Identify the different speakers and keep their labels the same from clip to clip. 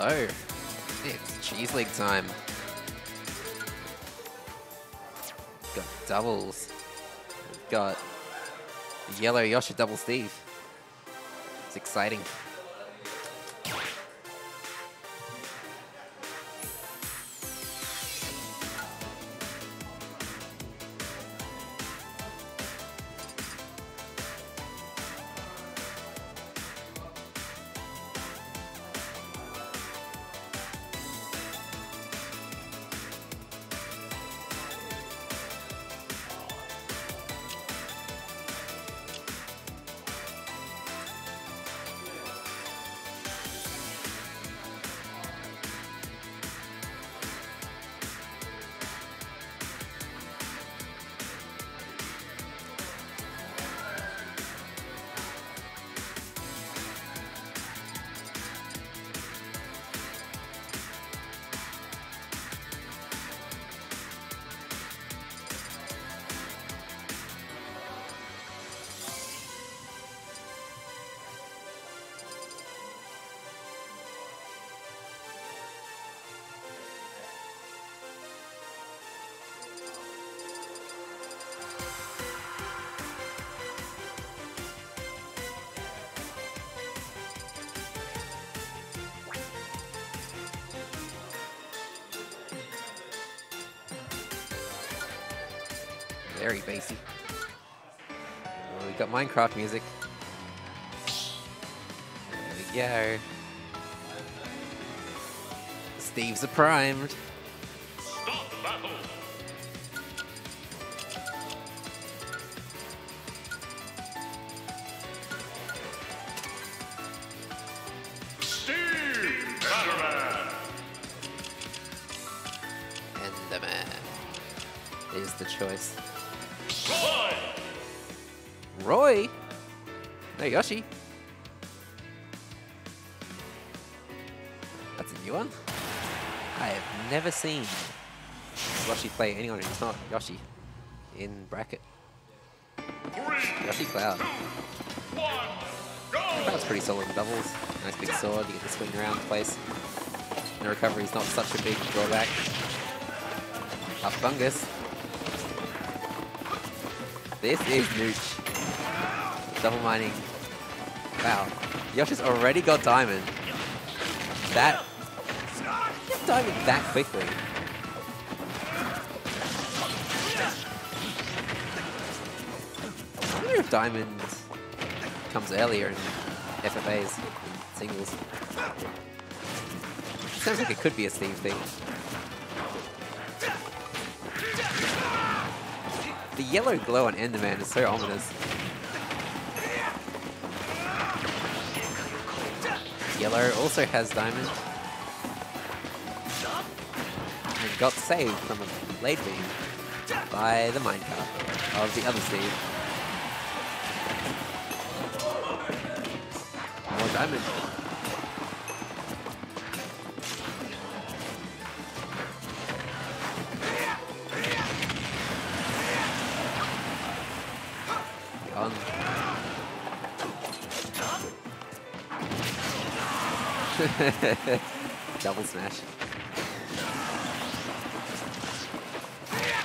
Speaker 1: So, it's Cheese League time. Got doubles. Got yellow Yoshi double Steve. It's exciting. Minecraft music. There we go. Steve's a primed. Yoshi in bracket.
Speaker 2: Three,
Speaker 1: Yoshi Cloud.
Speaker 2: one, go.
Speaker 1: Cloud's pretty solid in doubles. Nice big sword, you get to swing around the place. And the recovery's not such a big drawback. Up fungus. This is Nooch. Double mining. Wow. Yoshi's already got diamond. That get diamond that quickly. Diamond comes earlier in FFAs singles. Sounds like it could be a Steve thing. The yellow glow on Enderman is so ominous. Yellow also has diamond. And got saved from a blade beam by the minecart of the other Steve. On. Double smash.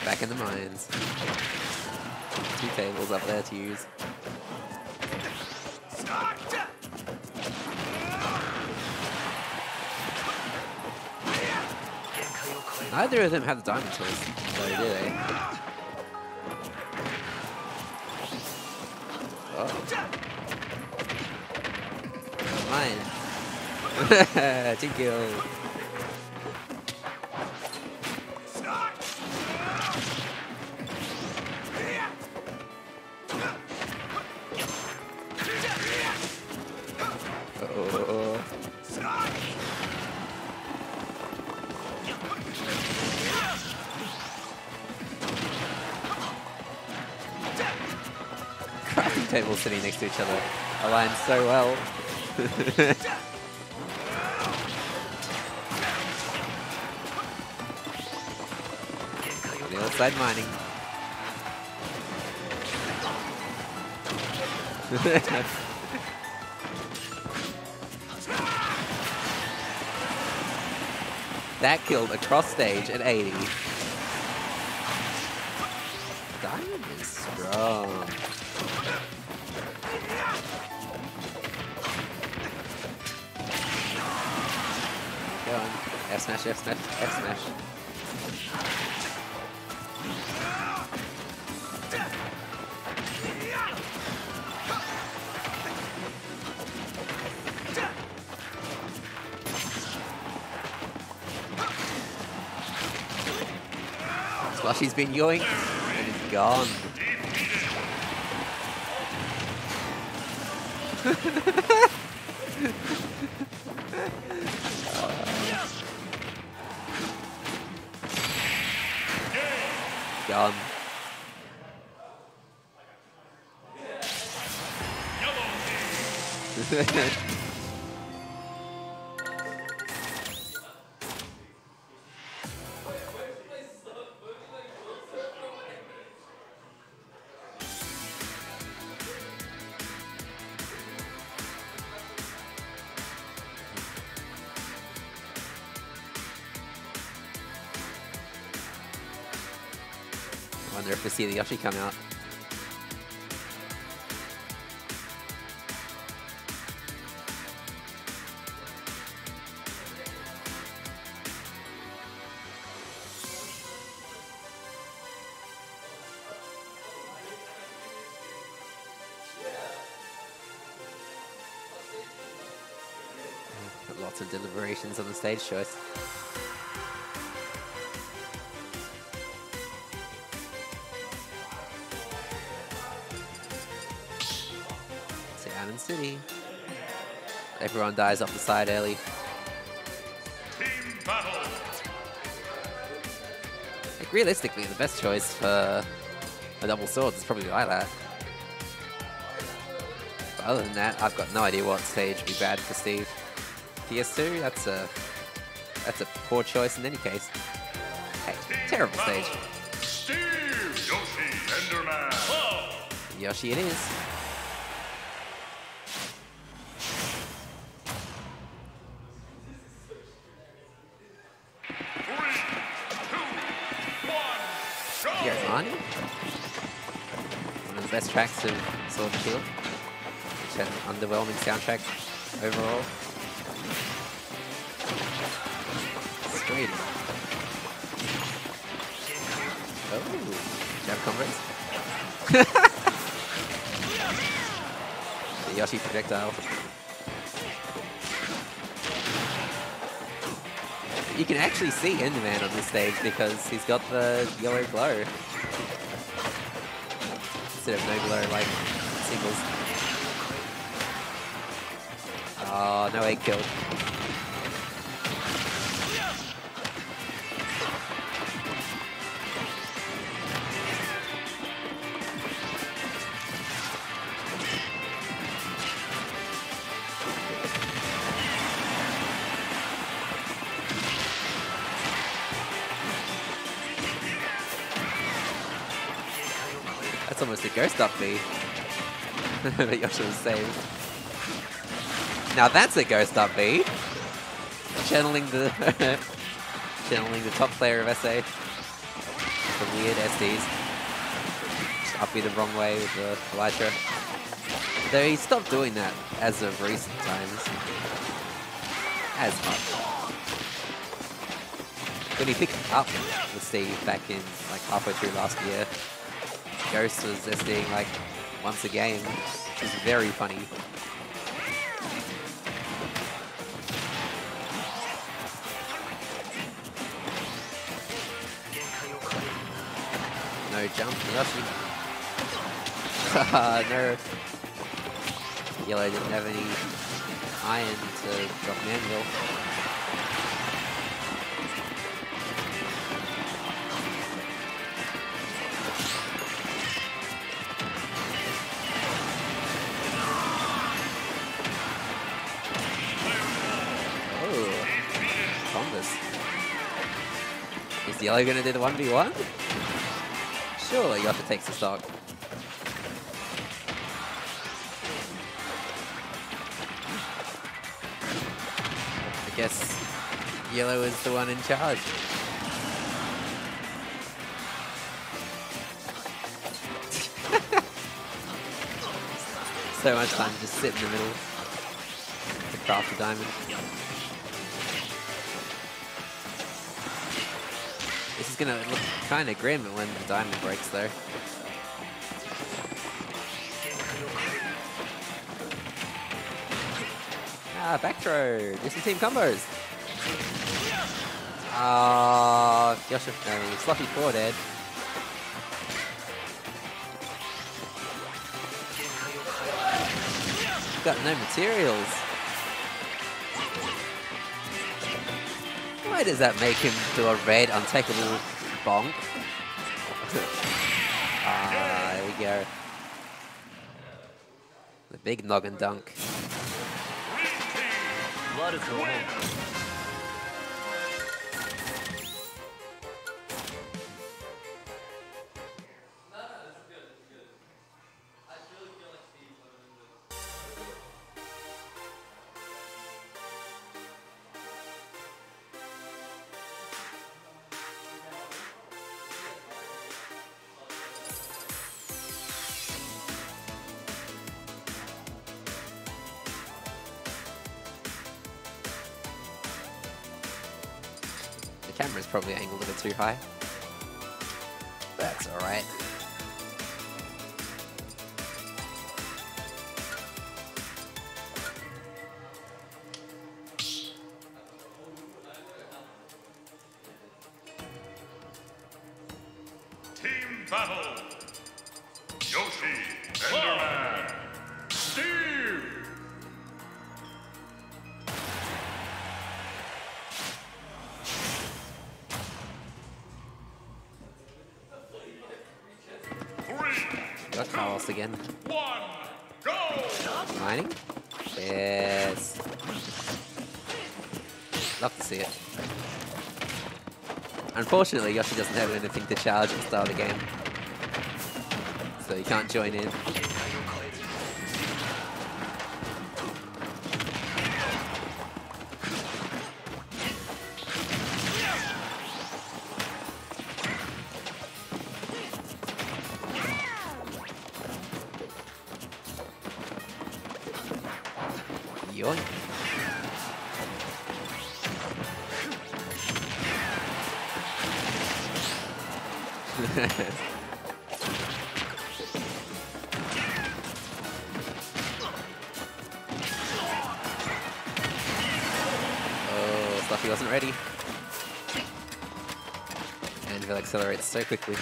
Speaker 1: Back in the mines. Two tables up there to use. Neither of them have the diamond. So they eh? Oh. Mine. Two kills. Sitting next to each other align so well. The mining. that killed across stage at 80. Smash, F smash, F smash. Slushy's been yoinked and it's. Gone. See the Yoshi come out. Lots of deliberations on the stage choice. Everyone dies off the side early. Like realistically, the best choice for a double swords is probably Lylat. But other than that, I've got no idea what stage would be bad for Steve. PS2, that's a that's a poor choice in any case. Hey, terrible stage.
Speaker 2: Steve Yoshi Enderman.
Speaker 1: Yoshi it is. Best tracks of Sword and Shield. Which had an underwhelming soundtrack overall. Straight. Oh, jab combos. the Yoshi projectile. You can actually see Enderman on this stage because he's got the yellow glow. Instead of no glow like singles. Ah, oh, no egg kill. That's almost a ghost up B. that Yoshi was saved. Now that's a ghost up B. Channeling the channeling the top player of SA. The weird SDs. Up B the wrong way with the Elytra. Though he stopped doing that as of recent times. As much. When he picked up the Steve back in like halfway through last year, Ghost was SDing like once a game, which is very funny. No jump, Yoshi. no. Yellow didn't have any iron to drop an anvil. Yellow gonna do the 1v1? Surely Yoshi takes the stock. I guess Yellow is the one in charge. so much time to just sit in the middle to craft a diamond. This is gonna look kind of grim when the diamond breaks there. Ah, back throw. Do some team combos. Ah, Yoshi, no, Sloppy 4 dead. Got no materials. Does that make him do a red untakeable bonk? ah, there we go. The big noggin dunk. 拜。Unfortunately, Yoshi doesn't have anything to charge at the start of the game. So you can't join in. Fluffy wasn't ready. Anvil accelerates so quickly.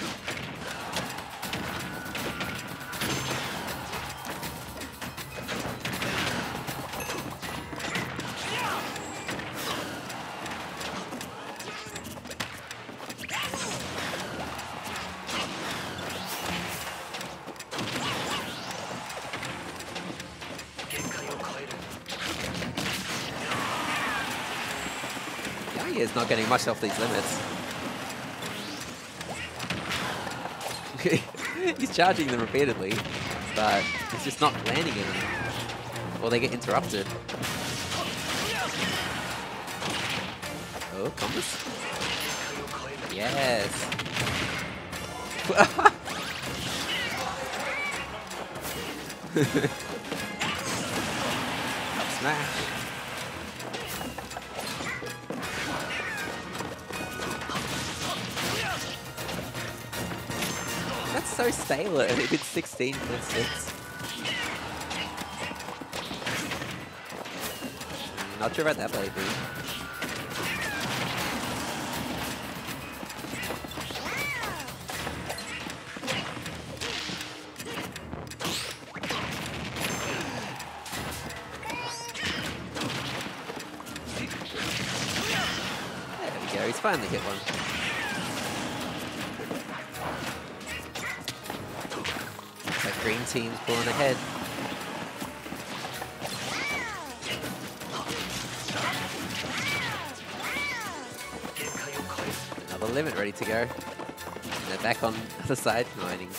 Speaker 1: Not getting off these limits. he's charging them repeatedly, but he's just not landing in them. Or they get interrupted. Oh, combos? Yes. Smash. So stale. It did 16.6. Mm, not sure about that, baby. There we go, he's finally hit one. Team's pulling ahead. Another limit ready to go. They're back on the side mining.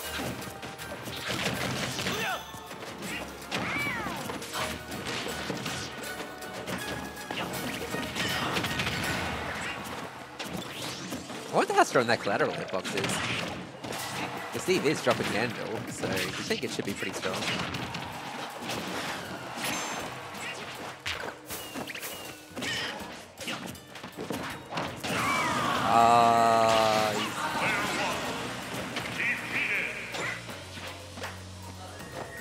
Speaker 1: wonder how strong that collateral hitbox is. Steve is dropping the anvil, so you think it should be pretty strong. Uh, he's-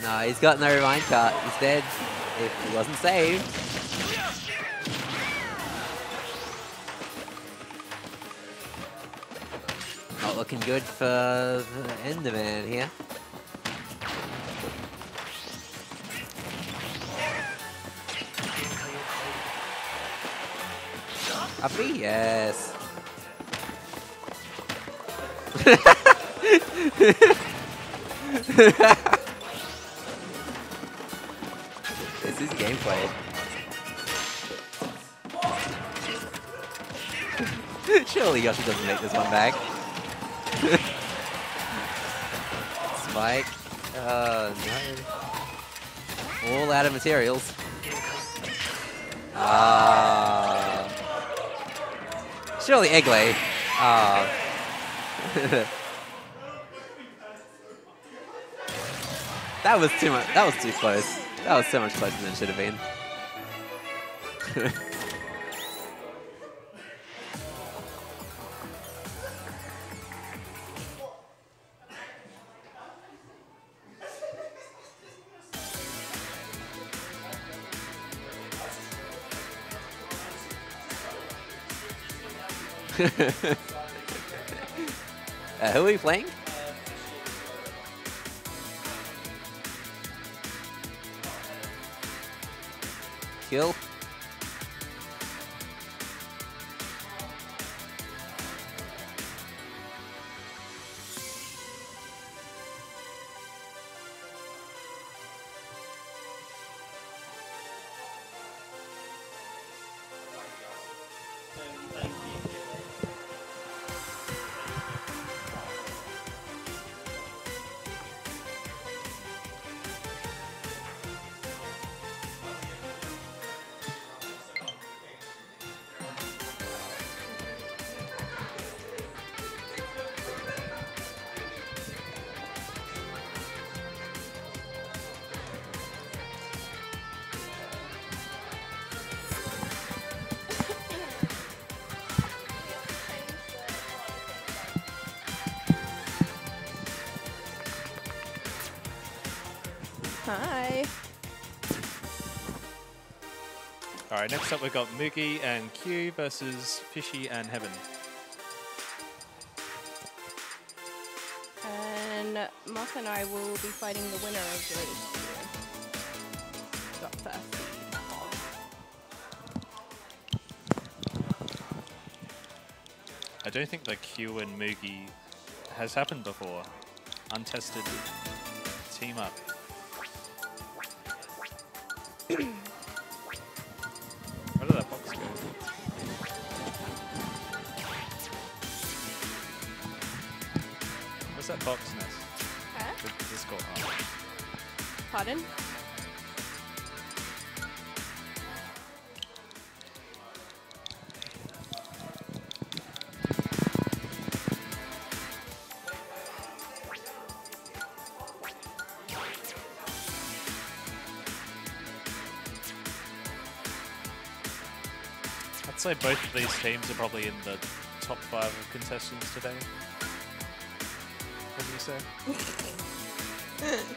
Speaker 1: no, he's got no minecart. He's dead. If he wasn't saved. Good for the Enderman here. Uppy? Yes. this is gameplay. Surely Yoshi doesn't make this one back. Spike. Oh no. All out of materials. Ah. Surely Eggley. Ah. that was too much. That was too close. That was so much closer than it should have been. uh, who are we playing? Kill.
Speaker 3: All right, next up we've got Moogie and Q versus Fishy and Heaven.
Speaker 4: And Moth and I will be fighting the winner of the got first.
Speaker 3: I don't think the Q and Moogie has happened before. Untested team up.
Speaker 4: Pardon?
Speaker 3: I'd say both of these teams are probably in the top five of contestants today. What do you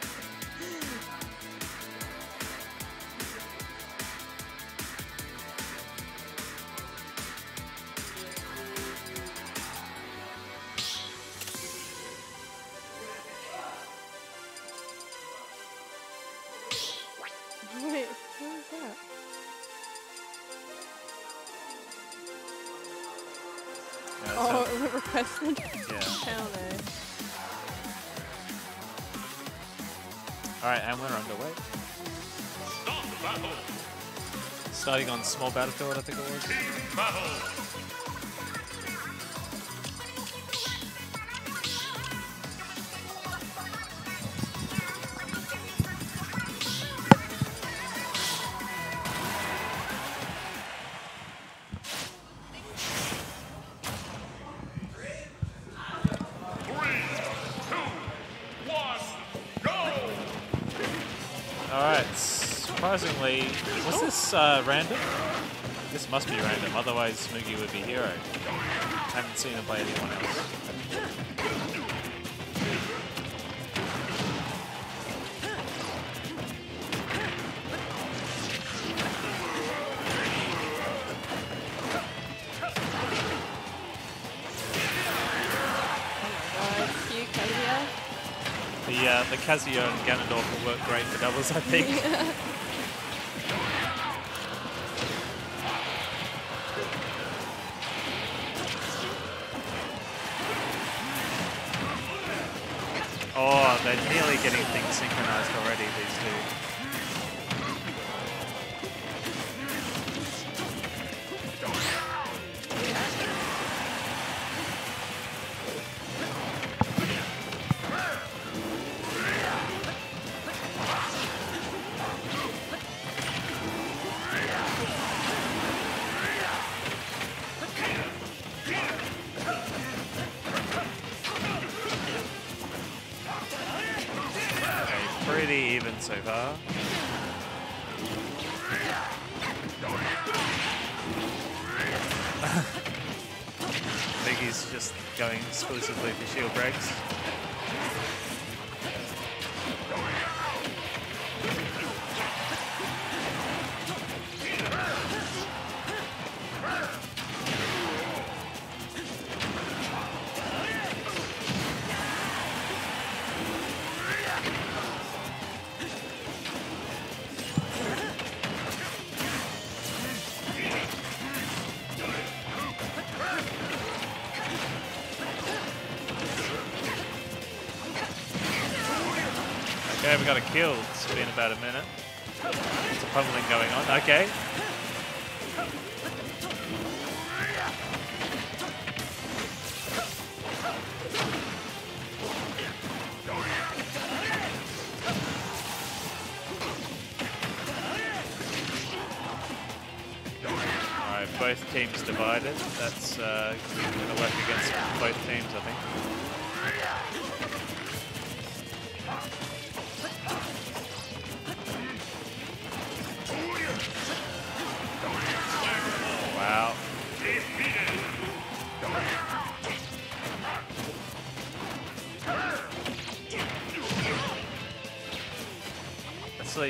Speaker 3: say? small battlefield, I think it was. This uh, random? This must be random, otherwise Smoogie would be hero. Haven't seen him play anyone else.
Speaker 4: God, Q, Kazuya.
Speaker 3: The uh, the Kazuya and Ganondorf will work great for doubles, I think. they're nearly getting things synchronized already, these two.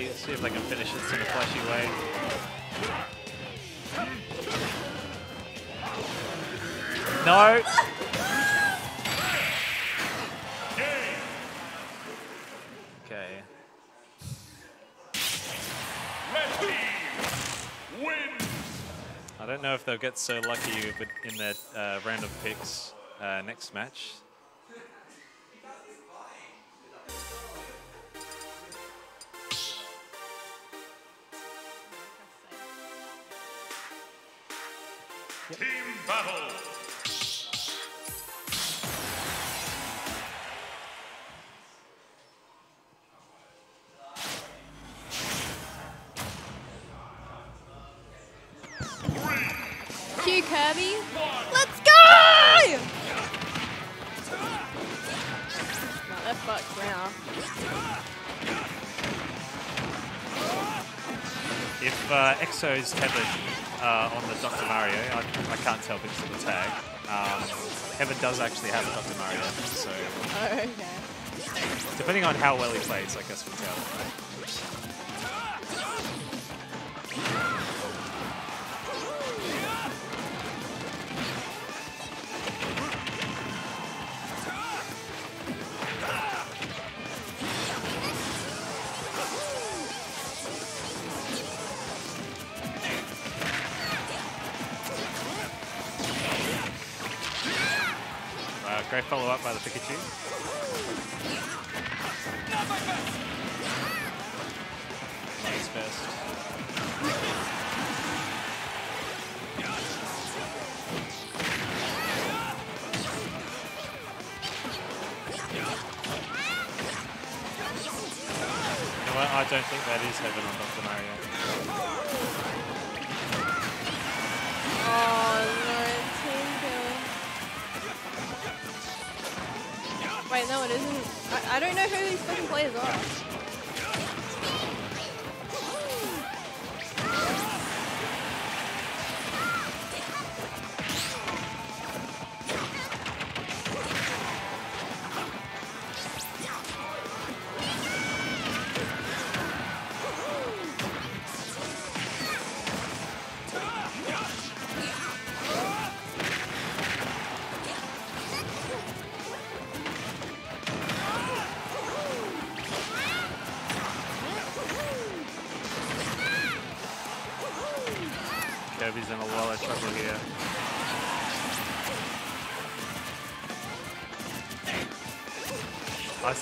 Speaker 3: Let's see, if I can finish this in a flashy way. No! Okay. I don't know if they'll get so lucky in their uh, random picks uh, next match. Exo's tethered uh, on the Dr. Mario, I, I can't tell because of the tag. Um, Heaven does actually have a Dr. Mario, so
Speaker 4: Oh, okay.
Speaker 3: depending on how well he plays, I guess we'll tell. Follow up by the Pikachu. Nice best. You know what? I don't think that is heaven on Dr. Mario.
Speaker 4: Don't know who these fucking players are.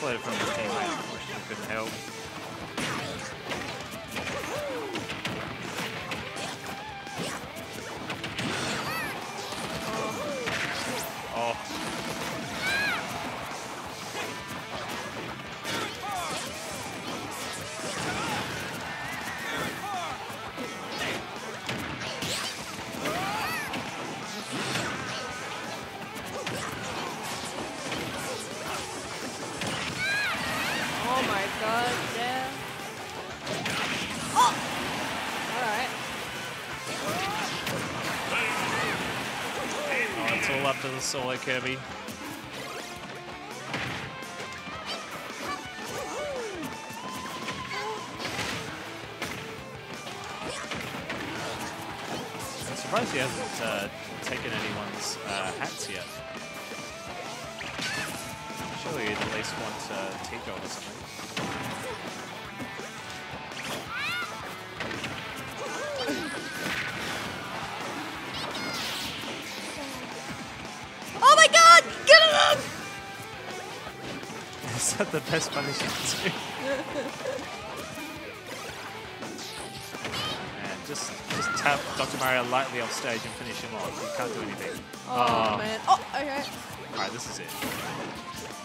Speaker 3: Isolated from I'm surprised he hasn't uh, taken anyone's uh, hats yet. Surely at least want uh, T-Dog or something. That the best punishment too? Man, just just tap Dr. Mario lightly off stage and finish him off. You can't do anything.
Speaker 4: Oh,
Speaker 3: Oh.
Speaker 4: man. Oh, okay.
Speaker 3: Alright, this is it.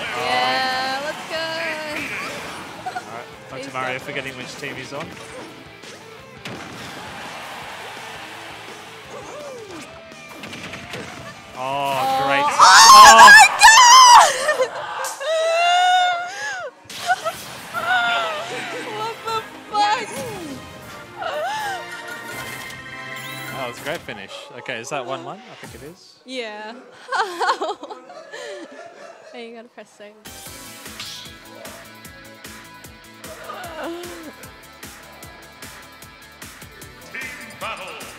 Speaker 4: Yeah, let's go.
Speaker 3: Alright, Dr.
Speaker 4: He's
Speaker 3: Mario forgetting which team he's on. Is that 1 uh-huh. 1? I think it is.
Speaker 4: Yeah. hey, you gotta press save.
Speaker 2: Team battle.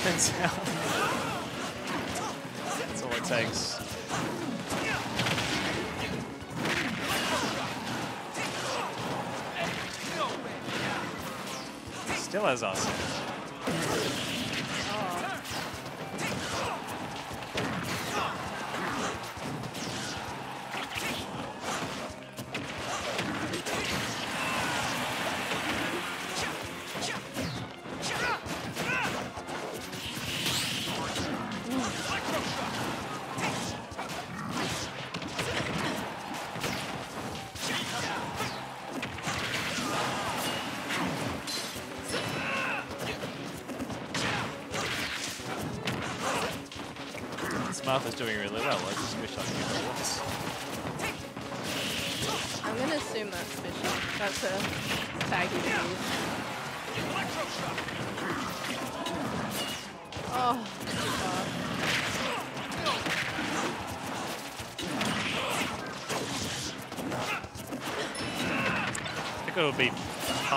Speaker 3: Out. That's all it takes. Still has us.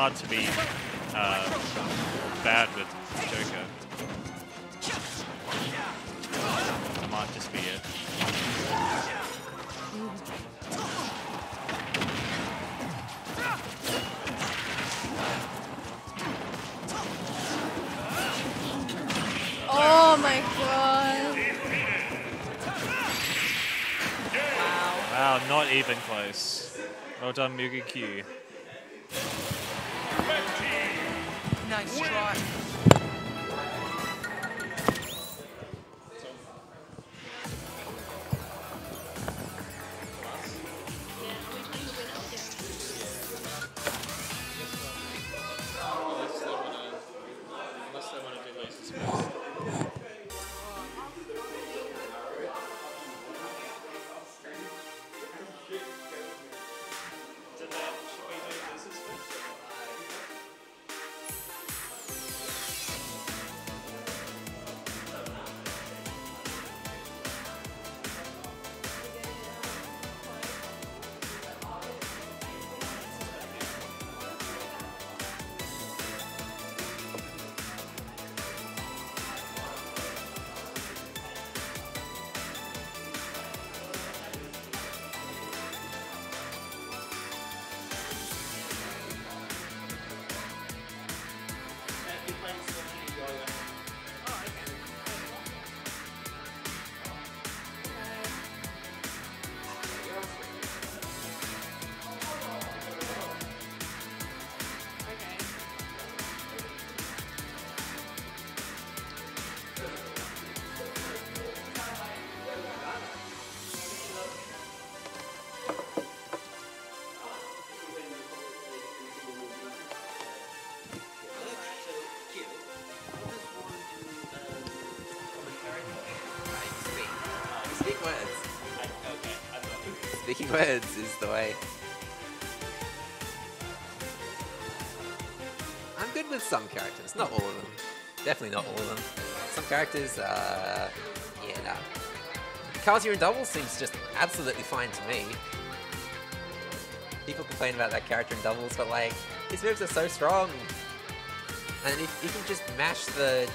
Speaker 3: Hard to be uh, bad with Joker. That might just be it.
Speaker 4: Oh my god. Wow.
Speaker 3: Wow, not even close. Well done, Mugen Q.
Speaker 1: Speaking words is the way. I'm good with some characters, not all of them. Definitely not all of them. Some characters, uh, yeah, nah. Kazuya in doubles seems just absolutely fine to me. People complain about that character in doubles, but like, his moves are so strong. And if you can just mash the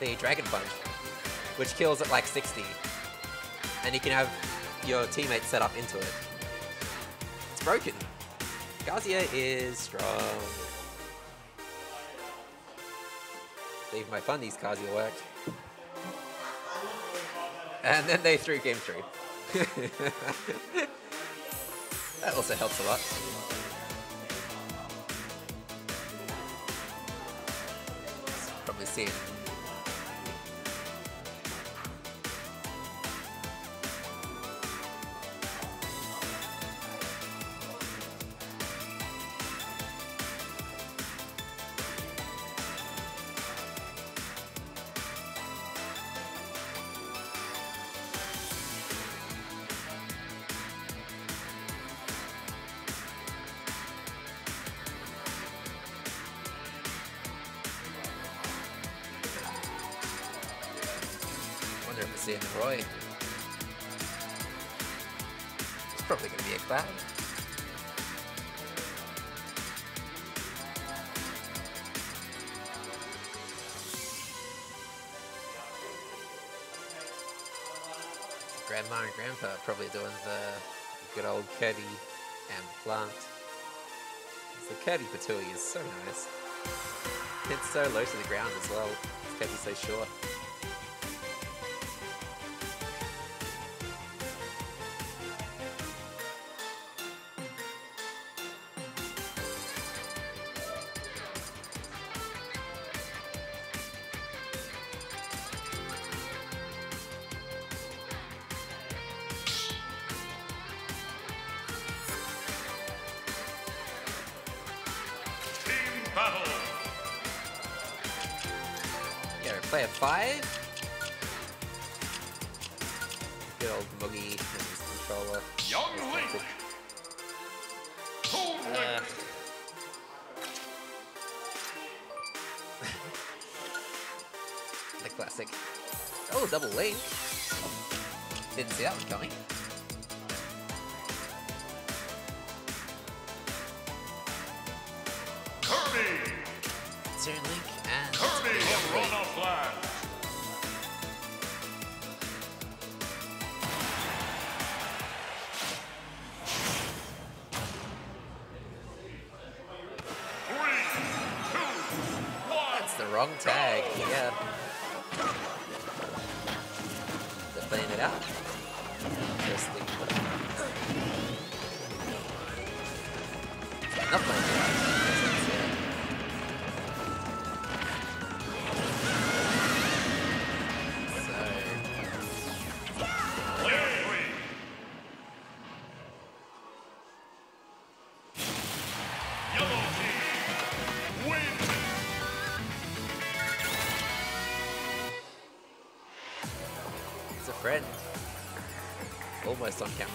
Speaker 1: the Dragon Punch, which kills at like 60, and you can have your teammates set up into it. It's broken. Kazuya is strong. Leave my fundies, Kazuya worked. And then they threw game three. that also helps a lot. Probably seen. Doing the good old Kirby and plant. The Kirby Ptooie is so nice. It's so low to the ground as well. Kirby's so short. Almost on camera.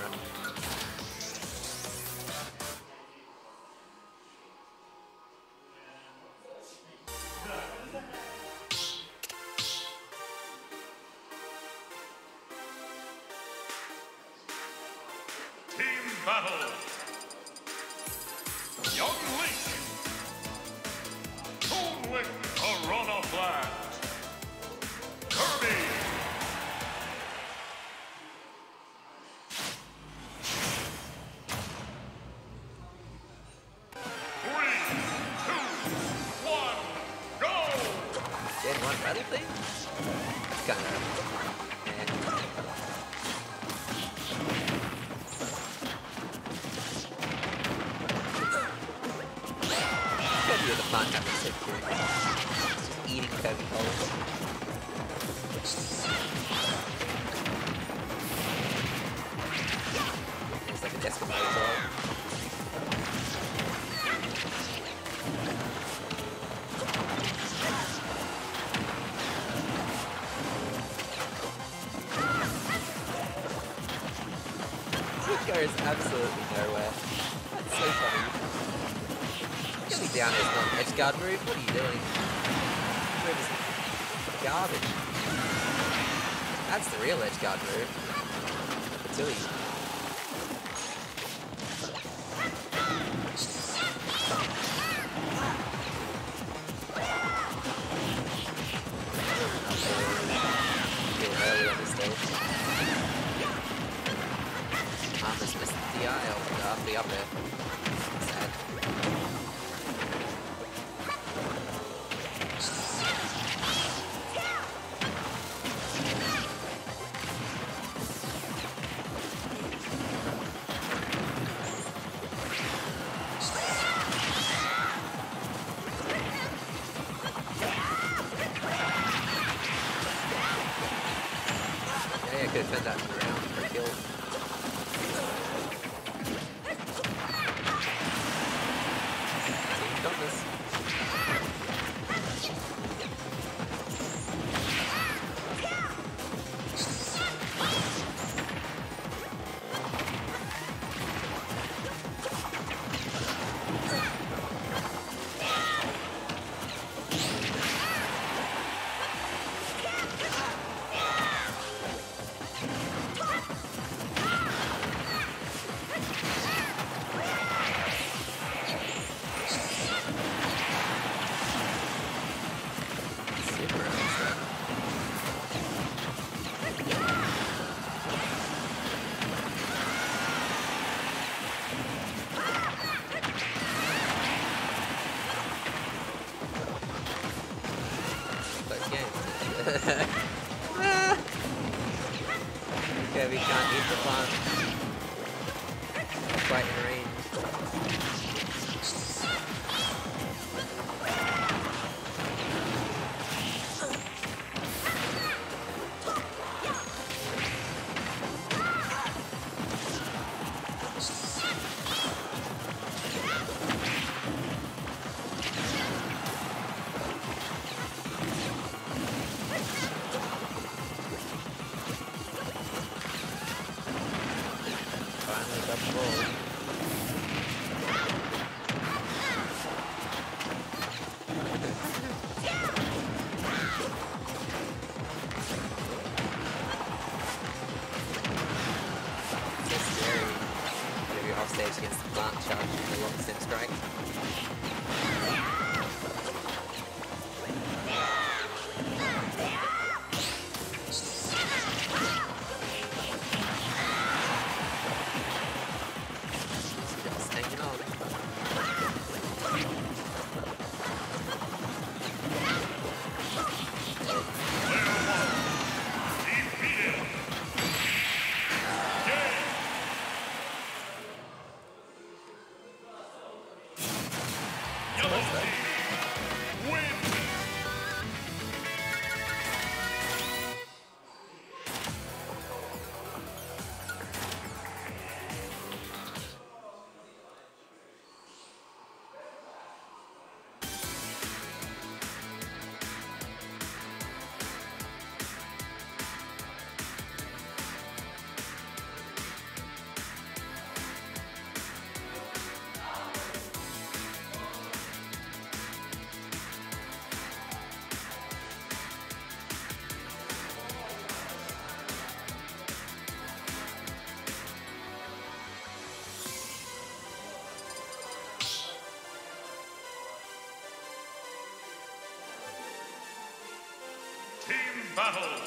Speaker 1: padre. Okay, we can't eat the plant. Quite in range.
Speaker 2: battle.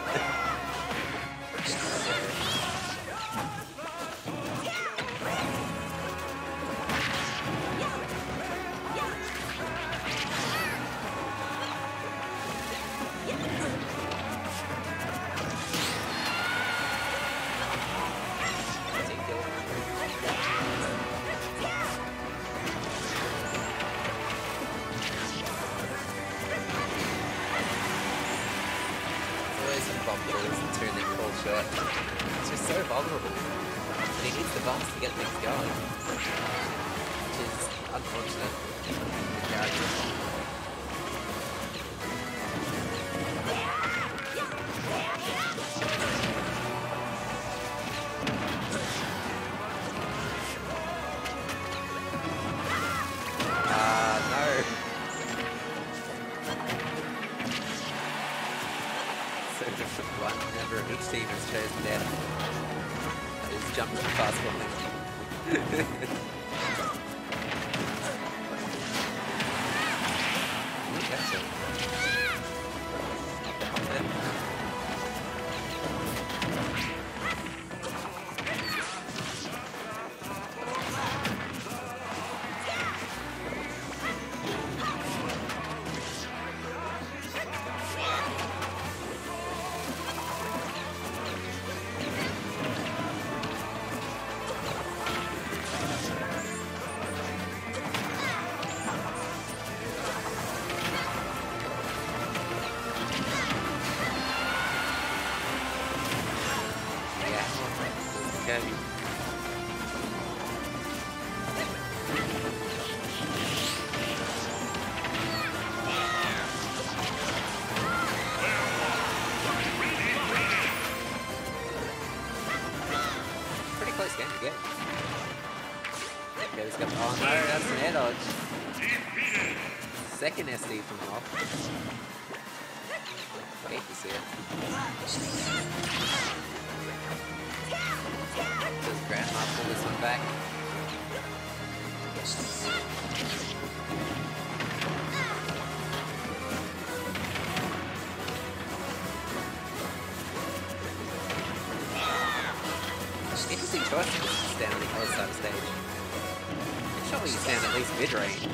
Speaker 1: at least mid-range.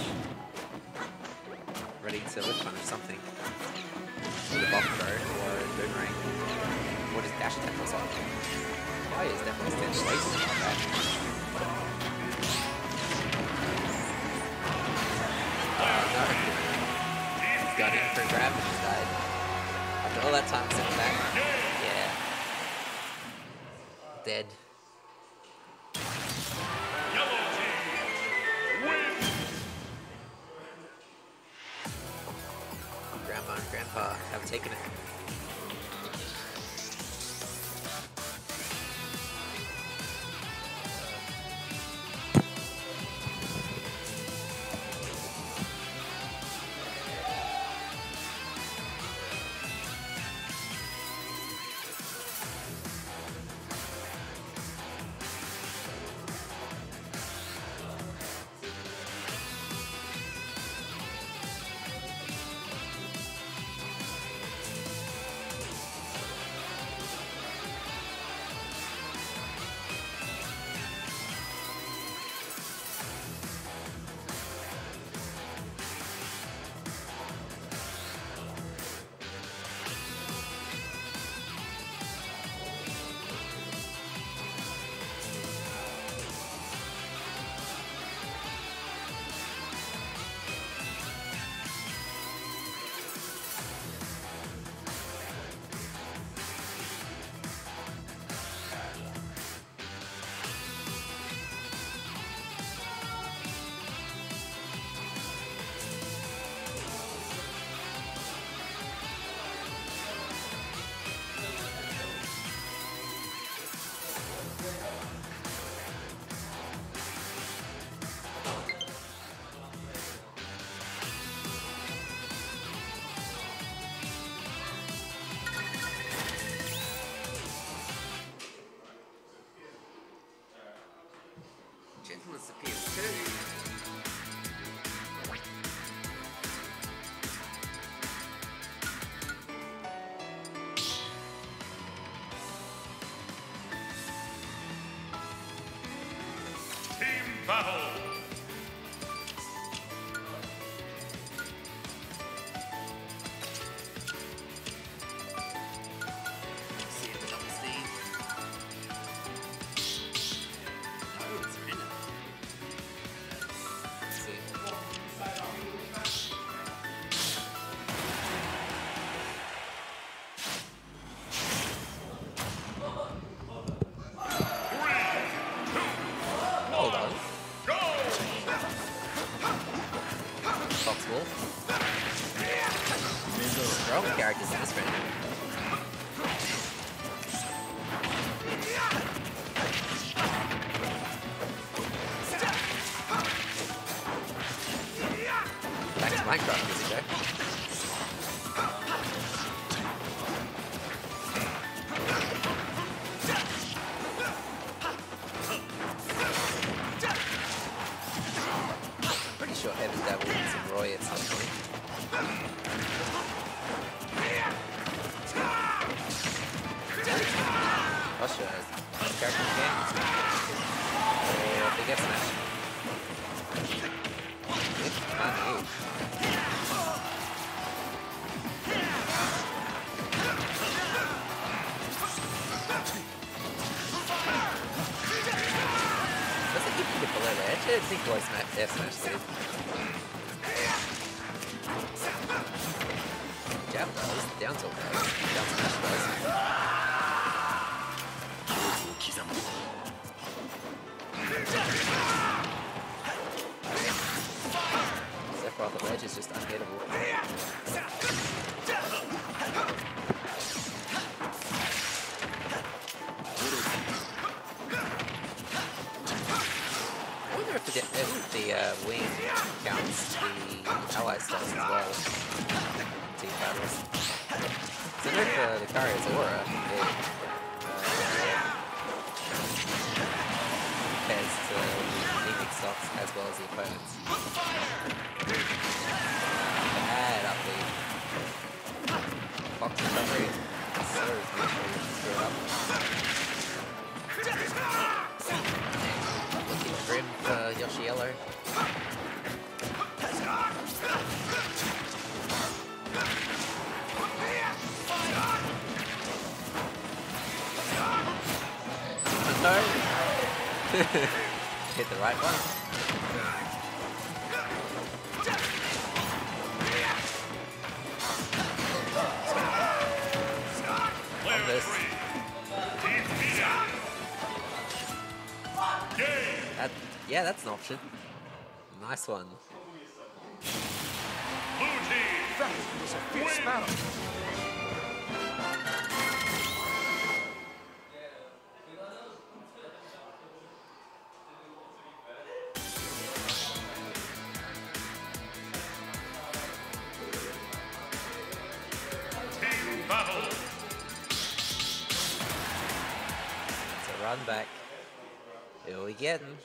Speaker 1: Getting?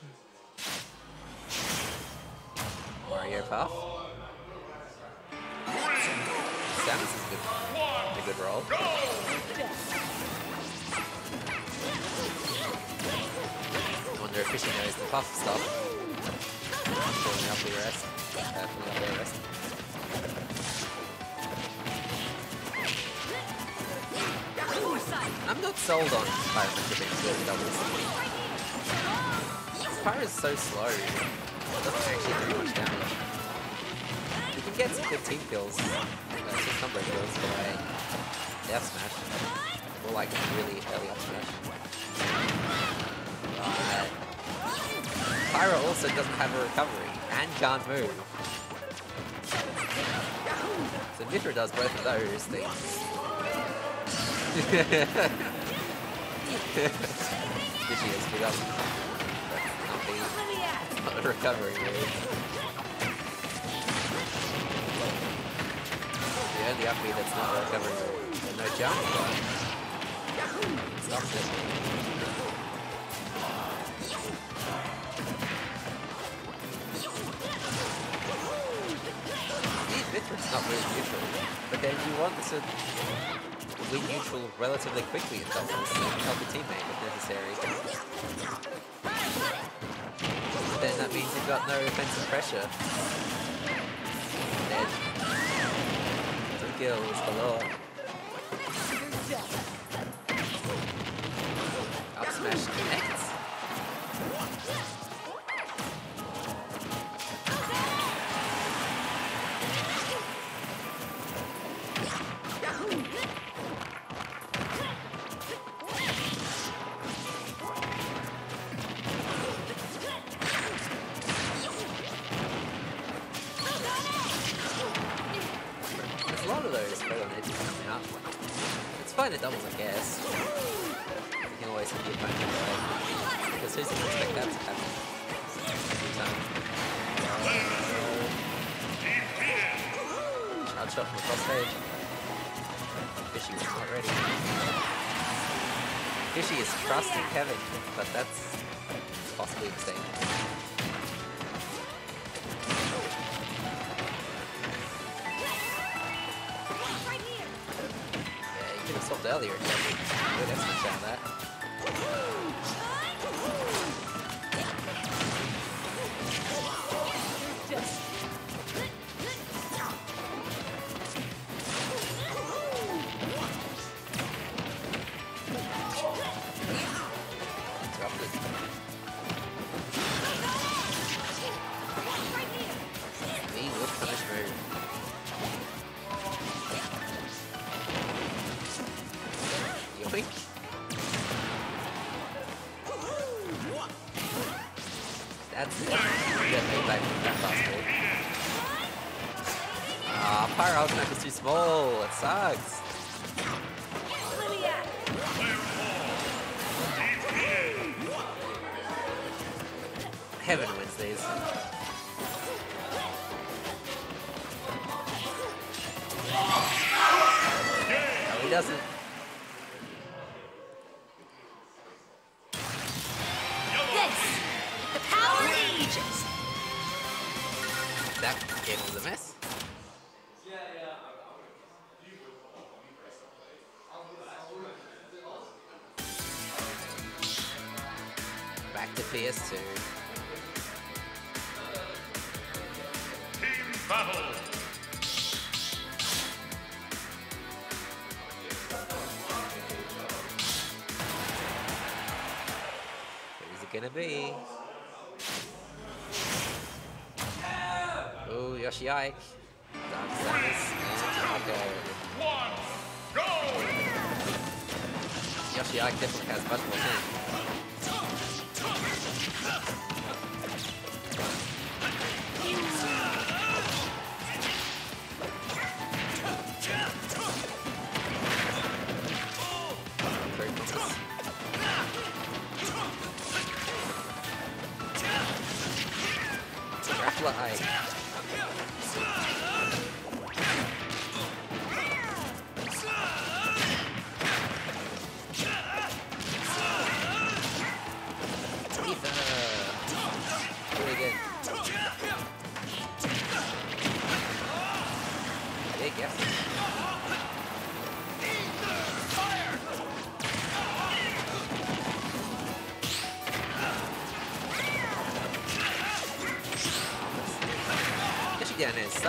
Speaker 1: Mario Puff. Samus is good, a good roll. I wonder if Fishy knows the Puff stuff. Pulling up the rest. Uh, pulling up the rest. I'm not sold on Pyra Mythra being good at doubles. is so slow. It doesn't actually do much damage. You can get some good team kills, uh, some kills by F Smash. Or like really early up smash. But Pyro also doesn't have a recovery and can't move. So Mythra does both of those things. Fishy has beat recovery, dude. Yeah, the upbeat that's not recovering. There's no jump, but... Stop this. Mythra's not really neutral, but then you want to win neutral relatively quickly in some sense, help a teammate if necessary. Then you've got no offensive pressure. Dead. Two kills galore. Up smash connects. earlier.
Speaker 5: this
Speaker 1: too.
Speaker 2: Team battle.
Speaker 1: Who's it gonna be? Oh, Yoshi Ike. Yoshi Ike definitely has much more team.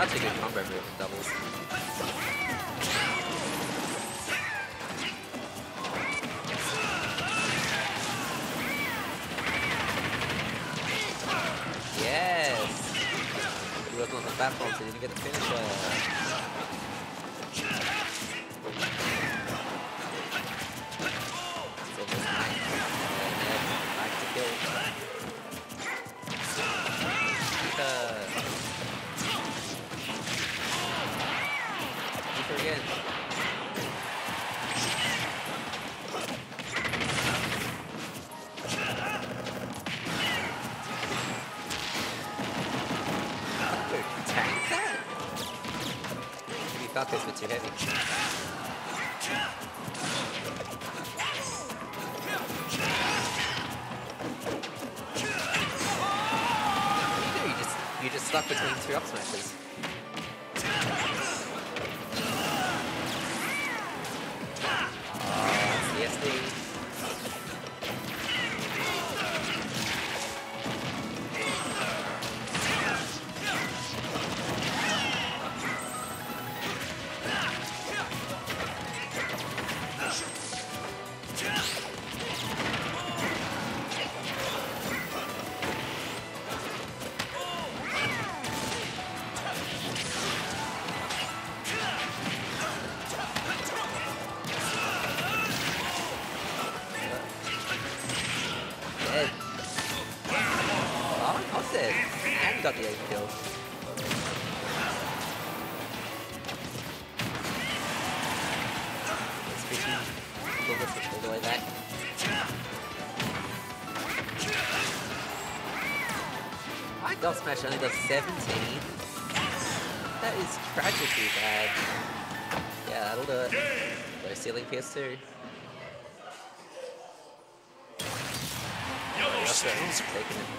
Speaker 1: I'll take it. 口で。Smash only does 17. That is tragically bad. Yeah, that'll do it. Low ceiling PS2. Yoshi's taking it.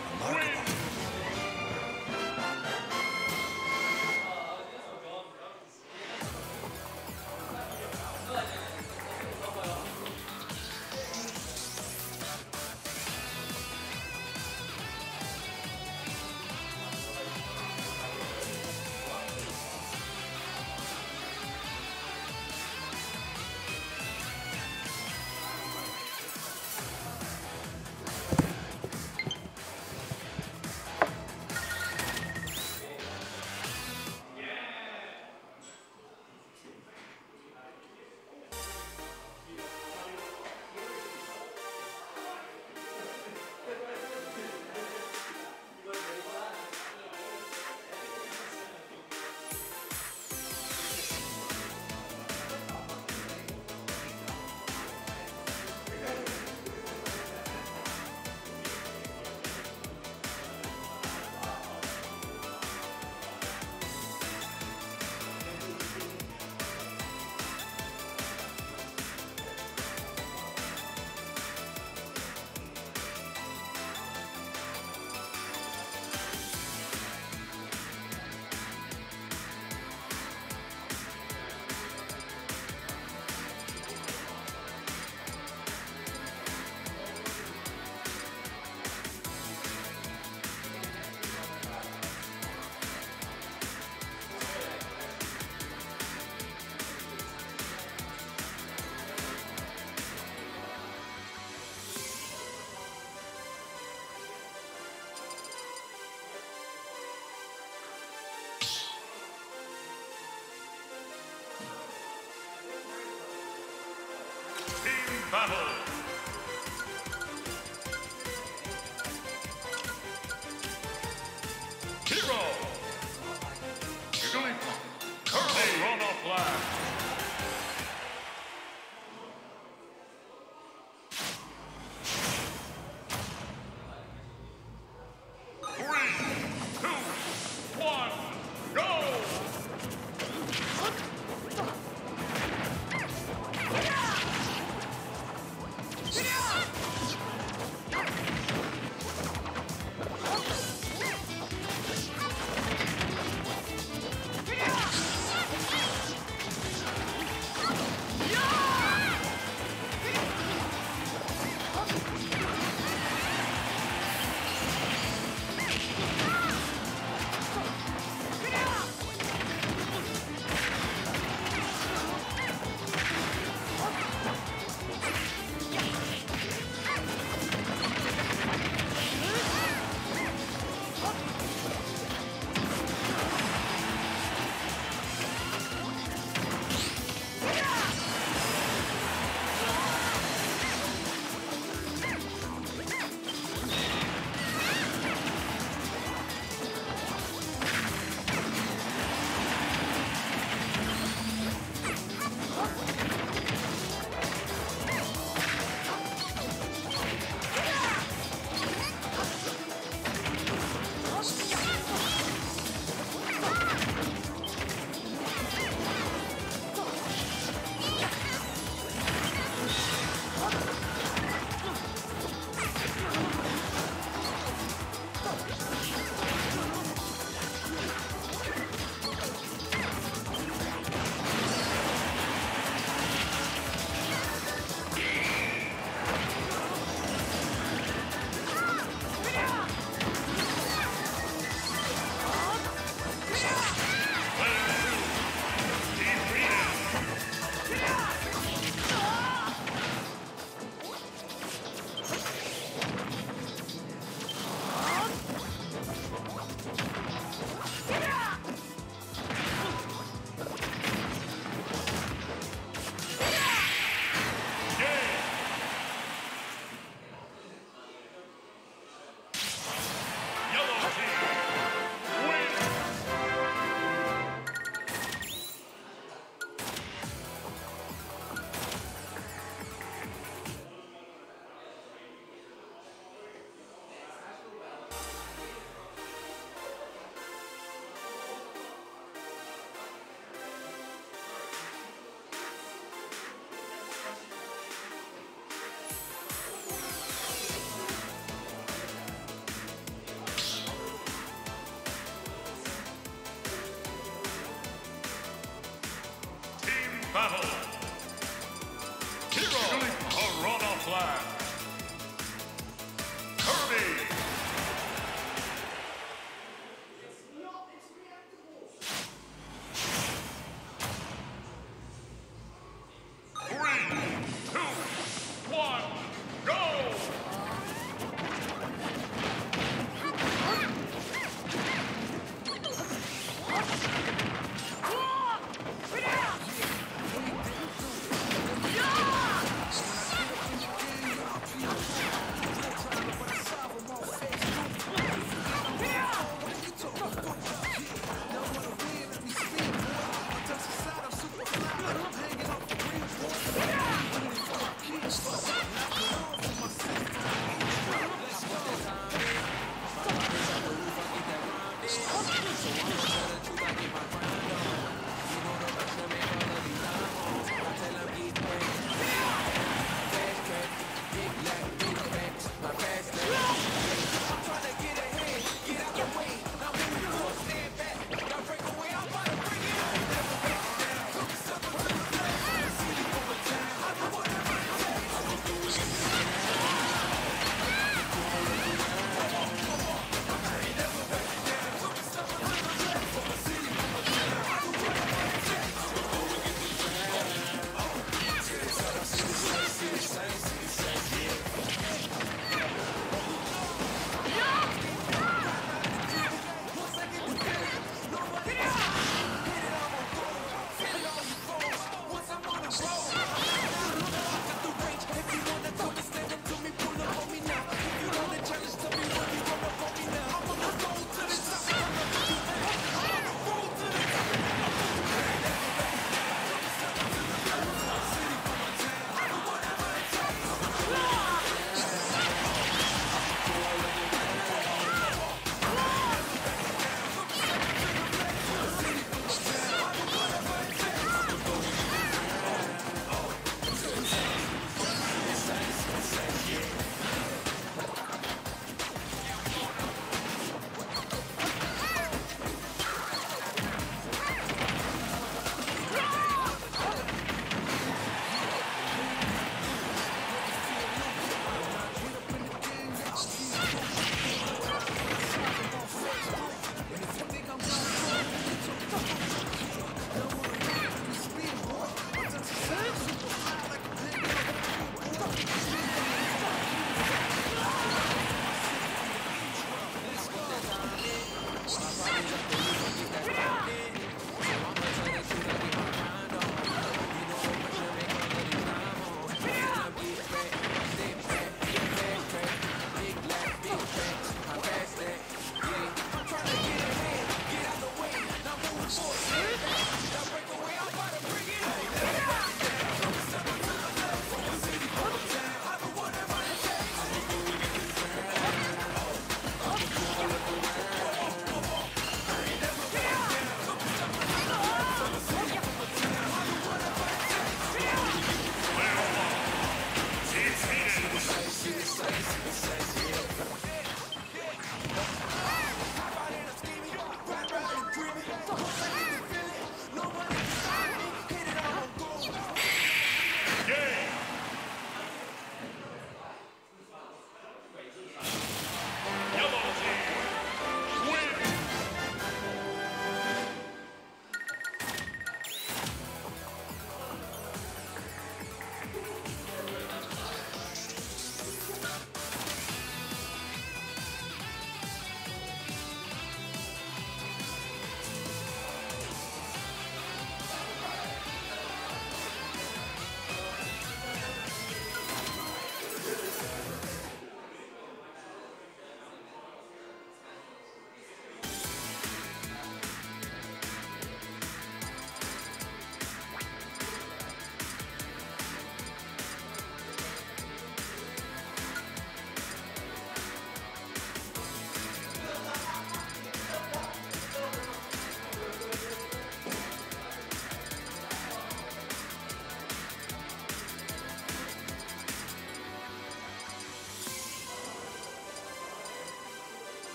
Speaker 2: Battle.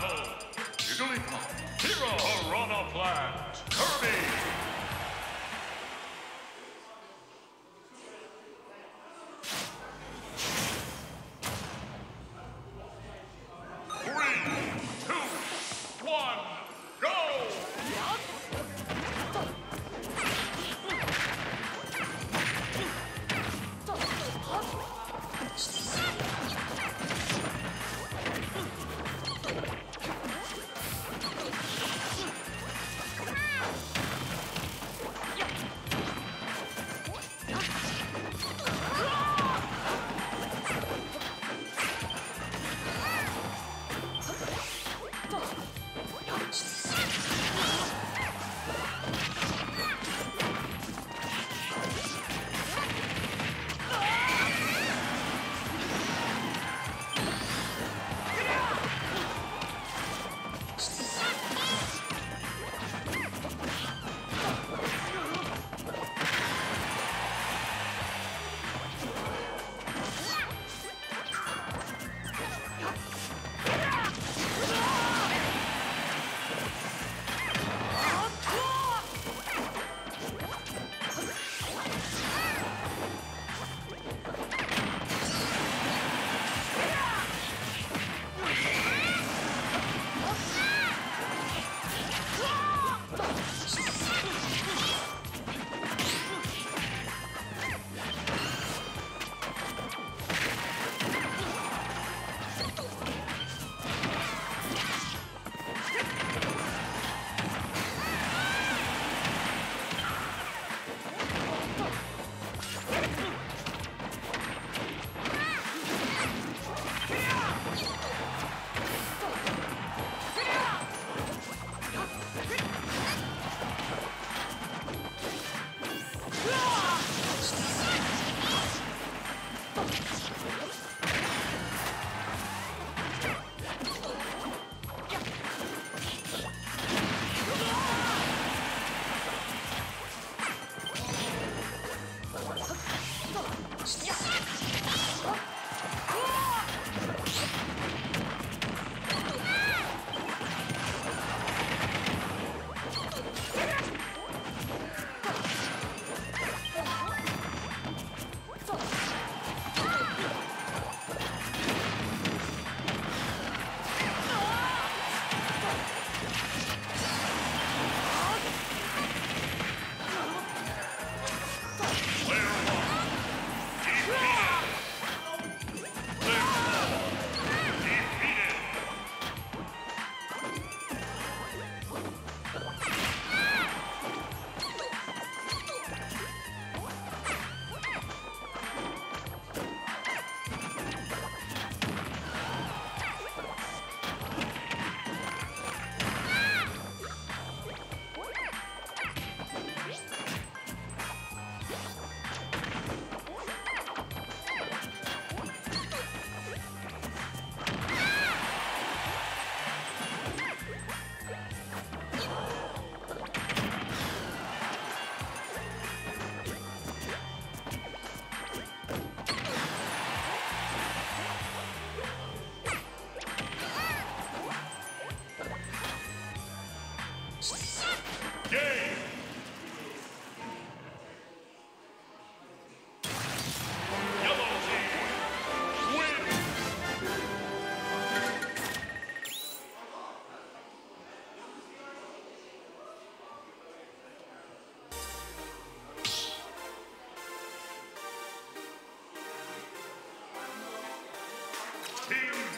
Speaker 2: Battle. Jigglypuff. Hero. Piranha Plant.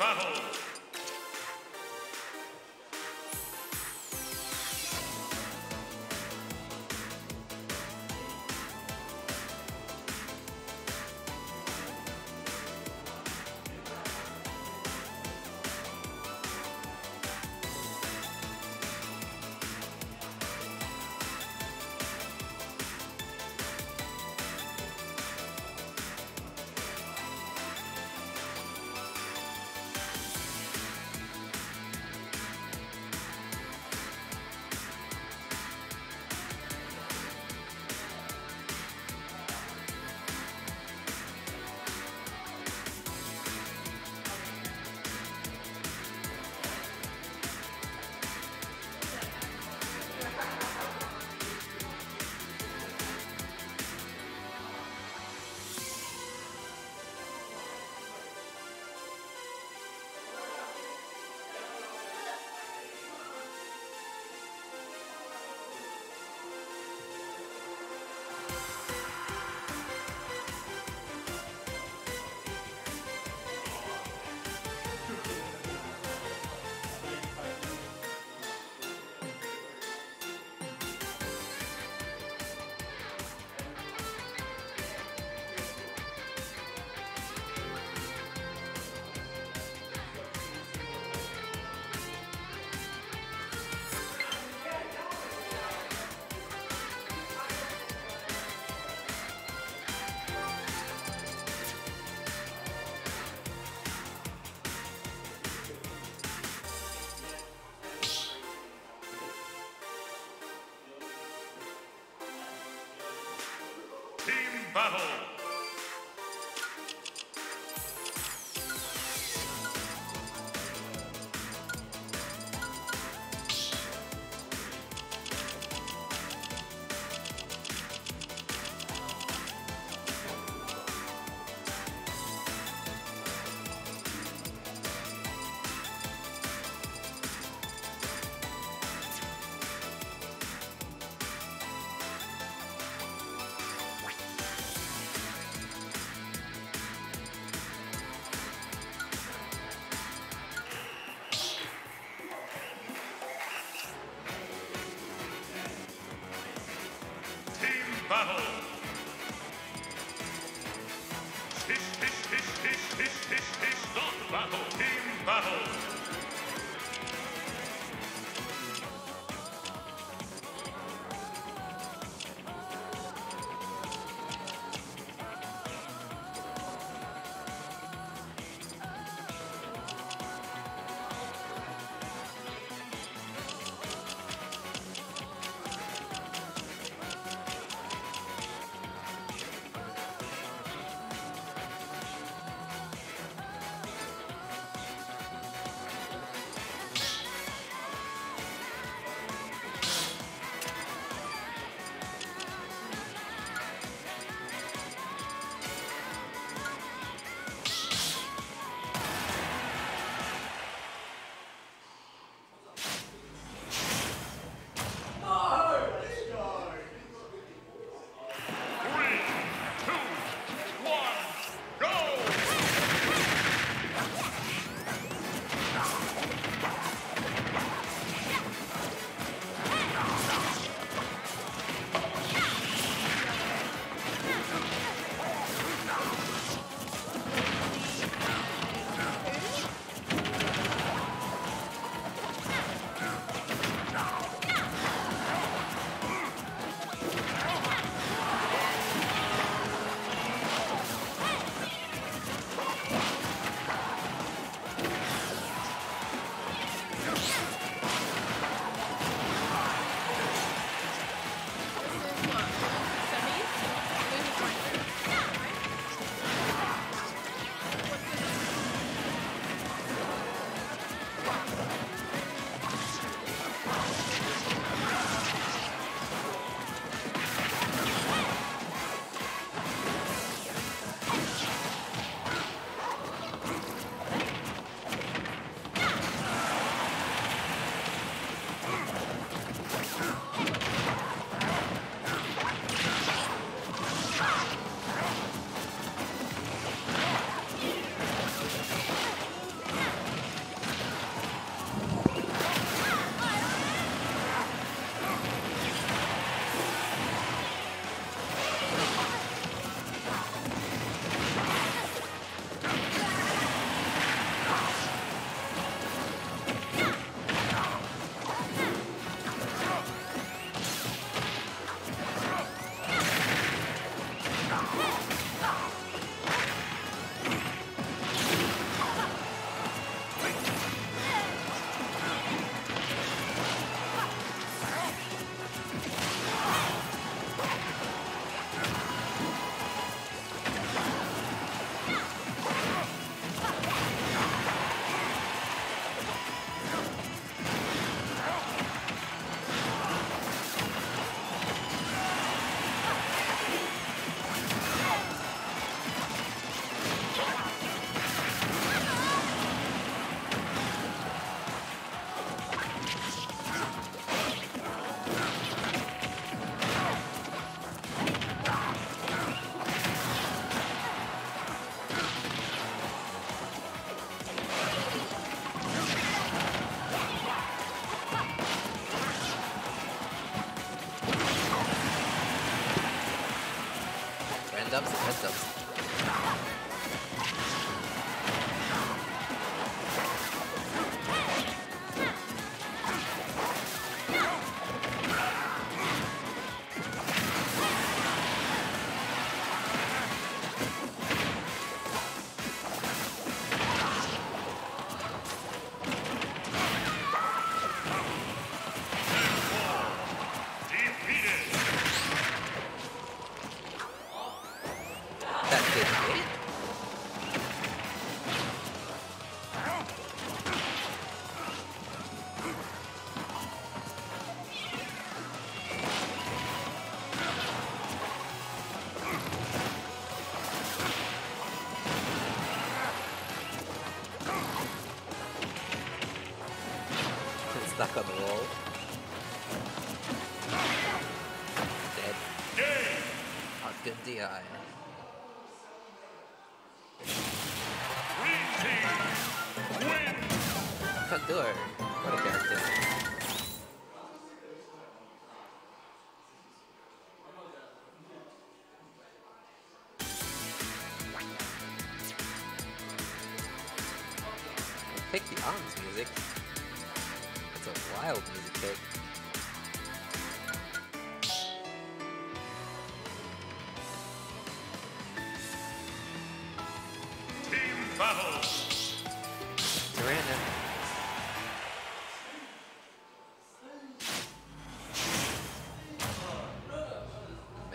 Speaker 2: battle. team battle.
Speaker 4: Battle. Hiss, hiss, hiss, hiss, hiss, hiss, hiss, not battle. Team battle.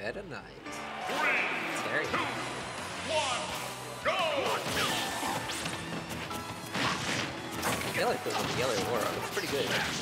Speaker 1: Meta Knight.
Speaker 2: Go!
Speaker 1: I feel like yellow aura. It's pretty good.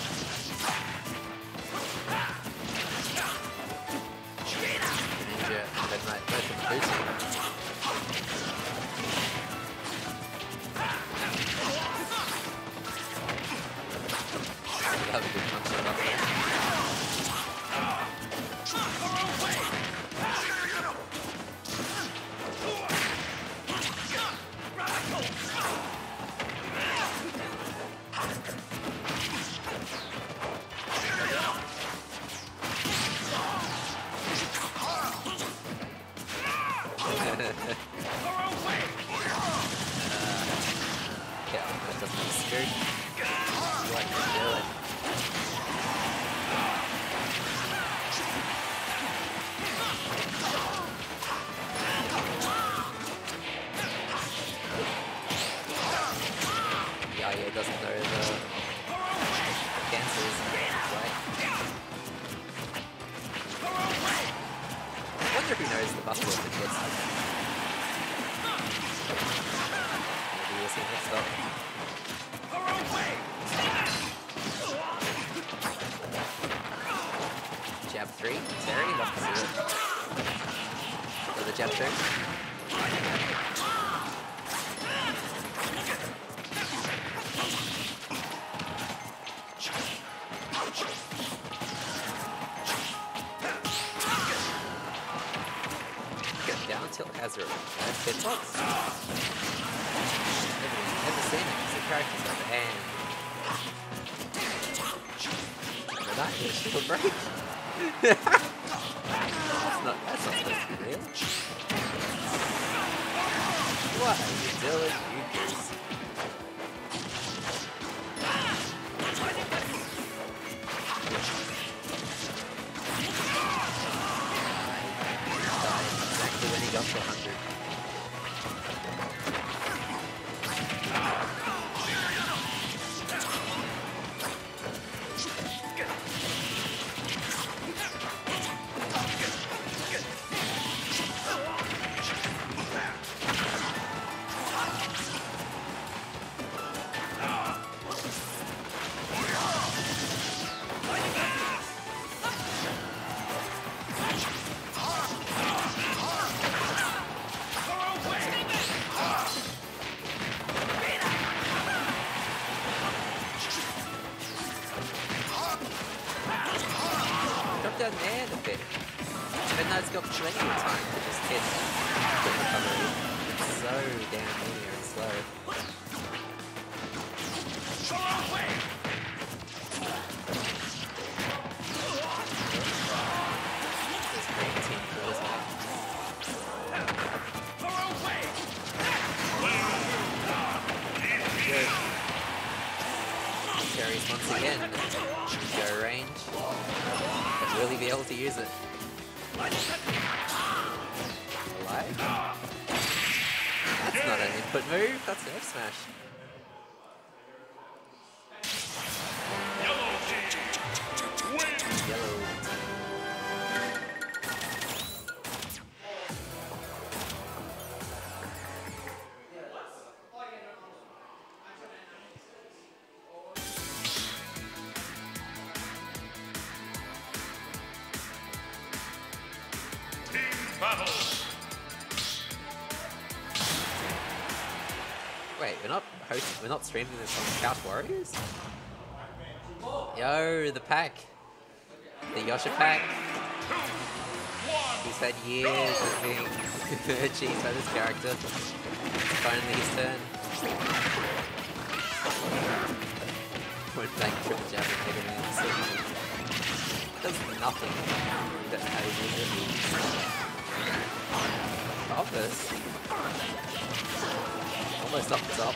Speaker 1: It's It's smash. streaming this from Couch Warriors? Yo, the pack. The Yosha pack. He's had years of being achieved by this character. It's finally his turn. Would Jab and Does nothing that ages Almost up the top.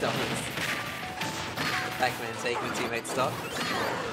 Speaker 1: doubles. Pac-Man taking teammate stock.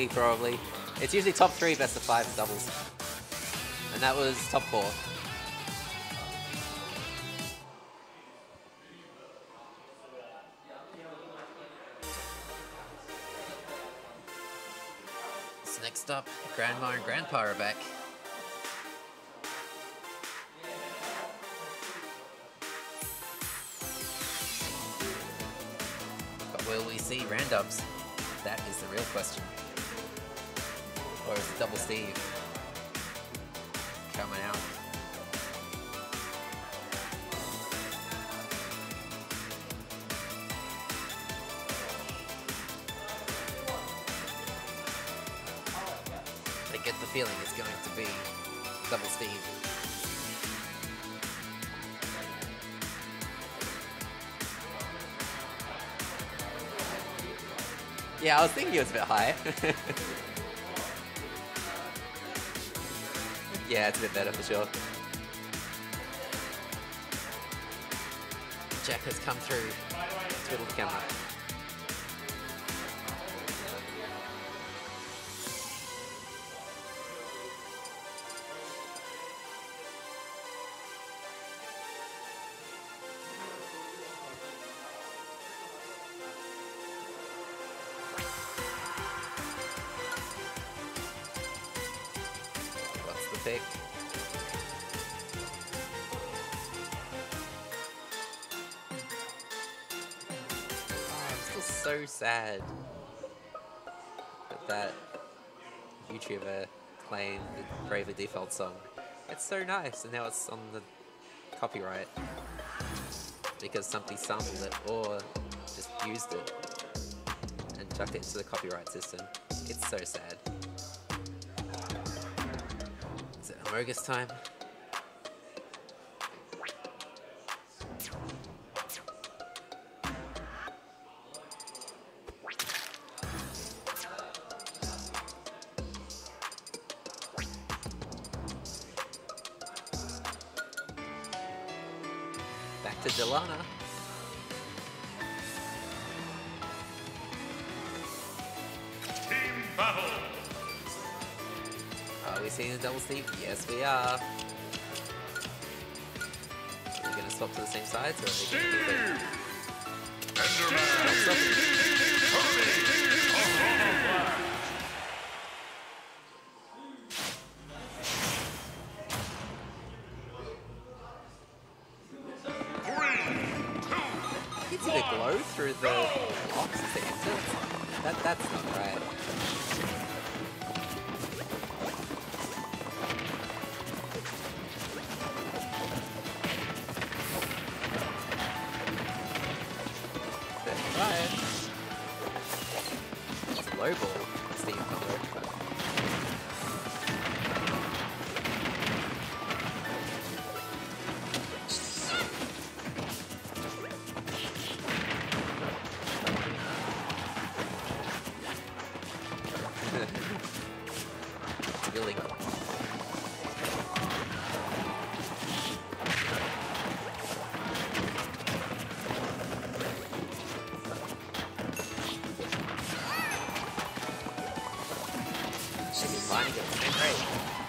Speaker 1: Three, probably. It's usually top three, best of five doubles. And that was top four. So next up, Grandma and Grandpa are back. But will we see randoms? That is the real question. Or Double Steve coming out? I get the feeling it's going to be Double Steve. Yeah, I was thinking it was a bit high. yeah, it's a bit better for sure. Jack has come through. Twiddle the camera. Ziegfeld song. It's so nice, and now it's on the copyright because somebody sampled it or just used it and chucked it into the copyright system. It's so sad. Is it Amogus time? stuff to the same side, so they can do it.
Speaker 2: Enderman!
Speaker 1: finally get the same grade.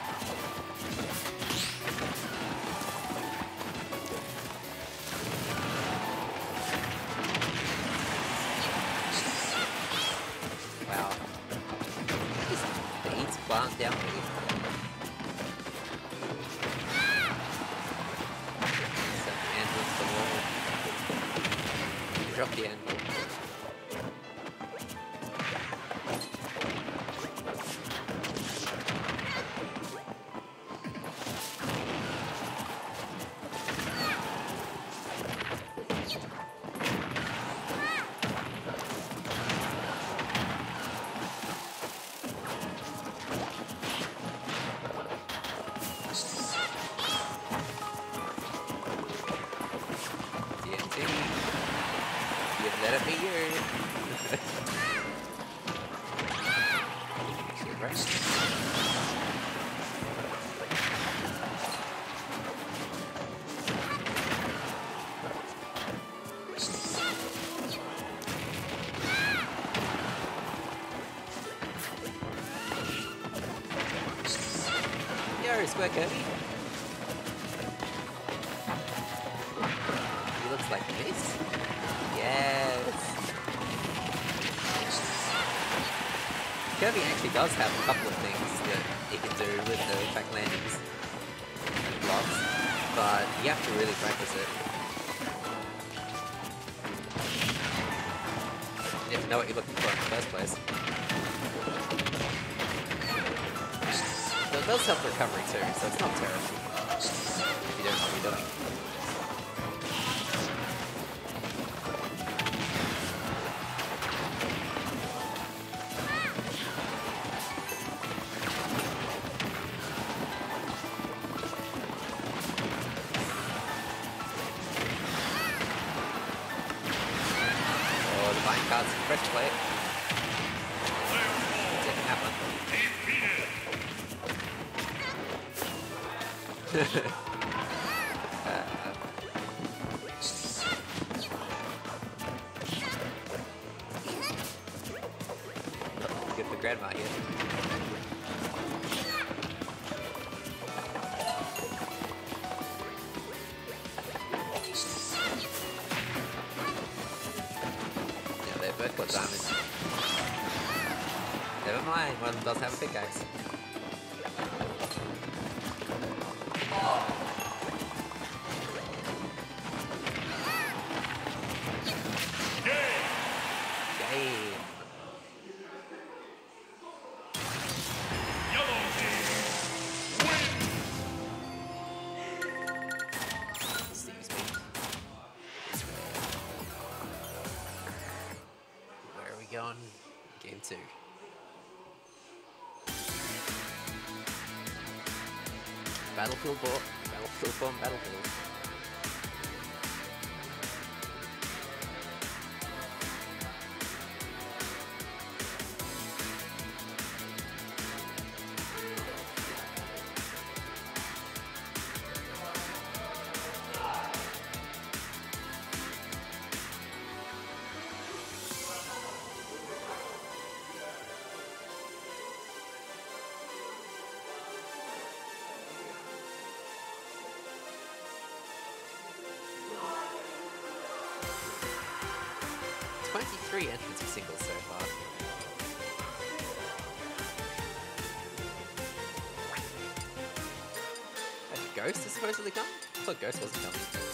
Speaker 1: is working. He looks like this. Yes. Kirby actually does have a couple up their recovery too, so it's not terrible. Battlefield 4. Battlefield 4. Battlefield three entrancy singles so far. And Ghost is supposedly coming? I thought Ghost wasn't coming.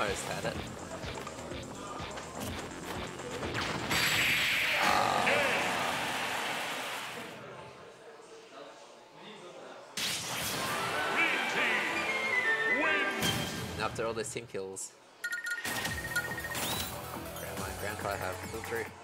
Speaker 1: course, had it. After all those team kills, have through.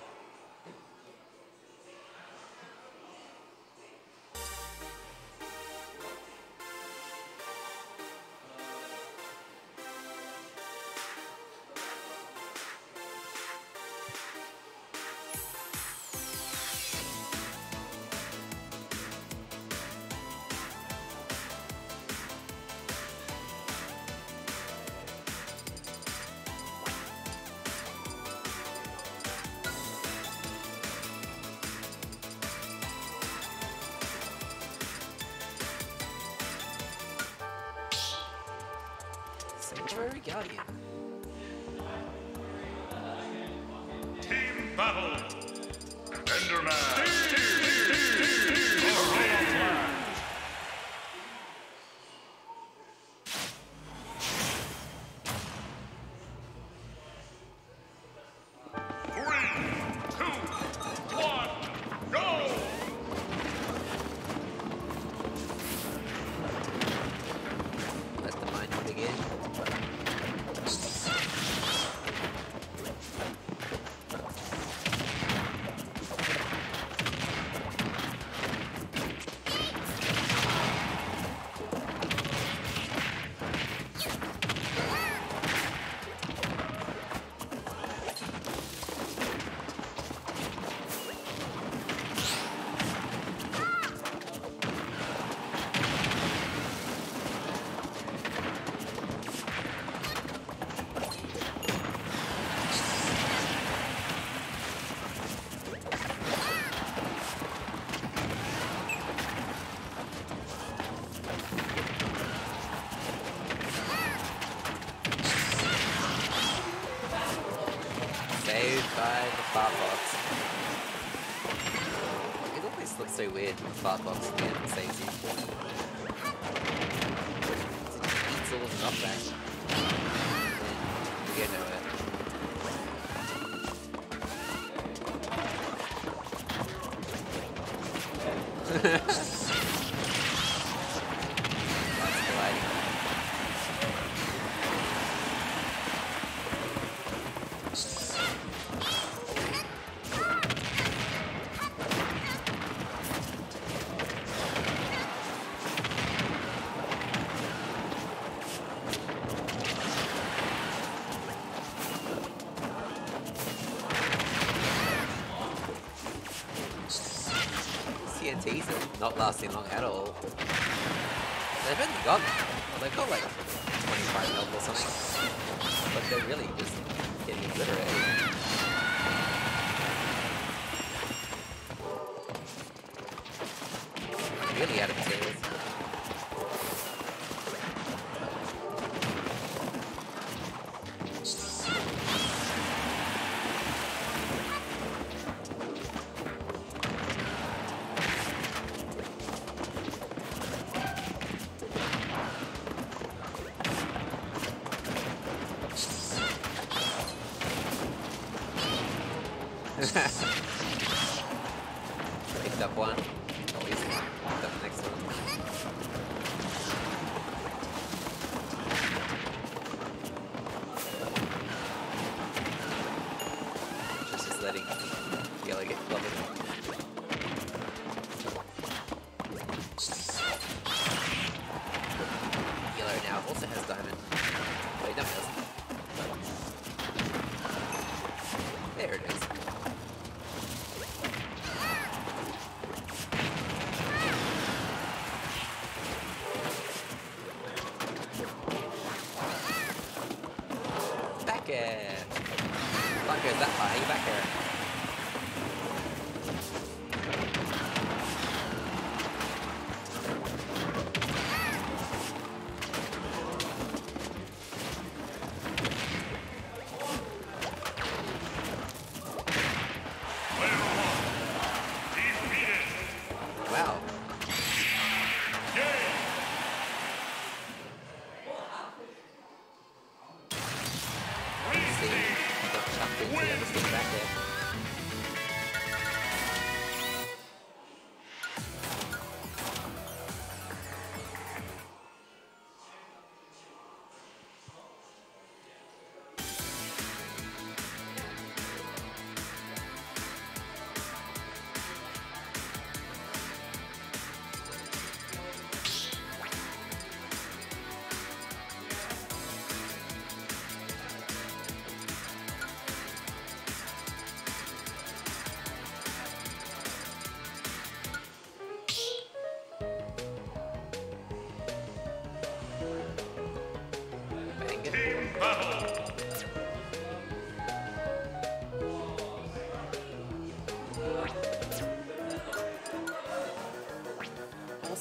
Speaker 1: Sanctuary Guardian. Fahrkosten. not lasting long at all. They've only got, well, they've got like 25 health or something, but they're really just getting obliterated.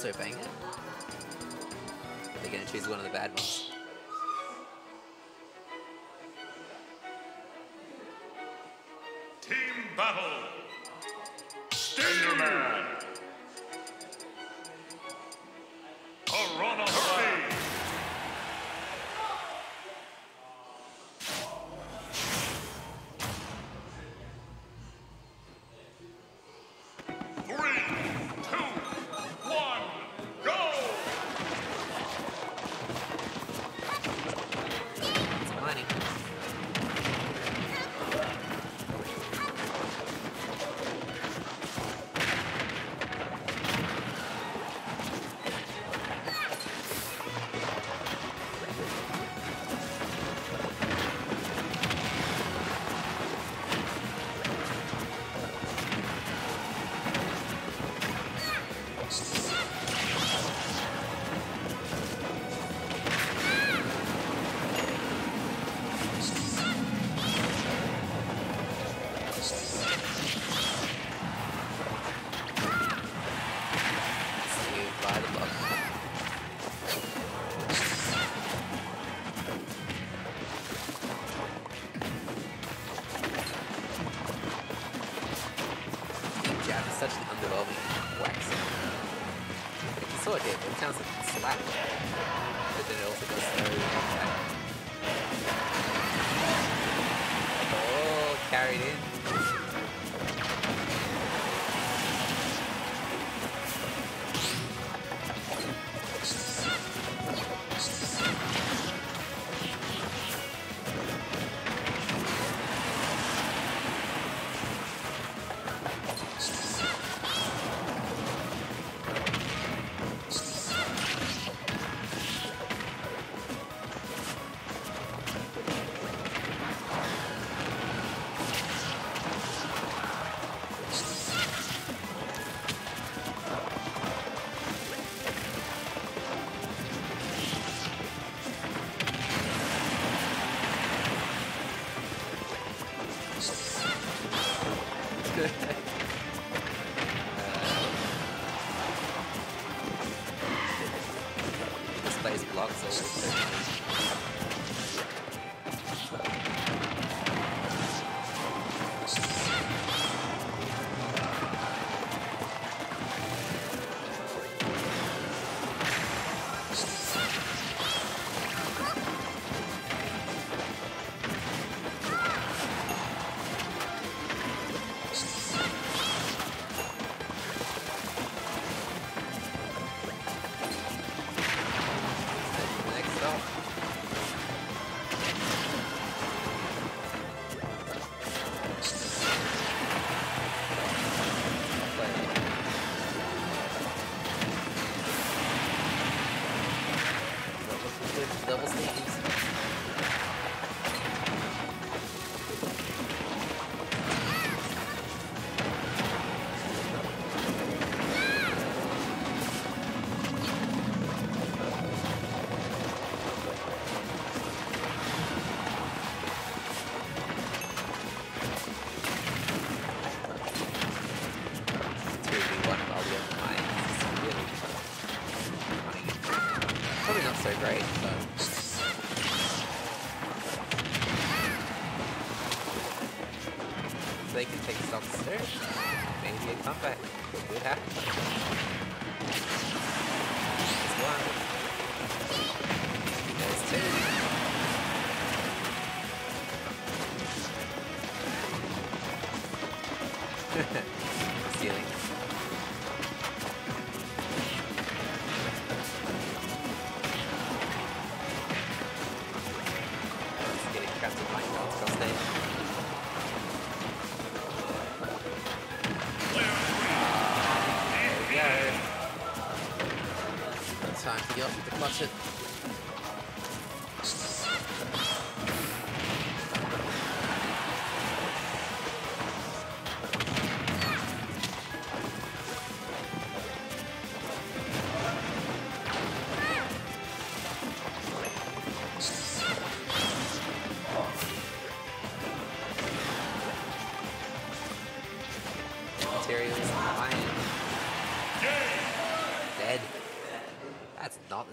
Speaker 1: also bang it? They're gonna choose one of the bad ones.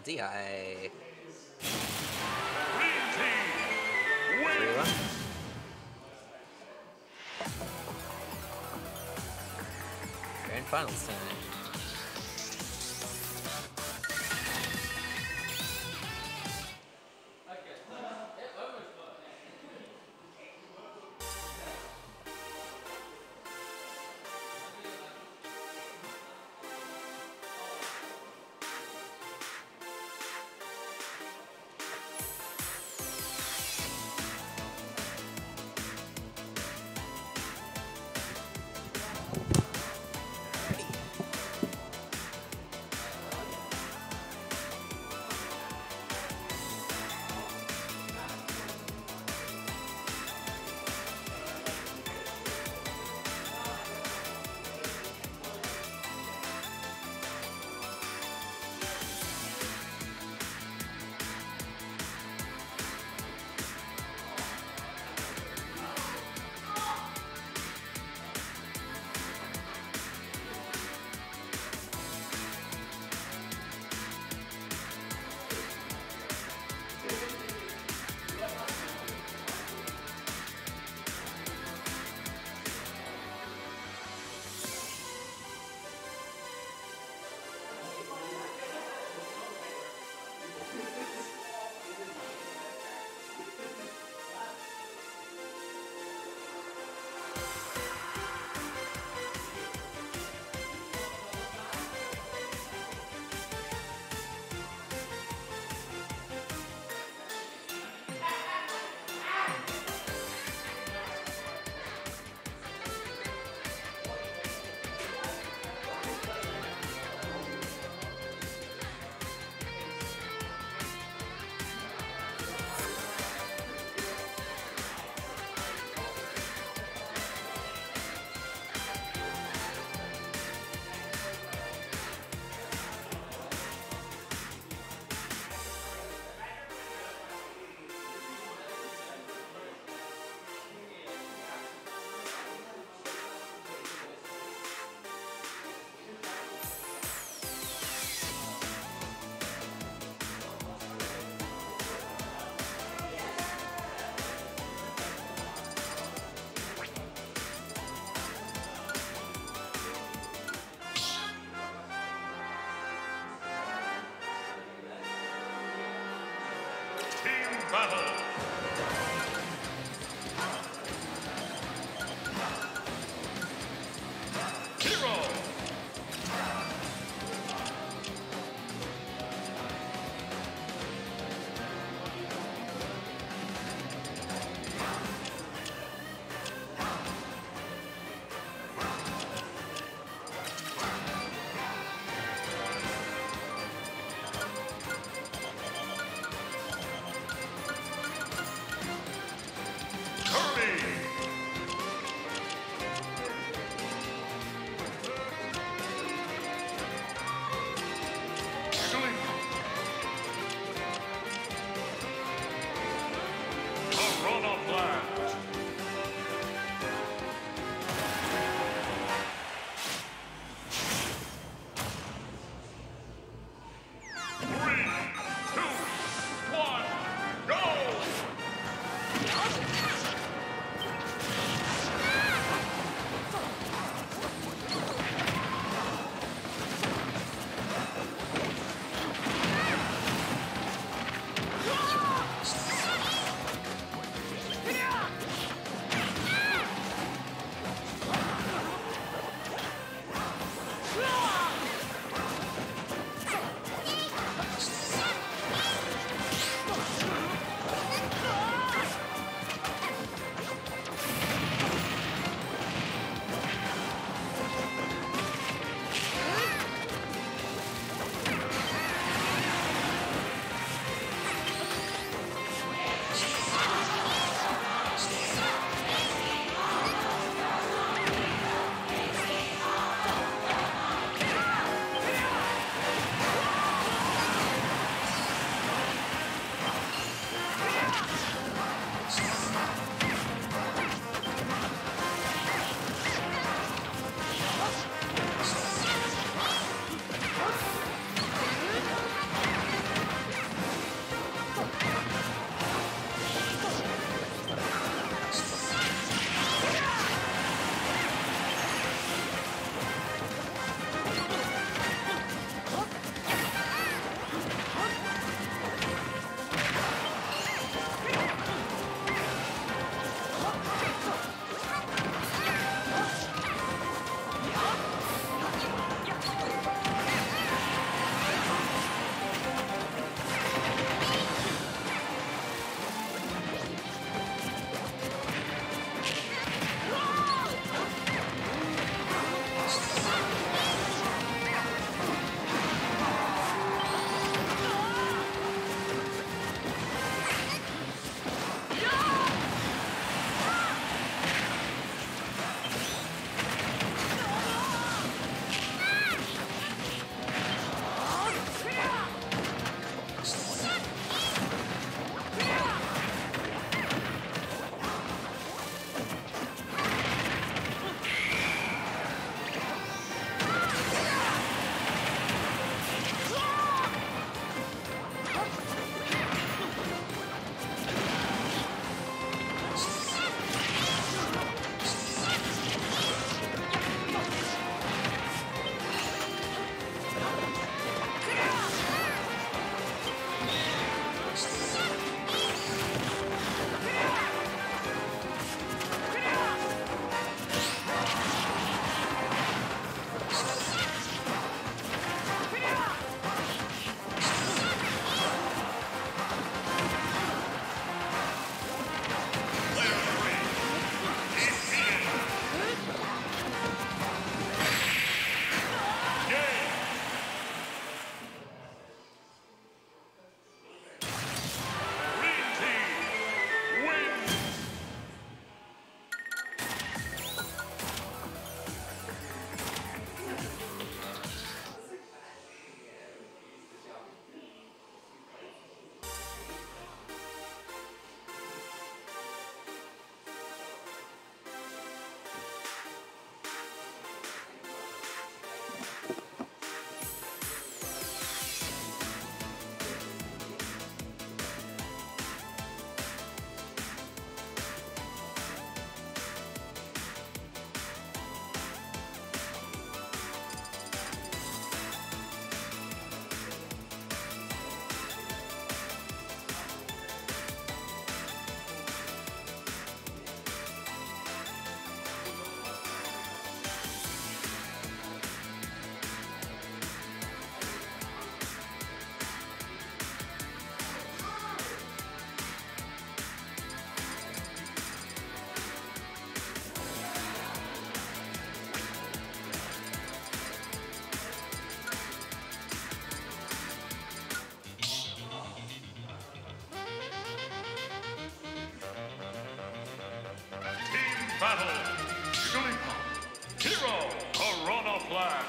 Speaker 1: That's not the
Speaker 2: battle. Corona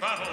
Speaker 2: Battle,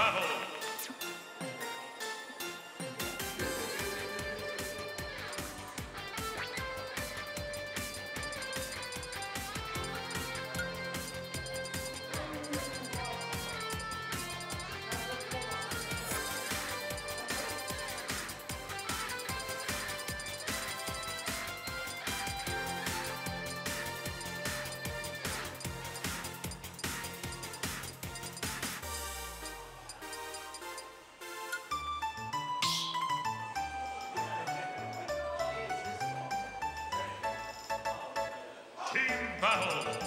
Speaker 2: battle. Team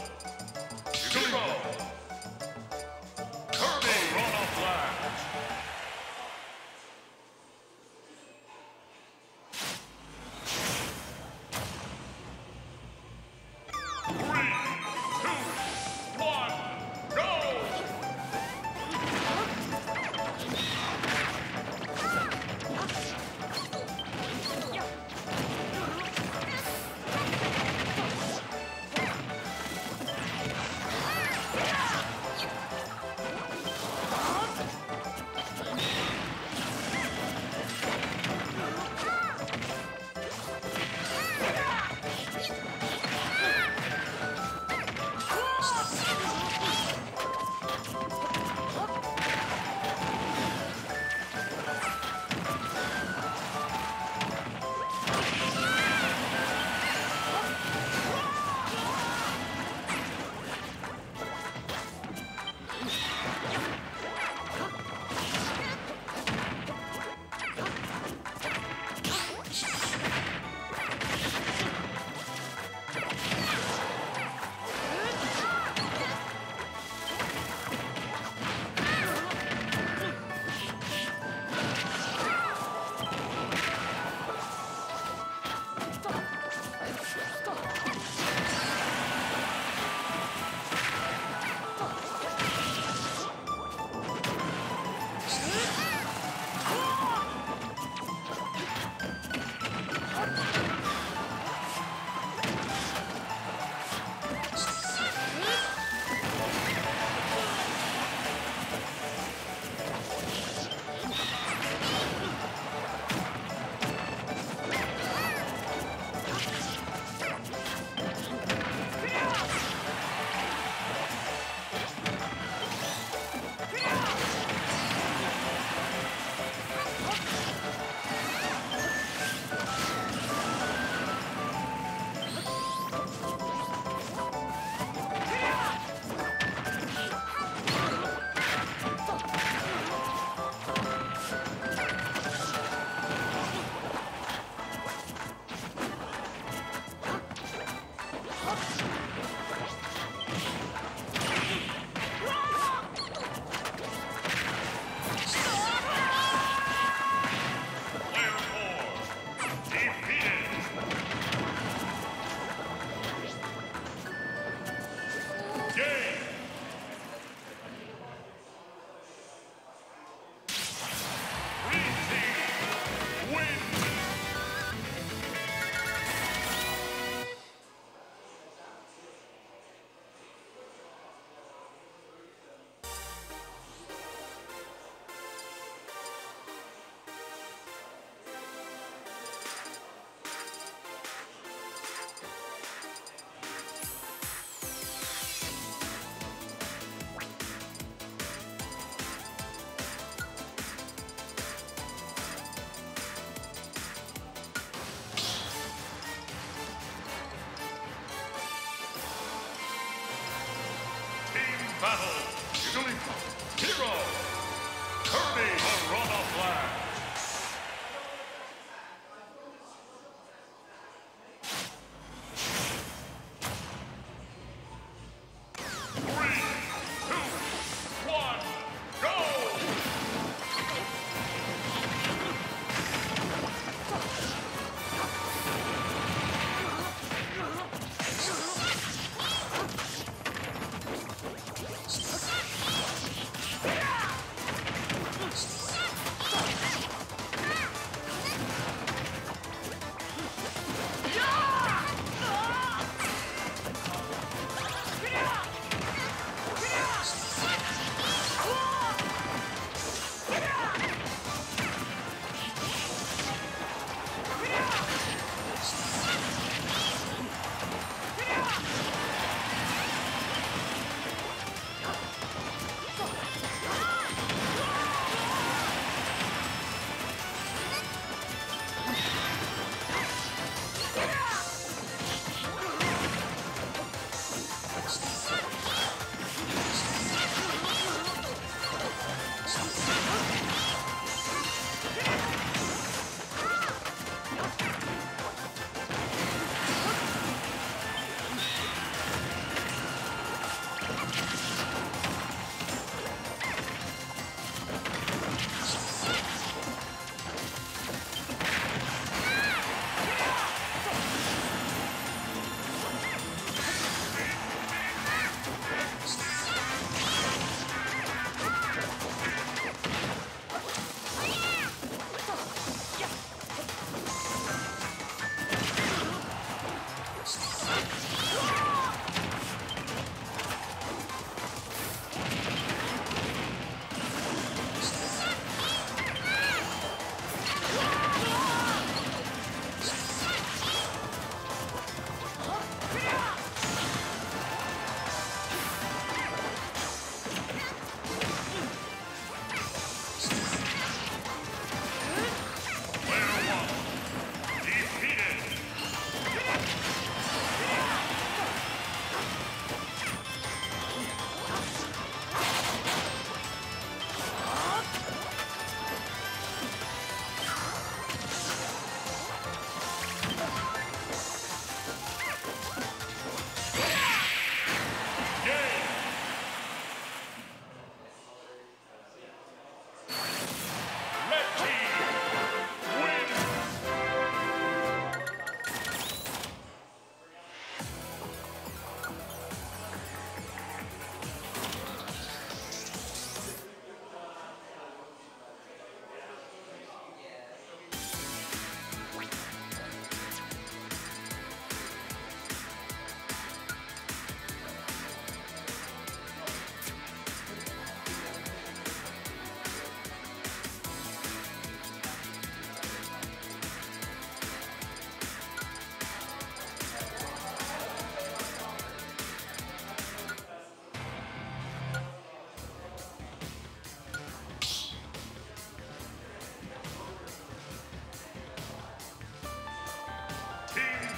Speaker 2: battle. Jigglypuff.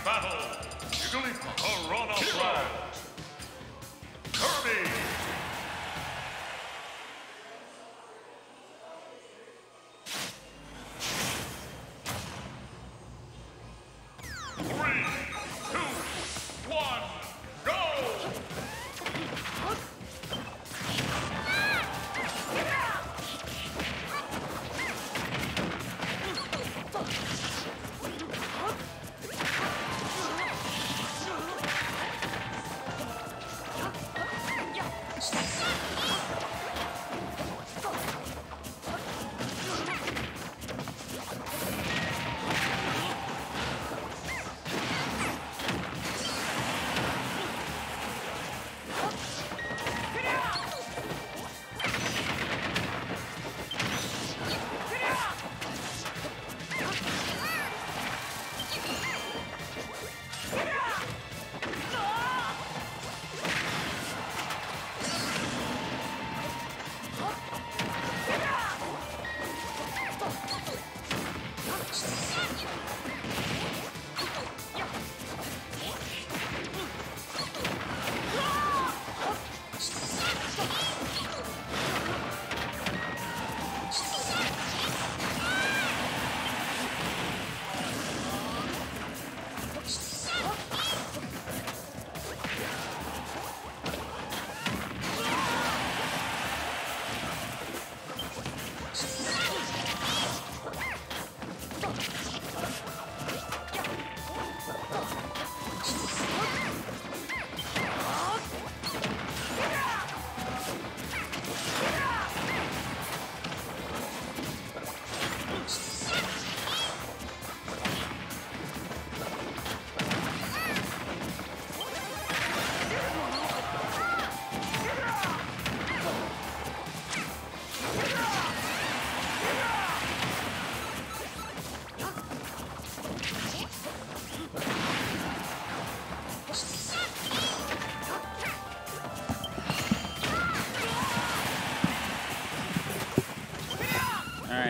Speaker 2: Battle.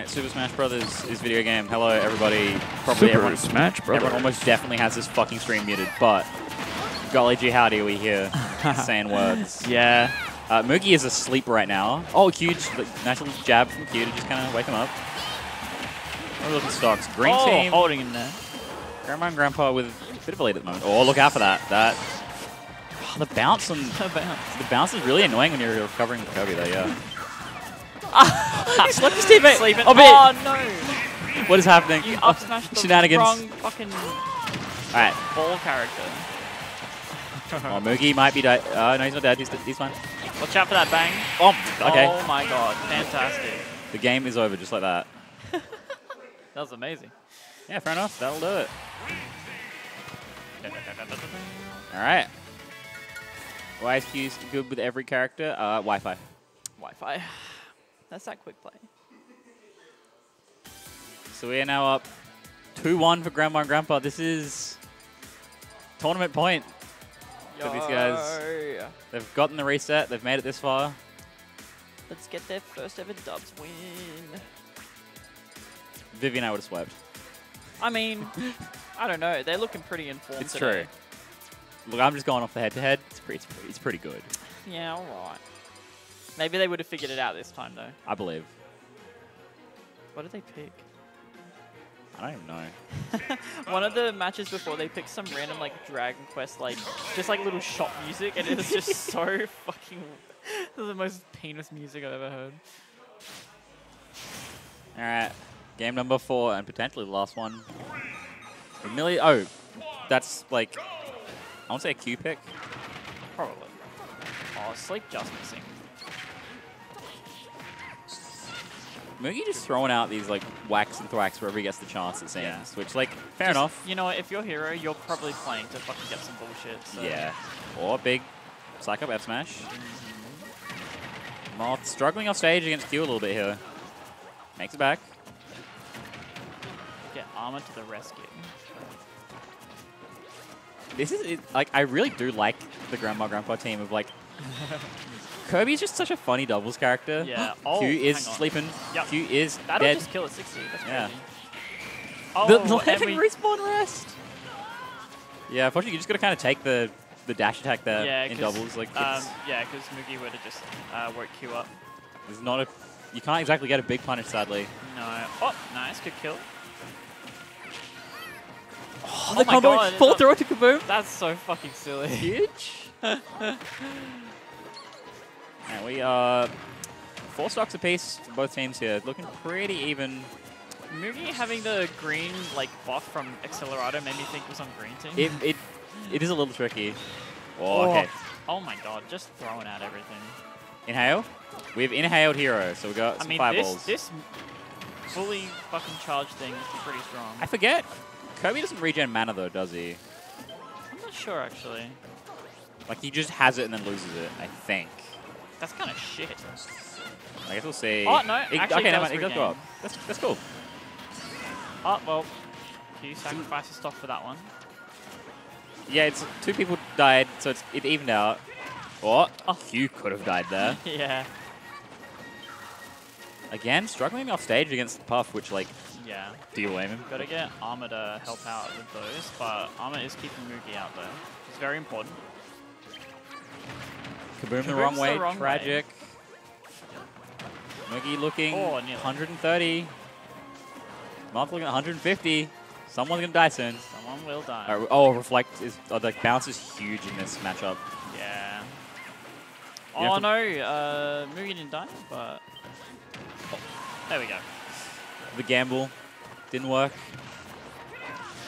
Speaker 6: Super Smash Brothers is video game. Hello, everybody. Probably everyone,
Speaker 7: Smash
Speaker 6: everyone almost definitely has this fucking stream muted, but golly gee howdy, are we here saying words.
Speaker 7: Yeah.
Speaker 6: Uh, Moogie is asleep right now. Oh, huge, nice little jab from Q to just kind of wake him up. What we looking stocks? Green
Speaker 7: oh,
Speaker 6: team,
Speaker 7: holding in there.
Speaker 6: Grandma and Grandpa with a bit of a lead at the moment. Oh, look out for that. That the bounce on the bounce is really annoying when you're recovering with Kirby, though. Yeah. he slept his teammate.
Speaker 7: Sleeping.
Speaker 6: Oh,
Speaker 7: Oh, no.
Speaker 6: What is happening?
Speaker 7: You
Speaker 6: Oh,
Speaker 7: up smashed the
Speaker 6: shenanigans.
Speaker 7: wrong fucking
Speaker 6: All right.
Speaker 7: ball character.
Speaker 6: Oh, Moogie might be dead. Uh, no, he's not dead. He's, he's fine.
Speaker 7: Watch out for that bang.
Speaker 6: Oh, okay.
Speaker 7: Oh my god. Fantastic.
Speaker 6: The game is over just like that.
Speaker 7: That was amazing.
Speaker 6: Yeah, fair enough. That'll do it. All right. Why is Q good with every character? Uh, Wi-Fi.
Speaker 7: Wi-Fi. That's that quick play.
Speaker 6: So we are now up 2-1 for Grandma and Grandpa. This is tournament point. For these guys. They've gotten the reset. They've made it this far.
Speaker 7: Let's get their first ever dubs win.
Speaker 6: Vivian, I would have swept.
Speaker 7: I mean, I don't know. They're looking pretty informed
Speaker 6: It's
Speaker 7: today.
Speaker 6: true. Look, I'm just going off the head-to-head. It's pretty, it's pretty, it's pretty good.
Speaker 7: Yeah, all right. Maybe they would have figured it out this time, though.
Speaker 6: I believe.
Speaker 7: What did they pick?
Speaker 6: I don't even know.
Speaker 7: One of the matches before, they picked some random, like, Dragon Quest, like, just, like, little shop music, and it was just so fucking... This is the most penis music I've ever heard.
Speaker 6: All right, game number four and potentially the last one. A million. Oh, that's like I want to say a Q pick.
Speaker 7: Probably. Oh, Sleep just missing.
Speaker 6: Moogie just throwing out these like whacks and thwacks wherever he gets the chance. It seems,
Speaker 7: Yeah.
Speaker 6: which like fair
Speaker 7: Just-
Speaker 6: enough.
Speaker 7: You know? If you're hero, you're probably playing to fucking get some bullshit. So.
Speaker 6: Yeah, or big psych up F smash. Mm-hmm. Moth struggling off stage against Q a little bit here. Makes it back.
Speaker 7: Get armor to the rescue.
Speaker 6: This is it, like I really do like the Grandma Grandpa team of like Kirby's just such a funny doubles character.
Speaker 7: Yeah. Oh,
Speaker 6: Q is sleeping.
Speaker 7: Yep.
Speaker 6: Q is
Speaker 7: That'll
Speaker 6: dead.
Speaker 7: just kill at 60. That's
Speaker 6: Yeah.
Speaker 7: crazy. Oh,
Speaker 6: the the
Speaker 7: we-
Speaker 6: respawn rest. Yeah, unfortunately, you just got to kind of take the the dash attack there
Speaker 7: yeah,
Speaker 6: in doubles. Like,
Speaker 7: um, yeah, because Moogie would have just uh, woke Q up.
Speaker 6: it's not a. You can't exactly get a big punish, sadly.
Speaker 7: No. Oh, nice, good kill.
Speaker 6: Oh,
Speaker 7: the combo God,
Speaker 6: full throw to Kaboom.
Speaker 7: That's so fucking silly.
Speaker 6: Huge. and we are four stocks apiece for both teams here, looking pretty even.
Speaker 7: Moogie having the green like buff from Accelerator made me think it was on green team.
Speaker 6: It it it is a little tricky. Oh, oh okay.
Speaker 7: Oh my god, just throwing out everything.
Speaker 6: Inhale. We've inhaled hero, so we got some I
Speaker 7: mean,
Speaker 6: fireballs.
Speaker 7: this this fully fucking charged thing is pretty strong.
Speaker 6: I forget. Kirby doesn't regen mana though, does he?
Speaker 7: I'm not sure actually.
Speaker 6: Like he just has it and then loses it. I think.
Speaker 7: That's kind of shit.
Speaker 6: I guess we'll see.
Speaker 7: Oh, no,
Speaker 6: It-
Speaker 7: actually
Speaker 6: okay, never mind. It does go up. That's that's cool.
Speaker 7: Oh well, Q sacrifices stock for that one.
Speaker 6: Yeah, it's two people died, so it's it evened out. Oh, oh. Q could have died there.
Speaker 7: yeah,
Speaker 6: Again, struggling off stage against Puff, which like,
Speaker 7: yeah.
Speaker 6: do you blame him?
Speaker 7: Gotta get Armor to help out with those, but Armor is keeping Moogie out there. It's very important.
Speaker 6: Kaboom the
Speaker 7: Kaboom's
Speaker 6: wrong
Speaker 7: the
Speaker 6: way,
Speaker 7: wrong way.
Speaker 6: tragic. Moogie looking
Speaker 7: Oh, nearly.
Speaker 6: 130. Moth looking 150. Someone's gonna die soon.
Speaker 7: Someone will die.
Speaker 6: Uh, oh, reflect is oh, like bounce is huge in this matchup.
Speaker 7: Yeah.
Speaker 6: You have
Speaker 7: Oh
Speaker 6: to-
Speaker 7: no, uh, Moogie didn't die, but oh, there we go.
Speaker 6: The gamble didn't work.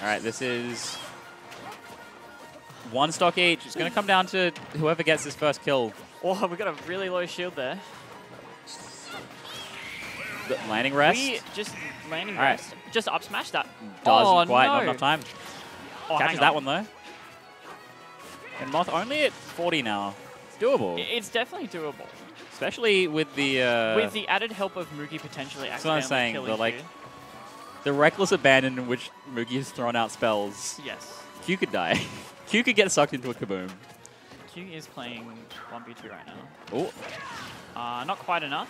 Speaker 6: All right, this is one stock each. It's gonna come down to whoever gets this first kill.
Speaker 7: Oh, we got a really low shield there.
Speaker 6: The landing rest
Speaker 7: We just landing
Speaker 6: All right.
Speaker 7: rest. Just up smash that.
Speaker 6: doesn't
Speaker 7: oh,
Speaker 6: quite
Speaker 7: no.
Speaker 6: not enough time.
Speaker 7: Oh,
Speaker 6: Catches
Speaker 7: hang
Speaker 6: that one though. And Moth only at 40 now. It's doable,
Speaker 7: It's definitely doable.
Speaker 6: especially with the uh,
Speaker 7: With the added help of Moogie potentially
Speaker 6: That's what I'm saying, the, like,
Speaker 7: you.
Speaker 6: the reckless abandon in which Moogie has thrown out spells.
Speaker 7: Yes.
Speaker 6: Q could die. Q could get sucked into a kaboom.
Speaker 7: Q is playing 1v2 right now.
Speaker 6: Oh,
Speaker 7: Uh, not quite enough.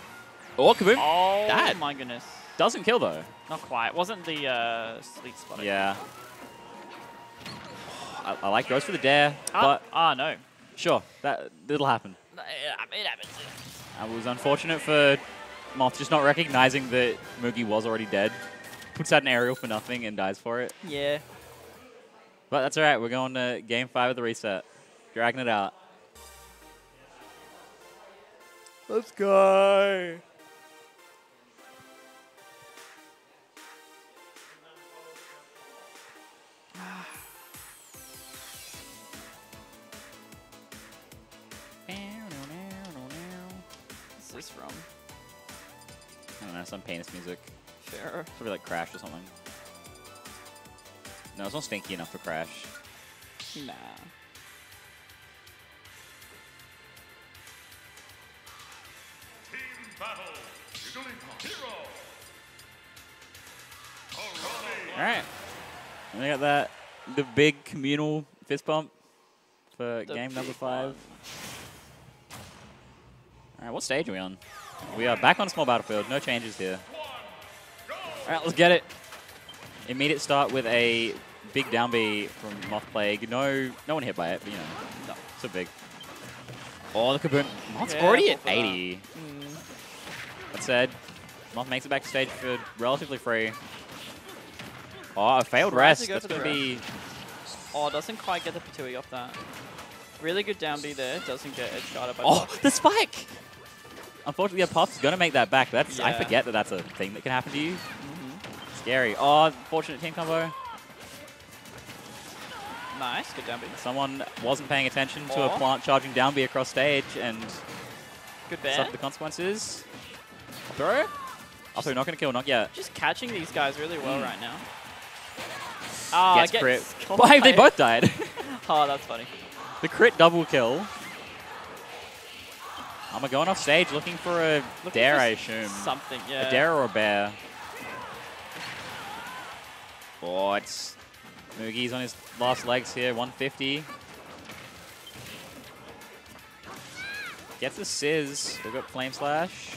Speaker 6: oh kaboom!
Speaker 7: Oh
Speaker 6: That-
Speaker 7: my goodness.
Speaker 6: Doesn't kill though.
Speaker 7: Not quite. Wasn't the uh, sweet spot.
Speaker 6: Yeah. I, I like goes for the dare.
Speaker 7: Ah,
Speaker 6: but
Speaker 7: ah, no.
Speaker 6: sure, that it'll happen.
Speaker 7: It happens.
Speaker 6: It was unfortunate for Moth just not recognizing that Moogie was already dead. Puts out an aerial for nothing and dies for it.
Speaker 7: Yeah.
Speaker 6: But that's all right. We're going to game five of the reset. Dragging it out.
Speaker 7: Let's go. What's this from?
Speaker 6: I don't know, some penis music.
Speaker 7: Fair.
Speaker 6: Probably like Crash or something. No, it's not stinky enough for Crash.
Speaker 7: Nah.
Speaker 2: Team battle. Jigglypuff. Hero. Alright.
Speaker 6: And we got that, the big communal fist bump for
Speaker 7: The
Speaker 6: game number
Speaker 7: big
Speaker 6: five. All right, what stage are we on? We are back on a small battlefield. No changes here. All right, let's get it. Immediate start with a big down B from Moth Plague. No, no one hit by it, but you know, no, so big. Oh, the kaboom! Moth's
Speaker 7: Yeah,
Speaker 6: already at
Speaker 7: for that.
Speaker 6: 80.
Speaker 7: Mm.
Speaker 6: That said, Moth makes it back to stage for relatively free. Oh, a failed rest.
Speaker 7: go
Speaker 6: That's going to be...
Speaker 7: Oh, doesn't quite get the Ptooie off that. Really good down B there. Doesn't get edge guarded by
Speaker 6: Oh, the spike! Unfortunately, yeah, Puff's going to make that back. That's I forget that that's a thing that can happen to you.
Speaker 7: Mhm.
Speaker 6: Scary. Oh, fortunate team combo.
Speaker 7: Nice, good down B.
Speaker 6: Someone wasn't paying attention to a
Speaker 7: Oh.
Speaker 6: plant charging down B across stage and
Speaker 7: Good bear.
Speaker 6: suffered the consequences. Throw? Up throw, not going to kill, not yet.
Speaker 7: Just catching these guys really well
Speaker 6: Mm.
Speaker 7: right now. Ah,
Speaker 6: Gets crit.
Speaker 7: caught
Speaker 6: Why, they both died.
Speaker 7: Oh, that's funny.
Speaker 6: the crit double kill. I'm going off stage looking for a
Speaker 7: Looking
Speaker 6: dare,
Speaker 7: for
Speaker 6: I assume.
Speaker 7: Something, yeah.
Speaker 6: A dare or a bear? Oh, it's Moogie's on his last legs here, 150. Gets a Sizz. We've got Flame Slash.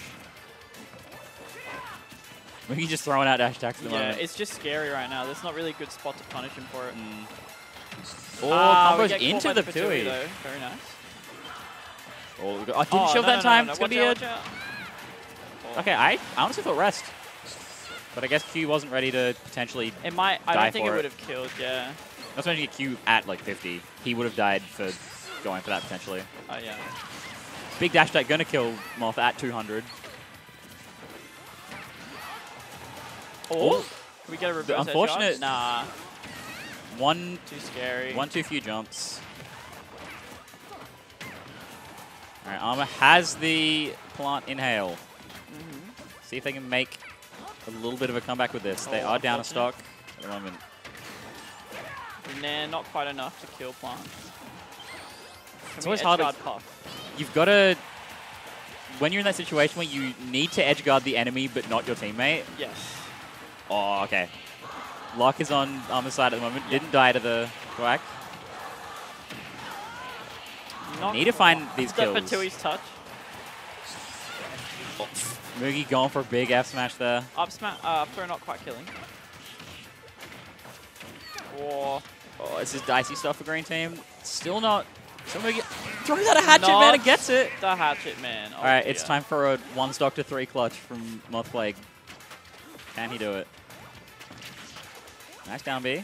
Speaker 6: Moogie just throwing out dash attacks at the
Speaker 7: Yeah,
Speaker 6: moment.
Speaker 7: it's just scary right now. There's not really a good spot to punish him for it.
Speaker 6: Mm. Oh,
Speaker 7: Ah,
Speaker 6: combos into the Ptooie,
Speaker 7: though. Very nice.
Speaker 6: Oh, I didn't
Speaker 7: Oh,
Speaker 6: shove
Speaker 7: no,
Speaker 6: that
Speaker 7: no,
Speaker 6: time.
Speaker 7: No,
Speaker 6: It's gonna be a. Okay, I, I honestly thought rest. But I guess Q wasn't ready to potentially.
Speaker 7: It might. I don't think it
Speaker 6: it.
Speaker 7: would have killed. Yeah.
Speaker 6: That's when you get Q at like 50. He would have died for going for that potentially.
Speaker 7: Oh yeah.
Speaker 6: Big dash attack gonna kill Moth at 200.
Speaker 7: Oh. Can we get a reverse
Speaker 6: unfortunate-
Speaker 7: Nah.
Speaker 6: One,
Speaker 7: Too scary.
Speaker 6: one too few jumps. All right, Armor has the plant inhale.
Speaker 7: Mhm.
Speaker 6: See if they can make a little bit of a comeback with this. They
Speaker 7: Oh,
Speaker 6: are down a stock at the moment.
Speaker 7: Nah, not quite enough to kill plants. Can
Speaker 6: It's always hard
Speaker 7: puff?
Speaker 6: You've got to. When you're in that situation where you need to edge guard the enemy but not your teammate.
Speaker 7: Yes.
Speaker 6: Oh, okay. Lock is on Armor's side at the moment. Didn't die to the quack.
Speaker 7: Not
Speaker 6: Need to find these
Speaker 7: Is that
Speaker 6: kills.
Speaker 7: Ptooie's touch? Oh.
Speaker 6: Moogie going for a big F smash there.
Speaker 7: Up smash. Uh, up throw not quite killing. Or
Speaker 6: Oh, this is dicey stuff for green team. Still not. Still Moogie throws out a hatchet man and gets it.
Speaker 7: the hatchet man. Oh,
Speaker 6: All right, it's time for a one stock to three clutch from Moth Plague. Can he do it? Nice down B.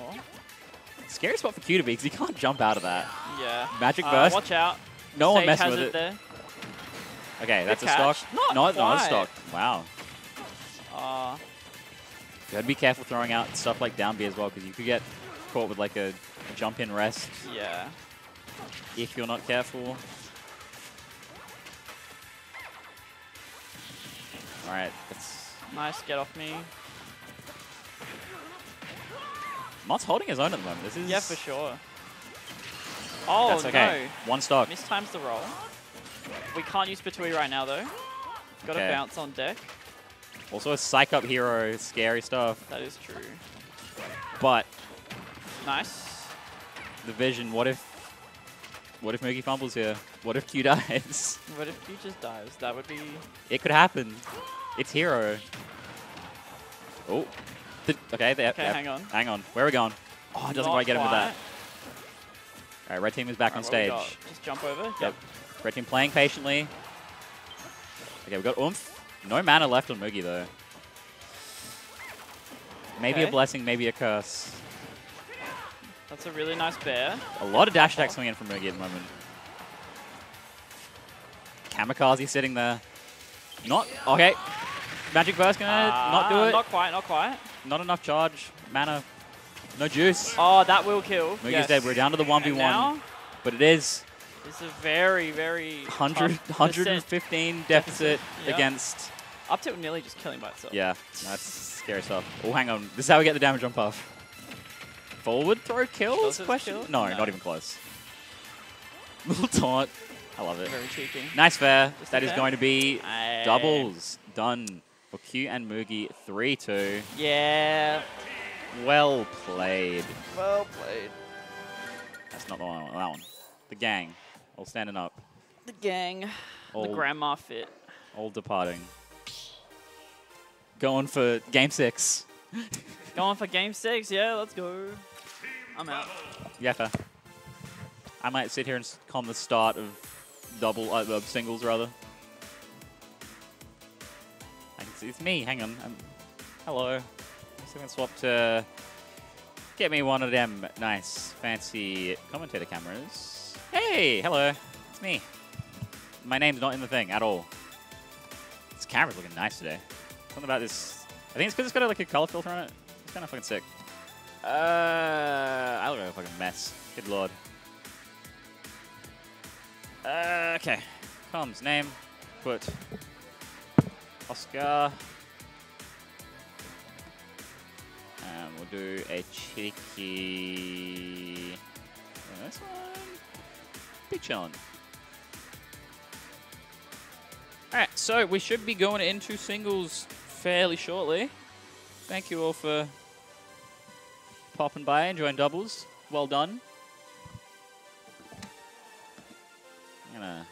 Speaker 7: Oh,
Speaker 6: Scary spot for Q to be because he can't jump out of that.
Speaker 7: yeah.
Speaker 6: Magic
Speaker 7: Uh,
Speaker 6: burst.
Speaker 7: Watch out.
Speaker 6: No one
Speaker 7: Sage
Speaker 6: messing
Speaker 7: has
Speaker 6: with
Speaker 7: it
Speaker 6: it. Okay, that's a stock.
Speaker 7: Not
Speaker 6: no, not a stock. Wow.
Speaker 7: Uh,
Speaker 6: You gotta be careful throwing out stuff like down B as well because you could get caught with like a, a jump in rest
Speaker 7: yeah.
Speaker 6: if you're not careful. All right, that's
Speaker 7: Nice. Get off me.
Speaker 6: Mott's holding his own at the moment. This is
Speaker 7: Yeah, for sure. Oh
Speaker 6: That's okay. One stock.
Speaker 7: no. Mistimes the roll. We can't use Ptooie right now though. Got to
Speaker 6: Okay.
Speaker 7: bounce on deck.
Speaker 6: Also a psych up hero, scary stuff.
Speaker 7: That is true.
Speaker 6: But
Speaker 7: Nice.
Speaker 6: the vision, what if what if Moogie fumbles here? What if Q dies?
Speaker 7: What if Q just dies? That would be.
Speaker 6: It could happen. It's hero. Oh. The- okay, there.
Speaker 7: Okay,
Speaker 6: yep.
Speaker 7: hang on.
Speaker 6: Hang on. Where are we going? Oh, it doesn't
Speaker 7: Not
Speaker 6: quite get him with that. All right, red team is back on
Speaker 7: what we
Speaker 6: stage.
Speaker 7: Just jump over.
Speaker 6: Yep. Red team playing patiently. Okay, we got oomph. No mana left on Moogie though. Maybe a blessing, maybe a curse.
Speaker 7: That's a really nice bear.
Speaker 6: A lot of dash attacks coming in from Moogie at the moment. Kamikaze sitting there. Not okay. Magic burst gonna ah, not do it.
Speaker 7: Not quite. Not quite.
Speaker 6: Not enough charge. Mana. No juice.
Speaker 7: Oh, that will kill.
Speaker 6: Moogie's
Speaker 7: yes.
Speaker 6: dead. We're down to the 1v1. But it is
Speaker 7: it's a very, very
Speaker 6: 100,
Speaker 7: tough
Speaker 6: 115 deficit
Speaker 7: Yep.
Speaker 6: against.
Speaker 7: Up to nearly just killing by itself.
Speaker 6: Yeah, that's scary stuff. Oh, hang on. This is how we get the damage on Puff. Forward throw kills? Question?
Speaker 7: kill?
Speaker 6: No,
Speaker 7: No.
Speaker 6: not even close. Little taunt. I love it.
Speaker 7: Very cheeky.
Speaker 6: Nice fair.
Speaker 7: Just
Speaker 6: That is
Speaker 7: fair?
Speaker 6: going to be
Speaker 7: Aye.
Speaker 6: doubles done for Q and Moogie 3-2.
Speaker 7: Yeah.
Speaker 6: Well played.
Speaker 7: Well played.
Speaker 6: That's not the one. That one. The gang. All standing up.
Speaker 7: The gang.
Speaker 6: All,
Speaker 7: The grandma fit.
Speaker 6: all departing. Going for game six.
Speaker 7: Going for game six. Yeah, let's go. I'm out.
Speaker 6: Yeah. I might sit here and calm the start of double, uh, of singles rather. I can see it's me. Hang on. I'm, hello. I'm gonna swap to get me one of them nice, fancy commentator cameras. Hey, hello. It's me. My name's not in the thing at all. This camera's looking nice today. Something about this. I think it's because it's got like a color filter on it. It's kind of fucking sick. Uh, I look like a fucking mess. Good lord. Uh, okay. Comes name. Put Oscar. And we'll do a cheeky. uh, This one. Big challenge. Alright, so we should be going into singles fairly shortly. Thank you all for popping by, enjoying doubles. Well done. I'm gonna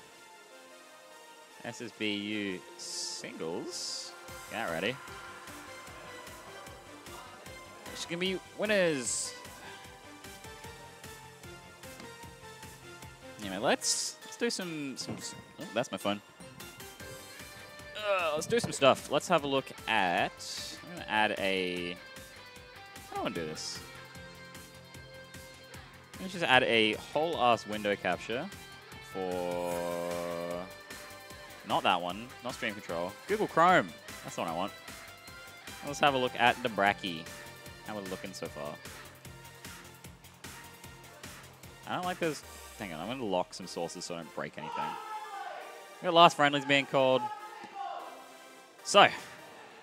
Speaker 6: SSBU singles. Get ready. It's gonna be winners. Alright, let's let's do some some. Oh, that's my phone. Uh, let's do some stuff. Let's have a look at. I'm gonna add a. I don't want to do this. Let's just add a whole ass window capture for. Not that one. Not Stream Control. Google Chrome. That's the one I want. Let's have a look at the Bracky. How we're looking so far. I don't like those. Hang on, I'm going to lock some sources so I don't break anything. Got last friendlies being called. So,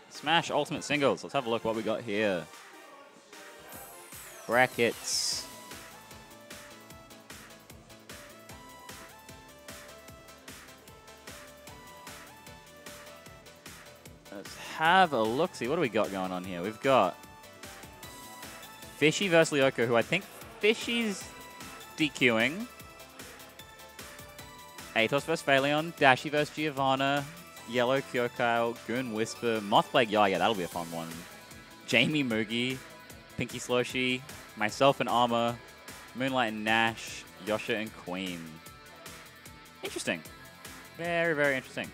Speaker 6: Smash Ultimate Singles. Let's have a look what we got here. Brackets. Let's have a look. See what do we got going on here? We've got Fishy versus Lyoko, who I think Fishy's DQing. Atos vs. Phaleon, Dashi vs. Giovanna, Yellow Kyokyle, Goon Whisper, Mothblade Yah, yeah, that'll be a fun one. Jamie Moogie, Pinky Sloshy, myself and Armor, Moonlight and Nash, Yosha and Queen. Interesting. Very, very interesting.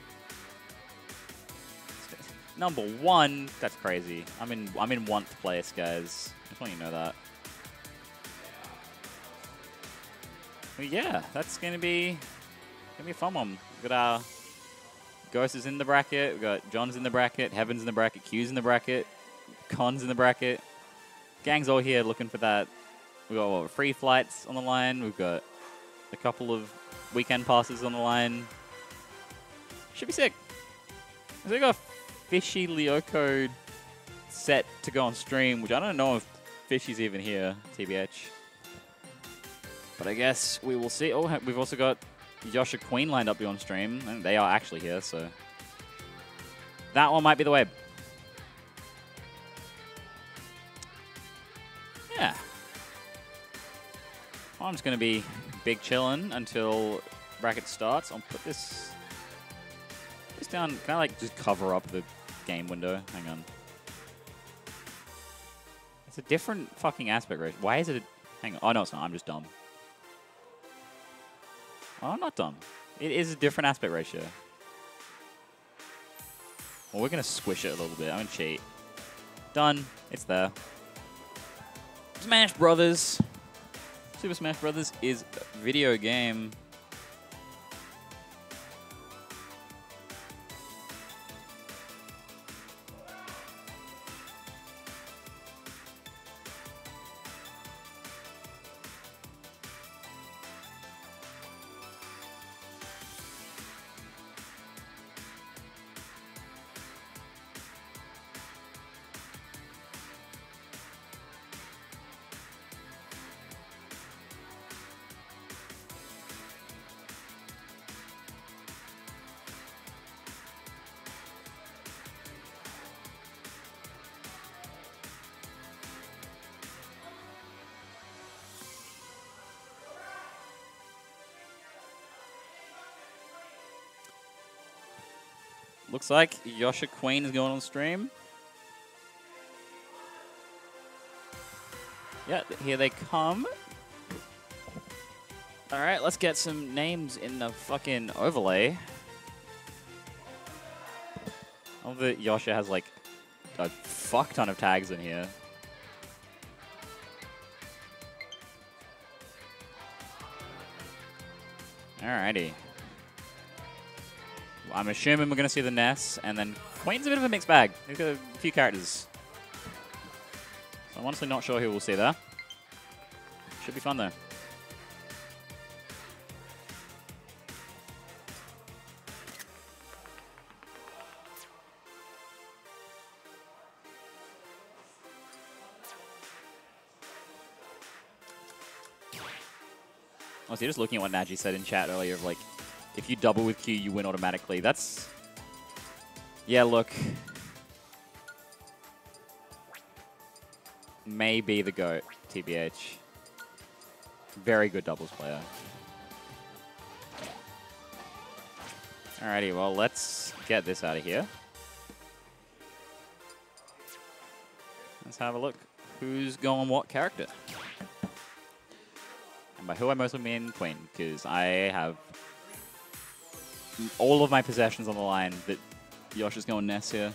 Speaker 6: Number one, that's crazy. I'm in I'm in want place, guys. Just want you to know that. But yeah, that's gonna be gonna be a fun one. We got our Ghost is in the bracket, We've got John's in the bracket, Heaven's in the bracket, Q's in the bracket, Con's in the bracket. Gang's all here looking for that. We've got what, free flights on the line. We've got a couple of weekend passes on the line. Should be sick. So we got a Fishy Lyoko set to go on stream, which I don't know if Fishy's even here, TBH. But I guess we will see. Oh, we've also got Yosha Queen lined up to on stream, and they are actually here, so that one might be the way. Yeah. I'm just going to be big chillin' until bracket starts. I'll put this this down, Can I, like just cover up the game window. Hang on. It's a different fucking aspect ratio. Why is it? A, hang on. Oh no, it's not. I'm just dumb. Oh, I'm not dumb. It is a different aspect ratio. Well, we're gonna squish it a little bit. I'm gonna cheat. Done. It's there. Smash Brothers. Super Smash Brothers is a video game. Looks like Yosha Queen is going on stream. Yeah, here they come. All right, let's get some names in the fucking overlay. Oh, the Yosha has like a fuck ton of tags in here. Alrighty. I'm assuming we're going to see the Ness, and then Queen's a bit of a mixed bag. He's got a few characters. So I'm honestly not sure who we'll see there. Should be fun, though. Honestly, just looking at what Naji said in chat earlier of like, if you double with Q, you win automatically. That's... Yeah, look. Maybe the GOAT, TBH. Very good doubles player. Alrighty, well, let's get this out of here. Let's have a look. Who's going what character? And by who I mostly mean Queen, because I have all of my possessions on the line that Yosh is going Ness here.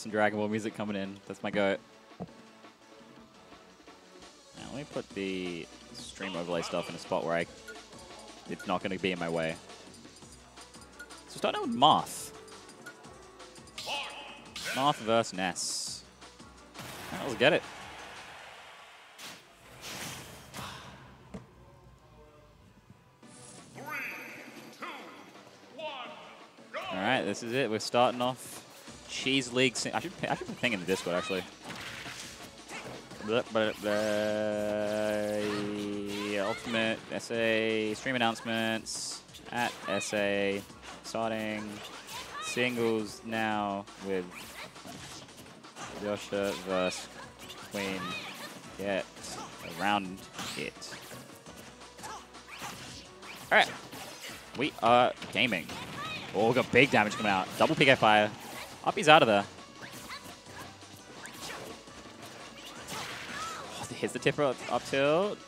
Speaker 6: Some Dragon Ball music coming in. That's my go. Now let me put the stream overlay stuff in a spot where I it's not going to be in my way. So starting out with Moth. Moth versus Ness. Alright, let's get it.
Speaker 2: Three, two, one!
Speaker 6: All right, this is it. We're starting off Cheese League. I should I should put a in the Discord actually. Blah. Uh, ultimate SA stream announcements at SA starting singles now with Yosha vs Queen. Get around it. All right, we are gaming. Oh, we got big damage coming out. Double PK fire. Up he's out of there. Oh, here's the tipper up, up tilt.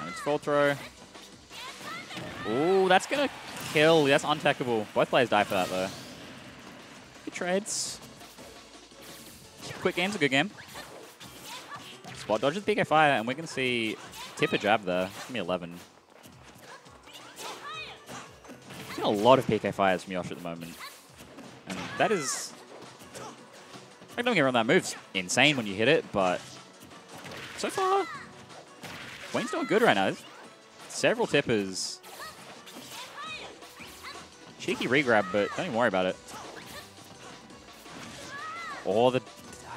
Speaker 6: And it's full throw. Ooh, that's gonna kill. That's untechable. Both players die for that though. Good trades. Quick game's a good game. Spot dodges PK fire, and we're gonna see tipper jab there. Gonna be 11. A lot of PK fires from Yosh at the moment. And that is... I don't get wrong, that move's insane when you hit it, but so far, Wayne's doing good right now. Several tippers. Cheeky regrab, but don't even worry about it. Oh, the...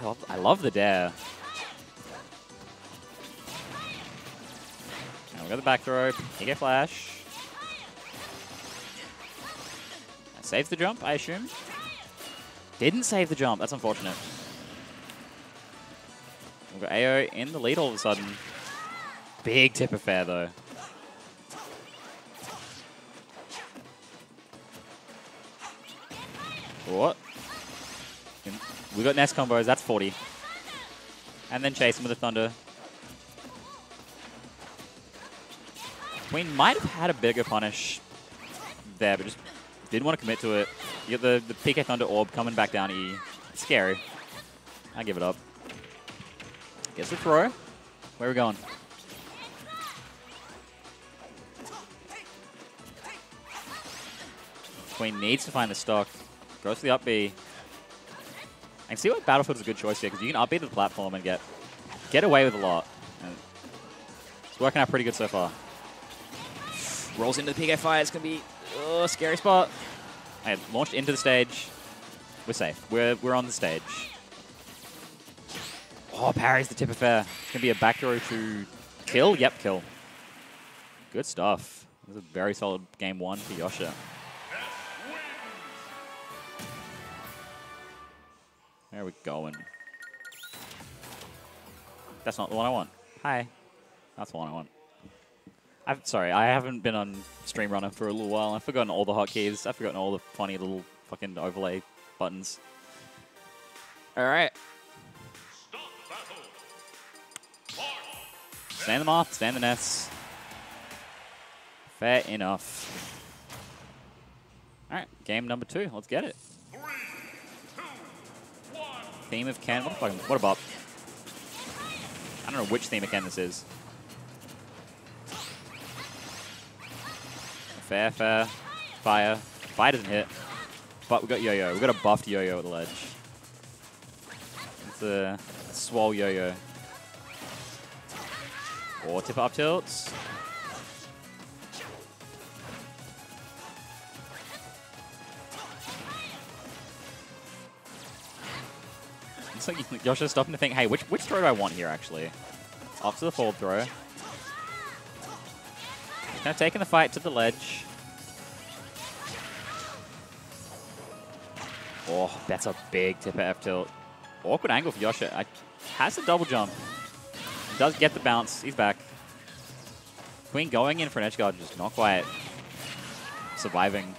Speaker 6: I love, I love the dare. Now we got the back throw, PK flash. Saves the jump, I assume. Didn't save the jump. That's unfortunate. We've got AO in the lead all of a sudden. Big tip affair, though. What? We got Ness combos. That's 40. And then chase him with a Thunder. Queen might have had a bigger punish there, but just didn't want to commit to it. You get the, the PK Thunder Orb coming back down E. Scary. I give it up. Gets the throw. Where are we going? Queen needs to find the stock. Goes to the up B. Can see why Battlefield is a good choice here, because you can up B to the platform and get get away with a lot. And it's working out pretty good so far. Rolls into the PK fire. It's going to be oh, scary spot. I launched into the stage. We're safe. We're, we're on the stage. Oh, parries the tip affair. It's going to be a back throw to kill. Yep, kill. Good stuff. This is a very solid game one for Yosha. Where are we going? That's not the one I want. Hi. That's the one I want. I'm sorry, I haven't been on Stream Runner for a little while. I've forgotten all the hotkeys. I've forgotten all the funny little fucking overlay buttons. All right.
Speaker 2: Stop battle. Mark.
Speaker 6: Stand them off, stand the nets. Fair enough. All right, game number two. Let's get it.
Speaker 2: Three, two, one.
Speaker 6: Theme of Ken. What a fucking, what a bop. I don't know which theme of Ken this is. Fair, fair. Fire. Fire doesn't hit. But we got Yo-Yo. we got a buffed Yo-Yo at the ledge. It's a swole Yo-Yo. Or tip up tilts. It's like Yoshi's stopping to think, hey, which which throw do I want here, actually? To the forward throw. Of taking the fight to the ledge. Oh, that's a big tip F tilt. Awkward angle for Yoshi. I, has the double jump. Does get the bounce. He's back. Queen going in for an edge guard, just not quite surviving.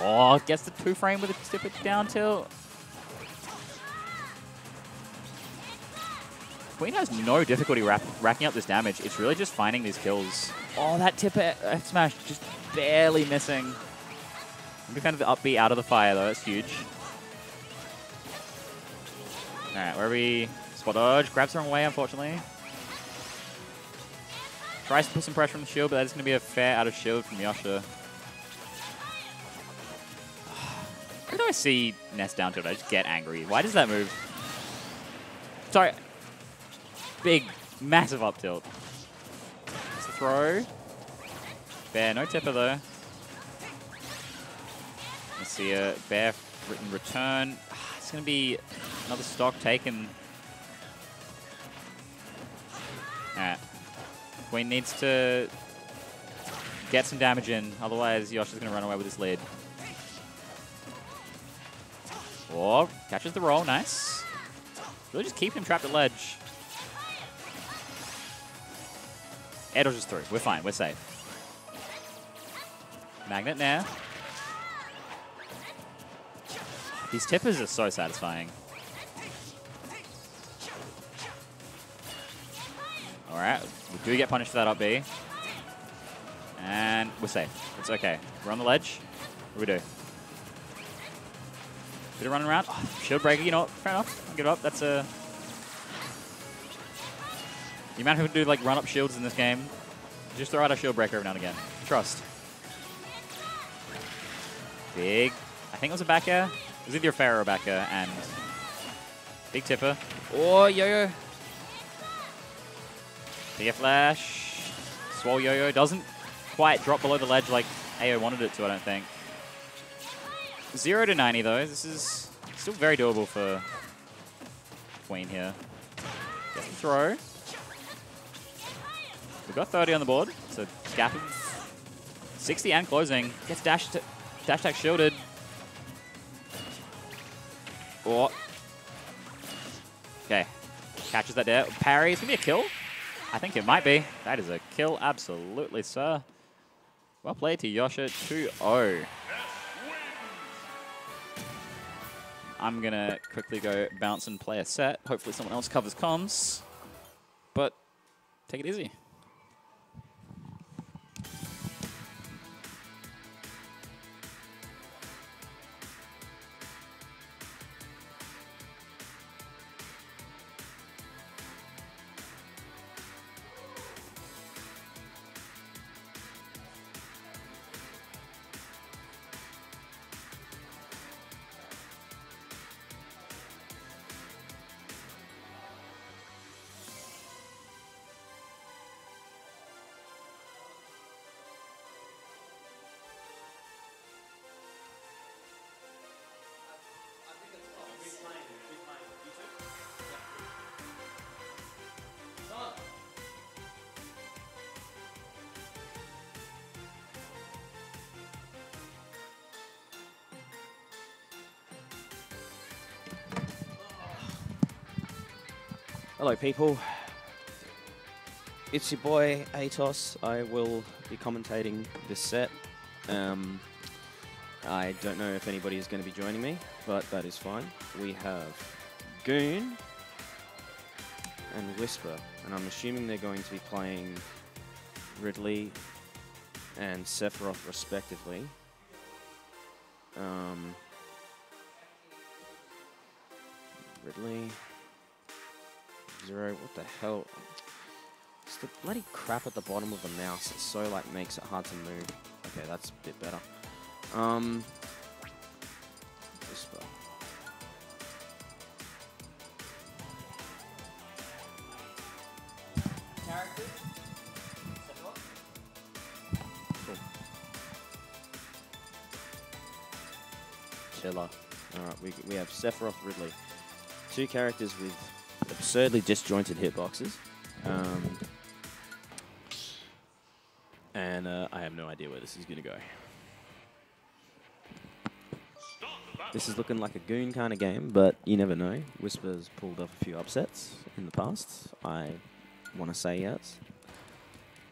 Speaker 6: Oh, gets the two frame with a tip it down tilt. Queen has no difficulty rack racking up this damage. It's really just finding these kills. Oh, that tip F smash just barely missing. Maybe kind of the upbeat out of the fire though. That's huge. All right, where are we? Spot dodge. Grabs the wrong way, unfortunately. Tries to put some pressure on the shield, but that's going to be a fair out of shield from Yasha. Every time I see Ness down tilt, I just get angry. Why does that move? Sorry. Big, massive up tilt. It's a throw. Bear, no tipper though. Let's see a bear written return. Ah, it's going to be another stock taken. Alright. Queen needs to get some damage in, otherwise Yoshi's going to run away with this lead. Oh, catches the roll, nice. Really just keep him trapped at ledge. Air dodges through. We're fine. We're safe. Magnet now. These tippers are so satisfying. Alright, we do get punished for that up B. And we're safe. It's okay. We're on the ledge. What do we do? Bit of running around. Oh, shield breaker, you know what? Fair enough. I'll up. That's a... The amount of people do like run up shields in this game, just throw out a shield breaker every now and again. Trust. Big. I think it was a back air. It was either a or back air, and big tipper. Oh, yo-yo. Big air flash. Swole yo-yo. Doesn't quite drop below the ledge like AO wanted it to, I don't think. 0 to 90, though. This is still very doable for Queen here. Gets the throw. We've got 30 on the board, so gap 60 and closing. Gets dash, dash attack shielded. Oh. Okay. Catches that there. Parry. It's going to be a kill. I think it might be. That is a kill. Absolutely, sir. Well played to Yosha 2-0. I'm going to quickly go bounce and play a set. Hopefully someone else covers comms. But take it easy.
Speaker 8: Hello, people. It's your boy Atos. I will be commentating this set. Um, I don't know if anybody is going to be joining me, but that is fine. We have Goon and Whisper, and I'm assuming they're going to be playing Ridley and Sephiroth respectively. Um, Ridley. Zero. What the hell? It's the bloody crap at the bottom of the mouse. It so like makes it hard to move. Okay, that's a bit better. Um, Whisper. Killer. Alright, we, we have Sephiroth Ridley. Two characters with absurdly disjointed hitboxes. Um, and uh, I have no idea where this is going to go. This is looking like a goon kind of game, but you never know. Whisper's pulled off a few upsets in the past. I want to say yes.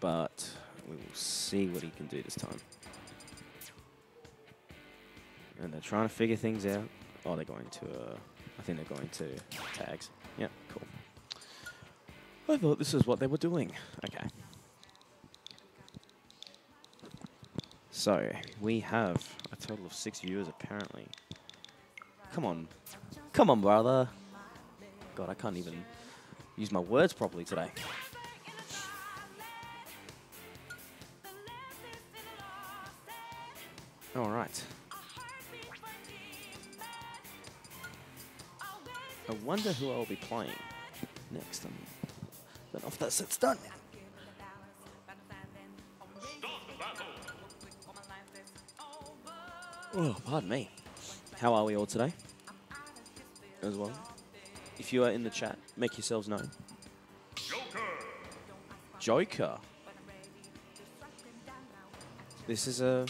Speaker 8: But we will see what he can do this time. And they're trying to figure things out. Oh, they're going to, uh, I think they're going to tags. I thought this is what they were doing. Okay. So, we have a total of six viewers apparently. Come on. Come on, brother. God, I can't even use my words properly today. All right. I wonder who I'll be playing next. I don't know if that set's done. Oh, pardon me. How are we all today? As well. If you are in the chat, make yourselves known.
Speaker 2: Joker.
Speaker 8: Joker. This is a.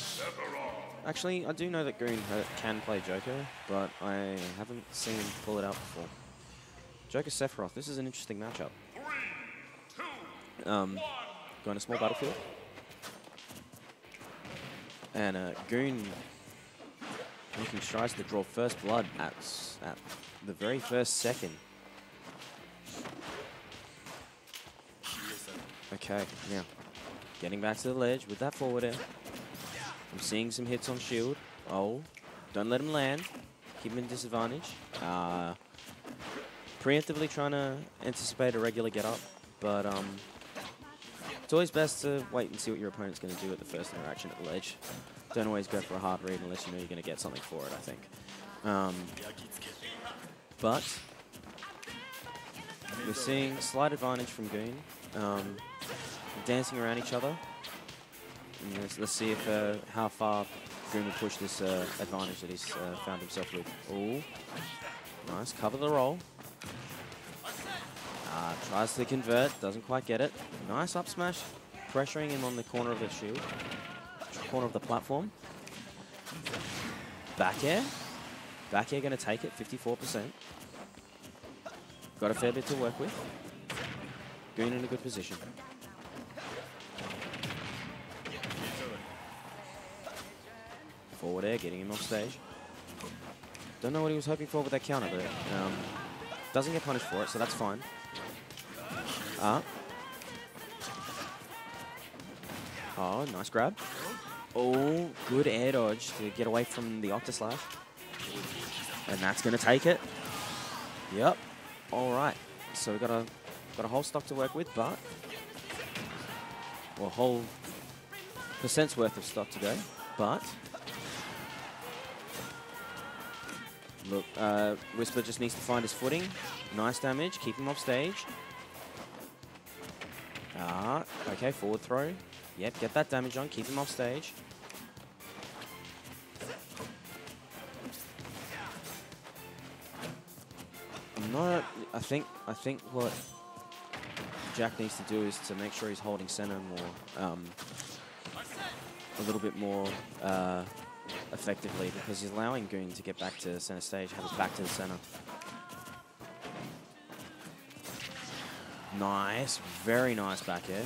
Speaker 8: Actually, I do know that Goon can play Joker, but I haven't seen him pull it out before. Joker Sephiroth. This is an interesting matchup. Um, going to small battlefield. And uh, Goon making strides to draw first blood at, at the very first second. Okay, now getting back to the ledge with that forward air. I'm seeing some hits on shield. Oh, don't let him land. Keep him in disadvantage. Uh, preemptively trying to anticipate a regular get up, but um, it's always best to wait and see what your opponent's going to do at the first interaction at the ledge. Don't always go for a hard read unless you know you're going to get something for it, I think. Um, but we're seeing slight advantage from Goon. Um, dancing around each other. Let's, let's see if uh, how far Goon will push this uh, advantage that he's uh, found himself with. Ooh, nice. Cover the roll. Uh, tries to convert, doesn't quite get it. Nice up smash, pressuring him on the corner of the shield, corner of the platform. Back air. Back air going to take it, 54%. Got a fair bit to work with. Goon in a good position. Forward air, getting him off stage. Don't know what he was hoping for with that counter, but um, doesn't get punished for it, so that's fine. Ah. Oh, nice grab. Oh, good air dodge to get away from the Octaslash. And that's going to take it. Yep. All right. So we've got a, got a whole stock to work with, but... Well, a whole percent's worth of stock to go, but... Look, uh, Whisper just needs to find his footing. Nice damage. Keep him off stage. Ah, okay, forward throw. Yep, get that damage on. Keep him off stage. Not. I think. I think what Jack needs to do is to make sure he's holding center more, um, a little bit more uh, effectively because he's allowing Goon to get back to center stage, have his back to the center. Nice, very nice back air.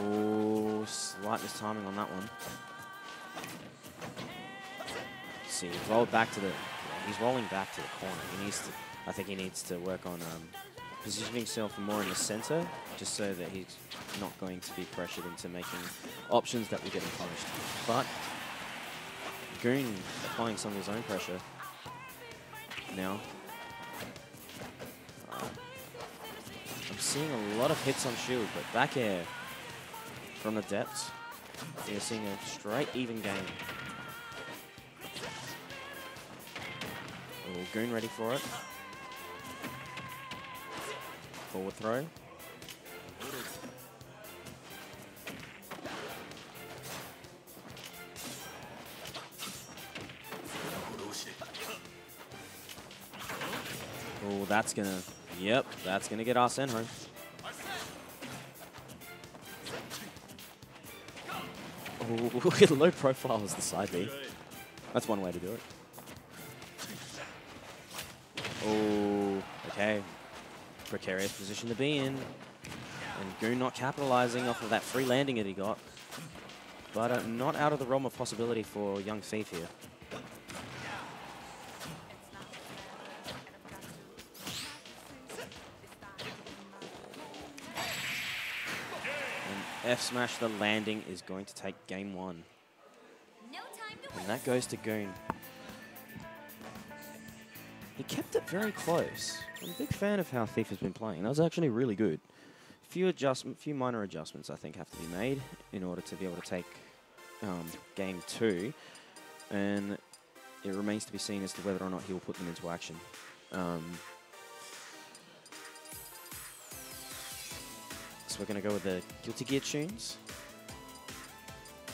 Speaker 8: Oh, slight mistiming on that one. see, he's rolled back to the. He's rolling back to the corner. He needs to. I think he needs to work on um, positioning himself more in the center, just so that he's not going to be pressured into making options that will get him punished. But Goon applying some of his own pressure now. Uh, I'm seeing a lot of hits on shield, but back air from the depths. You're seeing a straight even game. Oh, Goon ready for it. Forward throw. Oh, that's gonna Yep, that's gonna get Arsene home. Oh, low profile is the side B. That's one way to do it. Oh, okay. Precarious position to be in. And Goon not capitalizing off of that free landing that he got. But uh, not out of the realm of possibility for Young Thief here. F smash the landing is going to take game one.
Speaker 5: No
Speaker 8: And that goes to Goon. He kept it very close. I'm a big fan of how Thief has been playing. That was actually really good. Few adjustment, few minor adjustments I think have to be made in order to be able to take um, game two, and it remains to be seen as to whether or not he will put them into action. Um, so we're going to go with the Guilty Gear tunes.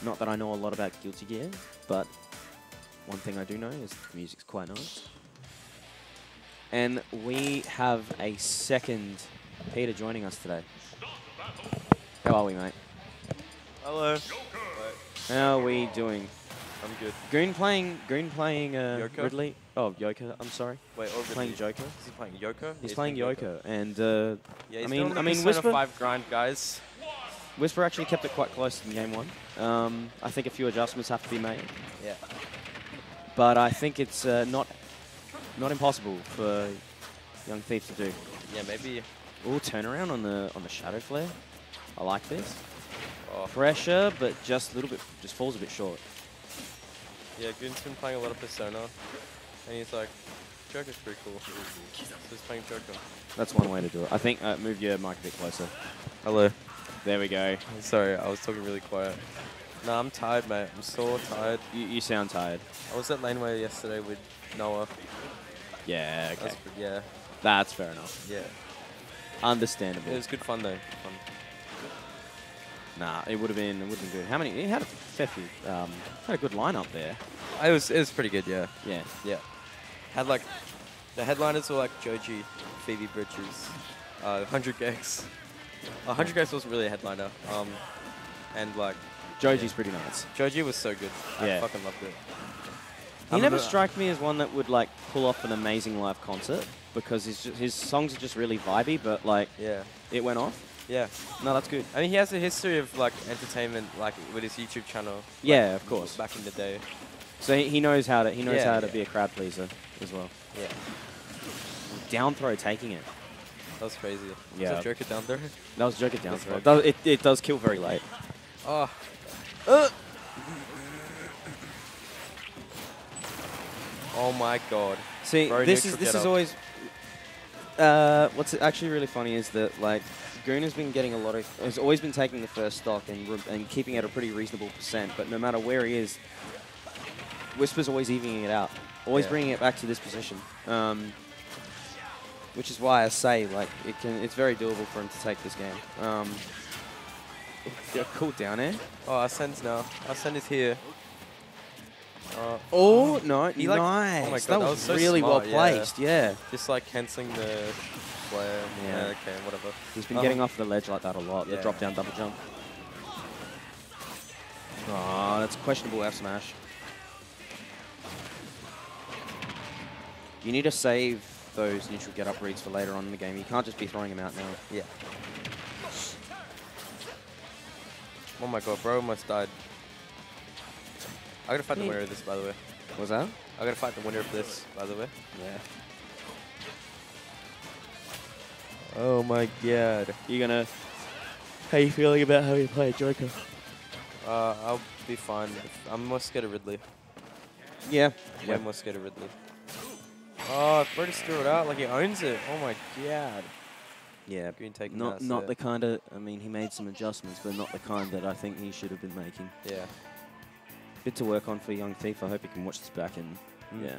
Speaker 8: Not that I know a lot about Guilty Gear, but one thing I do know is the music's quite nice. And we have a second Peter joining us today. How are we, mate?
Speaker 9: Hello.
Speaker 8: How are we doing?
Speaker 9: I'm good.
Speaker 8: Goon playing Goon playing uh? Ridley. Oh, Yoko. I'm sorry.
Speaker 9: Wait, or
Speaker 8: Playing. Joker.
Speaker 9: Is he playing Yoko?
Speaker 8: He's playing Yoko, and uh,
Speaker 9: Yeah,
Speaker 8: I mean, I mean, Whisper.
Speaker 9: 5 grind, guys.
Speaker 8: Whisper actually kept it quite close in game one. Um, I think a few adjustments have to be made,
Speaker 9: Yeah.
Speaker 8: but I think it's uh, not not impossible for Young Thief to do.
Speaker 9: Yeah, maybe.
Speaker 8: Ooh, turnaround on the on the Shadow Flare. I like this.
Speaker 9: Oh,
Speaker 8: Pressure, but just a little bit, just falls a bit short.
Speaker 9: Yeah, Goon's been playing a lot of Persona. And he's like, Joker's pretty cool. So he's playing Joker.
Speaker 8: That's one way to do it. I think uh, move your mic a bit closer.
Speaker 9: Hello.
Speaker 8: There we go.
Speaker 9: Sorry, I was talking really quiet. Nah, I'm tired, mate. I'm so tired.
Speaker 8: You, you sound tired.
Speaker 9: I was at Laneway yesterday with Noah.
Speaker 8: Yeah, okay.
Speaker 9: That's, yeah,
Speaker 8: That's fair enough.
Speaker 9: yeah.
Speaker 8: Understandable.
Speaker 9: It was good fun, though. Fun.
Speaker 8: Nah, it would have been, it would have been good. How many? He had a fair few. Um, had a good lineup there.
Speaker 9: It was, it was pretty good, yeah.
Speaker 8: Yeah.
Speaker 9: Yeah. Had like, the headliners were like Joji, Phoebe Bridgers, uh, 100 gecs. Uh, 100 gecs wasn't really a headliner. Um, and like,
Speaker 8: Joji's pretty nice.
Speaker 9: Joji was so good. I fucking loved it.
Speaker 8: He
Speaker 9: I
Speaker 8: never struck me as one that would like pull off an amazing live concert because his his songs are just really vibey, but like
Speaker 9: Yeah.
Speaker 8: it went off.
Speaker 9: Yeah.
Speaker 8: No, that's good.
Speaker 9: I mean, he has a history of like entertainment, like with his YouTube channel. like,
Speaker 8: Yeah, of course.
Speaker 9: Back in the day.
Speaker 8: So he, he knows how to he knows
Speaker 9: Yeah,
Speaker 8: how to
Speaker 9: yeah.
Speaker 8: be a crowd pleaser as well.
Speaker 9: Yeah.
Speaker 8: Down throw taking it.
Speaker 9: That was crazy.
Speaker 8: Yeah.
Speaker 9: Was Joker down there?
Speaker 8: That was Joker down throw.
Speaker 9: right.
Speaker 8: Does- It, it does kill very late.
Speaker 9: Oh. Uh. Oh my god.
Speaker 8: See,
Speaker 9: Bro,
Speaker 8: this is this is
Speaker 9: up.
Speaker 8: always. Uh, what's actually really funny is that like Goon has been getting a lot of has always been taking the first stock and and keeping at a pretty reasonable percent. But no matter where he is, Whisper's always evening it out, always
Speaker 9: Yeah.
Speaker 8: bringing it back to this position. Um, which is why I say like it can it's very doable for him to take this game. Um, yeah, cool down air.
Speaker 9: Oh, Ascend's now. Ascend is here. Uh,
Speaker 8: Oh no,
Speaker 9: He, like- oh my God,
Speaker 8: that,
Speaker 9: that
Speaker 8: was,
Speaker 9: was so
Speaker 8: really
Speaker 9: smart,
Speaker 8: well
Speaker 9: yeah.
Speaker 8: placed. Yeah,
Speaker 9: just like cancelling the flare.
Speaker 8: Yeah.
Speaker 9: Yeah. okay, whatever.
Speaker 8: he's been
Speaker 9: Um,
Speaker 8: getting off the ledge like that a lot. The drop down double jump. Oh, that's questionable F smash. You need to save those neutral get up reads for later on in the game. You can't just be throwing them out now.
Speaker 9: Yeah. Oh my god, bro almost died. I gotta fight the winner of this, by the way.
Speaker 8: Was that?
Speaker 9: I gotta fight the winner of this, by the way.
Speaker 8: Yeah.
Speaker 9: Oh my god.
Speaker 8: You gonna? How you feeling about how you play Joker?
Speaker 9: Uh, I'll be fine. I'm more scared of Ridley.
Speaker 8: Yeah.
Speaker 9: Way more scared of Ridley. Oh, bro just threw it out like he owns it. Oh my god.
Speaker 8: Yeah.
Speaker 9: Green taking
Speaker 8: Not not the kind of. I mean, he made some adjustments, but not the kind that I think he should have been making.
Speaker 9: Yeah.
Speaker 8: Bit to work on for Young Thief. I hope he can watch this back and
Speaker 9: Mm.
Speaker 8: yeah.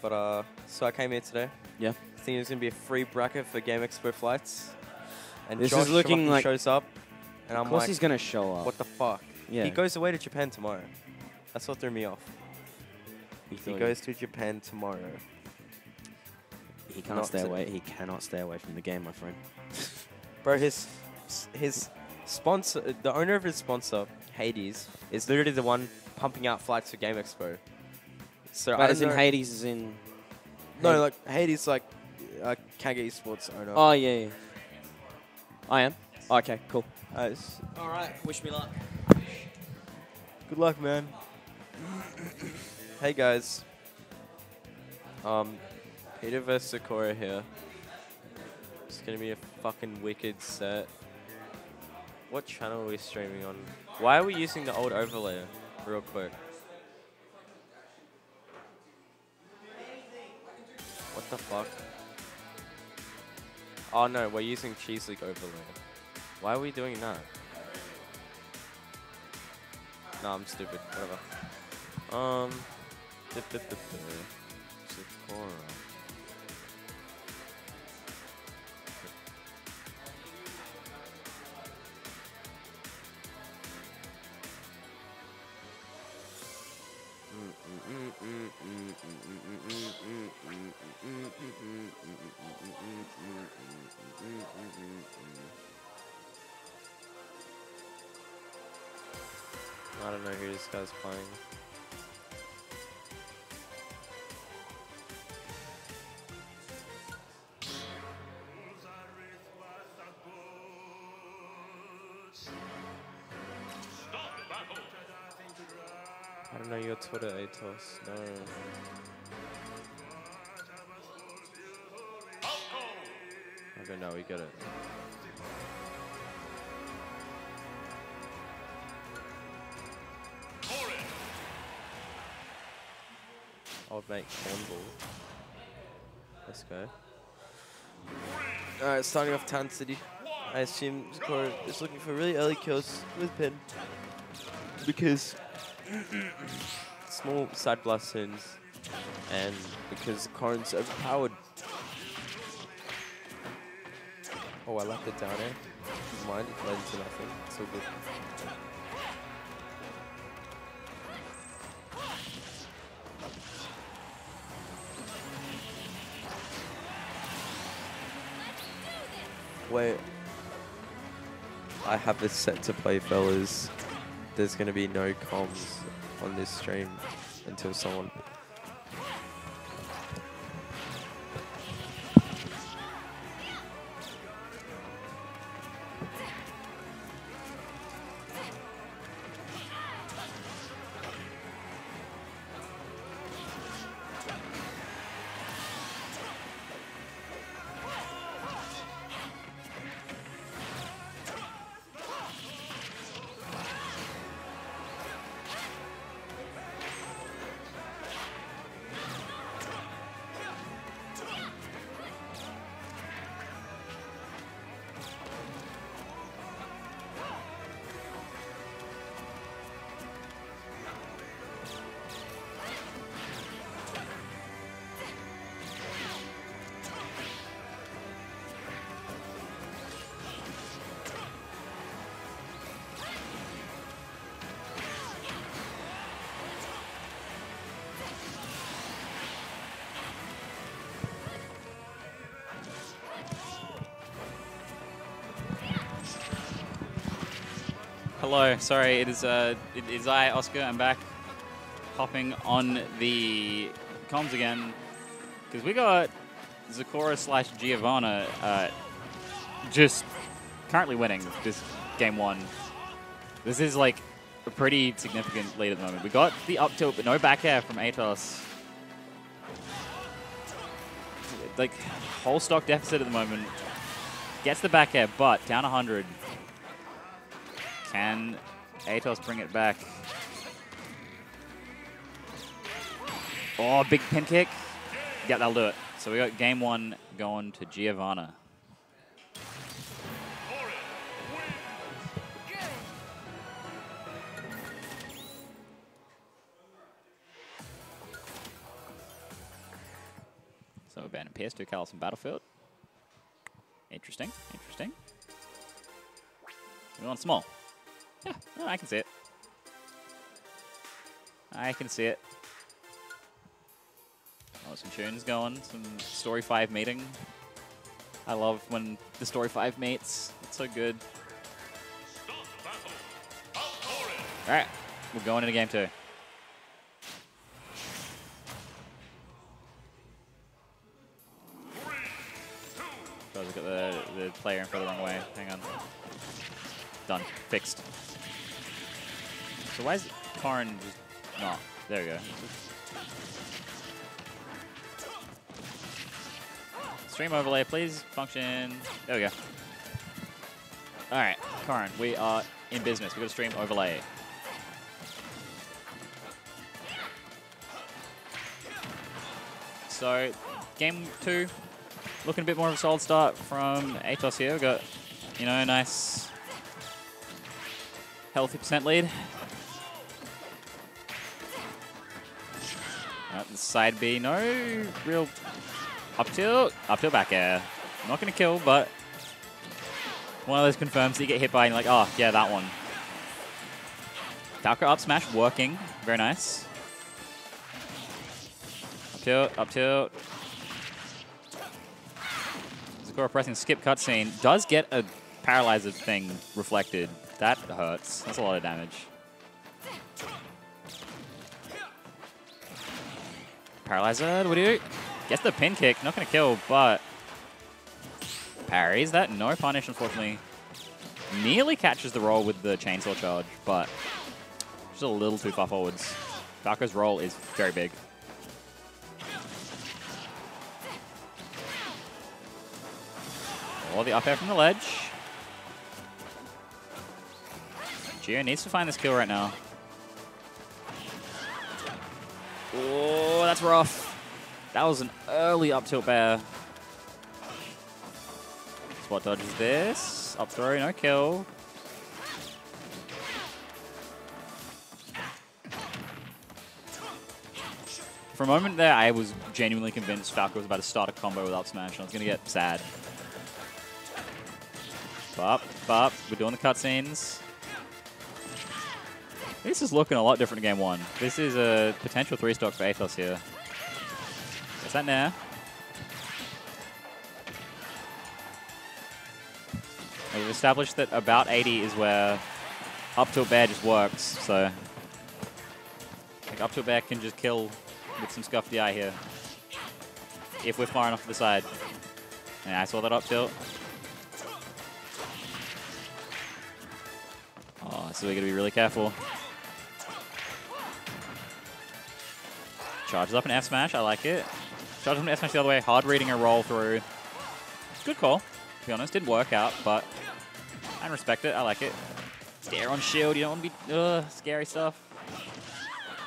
Speaker 9: But uh, so I came here today.
Speaker 8: Yeah.
Speaker 9: Thinking it was gonna be a free bracket for Game Expo flights. And
Speaker 8: This
Speaker 9: Josh
Speaker 8: is looking like-
Speaker 9: shows up, and
Speaker 8: Of
Speaker 9: I'm
Speaker 8: course
Speaker 9: like,
Speaker 8: he's gonna show up.
Speaker 9: what the fuck?
Speaker 8: Yeah.
Speaker 9: He goes away to Japan tomorrow. That's what threw me off.
Speaker 8: He
Speaker 9: He goes to Japan tomorrow.
Speaker 8: He can't
Speaker 9: Not
Speaker 8: stay away. He cannot stay away from the game, my friend.
Speaker 9: Bro, his his sponsor, the owner of his sponsor, Hades, is literally the one pumping out flights for Game Expo. So I
Speaker 8: But as in Hades, is in.
Speaker 9: No, like Hades, like uh, Kage Esports owner.
Speaker 8: Oh yeah, yeah. I am. Okay, cool.
Speaker 9: Uh,
Speaker 8: All right. Wish me luck.
Speaker 9: good luck, man. hey guys. Um, Peter vs Sakura here. It's gonna be a fucking wicked set. What channel are we streaming on? Why are we using the old overlay? Real quick. What the fuck? Oh no, we're using Cheese League overlay. Why are we doing that? No, I'm stupid. Whatever. Um. Sakura. I don't know who this guy's playing. Atos. No. Okay, no, we get it. Old mate Cornball. Let's go. Alright, starting off Town City. I assume Sakura is looking for really early kills with Pin. Because small side blast sins and because Corrin's overpowered. Oh, I left it down there. Never mind, it led to nothing. It's all good. Wait. I have this set to play, fellas. There's gonna be no comms on this stream until someone.
Speaker 6: Sorry, it is uh, it is I, Oscar. I'm back, hopping on the comms again, because we got Sakura slash Giovanna uh, just currently winning this game one. This is like a pretty significant lead at the moment. We got the up tilt, but no back air from Atos. Like whole stock deficit at the moment. Gets the back air, but down 100. Can Atos bring it back? Oh, big pin kick. Yeah, that'll do it. So we got game one going to Giovanna. So abandoned PS2 Kalos and Battlefield. Interesting, interesting. We want small. No, I can see it. I can see it. Oh, some tunes going, some Story 5 meeting. I love when the Story 5 meets. It's so good.
Speaker 2: Start battle. Outdoor
Speaker 6: All right, we're going into game two. Guys, I got the, the player in the wrong why is Karin just not? There we go. Stream overlay, please. Function. There we go. All right, Karin, we are in business. We've got a stream overlay. So, game two, looking a bit more of a solid start from Atos here. We've got, you know, a nice healthy percent lead. Side B, no real up tilt, up tilt back air. Not going to kill, but one of those confirms that you get hit by and you're like, oh, yeah, that one. Falco up smash working. Very nice. Up tilt, up tilt. Sakura pressing skip cutscene. Does get a paralyzer thing reflected. That hurts. That's a lot of damage. Paralyzer, what do you do? Gets the pin kick. Not going to kill, but parries that. No punish, unfortunately. Nearly catches the roll with the chainsaw charge, but just a little too far forwards. Falco's roll is very big. Or the up air from the ledge. Gio needs to find this kill right now. Oh, that's rough. That was an early up tilt bair. Spot dodges this. Up throw, no kill. For a moment there, I was genuinely convinced Falco was about to start a combo with up smash. and I was going to get sad. Bop, bop. We're doing the cutscenes. This is looking a lot different in game one. This is a potential three stock for Atos here. Is that Nair? We've established that about 80 is where up tilt bair just works, so like up tilt bair can just kill with some scuff DI here. If we're far enough to the side. And I saw that up tilt. Oh, so we gotta be really careful. Charges up an F smash, I like it. Charges up an F smash the other way, hard reading a roll through. Good call, to be honest. Didn't work out, but I respect it. I like it. Stare on shield, you don't want to be uh, scary stuff.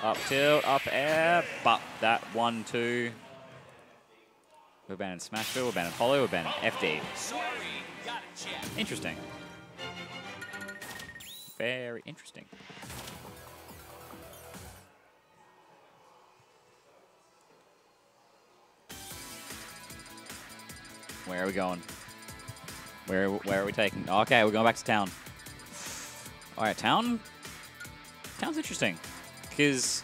Speaker 6: Up tilt, up air, bop that one, two. We're banning Smashville, we're banning Hollow, we're banning FD. Interesting. Very interesting. Where are we going? Where where are we taking? Okay, we're going back to town. All right, town. Town's interesting because,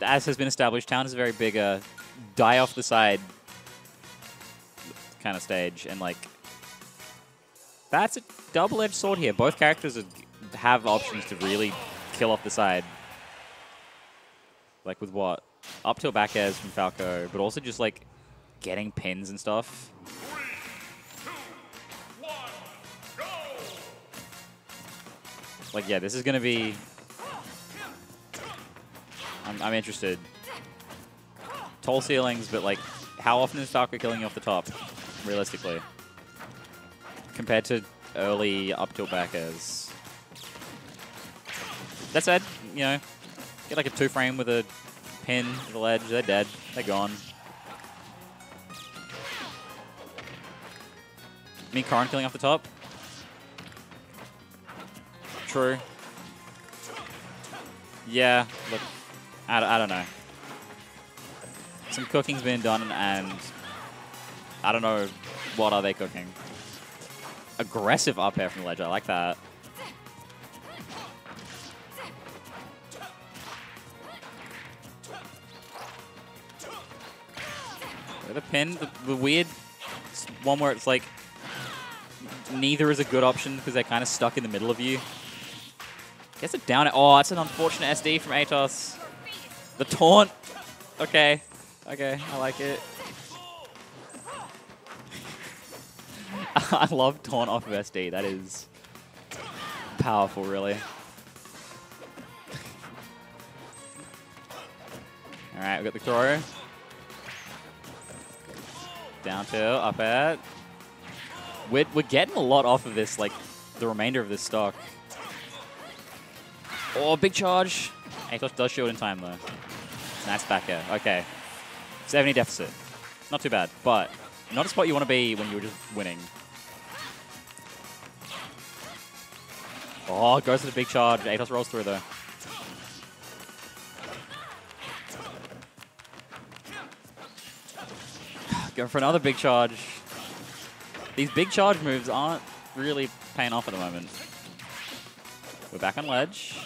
Speaker 6: as has been established, town is a very big uh, die off the side kind of stage, and like that's a double-edged sword here. Both characters have options to really kill off the side, like with what up till back airs from Falco, but also just like getting pins and stuff. Like, yeah, this is going to be... I'm, I'm interested. Tall ceilings, but, like, how often is Falco killing you off the top, realistically? Compared to early up tilt back airs. That said, you know, get like a two frame with a pin the ledge, they're dead, they're gone. Me Karin killing off the top. True. Yeah, look, I, I don't know. Some cooking's been done, and I don't know what are they cooking. Aggressive up air from the ledge, I like that. The pin, the, the weird one where it's like neither is a good option because they're kind of stuck in the middle of you. Gets it down. Oh, that's an unfortunate SD from Atos. The taunt. Okay. Okay, I like it. I love taunt off of SD. That is powerful, really. All right, we got the throw. Down to up at. We're, we're getting a lot off of this, like the remainder of this stock. Oh, big charge. Atos does shield in time, though. Nice back air. Okay. 70 deficit. Not too bad, but not a spot you want to be when you're just winning. Oh, goes to the big charge. Atos rolls through, though. Going for another big charge. These big charge moves aren't really paying off at the moment. We're back on ledge.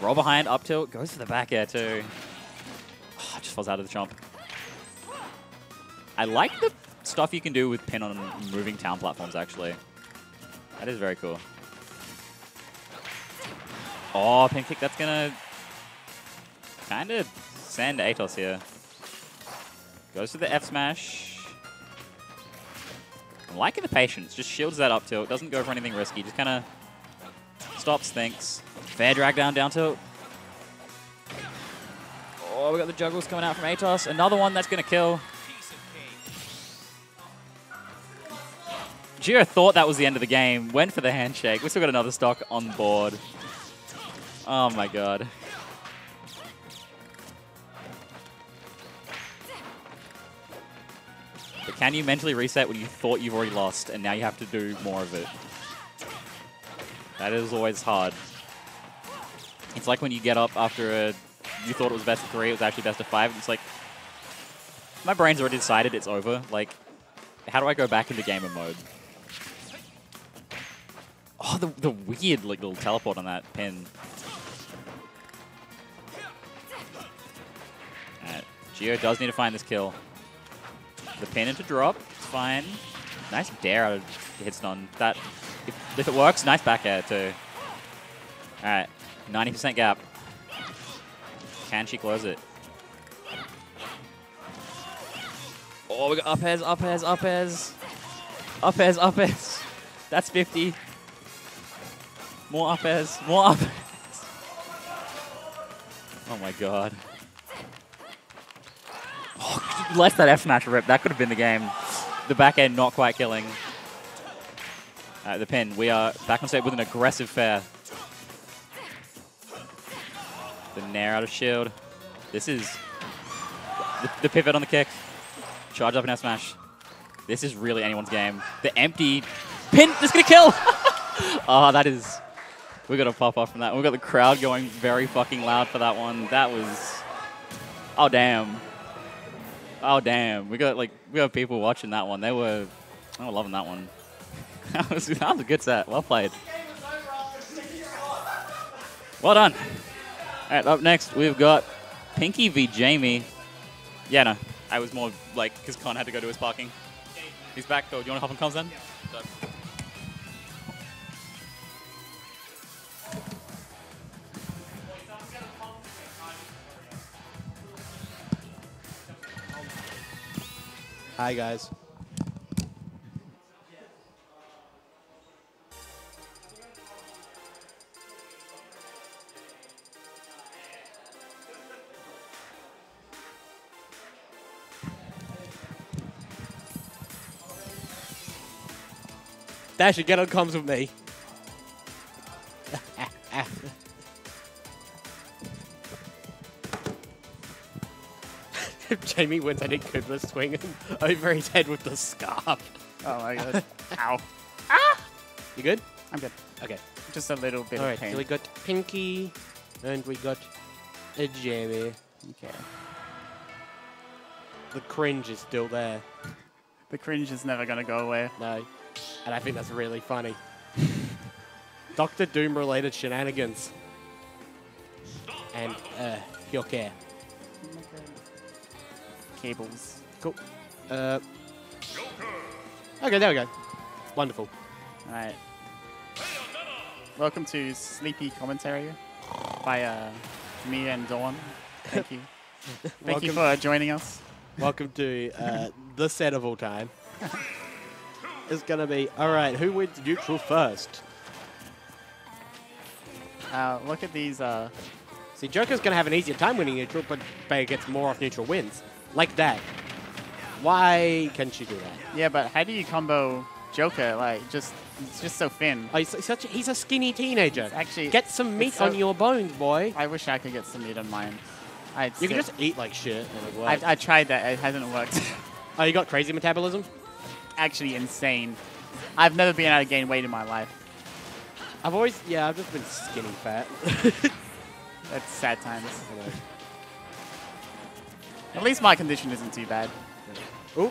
Speaker 6: Roll behind, up tilt, goes for the back air too. Oh, just falls out of the chomp. I like the stuff you can do with pin on moving town platforms, actually. That is very cool. Oh, pin kick, that's gonna kind of send Atos here. Goes to the F smash. Liking the patience. Just shields that up tilt. Doesn't go for anything risky. Just kind of stops, thinks. Fair drag down, down tilt. Oh, we got the juggles coming out from Atos. Another one that's going to kill. Gio thought that was the end of the game. Went for the handshake. We still got another stock on board. Oh my god. But can you mentally reset when you thought you've already lost and now you have to do more of it? That is always hard. It's like when you get up after a, you thought it was best of three, it was actually best of five. It's like, my brain's already decided it's over. Like, how do I go back into gamer mode? Oh, the, the weird like little teleport on that pin. Gio does need to find this kill. The pin into drop, it's fine. Nice dare out of hit stun. That, if, if it works, nice back air too. Alright, 90% gap. Can she close it? Oh, we got up airs, up airs, up airs. Up airs, up airs. That's 50. More up airs, more up airs. Oh my god. Oh, let that F smash rip. That could have been the game. The back end not quite killing. Uh, the pin. We are back on set with an aggressive fair. The nair out of shield. This is the, the pivot on the kick. Charge up in F smash. This is really anyone's game. The empty pin is gonna kill. oh, that is. We got to pop off from that. We got the crowd going very fucking loud for that one. That was. Oh damn. Oh damn. We got like we got people watching that one. They were. They were loving that one. that was that was a good set. Well played. Well done. All right, up next we've got Pinky v Jamie. Yeah, no, I was more like because Con had to go to his parking. He's back. though. do you want to hop on comms then?
Speaker 10: Hi, guys. Dash, get on comms with me. Jamie wins, I think Kubler swinging over his head with the scarf.
Speaker 11: Oh my god. Ow. Ah!
Speaker 10: You good?
Speaker 11: I'm good.
Speaker 10: Okay.
Speaker 11: Just a little bit
Speaker 10: Alright,
Speaker 11: of pain.
Speaker 10: so we got Pinky, and we got a Jamie.
Speaker 11: Okay.
Speaker 10: The cringe is still there.
Speaker 11: The cringe is never gonna go away.
Speaker 10: No. And I think that's really funny. Doctor Doom related shenanigans. And, uh, your care.
Speaker 11: Cables.
Speaker 10: Cool. Uh, okay, there we go. Wonderful.
Speaker 11: All right. Welcome to Sleepy Commentary by uh, me and Dawn. Thank you. Thank you
Speaker 10: Welcome-
Speaker 11: for joining us.
Speaker 10: Welcome to uh, the set of all time. it's gonna be all right. Who wins neutral first?
Speaker 11: Uh, look at these. Uh,
Speaker 10: See, Joker's gonna have an easier time winning neutral, but Bayer gets more off neutral wins, like that. Why can't she do that?
Speaker 11: yeah, but how do you combo Joker? Like, just it's just so thin.
Speaker 10: Oh, he's such a, he's a skinny teenager.
Speaker 11: Actually,
Speaker 10: Get some meat
Speaker 11: it's so-
Speaker 10: on your bones, boy.
Speaker 11: I wish I could get some meat on mine. I'd
Speaker 10: You can just eat like shit. And it
Speaker 11: I. I tried that. It hasn't worked.
Speaker 10: oh, you got crazy metabolism?
Speaker 11: Actually, insane. I've never been able to gain weight in my life.
Speaker 10: I've always, yeah, I've just been skinny fat.
Speaker 11: That's sad times. At least my condition isn't too bad.
Speaker 10: Ooh.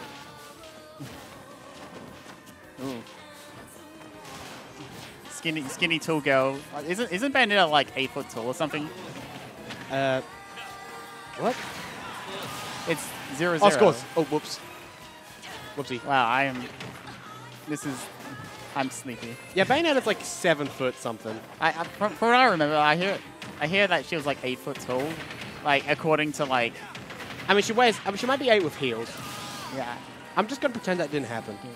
Speaker 11: Ooh. Skinny, skinny tall girl. Isn't isn't Bayonetta like eight foot tall or something?
Speaker 10: Uh, what?
Speaker 11: It's zero
Speaker 10: zero.
Speaker 11: zero Oh,
Speaker 10: scores. Oh, whoops. Whoopsie.
Speaker 11: Wow, I am. This is. I'm sleepy.
Speaker 10: Yeah, Bayonetta's like seven foot something.
Speaker 11: I, I from, from what I remember, I hear I hear that she was like eight foot tall, like according to like
Speaker 10: I mean, she wears. I mean, she might be eight with heels.
Speaker 11: yeah.
Speaker 10: I'm just gonna pretend that didn't happen.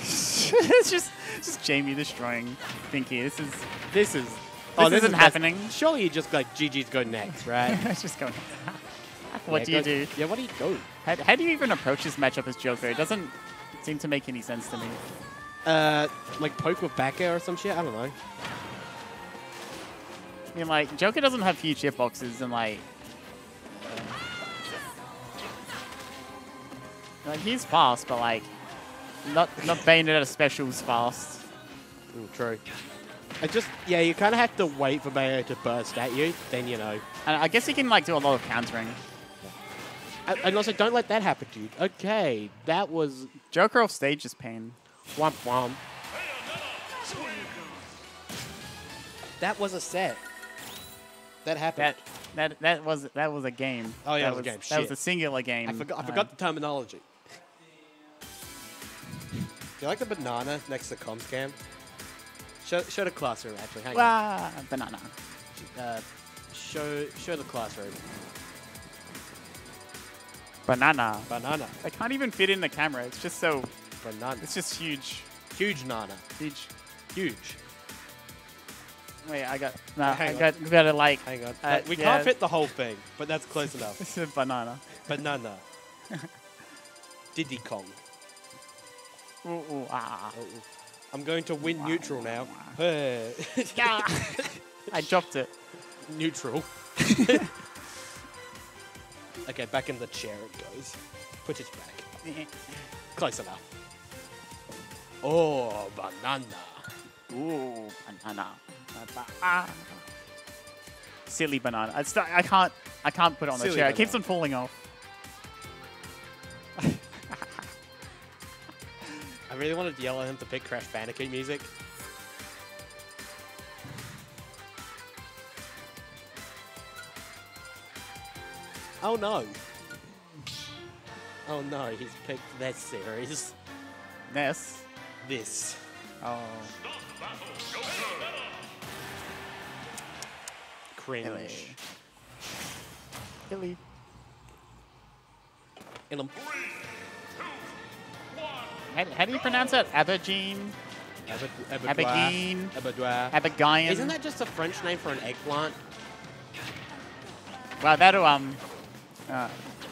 Speaker 11: it's just just Jamie destroying Pinky. This is
Speaker 10: This is.
Speaker 11: This isn't
Speaker 10: best-
Speaker 11: happening.
Speaker 10: Surely you just like GG's go next, right?
Speaker 11: it's just going. what
Speaker 10: Yeah,
Speaker 11: do you
Speaker 10: go-
Speaker 11: do?
Speaker 10: Yeah, what do you do?
Speaker 11: How, how do you even approach this matchup as Joker? It doesn't seem to make any sense to me.
Speaker 10: Uh, like poke with back air or some shit. I don't know.
Speaker 11: I mean, like Joker doesn't have huge hitboxes and like. Like he's fast, but like, not not Bayonetta specials fast.
Speaker 10: Mm, true. I just yeah, you kind of have to wait for Bayonetta to burst at you. Then you know.
Speaker 11: And I guess he can like do a lot of countering.
Speaker 10: And and also, don't let that happen to you. Okay, that was
Speaker 11: Joker off stage is pain.
Speaker 10: womp womp. That was a set. That happened.
Speaker 11: That that that was that was a game.
Speaker 10: Oh, yeah,
Speaker 11: that
Speaker 10: it was a game.
Speaker 11: That was a singular game.
Speaker 10: I forgot. I
Speaker 11: Uh,
Speaker 10: the terminology. Do you like the banana next to comms cam? Show, show the classroom actually. Hang on.
Speaker 11: Ah, banana.
Speaker 10: Uh, show show the classroom.
Speaker 11: Banana.
Speaker 10: Banana.
Speaker 11: I can't even fit in the camera. It's just so.
Speaker 10: Banana.
Speaker 11: It's just huge.
Speaker 10: Huge nana.
Speaker 11: Huge.
Speaker 10: Huge.
Speaker 11: Wait, I got. No,
Speaker 10: Hang
Speaker 11: I
Speaker 10: on.
Speaker 11: got. Gotta like.
Speaker 10: Hang on.
Speaker 11: Uh,
Speaker 10: we
Speaker 11: yeah.
Speaker 10: can't fit the whole thing, but that's close enough.
Speaker 11: It's a banana.
Speaker 10: Banana. Diddy Kong.
Speaker 11: Ooh, ooh, ah.
Speaker 10: Oh, oh. I'm going to win neutral now.
Speaker 11: I dropped it.
Speaker 10: neutral. okay, back in the chair it goes. Put it back. Close enough. Oh, banana.
Speaker 11: Ooh, banana. Ah. Silly banana. I, st- I can't. I can't put it on the
Speaker 10: Silly
Speaker 11: chair. It keeps on falling off.
Speaker 10: I really wanted to yell at him to pick Crash Bandicoot music. Oh no. Oh no, he's picked that series.
Speaker 11: Ness.
Speaker 10: This.
Speaker 11: Oh.
Speaker 10: Cringe.
Speaker 11: Illy. Illy.
Speaker 10: In
Speaker 11: How, how do you pronounce that? Abergene? Abergine?
Speaker 10: Aberdois.
Speaker 11: Abergine?
Speaker 10: Isn't that just a French name for an eggplant?
Speaker 11: Wow, that'll, um... Uh,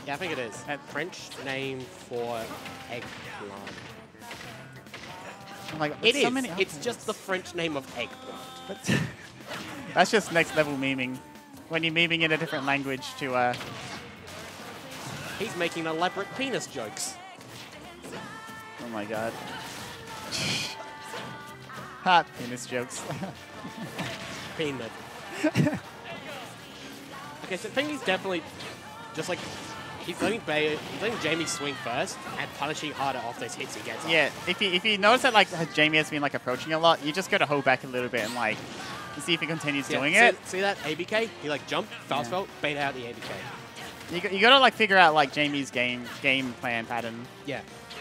Speaker 10: Yeah, I think it is. A French name for eggplant.
Speaker 11: I'm like,
Speaker 10: It
Speaker 11: so
Speaker 10: is.
Speaker 11: many
Speaker 10: It's just the French name of eggplant.
Speaker 11: That's just next level memeing. When you're memeing in a different language to, uh...
Speaker 10: He's making elaborate penis jokes.
Speaker 11: Oh my god. ha, penis jokes.
Speaker 10: Peanut. okay, so Pingy's definitely just like he's letting Bay, he's letting Jamie swing first and punishing harder off those hits he gets.
Speaker 11: yeah, if you, if you notice that, like, Jamie has been, like, approaching a lot, you just gotta hold back a little bit and, like, see if he continues
Speaker 10: Yeah,
Speaker 11: doing
Speaker 10: see,
Speaker 11: it.
Speaker 10: See that ABK? He like jumped, fast
Speaker 11: Yeah.
Speaker 10: felt, bait out the ABK.
Speaker 11: You, got- you gotta like figure out like Jamie's game game plan pattern.
Speaker 10: Yeah.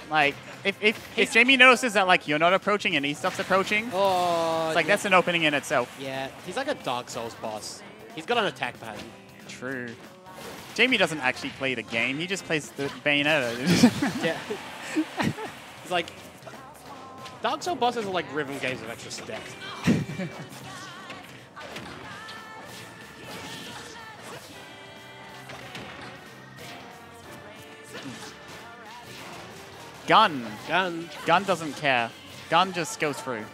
Speaker 11: Like if if, if Jamie notices that like you're not approaching and he stops approaching,
Speaker 10: Oh,
Speaker 11: it's like
Speaker 10: yeah.
Speaker 11: that's an opening in itself.
Speaker 10: Yeah, he's like a Dark Souls boss. He's got an attack pattern.
Speaker 11: True. Jamie doesn't actually play the game. He just plays the Bayonetta.
Speaker 10: Yeah. He's like Dark Souls bosses are like rhythm games of extra steps.
Speaker 11: Gun.
Speaker 10: Gun.
Speaker 11: Gun doesn't care. Gun just goes through.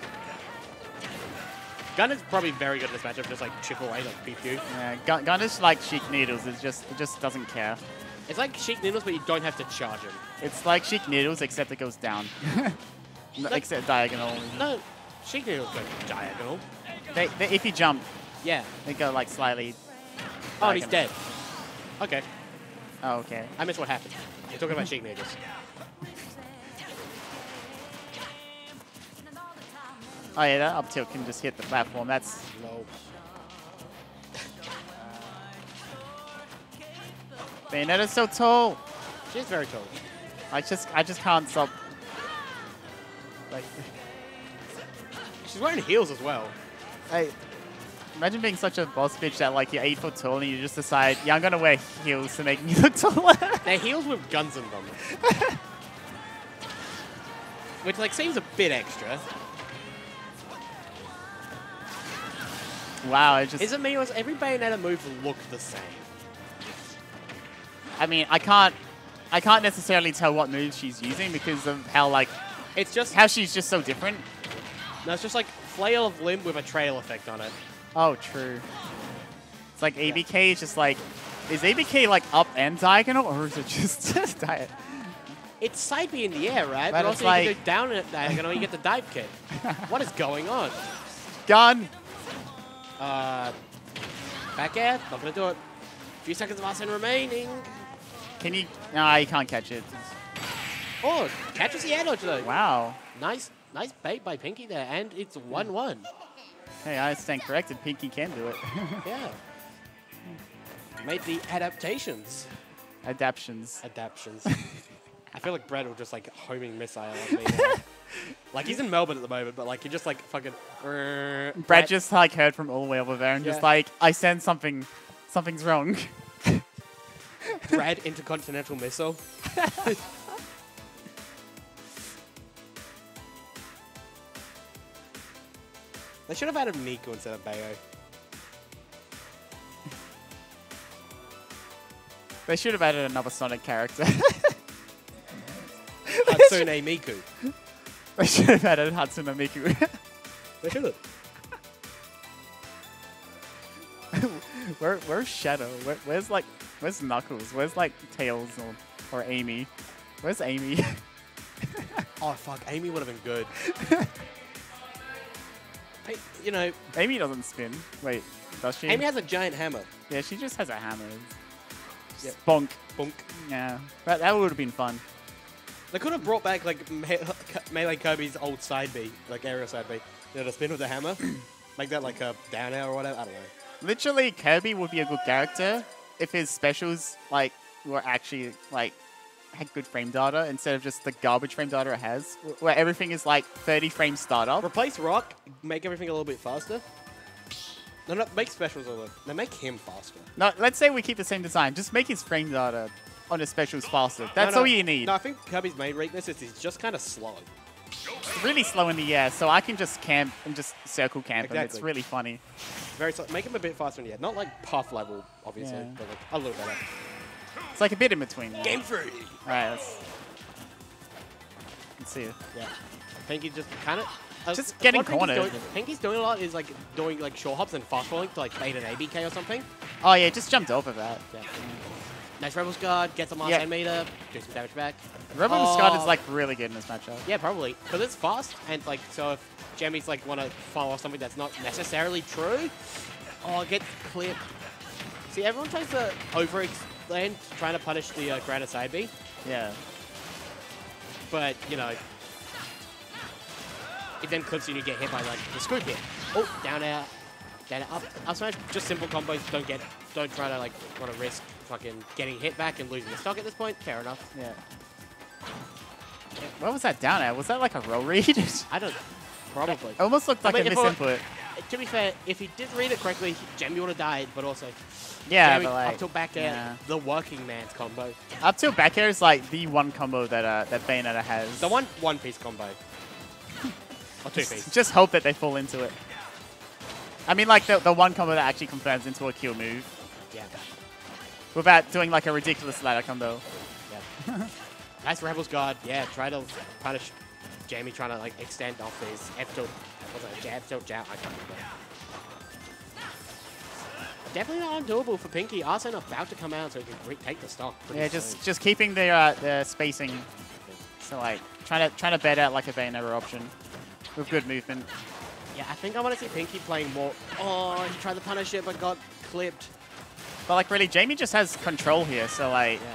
Speaker 10: Gun is probably very good in this matchup, just like chip away, like beat you.
Speaker 11: Yeah, Gun, Gun is like Sheik Needles. It just it just doesn't care.
Speaker 10: It's like Sheik Needles, but you don't have to charge him.
Speaker 11: It's like Sheik Needles except it goes down. No,
Speaker 10: Like-
Speaker 11: except diagonal.
Speaker 10: No, Sheik Needles go diagonal.
Speaker 11: They, they, if you jump,
Speaker 10: Yeah.
Speaker 11: they go like slightly.
Speaker 10: Oh, and he's dead. Okay.
Speaker 11: Oh, okay.
Speaker 10: I missed what happened. You're talking about Sheik Needles.
Speaker 11: Oh yeah, that up tilt can just hit the platform. That's
Speaker 10: No.
Speaker 11: Bayonetta's so tall.
Speaker 10: She's very tall.
Speaker 11: I just I just can't stop. Like,
Speaker 10: She's wearing heels as well.
Speaker 11: I imagine being such a boss bitch that like you're eight foot tall and you just decide, yeah, I'm gonna wear heels to make me look taller.
Speaker 10: They're heels with guns in them. Which like seems a bit extra.
Speaker 11: Wow, it just.
Speaker 10: Is it me or does every Bayonetta move look the same?
Speaker 11: I mean, I can't. I can't necessarily tell what moves she's using because of how like
Speaker 10: It's just
Speaker 11: how she's just so different.
Speaker 10: no, it's just like flail of limb with a trail effect on it.
Speaker 11: Oh, true. It's like ABK is just like, is ABK like up and diagonal or is it just diet?
Speaker 10: It's side B in the air, right?
Speaker 11: But
Speaker 10: But, also you can go down at diagonal, you get the dive kick. what is going on?
Speaker 11: Gun.
Speaker 10: Uh, back air, not gonna do it. A few seconds of Arsene remaining.
Speaker 11: Can you? No, you can't catch it.
Speaker 10: Oh, catches the air dodge though.
Speaker 11: Wow.
Speaker 10: Nice, nice bait by Pinky there, and it's 1-1.
Speaker 11: Hey, I stand corrected. Pinky can do it.
Speaker 10: Yeah. Made the adaptations.
Speaker 11: Adaptions.
Speaker 10: Adaptions. I feel like Brad will just like homing missile on me. like he's in Melbourne at the moment, but like you're just like fucking.
Speaker 11: Uh, Brad just like heard from all the way over there and just like, I sense something, something's wrong.
Speaker 10: Brad intercontinental missile. they should have added Nico instead of Bayo.
Speaker 11: They should have added another Sonic character.
Speaker 10: Hatsune Miku.
Speaker 11: They should have had added Hatsune Miku.
Speaker 10: They should have.
Speaker 11: Where, where's Shadow? Where, where's like, where's Knuckles? Where's like Tails or, or Amy? Where's Amy?
Speaker 10: Oh fuck, Amy would have been good. Hey, you know,
Speaker 11: Amy doesn't spin. Wait, does she?
Speaker 10: Amy has a giant hammer.
Speaker 11: yeah, she just has a hammer.
Speaker 10: Yep.
Speaker 11: Bonk.
Speaker 10: Bunk.
Speaker 11: Yeah, that, that would have been fun.
Speaker 10: They could have brought back like Me- Melee Kirby's old side B, like aerial side B. You know, to spin with the hammer. Make that like a down air or whatever. I don't know.
Speaker 11: Literally, Kirby would be a good character if his specials like were actually like had good frame data instead of just the garbage frame data it has, where everything is like 30 frames startup.
Speaker 10: Replace Rock, make everything a little bit faster. No, no, make specials a little. No, make him faster.
Speaker 11: No, let's say we keep the same design. Just make his frame data on his specials faster. That's
Speaker 10: No, no,
Speaker 11: all you need.
Speaker 10: No, I think Kirby's main weakness is he's just kind of slow.
Speaker 11: It's really slow in the air, so I can just camp and just circle camp him. It's really funny.
Speaker 10: Very slow. Make him a bit faster in the air. Not like puff level, obviously,
Speaker 11: Yeah.
Speaker 10: but like a little better.
Speaker 11: It's like a bit in between.
Speaker 10: Game three.
Speaker 11: All right, let's, let's see. it.
Speaker 10: Yeah. Pinky just kind of. Uh,
Speaker 11: Just getting
Speaker 10: what Pinky's
Speaker 11: cornered.
Speaker 10: Doing, Pinky's doing a lot is like doing like short hops and fast falling to like bait an ABK or something.
Speaker 11: Oh yeah, just jumped over that.
Speaker 10: Yeah. Nice Rebel's Guard, get some
Speaker 11: Yeah.
Speaker 10: Arsene meter, do some damage back.
Speaker 11: Rebel
Speaker 10: Oh.
Speaker 11: Scott is like really good in this matchup.
Speaker 10: Yeah, probably. Because it's fast, and like, so if Jemmy's like want to follow off something that's not necessarily true, oh, get clear. See, everyone tries to overextend, trying to punish the uh, Granite Side B,
Speaker 11: Yeah.
Speaker 10: but, you know, it then clips you and you get hit by like the scoop hit. Oh, down air, down air, up, up smash, just simple combos, don't get, don't try to like, want to risk fucking getting hit back and losing the stock at this point. Fair enough.
Speaker 11: Yeah. What was that down at? Was that like a roll read?
Speaker 10: I don't. Probably.
Speaker 11: almost looked
Speaker 10: I
Speaker 11: like
Speaker 10: mean,
Speaker 11: a
Speaker 10: I-
Speaker 11: misinput.
Speaker 10: To be fair, if he did read it correctly, Jamie would have died, but also.
Speaker 11: Yeah,
Speaker 10: Jamie
Speaker 11: but like,
Speaker 10: up till back air,
Speaker 11: yeah.
Speaker 10: the working man's combo.
Speaker 11: Up till back air is like the one combo that uh, that Bayonetta has.
Speaker 10: The one one piece combo. or two piece.
Speaker 11: Just hope that they fall into it. I mean, like the, the one combo that actually confirms into a kill move. Without doing like a ridiculous ladder combo.
Speaker 10: Yeah. nice Rebels Guard. Yeah, try to punish Jamie trying to like extend off his F tilt. Was it jab tilt jab? I can't remember. Definitely not undoable for Pinky. Arsene about to come out so he can retake the stock.
Speaker 11: Yeah,
Speaker 10: soon.
Speaker 11: just just keeping the uh, the spacing. So like trying to trying to bed out like a Bayonetta option with good movement.
Speaker 10: Yeah, I think I want to see Pinky playing more. Oh, he tried to punish it but got clipped.
Speaker 11: But like really, Jamie just has control here. So like,
Speaker 10: Yeah.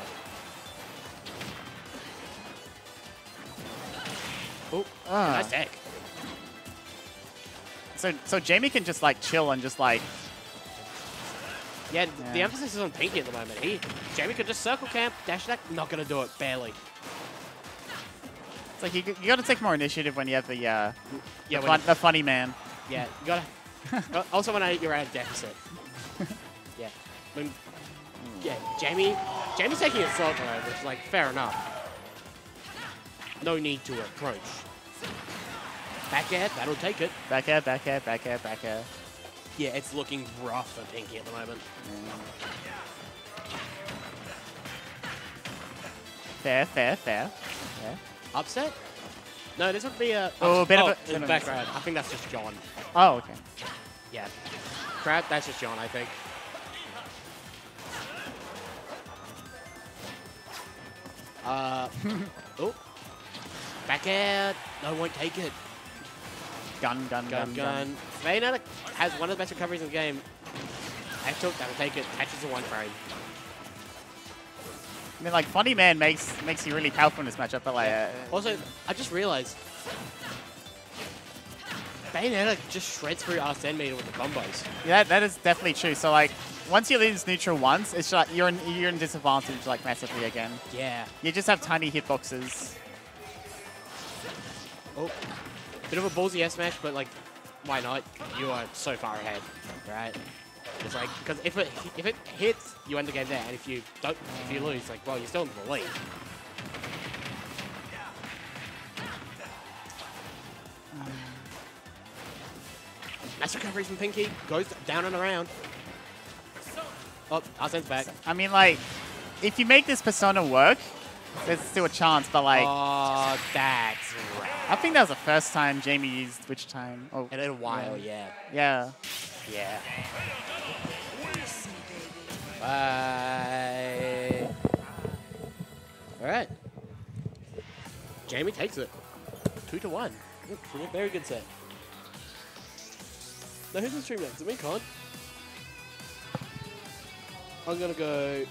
Speaker 10: Oh,
Speaker 11: Ah.
Speaker 10: nice deck.
Speaker 11: so so Jamie can just like chill and just like
Speaker 10: Yeah, th- the emphasis is on Pinky at the moment. He, Jamie could just circle camp, dash attack, not gonna do it, barely.
Speaker 11: it's like you, you got to take more initiative when you have the uh,
Speaker 10: Yeah,
Speaker 11: the, fun, the funny man.
Speaker 10: Yeah, you gotta. also, when I, you're at a deficit. Yeah. Jamie. Jamie's taking it slow though, which is like fair enough. No need to approach. Back air, that'll take it.
Speaker 11: Back air, back air, back air, back air.
Speaker 10: Yeah, it's looking rough for Pinky at the moment.
Speaker 11: Fair, fair, fair. fair.
Speaker 10: Upset? No, this would be a.
Speaker 11: Oh, a bit of
Speaker 10: oh,
Speaker 11: a- bit of a
Speaker 10: background. I think that's just John.
Speaker 11: Oh, okay.
Speaker 10: Yeah. Crowd, that's just John, I think. Uh, oh. Back out. No, won't take it.
Speaker 11: Gun, gun,
Speaker 10: Gun,
Speaker 11: gun,
Speaker 10: gun. Bayonetta has one of the best recoveries in the game. F tilt, that'll take it. Catches the one frame.
Speaker 11: I mean, like funny man makes makes you really powerful in this matchup, but like, uh,
Speaker 10: Also, I just realized Bayonetta just shreds through Arsene meter with the combos.
Speaker 11: yeah, that, that is definitely true. So like, once you lose neutral once, it's like you're in you're in disadvantage like massively again.
Speaker 10: Yeah.
Speaker 11: You just have tiny hitboxes.
Speaker 10: Oh, bit of a ballsy S smash, but like, why not? You are so far ahead, right? It's like because if it if it hits, you end the game there, and if you don't, if you lose, like, well, you're still in the lead. Nice recovery from Pinky. Goes down and around. Oh, Arsene's back.
Speaker 11: I mean, like, if you make this persona work, there's still a chance. But like,
Speaker 10: oh, that's right.
Speaker 11: I think that was the first time Jamie used Witch Time? Oh,
Speaker 10: In a while, yeah.
Speaker 11: yeah.
Speaker 10: Yeah. Bye. All right. Jamie takes it. Two to one. Very good set. Now who's in stream next? Is it me, Con? I'm gonna go.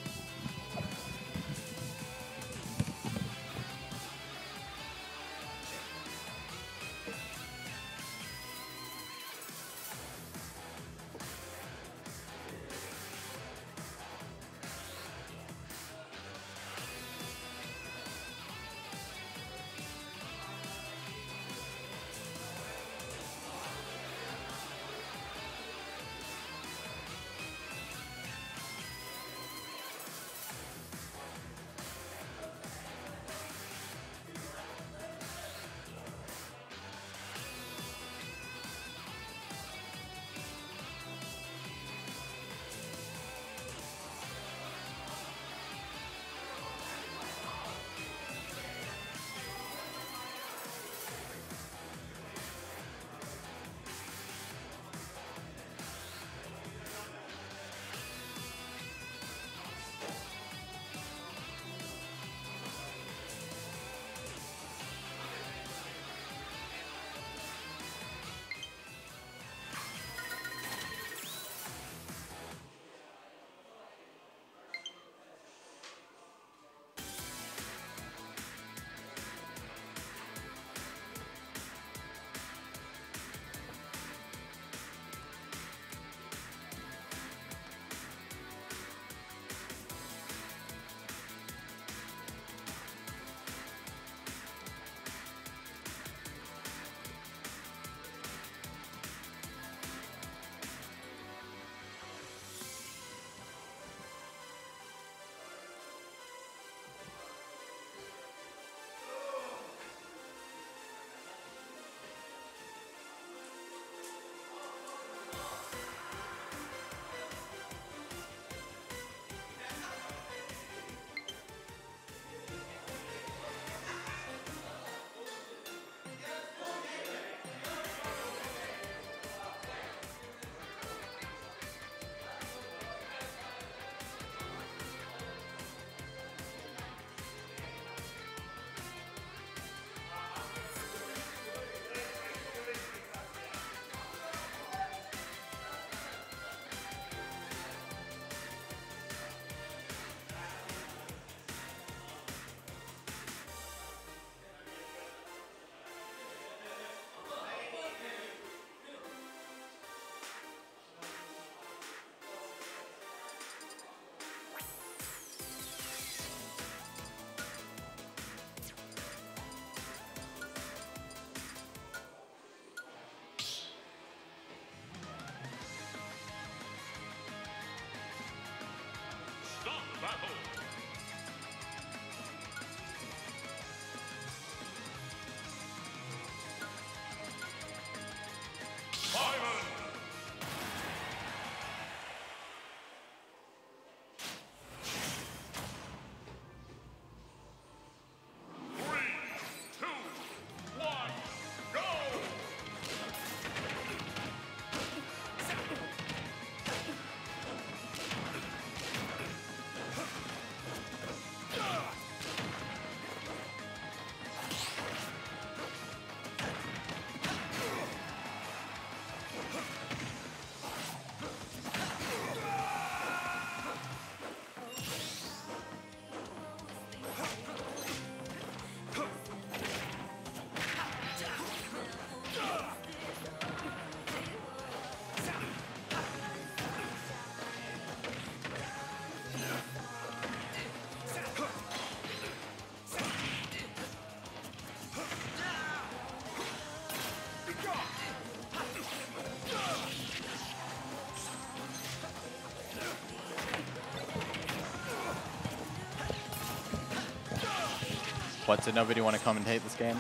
Speaker 12: What, did nobody want to commentate this game?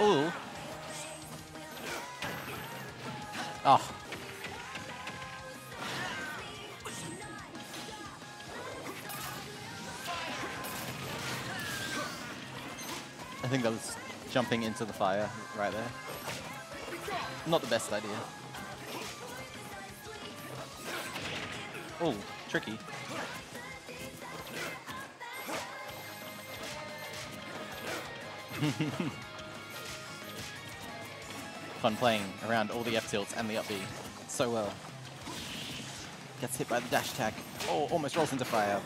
Speaker 12: Ooh. Oh. I think that was jumping into the fire right there. Not the best idea. Oh, tricky. Fun playing around all the F tilts and the up B so well. Gets hit by the dash attack. Oh, almost rolls into fire.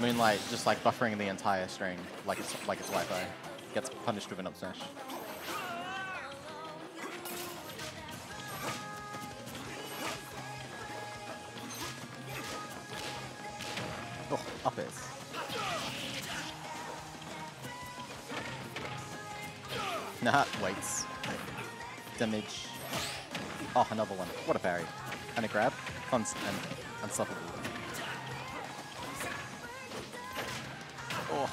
Speaker 12: Moonlight just like buffering the entire string like it's like it's Wi-Fi. Gets punished with an up smash. Damage. Oh, another one. What a parry. And a grab. Const and unstoppable. Oh.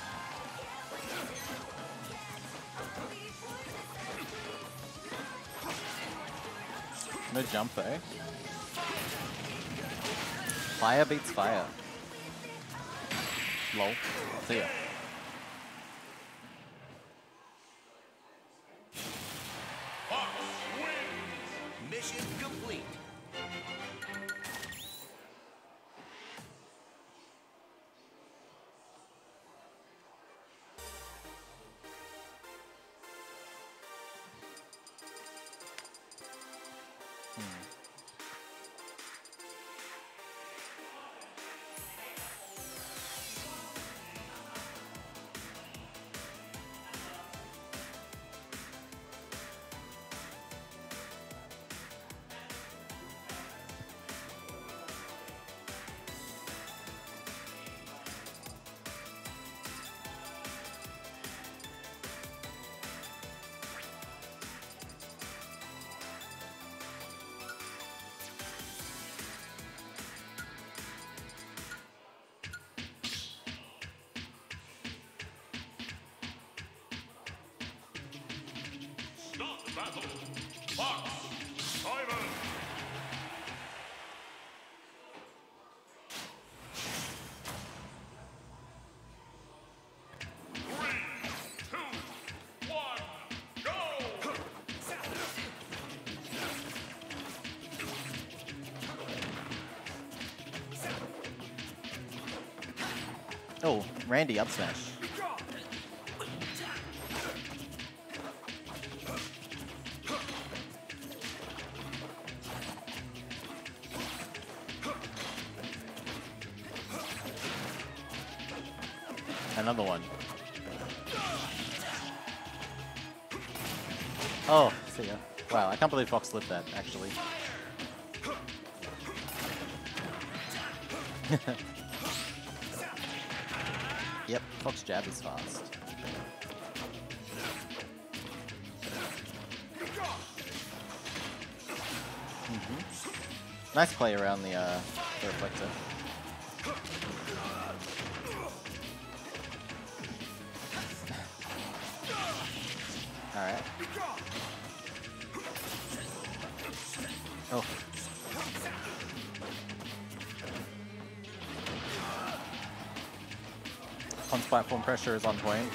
Speaker 12: No jump though. Fire beats fire. Randy up smash. Another one. Oh, see ya. Wow, I can't believe Fox lived that, actually. Fox jab is fast. Mhm. Nice play around the, uh, the reflector. Platform pressure is on point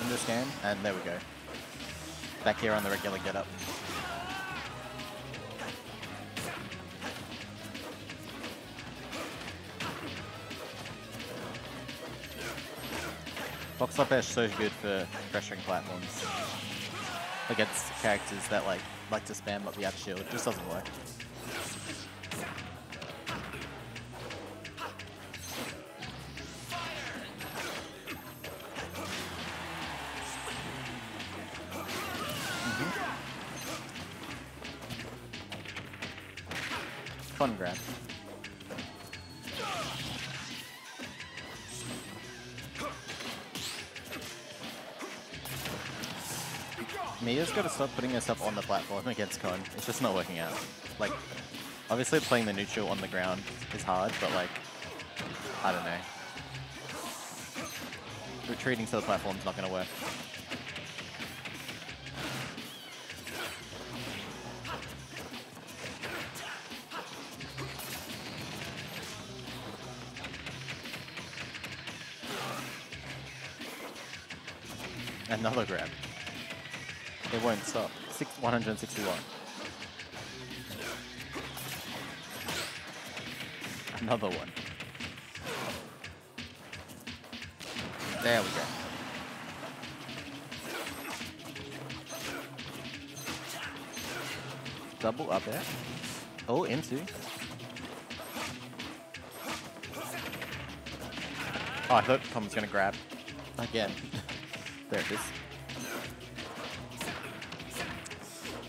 Speaker 12: in this game, and there we go. Back here on the regular getup. Fox up is so good for pressuring platforms against characters that like like to spam up the up shield. It just doesn't work. Stop putting yourself on the platform against Con. It's just not working out. Like, obviously playing the neutral on the ground is hard, but like, I don't know. retreating to the platform's not going to work. Another grab. It won't stop. Six, 161. Another one. There we go. Double up there. Oh, into. Oh, I thought Tom was going to grab. Again. there it is.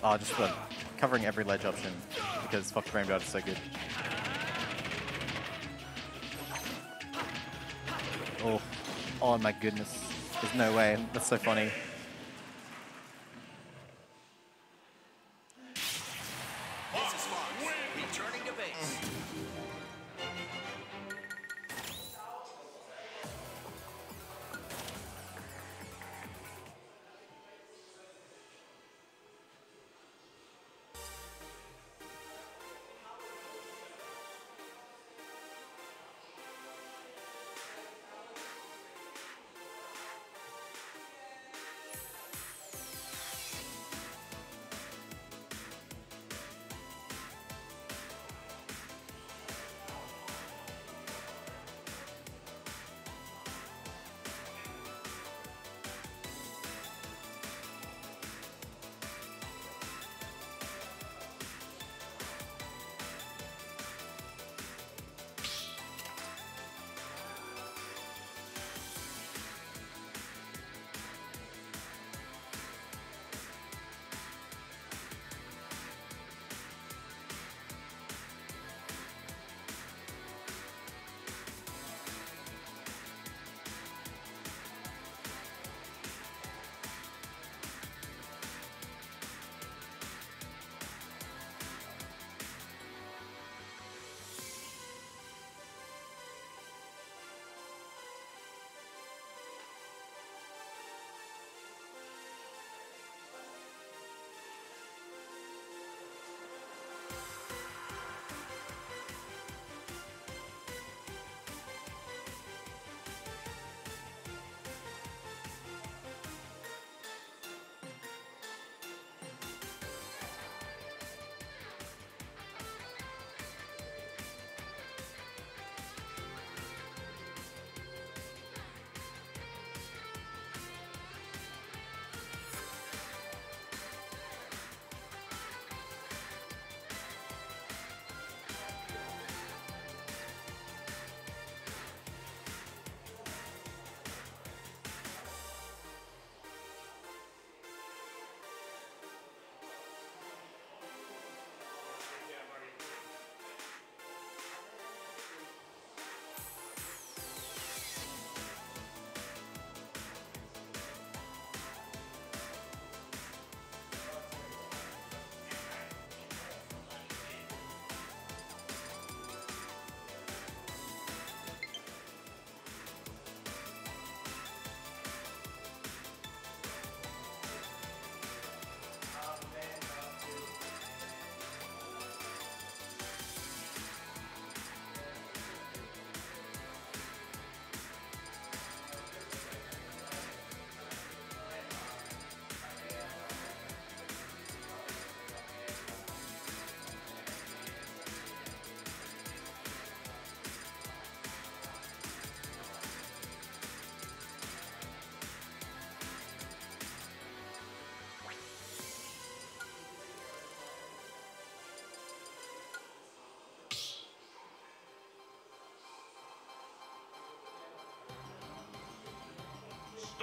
Speaker 12: Oh, just for covering every ledge option because Fox Frame Guard is so good. Oh, oh my goodness. There's no way. That's so funny.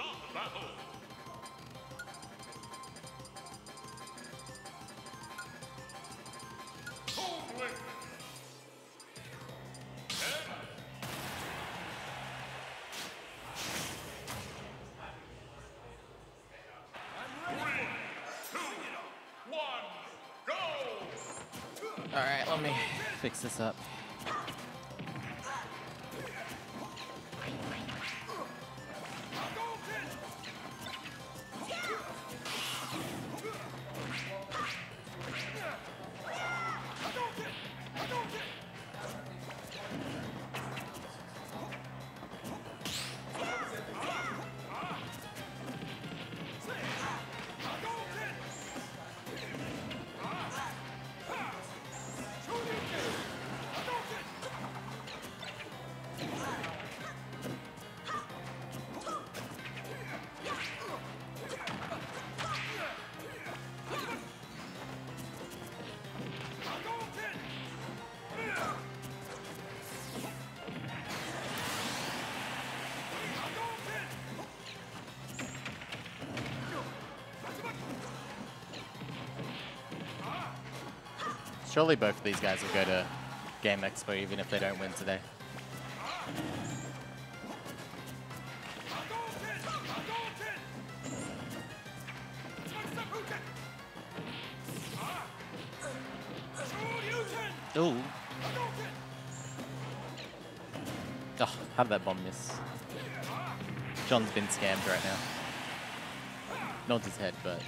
Speaker 2: Stop battle.
Speaker 12: Alright, let me fix this up. Surely both of these guys will go to Game Expo even if they don't win today. Ooh. Oh, how did that bomb miss? John's been scammed right now. Nods his head, but...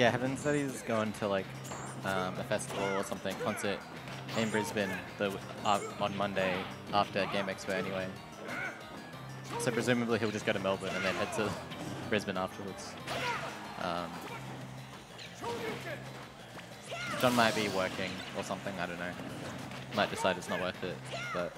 Speaker 12: Yeah, Heaven he's going to like um, a festival or something, concert in Brisbane the, uh, on Monday after Game Expo anyway. So presumably he'll just go to Melbourne and then head to Brisbane afterwards. Um, John might be working or something, I don't know. Might decide it's not worth it, but...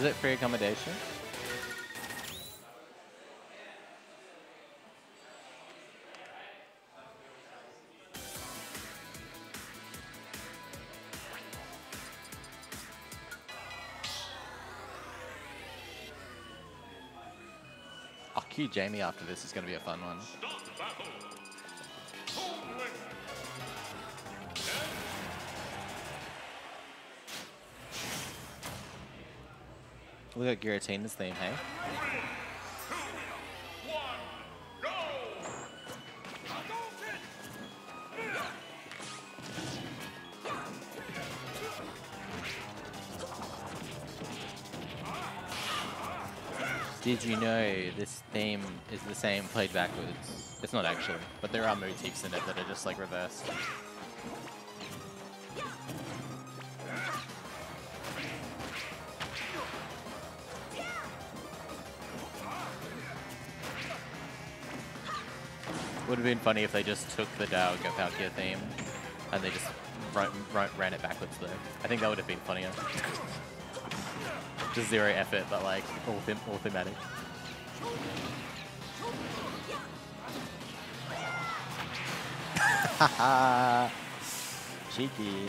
Speaker 12: Is it free accommodation? I'll cue Jamie after this. It's going to be a fun one. We got Giratina's theme, hey? Did you know this theme is the same played backwards? It's not actually, but there are motifs in it that are just like reversed. Been funny if they just took the Dialga Palkia theme and they just ran, ran, it backwards though. I think that would have been funnier. just zero effort, but like all, them all thematic. Cheeky.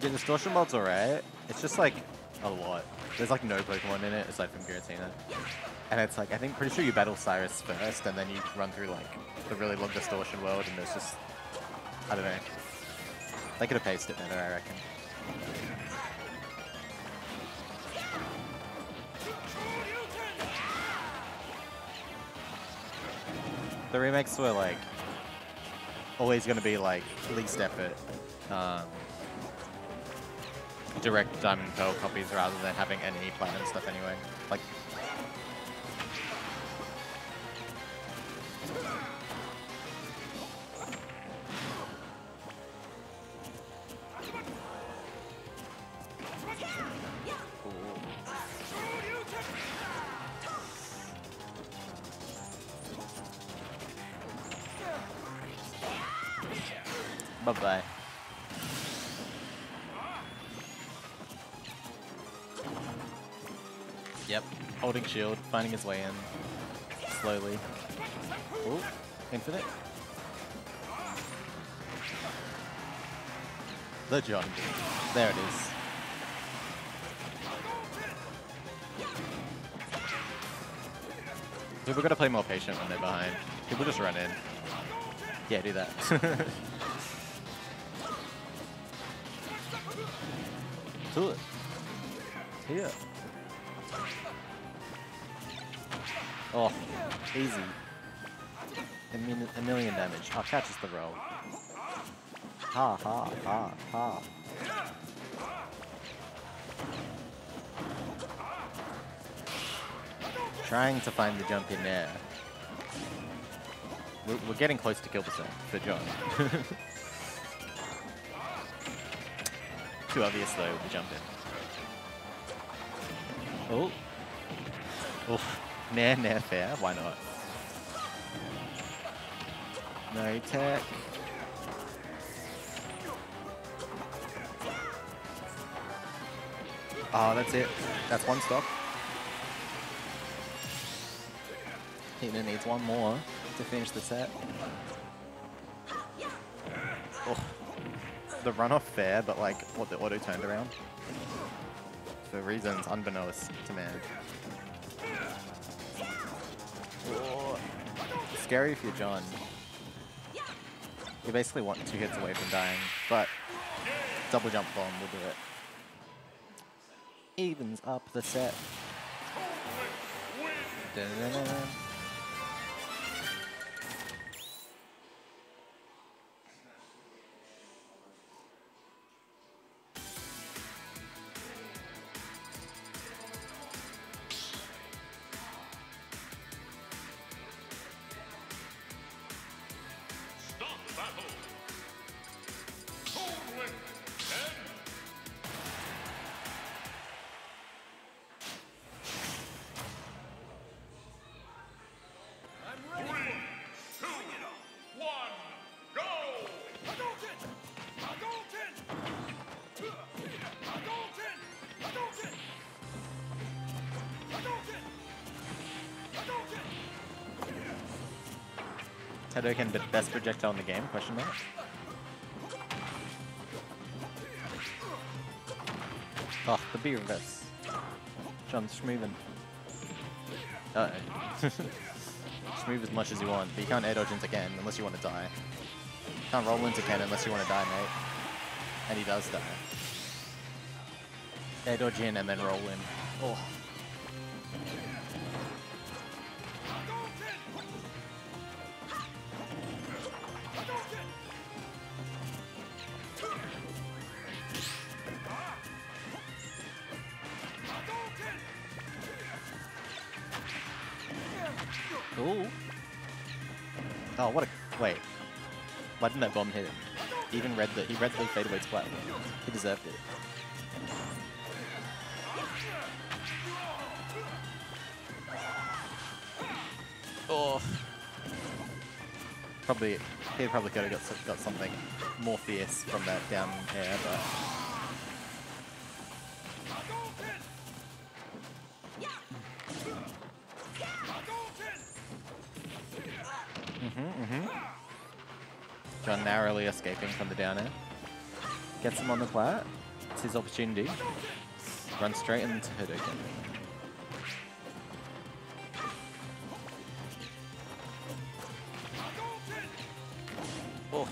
Speaker 12: The distortion mod's alright. It's just like a lot. There's like no Pokemon in it aside from Giratina. And it's like, I think pretty sure you battle Cyrus first and then you run through like the really long distortion world and there's just, I don't know. They could have paced it better, I reckon. The remakes were like always going to be like least effort. Um, Diamond Pearl copies rather than having any platinum stuff anyway. Like, finding his way in slowly. Ooh, infinite. The John. There it is. People gotta play more patient when they're behind. People just run in. Yeah, do that. do it. Here. Oh, easy. A, min a million damage. Oh, catches the roll. Ha ha ha ha. Trying to find the jump in there. We're, we're getting close to kill percent for John. Too obvious though the jump in. Oh. Oh. Nair, nair, fair. Why not? No tech. Oh, that's it. That's one stop. Hina needs one more to finish the set. Oh. The runoff fair, but like what the auto turned around. For reasons unbeknownst to man. Scary if you're John. You basically want two hits away from dying, but double jump bomb will do it. Evens up the set. Da-da-da-da.
Speaker 2: Stop
Speaker 12: Hadoken, the best projectile in the game? Question mark. Oh, the B reverse. John Schmoovin. Uh oh. Schmoove as much as you want, but you can't air dodge into Ken unless you want to die. Can't roll into Ken unless you want to die, mate. And he does die. Air dodge in and then roll in. Oh. He read the he read the fadeaway splat. He deserved it. Oh. Probably he probably could have got got something more fierce from that down air, but escaping from the down air. Gets him on the plat. It's his opportunity. Runs straight into Hadouken. Oh.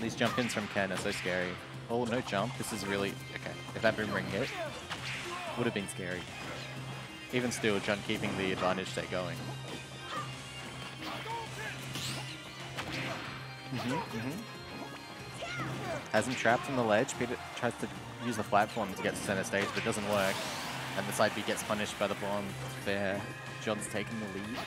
Speaker 12: These jump ins from Ken are so scary. Oh, no jump. This is really... Okay, if that boomerang hit, would have been scary. Even still, John keeping the advantage state going. Mm-hmm, mm-hmm. Has him trapped on the ledge. Peter tries to use the platform to get to center stage, but it doesn't work. And the side B gets punished by the bomb. Fair. John's taking the lead.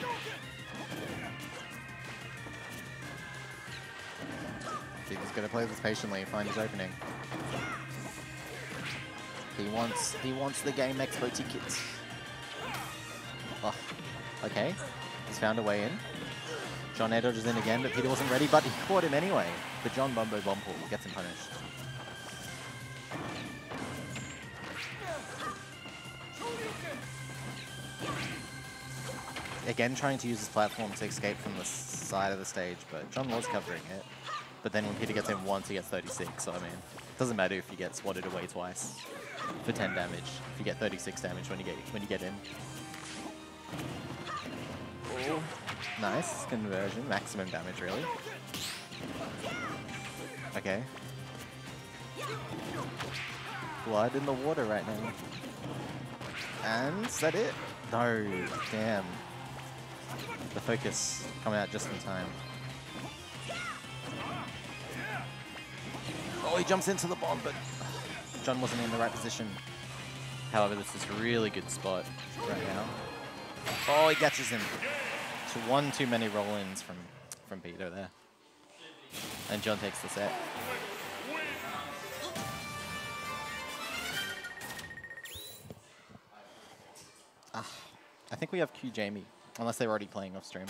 Speaker 12: Peter's gonna play this patiently, find his opening. He wants he wants the Game Expo tickets. Oh, okay. He's found a way in. John air is in again, but Peter wasn't ready, but he caught him anyway. The John Bumbo bomb pull gets him punished. Again, trying to use his platform to escape from the side of the stage, but John was covering it. But then when Peter gets in once, he gets 36, so I mean, it doesn't matter if you get swatted away twice for 10 damage. If you get 36 damage when you get when you get in. Nice conversion, maximum damage really. Okay. Blood in the water right now. And is that it? No, damn. The focus coming out just in time. Oh, he jumps into the bomb, but John wasn't in the right position. However, this is a really good spot right now. Oh, he catches him. One too many roll-ins from from Peter there. And John takes the set. Ah, I think we have Q Jamie, unless they're already playing off stream.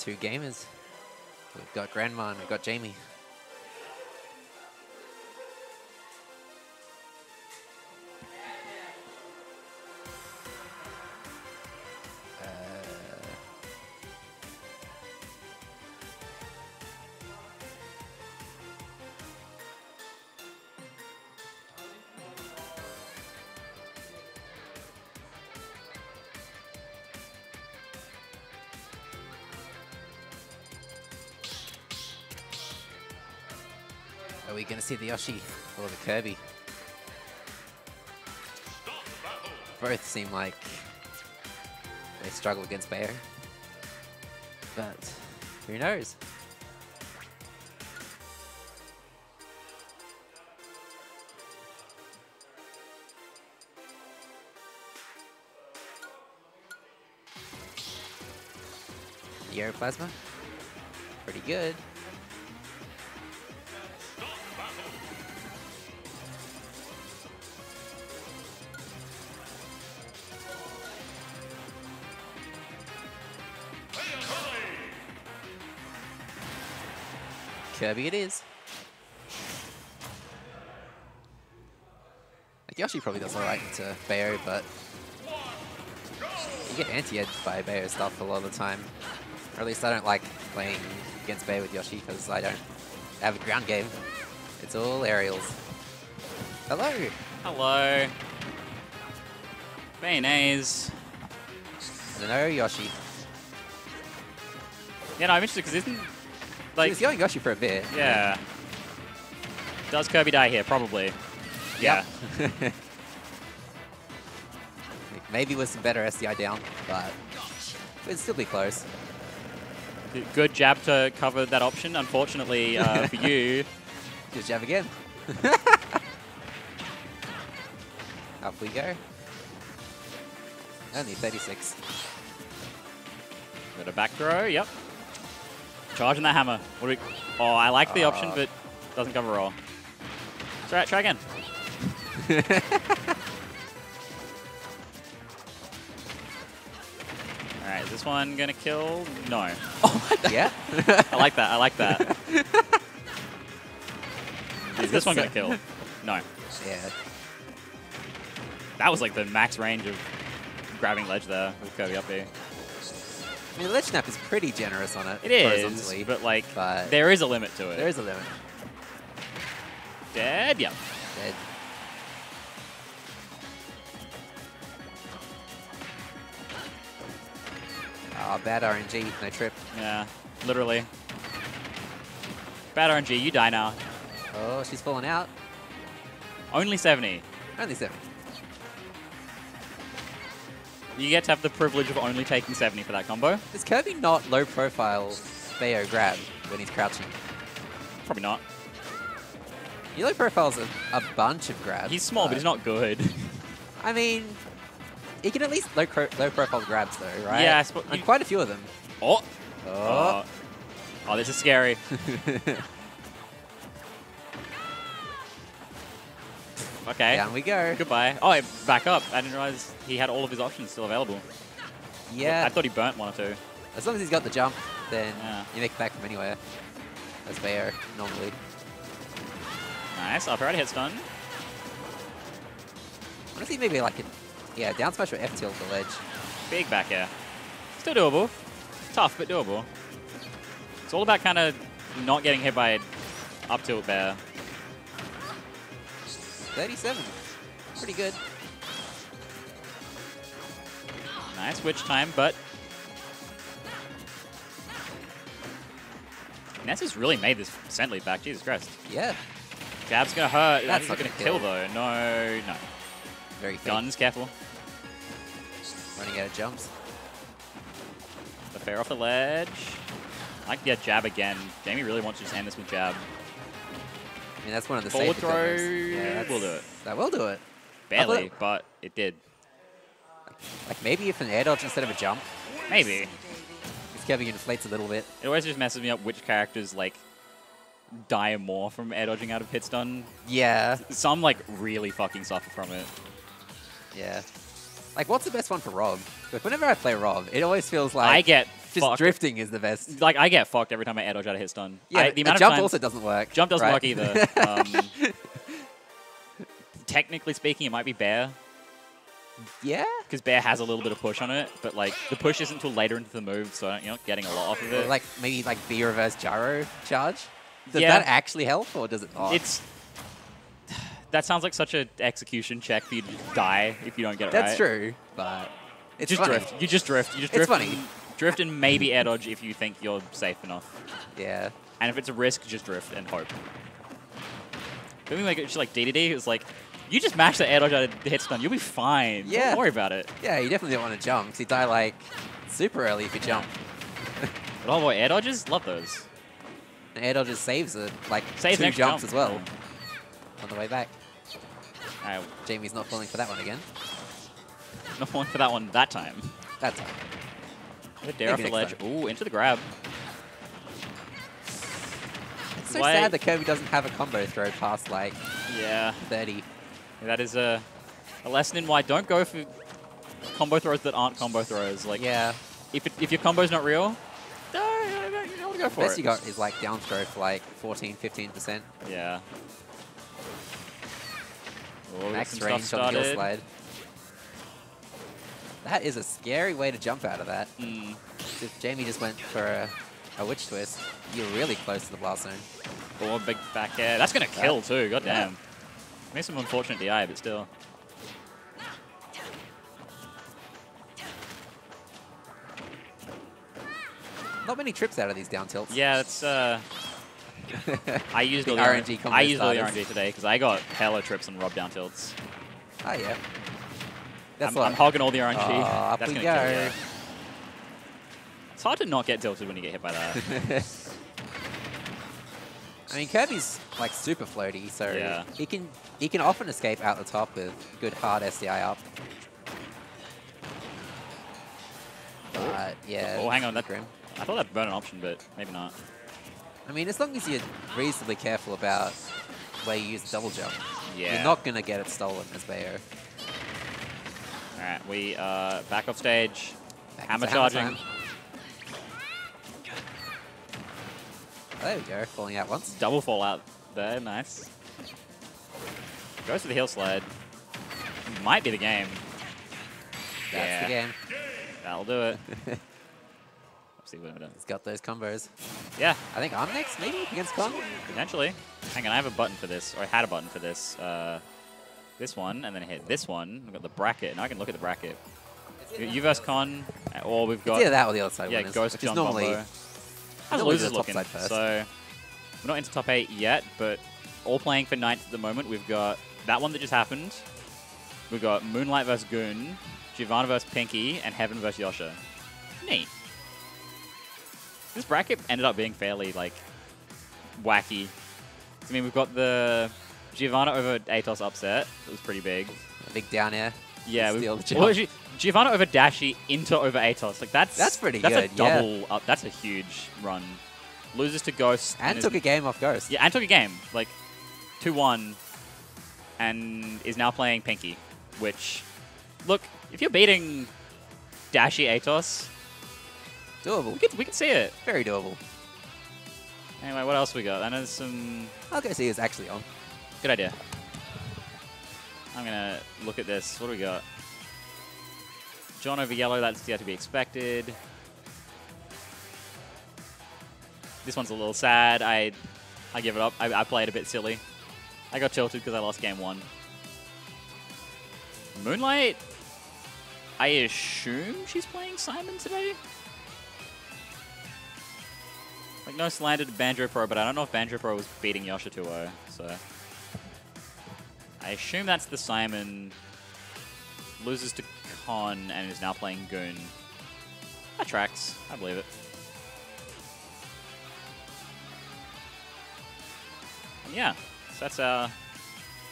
Speaker 1: Two gamers. We've got Grandma and we've got Jamie. Going to see the Yoshi or the Kirby? Both seem like they struggle against Bayo. But who knows? Plasma, pretty good. Kirby it is. Like Yoshi probably does alright to Bayo, but you get anti-edged by Bayo stuff a lot of the time. Or at least I don't like playing against Bayo with Yoshi because I don't have a ground game. It's all aerials. Hello!
Speaker 6: Hello. Mayonnaise.
Speaker 1: Hello, Yoshi.
Speaker 6: Yeah, no, I'm interested because isn't
Speaker 1: Like, he was yelling Yoshi for a bit.
Speaker 6: yeah. Does Kirby die here? Probably. Yeah.
Speaker 1: Yep. Maybe with some better SDI down, but it'd still be close.
Speaker 6: Good jab to cover that option. Unfortunately uh, for you,
Speaker 1: Just jab again. Up we go. Only 36.
Speaker 6: Got a back throw. Yep. Charging the hammer. What do we? Oh, I like the option,
Speaker 1: Uh.
Speaker 6: but doesn't cover roll. It's alright. Try again. All right, is this one gonna kill? No.
Speaker 1: Oh, yeah.
Speaker 6: I like that. I like that. is this one gonna kill? No.
Speaker 1: Yeah.
Speaker 6: That was like the max range of grabbing ledge there with Kirby up B.
Speaker 1: I mean, Ledge Snap is pretty generous on it.
Speaker 6: It is, but like
Speaker 1: but
Speaker 6: there is a limit to it.
Speaker 1: there is a limit.
Speaker 6: Dead? Yeah.
Speaker 1: Dead. Oh, bad RNG, no trip.
Speaker 6: Yeah, literally. Bad RNG, you die now.
Speaker 1: Oh, she's falling out.
Speaker 6: Only 70.
Speaker 1: Only seven.
Speaker 6: You get to have the privilege of only taking 70 for that combo.
Speaker 1: Does Kirby not low profile Bayo grab when he's crouching?
Speaker 6: Probably not.
Speaker 1: He low profiles a, a bunch of grabs.
Speaker 6: He's small, but he's not good.
Speaker 1: I mean, he can at least low, cro- low profile grabs though, right?
Speaker 6: Yeah, I suppose-
Speaker 1: and quite a few of them.
Speaker 6: Oh.
Speaker 1: Oh.
Speaker 6: Oh. Oh, this is scary. okay.
Speaker 1: Down we go.
Speaker 6: Goodbye. Oh, hey, back up. I didn't realize he had all of his options still available.
Speaker 1: Yeah.
Speaker 6: I thought he burnt one or two.
Speaker 1: As long as he's got the jump, then
Speaker 6: Yeah.
Speaker 1: you make it back from anywhere. As Bayo normally.
Speaker 6: Nice. Up already hit stun.
Speaker 1: Honestly, maybe like a yeah down smash or F tilt the ledge.
Speaker 6: Big back air. Still doable. Tough, but doable. It's all about kind of not getting hit by up tilt bair.
Speaker 1: 37. Pretty good.
Speaker 6: Nice witch time, but Ness has really made this percent lead back. Jesus Christ.
Speaker 1: Yeah.
Speaker 6: Jab's gonna hurt.
Speaker 1: That's
Speaker 6: That's
Speaker 1: not
Speaker 6: gonna
Speaker 1: gonna
Speaker 6: kill
Speaker 1: kill.
Speaker 6: though. No, no.
Speaker 1: Very fake.
Speaker 6: Guns, careful.
Speaker 1: Running out of jumps.
Speaker 6: The fair off the ledge. I like the jab again. Jamie really wants to just end this with jab.
Speaker 1: I mean, that's one of the
Speaker 6: Forward
Speaker 1: safer
Speaker 6: throw.
Speaker 1: Yeah, that's-
Speaker 6: will do it.
Speaker 1: That will do it.
Speaker 6: Barely,
Speaker 1: thought-
Speaker 6: but it did.
Speaker 1: Like maybe if an air dodge instead of a jump.
Speaker 6: Maybe.
Speaker 1: This Kirby inflates a little bit.
Speaker 6: It always just messes me up which characters like die more from air dodging out of hit stun.
Speaker 1: Yeah.
Speaker 6: Some like really fucking suffer from it.
Speaker 1: Yeah. Like, what's the best one for Rob? Like, whenever I play Rob, it always feels like
Speaker 6: I get
Speaker 1: just
Speaker 6: fucked.
Speaker 1: drifting is the best.
Speaker 6: Like I get fucked every time I air dodge out of hit stun.
Speaker 1: Yeah,
Speaker 6: I,
Speaker 1: the
Speaker 6: amount
Speaker 1: jump
Speaker 6: of times,
Speaker 1: also doesn't work.
Speaker 6: Jump doesn't
Speaker 1: right?
Speaker 6: work either. Um, technically speaking, it might be bair
Speaker 1: yeah.
Speaker 6: because bair has a little bit of push on it, but like the push isn't until later into the move, so you're not getting a lot off of
Speaker 1: Or
Speaker 6: it.
Speaker 1: like maybe like B reverse gyro charge. Does
Speaker 6: Yeah.
Speaker 1: that actually help or does it not?
Speaker 6: It's that sounds like such an execution check for you to die if you don't get it
Speaker 1: That's
Speaker 6: right.
Speaker 1: That's true, but it's
Speaker 6: just
Speaker 1: funny.
Speaker 6: drift. You just drift. You just drift.
Speaker 1: It's
Speaker 6: funny. Drift and maybe air dodge if you think you're safe enough.
Speaker 1: Yeah.
Speaker 6: And if it's a risk, just drift and hope. When like it's like DDD, it's like you just mash the air dodge out of the hit stun, you'll be fine.
Speaker 1: Yeah.
Speaker 6: Don't worry about it.
Speaker 1: Yeah, you definitely don't want to jump 'cause you die like super early if you jump.
Speaker 6: But oh boy, air dodges, love those.
Speaker 1: And air dodges saves it like
Speaker 6: Saves
Speaker 1: two jumps
Speaker 6: jump.
Speaker 1: as well on the way back.
Speaker 6: Alright,
Speaker 1: Jamie's not falling for that one again.
Speaker 6: Not falling for that one that time.
Speaker 1: That time.
Speaker 6: Good dair off the ledge.
Speaker 1: next
Speaker 6: Ooh, into the grab.
Speaker 1: It's so sad that Kirby doesn't have a combo throw past like
Speaker 6: Yeah.
Speaker 1: 30.
Speaker 6: That is a, a lesson in why don't go for combo throws that aren't combo throws. Like,
Speaker 1: Yeah.
Speaker 6: if, it, if your combo's not real, no, no, no, you don't want to go for
Speaker 1: Best
Speaker 6: it.
Speaker 1: you got is like down throw for like 14, 15%.
Speaker 6: Yeah. Oh,
Speaker 1: Max range on the
Speaker 6: heel
Speaker 1: slide. That is a scary way to jump out of that.
Speaker 6: Mm.
Speaker 1: If Jamie just went for a, a witch twist, you're really close to the blast zone.
Speaker 6: Oh, big back air. That's going to
Speaker 1: That-
Speaker 6: kill too, god
Speaker 1: yeah.
Speaker 6: damn. Makes some unfortunate DI, but still.
Speaker 1: Not many trips out of these down tilts.
Speaker 6: Yeah, that's. Uh, I used
Speaker 1: The
Speaker 6: all the
Speaker 1: RNG
Speaker 6: RNG. I used all the. RNG today because I got hella trips and rob down tilts.
Speaker 1: Oh, yeah. That's
Speaker 6: I'm, I'm hogging all the RNG.
Speaker 1: Oh, ah, up
Speaker 6: That's
Speaker 1: we go.
Speaker 6: It's hard to not get tilted when you get hit by that.
Speaker 1: I mean, Kirby's like super floaty, so
Speaker 6: Yeah.
Speaker 1: he can he can often escape out the top with good hard SDI up. But yeah.
Speaker 6: oh, hang on. That,
Speaker 1: grim.
Speaker 6: I thought that'd burn an option, but maybe not.
Speaker 1: I mean, as long as you're reasonably careful about where you use the double jump.
Speaker 6: Yeah.
Speaker 1: You're not gonna get it stolen as Bayo.
Speaker 6: All right, we uh, back off stage.
Speaker 1: Back
Speaker 6: hammer
Speaker 1: hammer
Speaker 6: charging.
Speaker 1: Oh, there we go, falling out once.
Speaker 6: Double fallout there, nice. Goes for the heel slide. Might be the game.
Speaker 1: That's
Speaker 6: yeah,
Speaker 1: the game.
Speaker 6: That'll do it. See what it
Speaker 1: He's got those combos.
Speaker 6: Yeah,
Speaker 1: I think I'm next, maybe, against Con?
Speaker 6: potentially. Hang on, I have a button for this, or I had a button for this. Uh, this one, and then hit this one. We've got the bracket. Now I can look at the bracket. You you versus Con, uh, or we've got
Speaker 1: It's either that or the other side
Speaker 6: yeah,
Speaker 1: winners,
Speaker 6: Ghost
Speaker 1: which is
Speaker 6: John
Speaker 1: normally-
Speaker 6: Bombo. How's losers looking?
Speaker 1: side first.
Speaker 6: So we're not into top eight yet, but all playing for ninth at the moment. We've got that one that just happened. We've got Moonlight versus Goon, Giovanna versus Pinky, and Heaven versus Yosha. Neat. This bracket ended up being fairly like wacky. I mean, we've got the Giovanna over Atos upset. It was pretty big.
Speaker 1: A big down air.
Speaker 6: Yeah, we well, Giovanna over Dashi into over Atos. Like that's
Speaker 1: That's pretty
Speaker 6: that's
Speaker 1: good,
Speaker 6: a
Speaker 1: yeah.
Speaker 6: double up. That's a huge run. Loses to Ghost
Speaker 1: And
Speaker 6: is-
Speaker 1: took a game off Ghost.
Speaker 6: yeah, and took a game like two one, and is now playing Pinky. Which, look, if you're beating Dashi Atos,
Speaker 1: Doable.
Speaker 6: we can we can see it.
Speaker 1: Very doable.
Speaker 6: Anyway, what else we got? I know there's some
Speaker 1: see who's actually on.
Speaker 6: Good idea. I'm gonna look at this. What do we got? John over yellow, that's yet to be expected. This one's a little sad. I I give it up. I, I played a bit silly. I got tilted because I lost game one. Moonlight, I assume she's playing Simon today? Like, no slander to Banjo Pro, but I don't know if Banjo Pro was beating Yosha 2-0, so... I assume that's the Simon. Loses to Con and is now playing Goon. That tracks. I believe it. And yeah, so that's uh,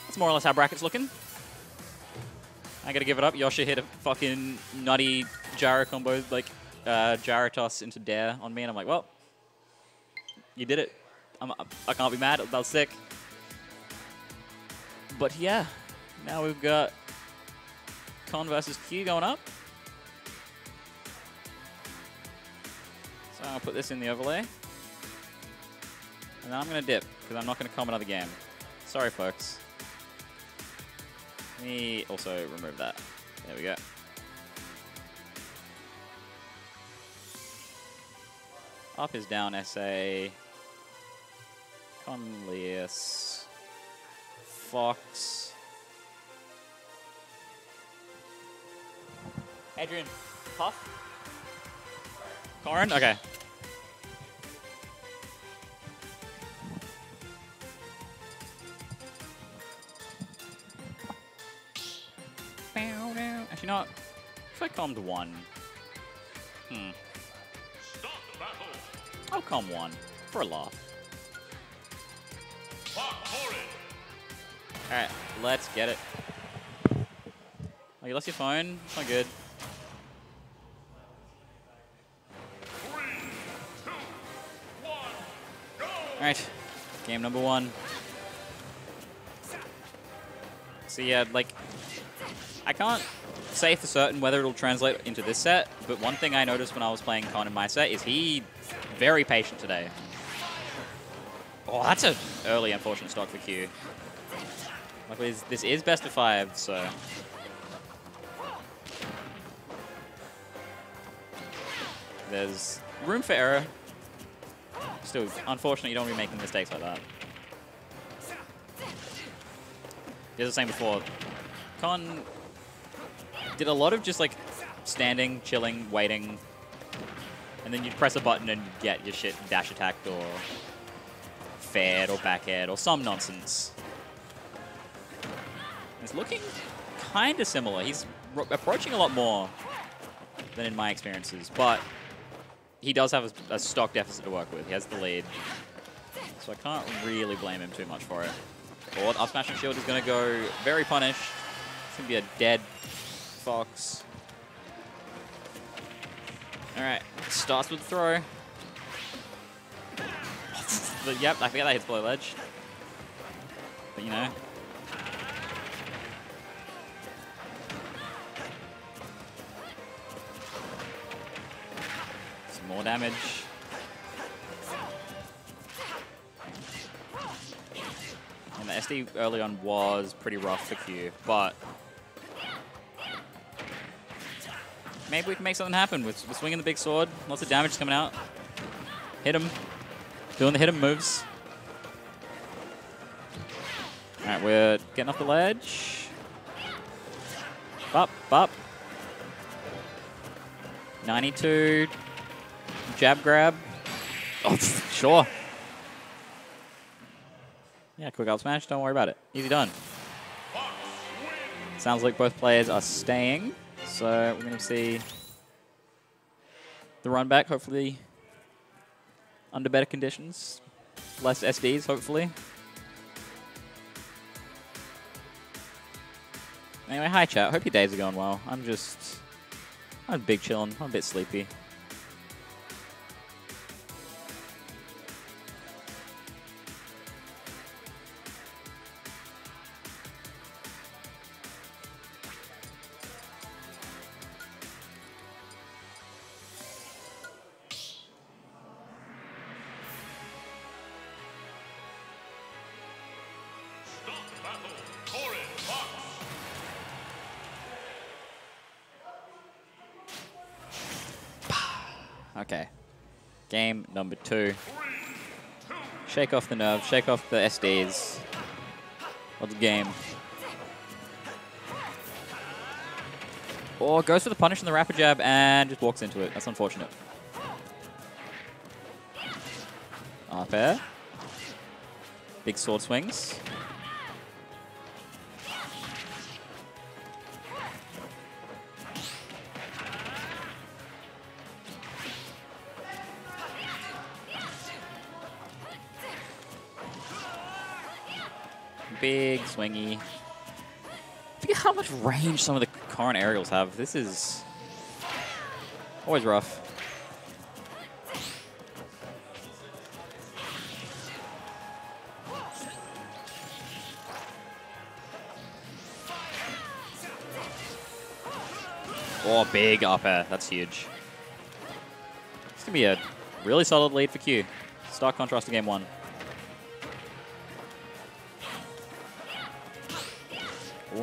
Speaker 6: that's more or less how bracket's looking. I gotta give it up. Yosha hit a fucking nutty Jara combo, like uh, toss into Dair on me, and I'm like, well, you did it. I'm, I can't be mad. That was sick. But yeah, now we've got Con versus Q going up. So I'll put this in the overlay. And then I'm going to dip, because I'm not going to com another game. Sorry, folks. Let me also remove that. There we go. Up is down SA. Conlius. Fox. Adrian. Puff. Corrin? Okay. Actually, not. If I calmed one. Hmm.
Speaker 2: Start the battle.
Speaker 6: I'll calm one. For a laugh.
Speaker 2: Mark Corrin.
Speaker 6: Alright, let's get it. Oh, you lost your phone? It's not good.
Speaker 2: Go.
Speaker 6: Alright, game number one. So yeah, like, I can't say for certain whether it'll translate into this set, but one thing I noticed when I was playing Con in my set is he very patient today. Oh, that's an early unfortunate stock for Q. Luckily, this- is best of five, so... There's room for error. Still, unfortunately, you don't want to be making mistakes like that. As I was saying before, Con did a lot of just like standing, chilling, waiting, and then you'd press a button and get your shit dash attacked or fed or back or some nonsense. It's looking kind of similar. He's approaching a lot more than in my experiences, but he does have a, a stock deficit to work with. He has the lead, so I can't really blame him too much for it. Or up smash and shield is going to go very punished. It's going to be a dead Fox. All right, starts with the throw. Yep, I forget that hits below ledge. But you know, More damage. And the SD early on was pretty rough for Q, but maybe we can make something happen with, swinging the big sword. Lots of damage coming out. Hit him. Doing the hit him moves. All right, we're getting off the ledge. Up, up. 92. Jab grab. Oh, sure. Yeah, quick out smash. Don't worry about it. Easy done. Sounds like both players are staying. So we're going to see the run back, hopefully under better conditions. Less SDs, hopefully. Anyway, hi chat. Hope your days are going well. I'm just, I'm big chilling. I'm a bit sleepy. Number two. Shake off the nerves, shake off the SDs. What's the game? Or goes for the punish and the rapid jab and just walks into it. That's unfortunate. Ah, Up air. Big sword swings. Big swingy. Look at how much range some of the Corrin aerials have. This is always rough. Oh, big up air. That's huge. It's going to be a really solid lead for Q. Stark contrast to game one.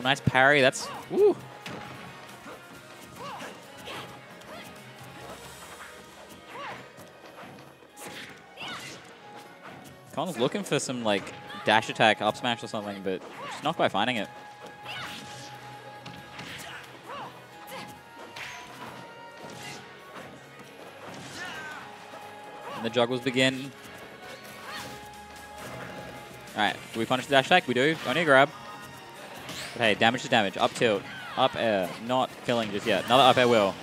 Speaker 6: Nice parry. That's woo. Con's looking for some like dash attack, up smash or something, but just not quite finding it. And the juggles begin. Alright, do we punish the dash attack? We do. Only grab. But hey, damage to damage. Up tilt. Up air. Not killing just yet. Another up air will.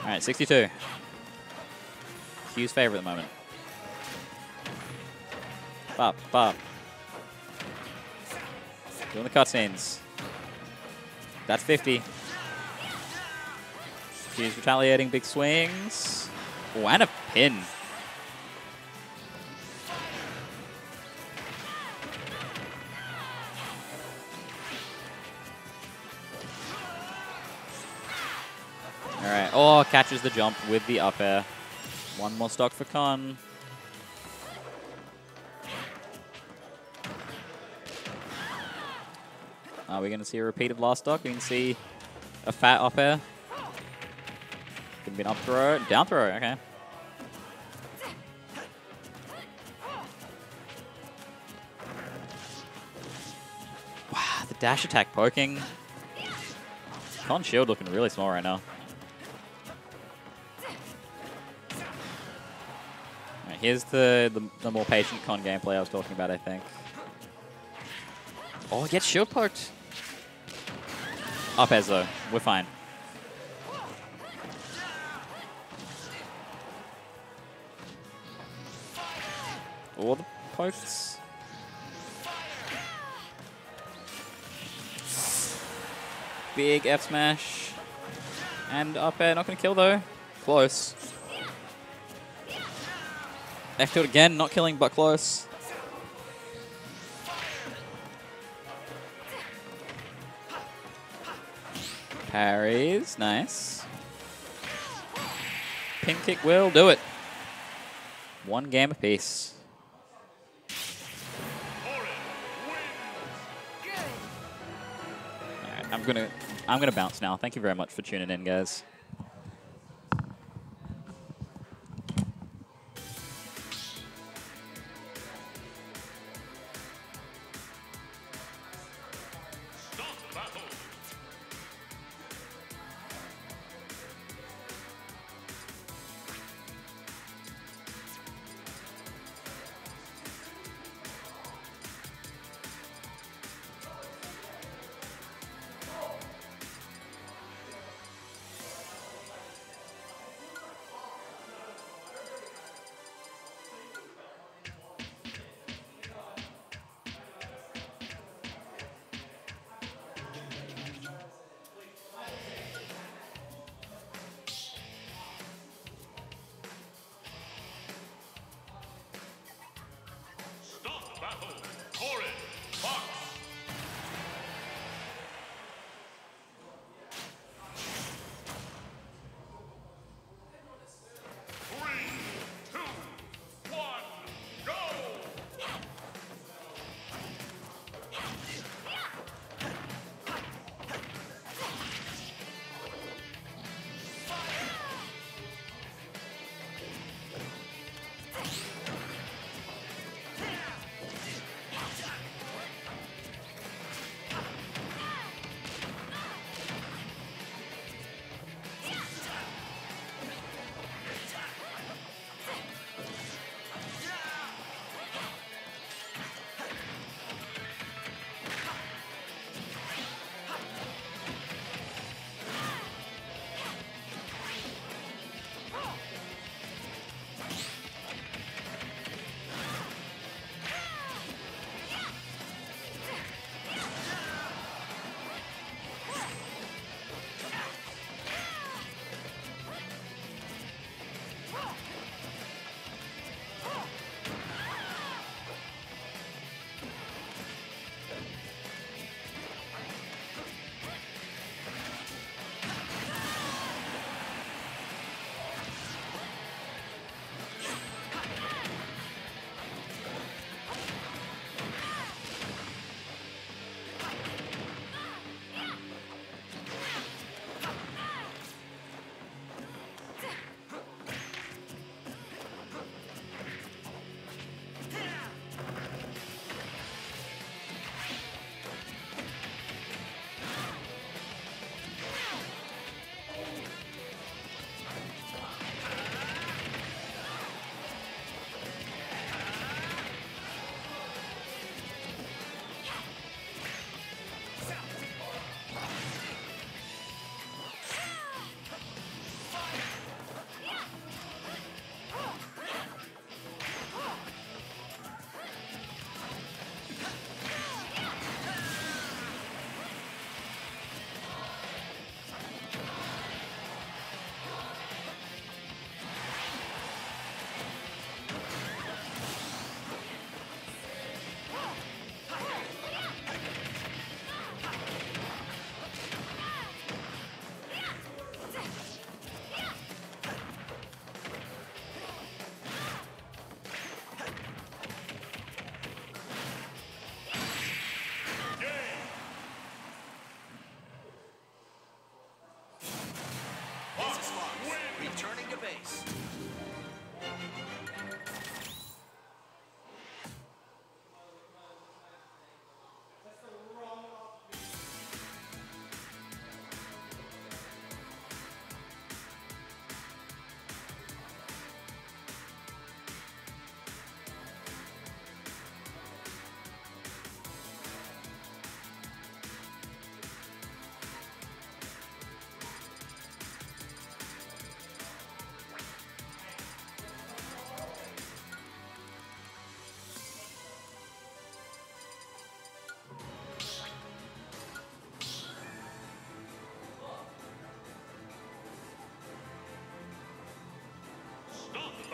Speaker 6: Alright, 62. Q's favorite at the moment. Bop, bop. Doing the cutscenes. That's 50. Q's retaliating big swings. Oh, and a pin. Catches the jump with the up air. One more stock for Con. Are we going to see a repeat of last stock? We can see a fat up air. Could be an up throw. Down throw. Okay. Wow, the dash attack poking. Con shield looking really small right now. Here's the, the, the more patient con gameplay I was talking about, I think. Oh, get shield poked. Up as though. We're fine. All the pokes. Big F smash. And up air, not gonna kill though. Close. F tilt again, not killing but close. Parries, nice. pin kick will do it. One game apiece. I'm gonna I'm gonna bounce now. Thank you very much for tuning in, guys.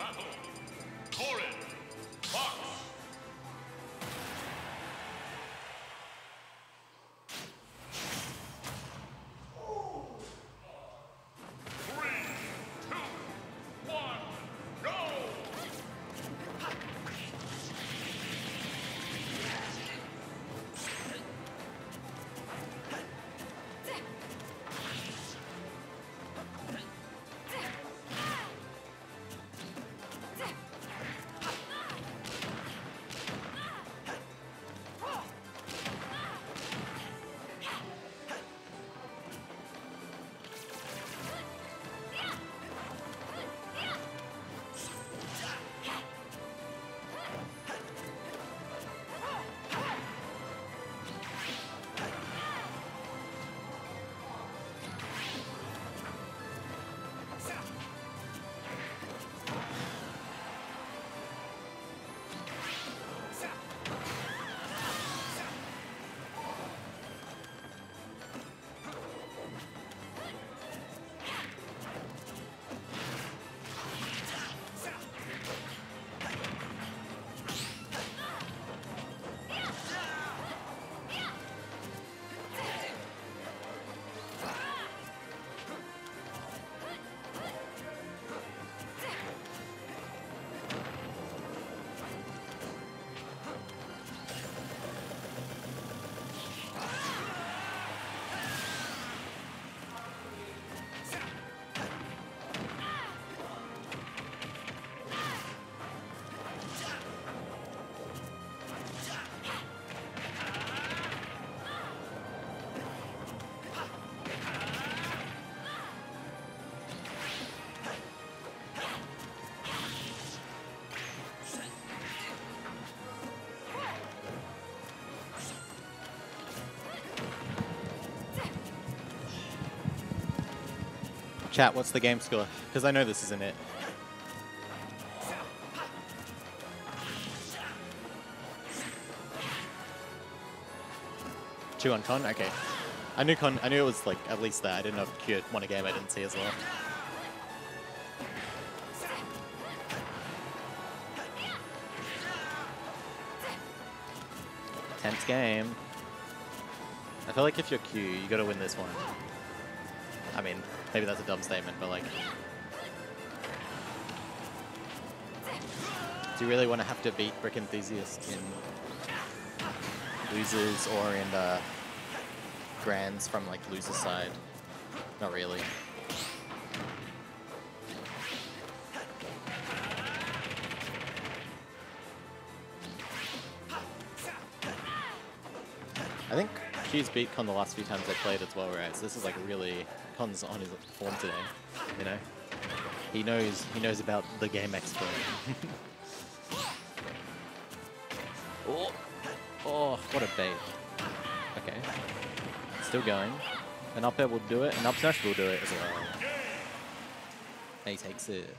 Speaker 2: Stop
Speaker 12: Chat, what's the game score? Because I know this isn't it. Two on con? Okay. I knew con. I knew it was like at least that. I didn't know if Q won a game I didn't see as well. Tenth game. I feel like if you're Q, you gotta win this one. I mean, maybe that's a dumb statement, but like... Do you really want to have to beat Brick Enthusiast in losers or in uh, grands from like loser side? Not really. I think Q's beat Con the last few times I played as well, right? So this is like really Con's on his form today, you know. He knows he knows about the game expert. oh, oh, what a bait. Okay, still going. An up air will do it, and up smash will do it as well. He takes it.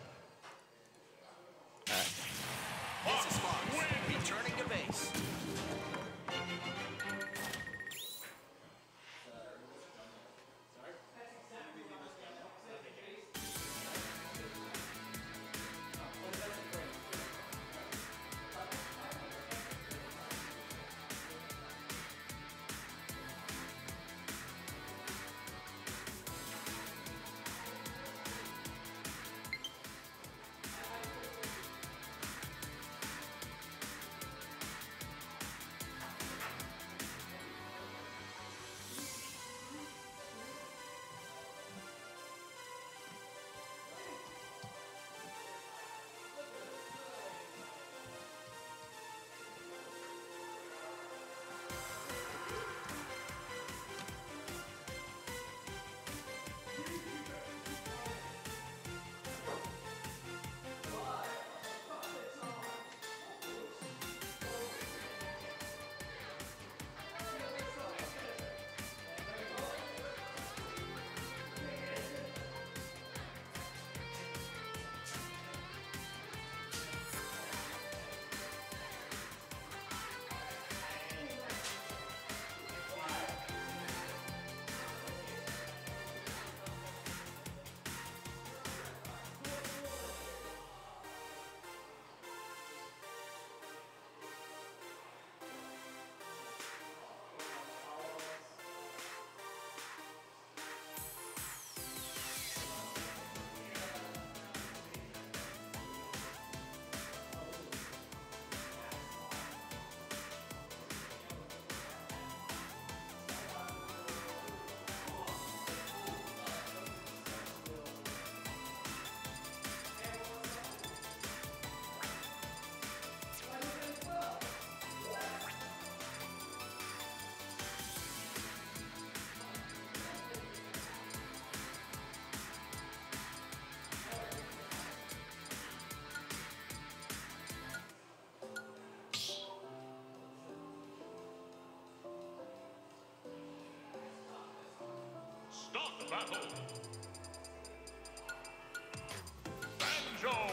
Speaker 2: Start the battle. Banjo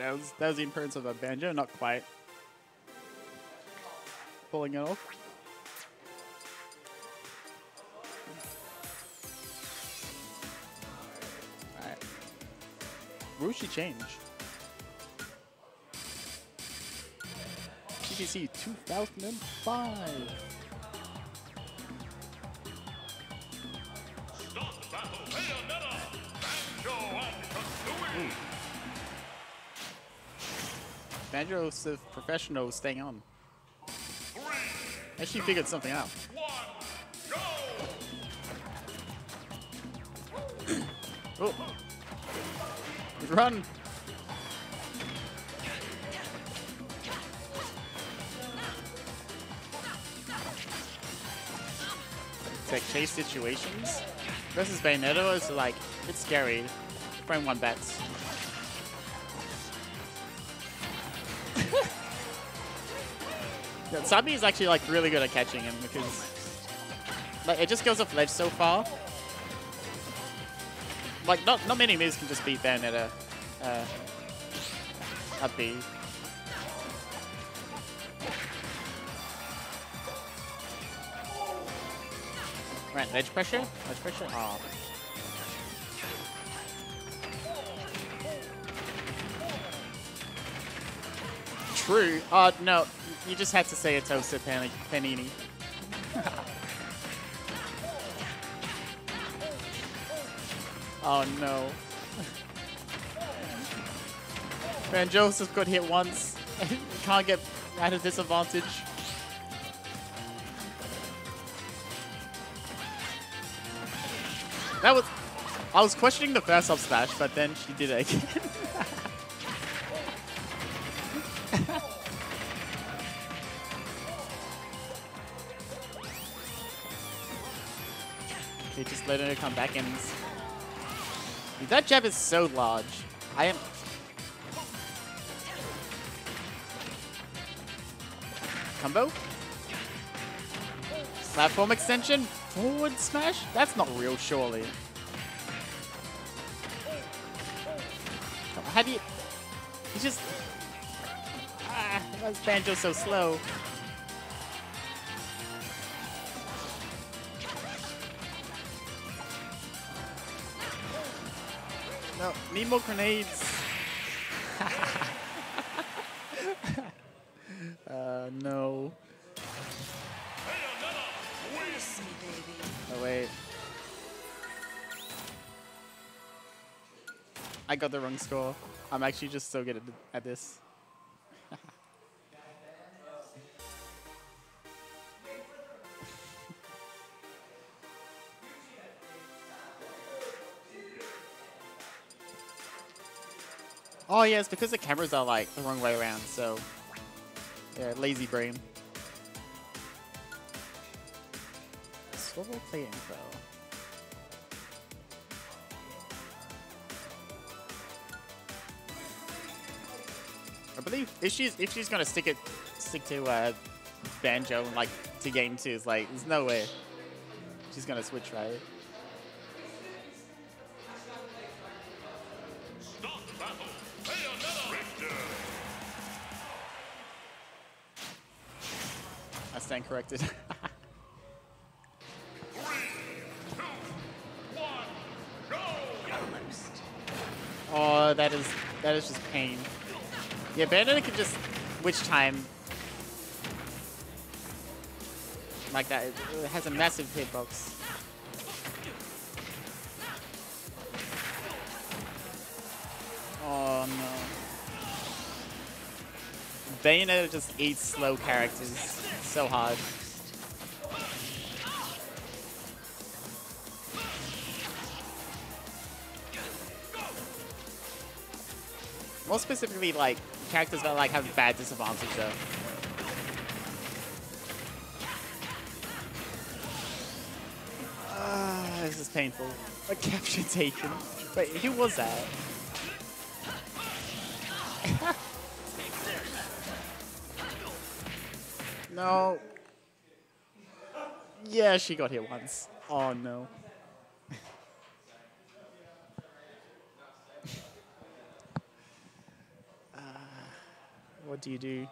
Speaker 11: that was that was the appearance of a banjo, not quite. Pulling it off. Alright. Rushi change. PTC 2005. Banjo's a professional staying on. Actually figured something out. oh. Run! It's like chase situations. Versus Bayonetta is like, it's scary. Frame one bets. Sabi is actually like really good at catching him because like it just goes off ledge so far. Like not not many moves can just beat Bayonetta uh, up B. Right, ledge pressure? Ledge pressure? Oh. True. Uh, no, you just had to say a toasted pan panini. oh no. Man, Joseph got hit once. Can't get at a disadvantage. That was... I was questioning the first up smash, but then she did it again. Letting her come back and... Dude, that jab is so large. I am... Combo? Platform extension? Forward smash? That's not real, surely. How do you... He's just... Ah, is Banjo so slow? Need more grenades. uh, no. Oh, wait. I got the wrong score. I'm actually just so good at, at this. Oh yeah, it's because the cameras are like the wrong way around, so yeah, lazy brain. Swivel play info. I believe if she's if she's gonna stick it stick to uh, banjo and like to game two, it's like there's no way she's gonna switch right. Corrected. oh, that is that is just pain. Yeah, Bandit can just Witch Time like that. It it has a massive hitbox. Oh no. Bayonetta just eats slow characters so hard. More specifically, like, characters that, like, have bad disadvantage, though. Ah, this is painful. A capture taken. Wait, who was that? No. Yeah, she got hit once. Oh no. Uh, what do you do?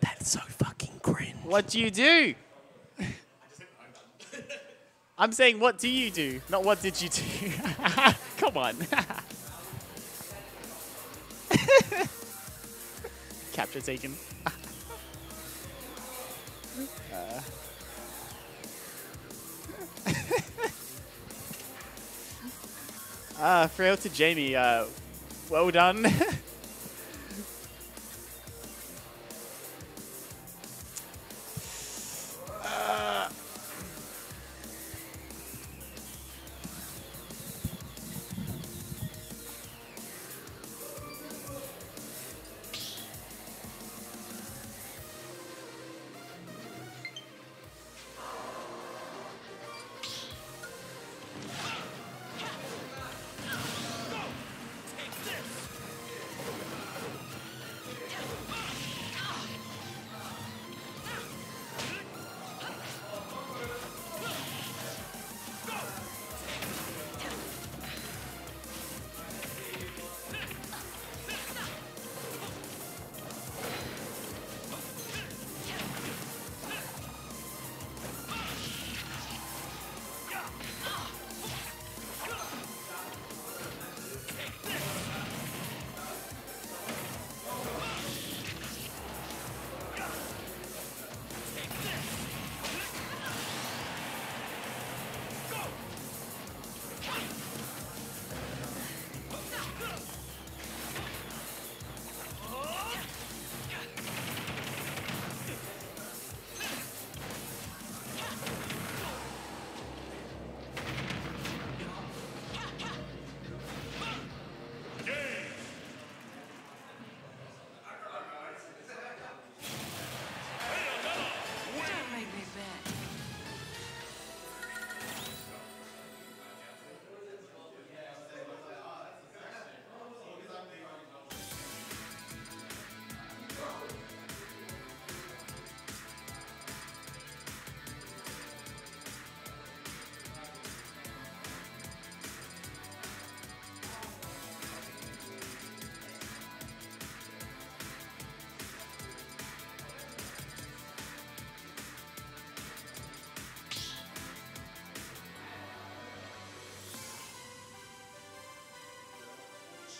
Speaker 10: That's so fucking cringe.
Speaker 11: What do you do? I'm saying, what do you do? Not what did you do? Come on. Capture taken. Uh. Ah, frail to Jamie. Uh, well done.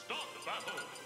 Speaker 2: Start battle.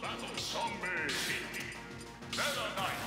Speaker 2: Battle. Zombie. Meta Knight.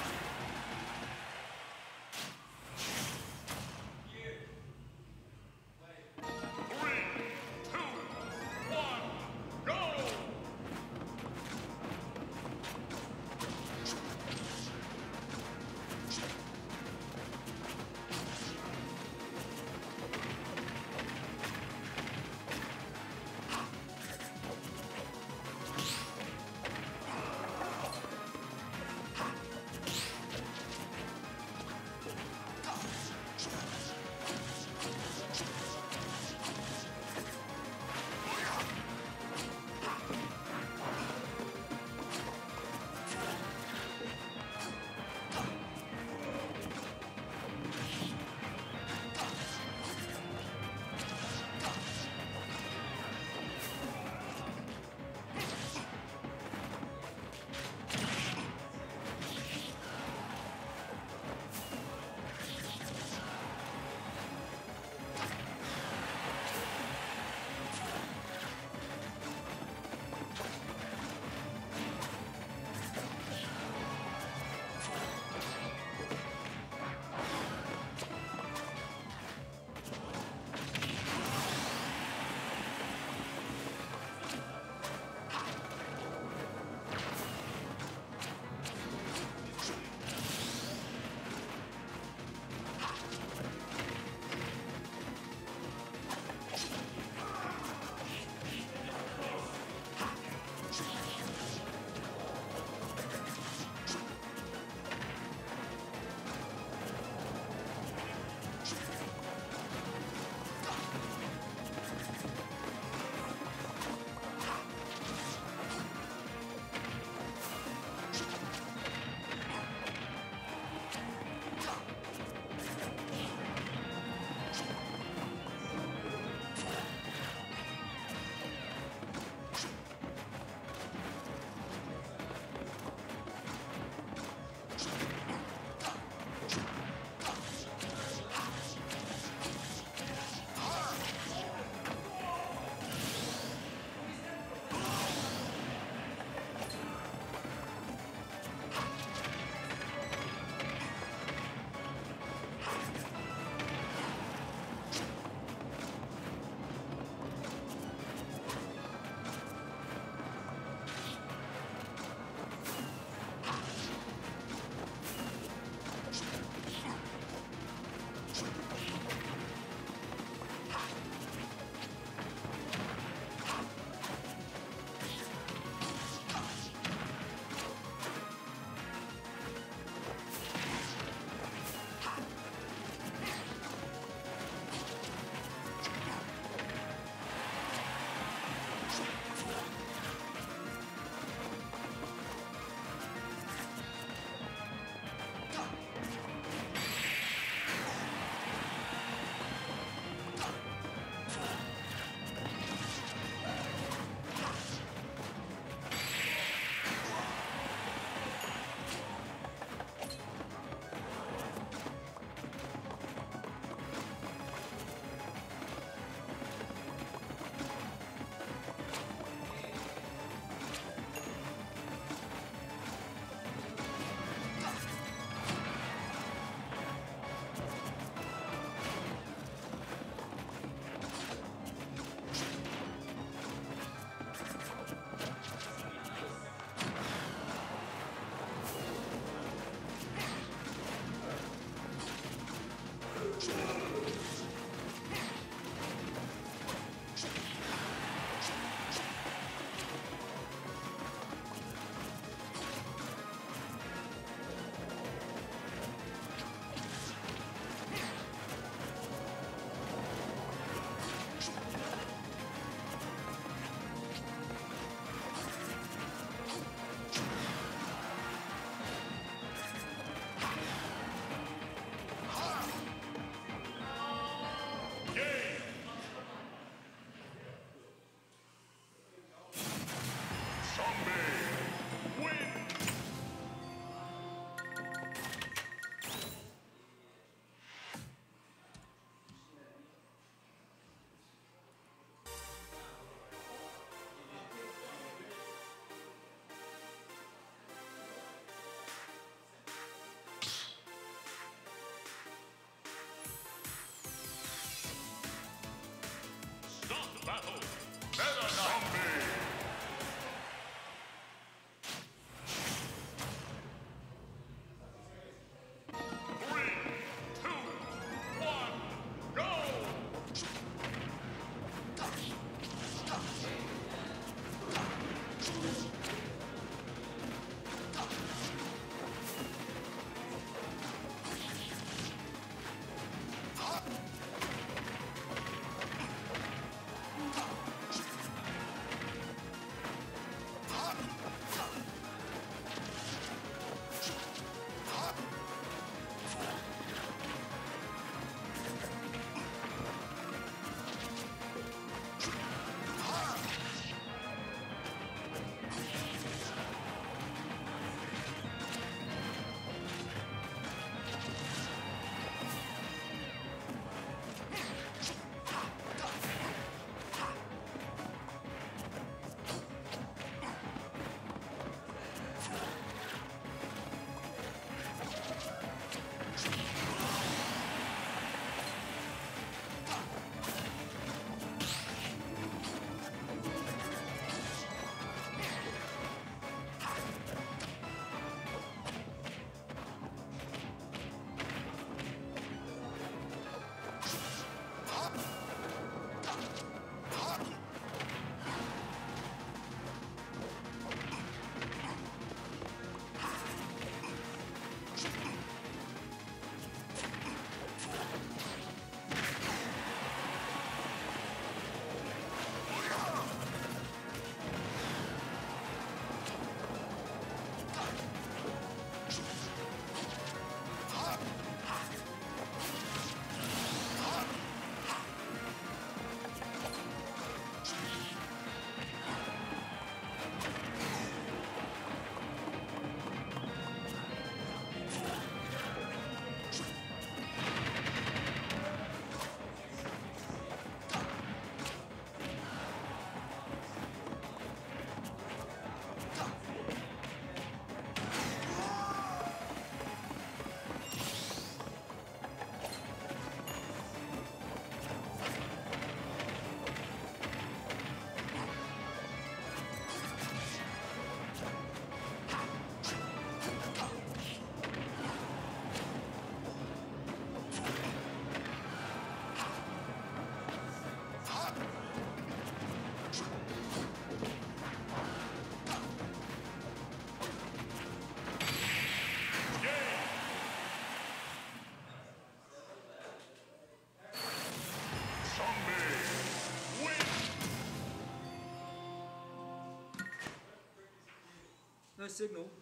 Speaker 13: Signal.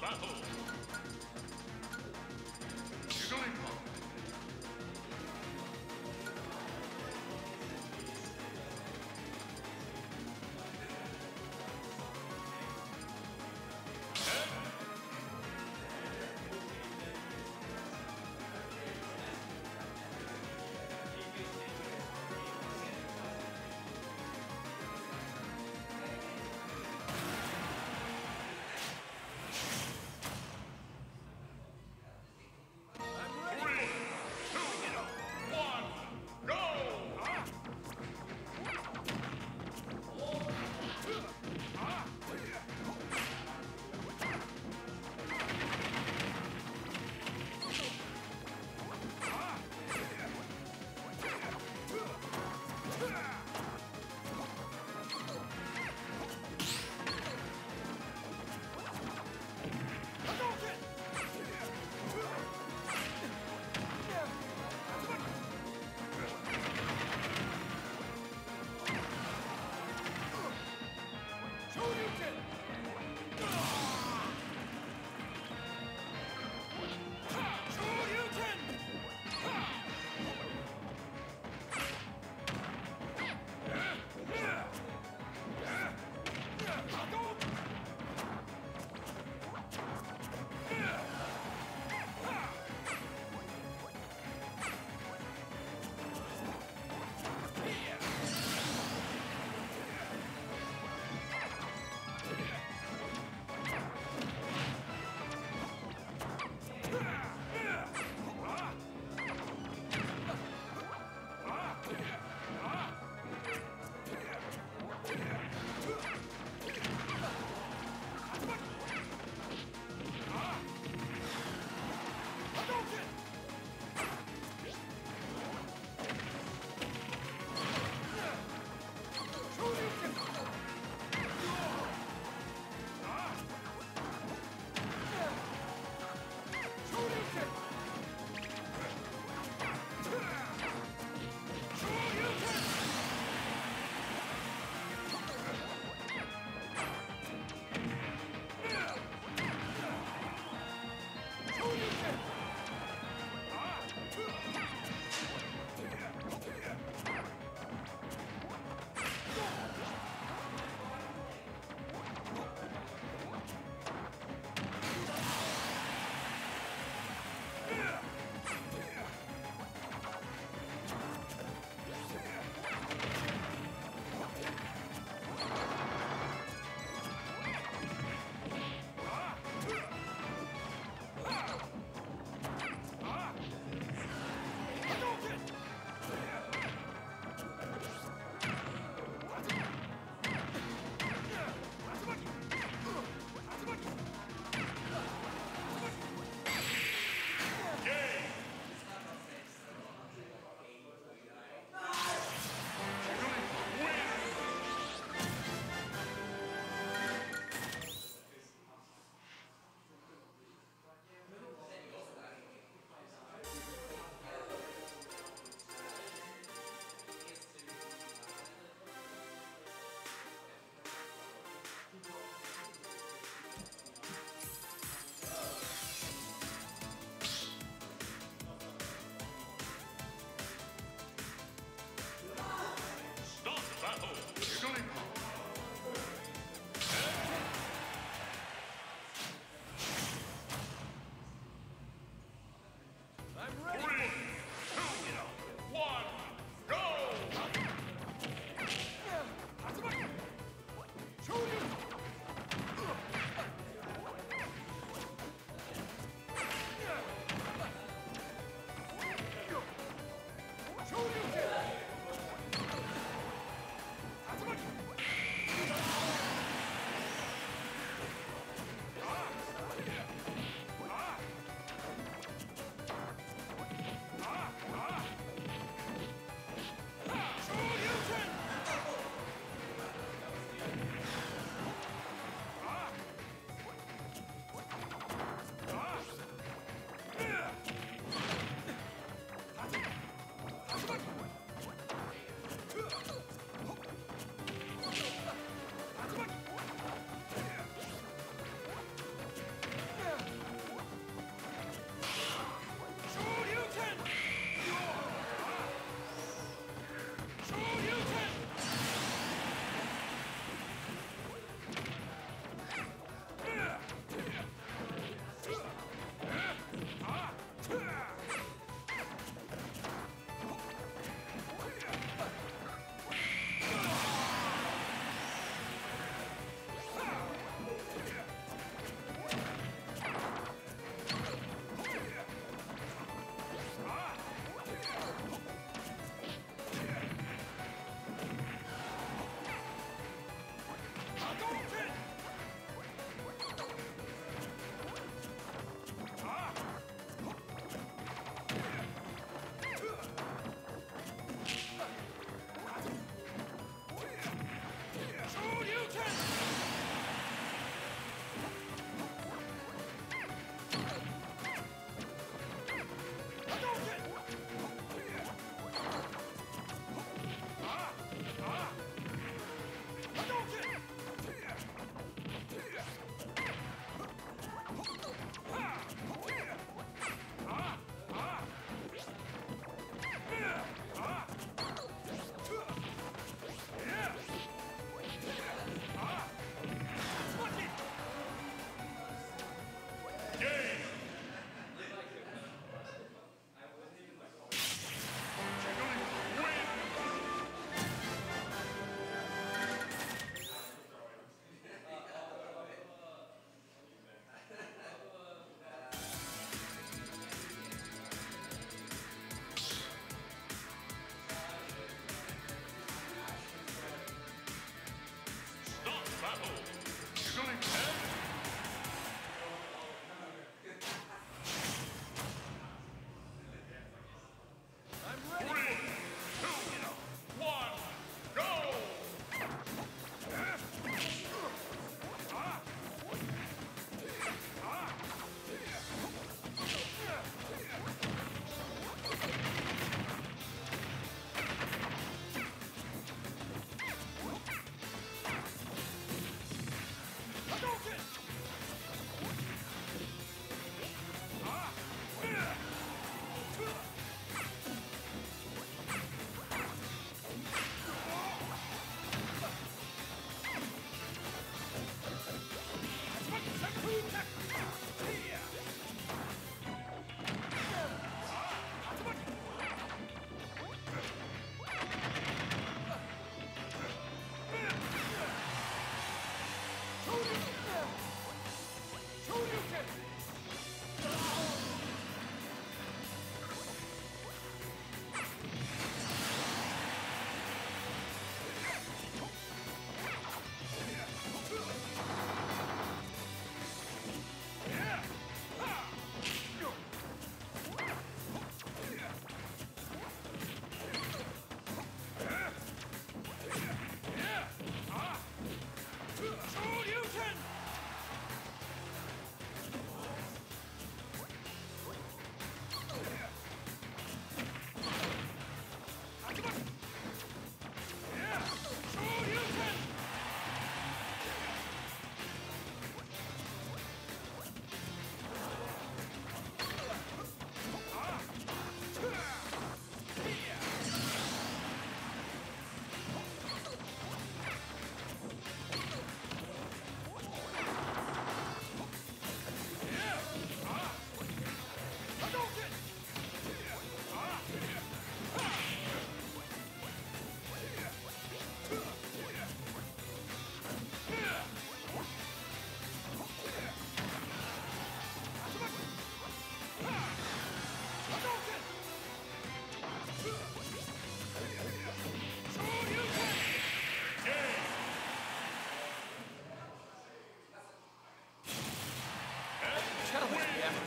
Speaker 2: Battle!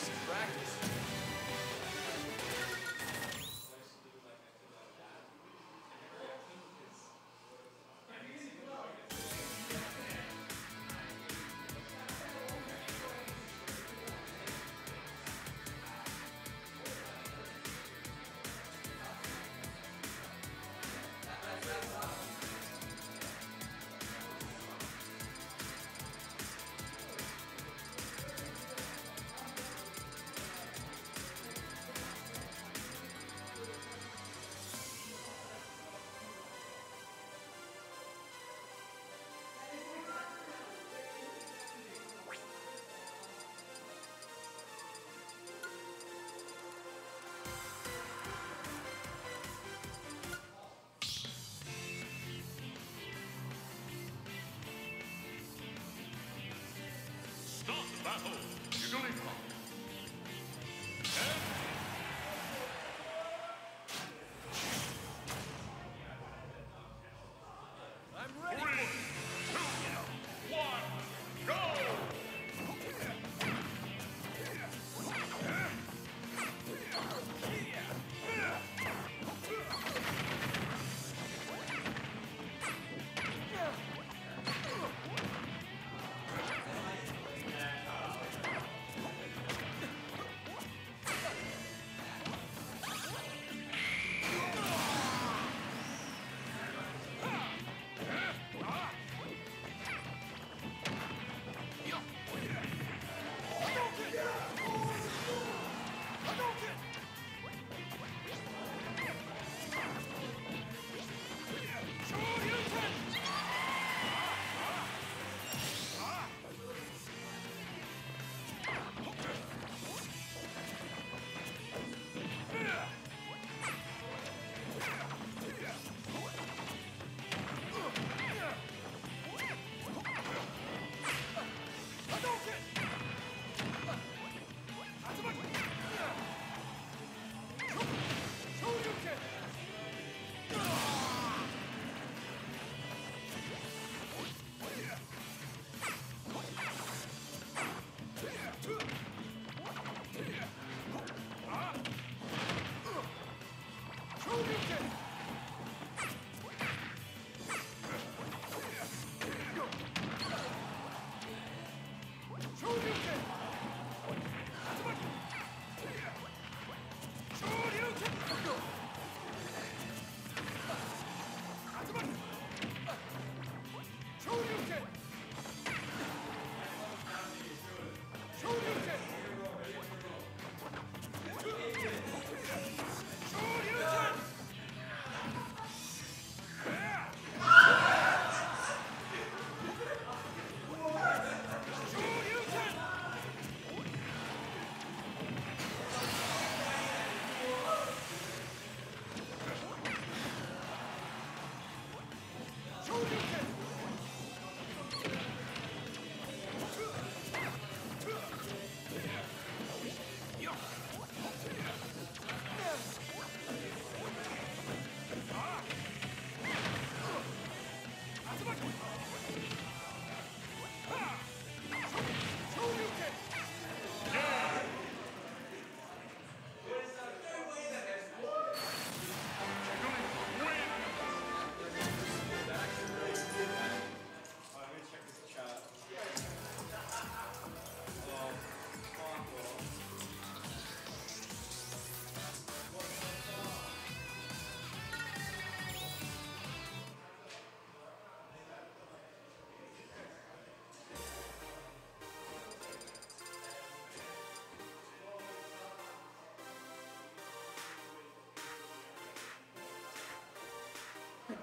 Speaker 2: Start battle. Jigglypuff. I'm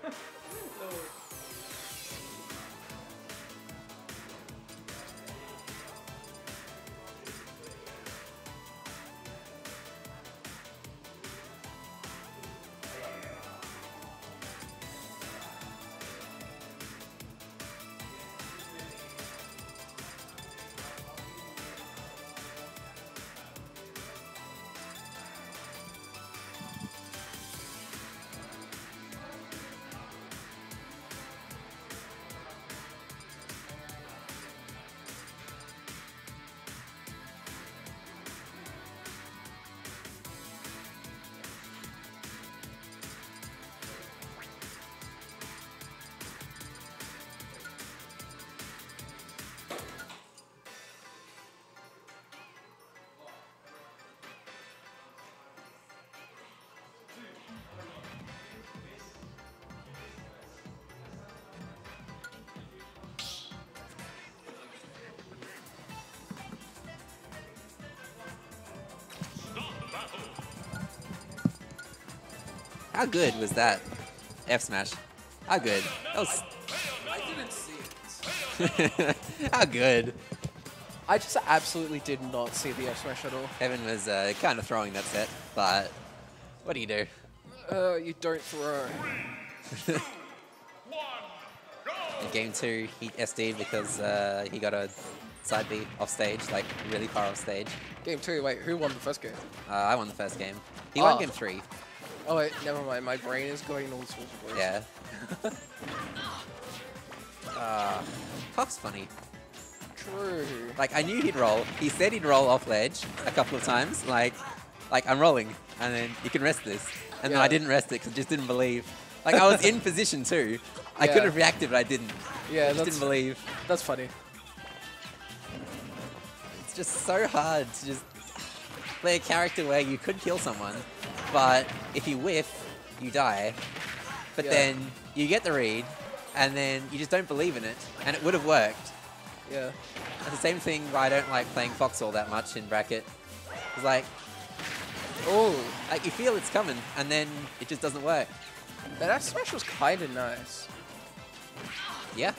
Speaker 2: Lord.
Speaker 1: How good was that F smash? How good? That was.
Speaker 13: I didn't see it.
Speaker 1: How good?
Speaker 13: I just absolutely did not see the F smash at all.
Speaker 1: Evan was uh, kind of throwing that set, but what do you do?
Speaker 13: Uh, you don't throw.
Speaker 1: In game two, he SD'd because uh, he got a side B off stage, like really far off stage.
Speaker 13: Game two, wait, who won the first game?
Speaker 1: Uh, I won the first game. He won
Speaker 13: Oh.
Speaker 1: game three.
Speaker 13: Oh wait, never mind. My brain is going all sorts of ways.
Speaker 1: Yeah. uh, Puff's funny.
Speaker 13: True.
Speaker 1: Like I knew he'd roll. He said he'd roll off ledge a couple of times. Like, like I'm rolling, and then you can rest this. And then I didn't rest it because I just didn't believe. Like I was in position too. I could
Speaker 13: Yeah.
Speaker 1: have reacted, but I didn't.
Speaker 13: Yeah,
Speaker 1: I just
Speaker 13: that's
Speaker 1: didn't believe.
Speaker 13: That's funny.
Speaker 1: It's just so hard to just play a character where you could kill someone, but if you whiff, you die. But
Speaker 13: Yeah.
Speaker 1: then you get the read, and then you just don't believe in it, and it would have worked.
Speaker 13: Yeah.
Speaker 1: It's the same thing why I don't like playing Foxhole that much in bracket. It's like,
Speaker 13: oh,
Speaker 1: like you feel it's coming, and then it just doesn't work.
Speaker 13: That smash was kind of nice.
Speaker 1: Yeah.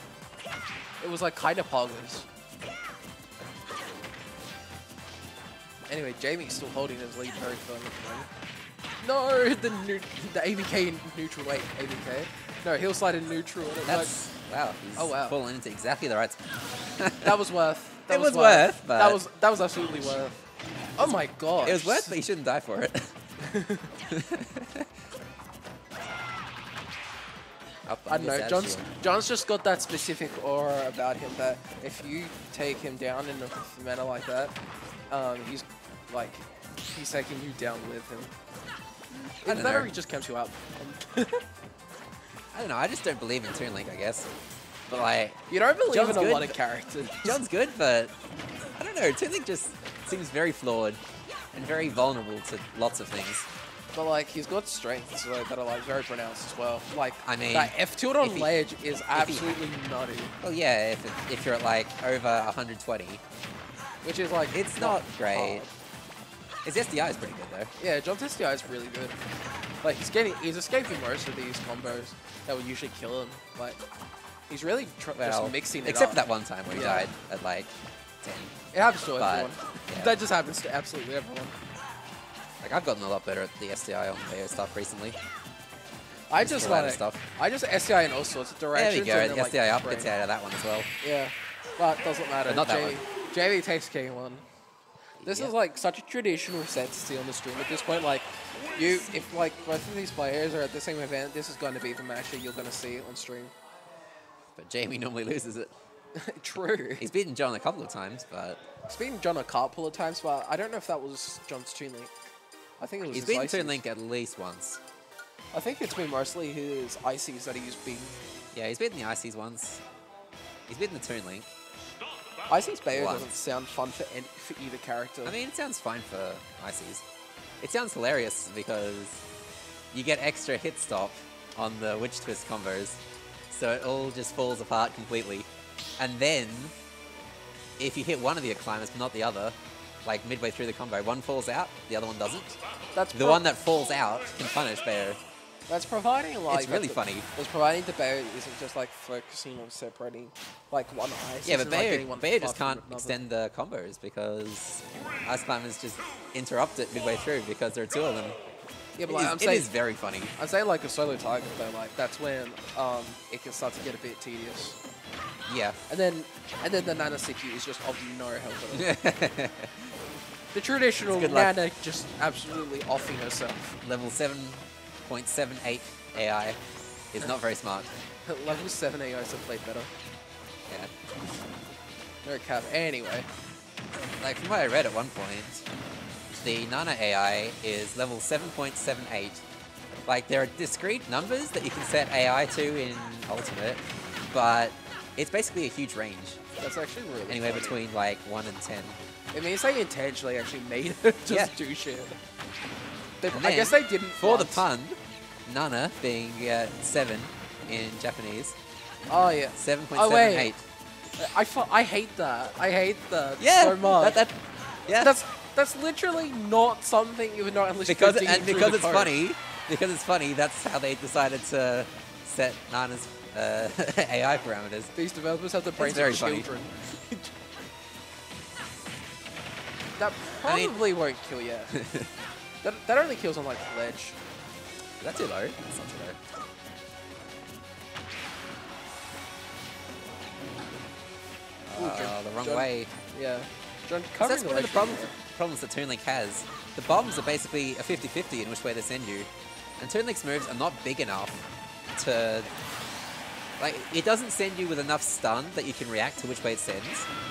Speaker 13: It was like kind of poggers. Anyway, Jamie's still holding his lead very firmly at the moment. No, the new, the ABK in neutral. Wait, ABK? No, heel slide in neutral.
Speaker 1: That's wow. He's
Speaker 13: Oh, wow.
Speaker 1: fallen into exactly the right spot.
Speaker 13: That was worth. That
Speaker 1: It was worth, but-
Speaker 13: that was that was absolutely worth. Oh my god!
Speaker 1: It was worth, but you shouldn't die for it.
Speaker 13: I don't know. John's John's just got that specific aura about him that if you take him down in a manner like that, um, he's like he's taking you down with him.
Speaker 1: I
Speaker 13: Either
Speaker 1: don't
Speaker 13: that or
Speaker 1: know.
Speaker 13: he just camps you out.
Speaker 1: I don't know. I just don't believe in Toon Link, I guess. But like,
Speaker 13: You don't believe
Speaker 1: John's
Speaker 13: in a
Speaker 1: good,
Speaker 13: lot of characters.
Speaker 1: John's good, but I don't know. Toon Link just seems very flawed and very vulnerable to lots of things.
Speaker 13: But like he's got strengths that are like very pronounced as well. Like
Speaker 1: I mean,
Speaker 13: that F tilt on
Speaker 1: he-
Speaker 13: ledge is
Speaker 1: he-
Speaker 13: absolutely nutty.
Speaker 1: Well, yeah, if, it, if you're at like over 120,
Speaker 13: Which is like
Speaker 1: it's not great.
Speaker 13: hard.
Speaker 1: His SDI is pretty good though.
Speaker 13: Yeah, John's SDI is really good. Like he's getting, he's escaping most of these combos that would usually kill him. Like he's really
Speaker 1: Well,
Speaker 13: just mixing it
Speaker 1: except
Speaker 13: up.
Speaker 1: for that one time where he
Speaker 13: Yeah.
Speaker 1: died at like 10.
Speaker 13: It happens to everyone.
Speaker 1: yeah.
Speaker 13: That just happens to absolutely everyone.
Speaker 1: Like I've gotten a lot better at the SDI on Bayo stuff recently.
Speaker 13: I
Speaker 1: Just
Speaker 13: just like
Speaker 1: stuff.
Speaker 13: I just SDI in all sorts of directions.
Speaker 1: There we go. The
Speaker 13: then, like,
Speaker 1: SDI up gets out of that one as well.
Speaker 13: Yeah, but doesn't matter.
Speaker 1: But not that
Speaker 13: Jamie, Jamie takes King one. This
Speaker 1: Yeah.
Speaker 13: is like such a traditional set to see on the stream at this point. Like, you, if like both of these players are at the same event, this is going to be the match that you're going to see on stream.
Speaker 1: But Jamie normally loses it.
Speaker 13: True.
Speaker 1: He's beaten John a couple of times, but
Speaker 13: He's beaten John a couple of times, but I don't know if that was John's Toon Link. I think it was
Speaker 1: he's
Speaker 13: his
Speaker 1: beaten. Toon Link at least once.
Speaker 13: I think it's been mostly his ICs that he's beaten.
Speaker 1: Yeah, he's beaten the Ices once. He's beaten the Toon Link.
Speaker 13: IC's Bayo doesn't sound fun for, any, for either character.
Speaker 1: I mean, it sounds fine for Ices. It sounds hilarious because you get extra hit stop on the Witch Twist combos, so it all just falls apart completely. And then, if you hit one of the climbers but not the other, like midway through the combo, one falls out, the other one doesn't.
Speaker 13: That's
Speaker 1: The one that falls out can punish Bayo.
Speaker 13: That's providing like
Speaker 1: It's really funny.
Speaker 13: It's providing the bear isn't just like focusing on separating like one eye.
Speaker 1: Yeah, but
Speaker 13: isn't, like,
Speaker 1: Bayo just can't extend the combos because Ice Climbers just interrupt it midway through because there are two of them.
Speaker 13: Yeah, but like,
Speaker 1: is-
Speaker 13: I'm saying it
Speaker 1: is very funny.
Speaker 13: I'm saying like a solo target though, like that's when um it can start to get a bit tedious.
Speaker 1: Yeah.
Speaker 13: And then and then the Nana Siki is just of no help at all. the traditional
Speaker 1: good luck.
Speaker 13: Nana just absolutely offing herself.
Speaker 1: Level 7.78 AI is not very smart.
Speaker 13: Level 7 AIs have played better.
Speaker 1: Yeah.
Speaker 13: No cap. Anyway.
Speaker 1: Like from what I read at one point, the Nana AI is level 7.78. Like there are discrete numbers that you can set AI to in Ultimate, but it's basically a huge range.
Speaker 13: That's actually really
Speaker 1: Anywhere
Speaker 13: funny.
Speaker 1: between like 1 and 10.
Speaker 13: It means they intentionally actually made it just
Speaker 1: Yeah.
Speaker 13: do shit. They, I guess they didn't
Speaker 1: For the pun, Nana being uh, 7 in Japanese.
Speaker 13: Oh yeah.
Speaker 1: 7.78.
Speaker 13: Oh wait. I I hate that. I hate that
Speaker 1: Yeah,
Speaker 13: so much.
Speaker 1: that- that- yeah.
Speaker 13: That's that's literally not something you would not unless
Speaker 1: because
Speaker 13: you're
Speaker 1: and because it's
Speaker 13: code.
Speaker 1: funny, because it's funny, that's how they decided to set Nana's uh, AI parameters.
Speaker 13: These developers have the brains of children. that
Speaker 1: I mean-
Speaker 13: probably won't kill yet. that, that only kills on like ledge.
Speaker 1: Is that too low? That's not too low.
Speaker 13: Ooh,
Speaker 1: Uh, the wrong
Speaker 13: John-
Speaker 1: way.
Speaker 13: Yeah. John,
Speaker 1: that's one of the
Speaker 13: ledge
Speaker 1: problems, problems that Toon Link has. The bombs are basically a 50-50 in which way they send you. And Toon Link's moves are not big enough to... Like, it doesn't send you with enough stun that you can react to which way it sends.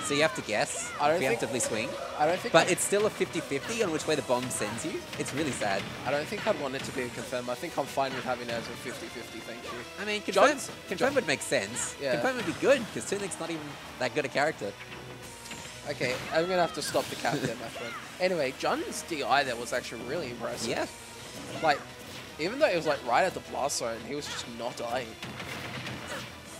Speaker 1: So you have to guess,
Speaker 13: I don't think-
Speaker 1: preemptively swing.
Speaker 13: I don't think
Speaker 1: But it's still a 50-50 on which way the bomb sends you. It's really sad.
Speaker 13: I don't think I'd want it to be a confirm. I think I'm fine with having it as a 50-50, thank you.
Speaker 1: I mean, confirm,
Speaker 13: John's-
Speaker 1: confirm
Speaker 13: John-
Speaker 1: would make sense.
Speaker 13: Yeah.
Speaker 1: Confirm would be good, because Link's not even that good a character.
Speaker 13: Okay, I'm gonna have to stop the cap there, my friend. Anyway, John's DI there was actually really impressive.
Speaker 1: Yeah.
Speaker 13: Like, even though it was like right at the blast zone, he was just not dying.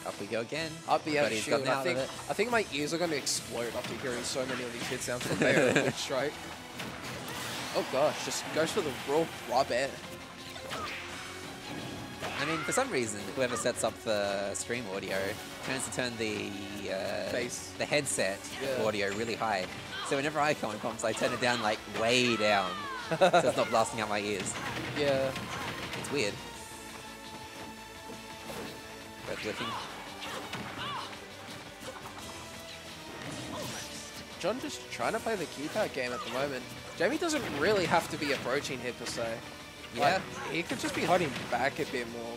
Speaker 1: Up we go again.
Speaker 13: Up the
Speaker 1: But
Speaker 13: shield. I think. I think my ears are gonna explode after hearing so many of these hit sounds from Bayo Witch Strike. Oh gosh, just goes for the raw rub air.
Speaker 1: I mean, for some reason, whoever sets up the stream audio tends to turn the uh, the headset
Speaker 13: Yeah.
Speaker 1: audio really high. So whenever i Icon comes, I turn it down like way down, so it's not blasting out my ears.
Speaker 13: Yeah.
Speaker 1: It's weird. Red glyphing.
Speaker 13: John just trying to play the keypad game at the moment. Jamie doesn't really have to be approaching here per se.
Speaker 1: Yeah.
Speaker 13: Like, he could just be holding back a bit more.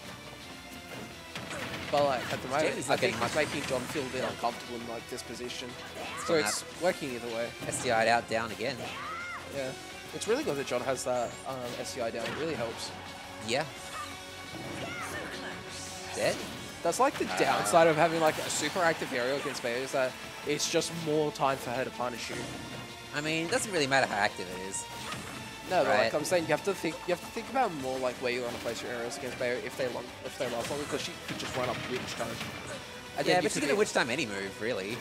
Speaker 13: But like at the moment,
Speaker 1: Jamie's
Speaker 13: I think it's making John feel a bit uncomfortable in like this position.
Speaker 1: It's
Speaker 13: So it's working either way.
Speaker 1: SDI'd out, down again.
Speaker 13: Yeah. It's really good that John has that um, SDI down. It really helps.
Speaker 1: Yeah. Dead?
Speaker 13: That's like the
Speaker 1: Ah.
Speaker 13: downside of having like a super active aerial against Bayo is that it's just more time for her to punish you.
Speaker 1: I mean, it doesn't really matter how active it is.
Speaker 13: No, but
Speaker 1: Right.
Speaker 13: like I'm saying, you have to think. You have to think about more like where you want to place your arrows against Bayo if they long, if they last longer, because she could just run up witch time. And
Speaker 1: yeah, but she's gonna witch time any move, really.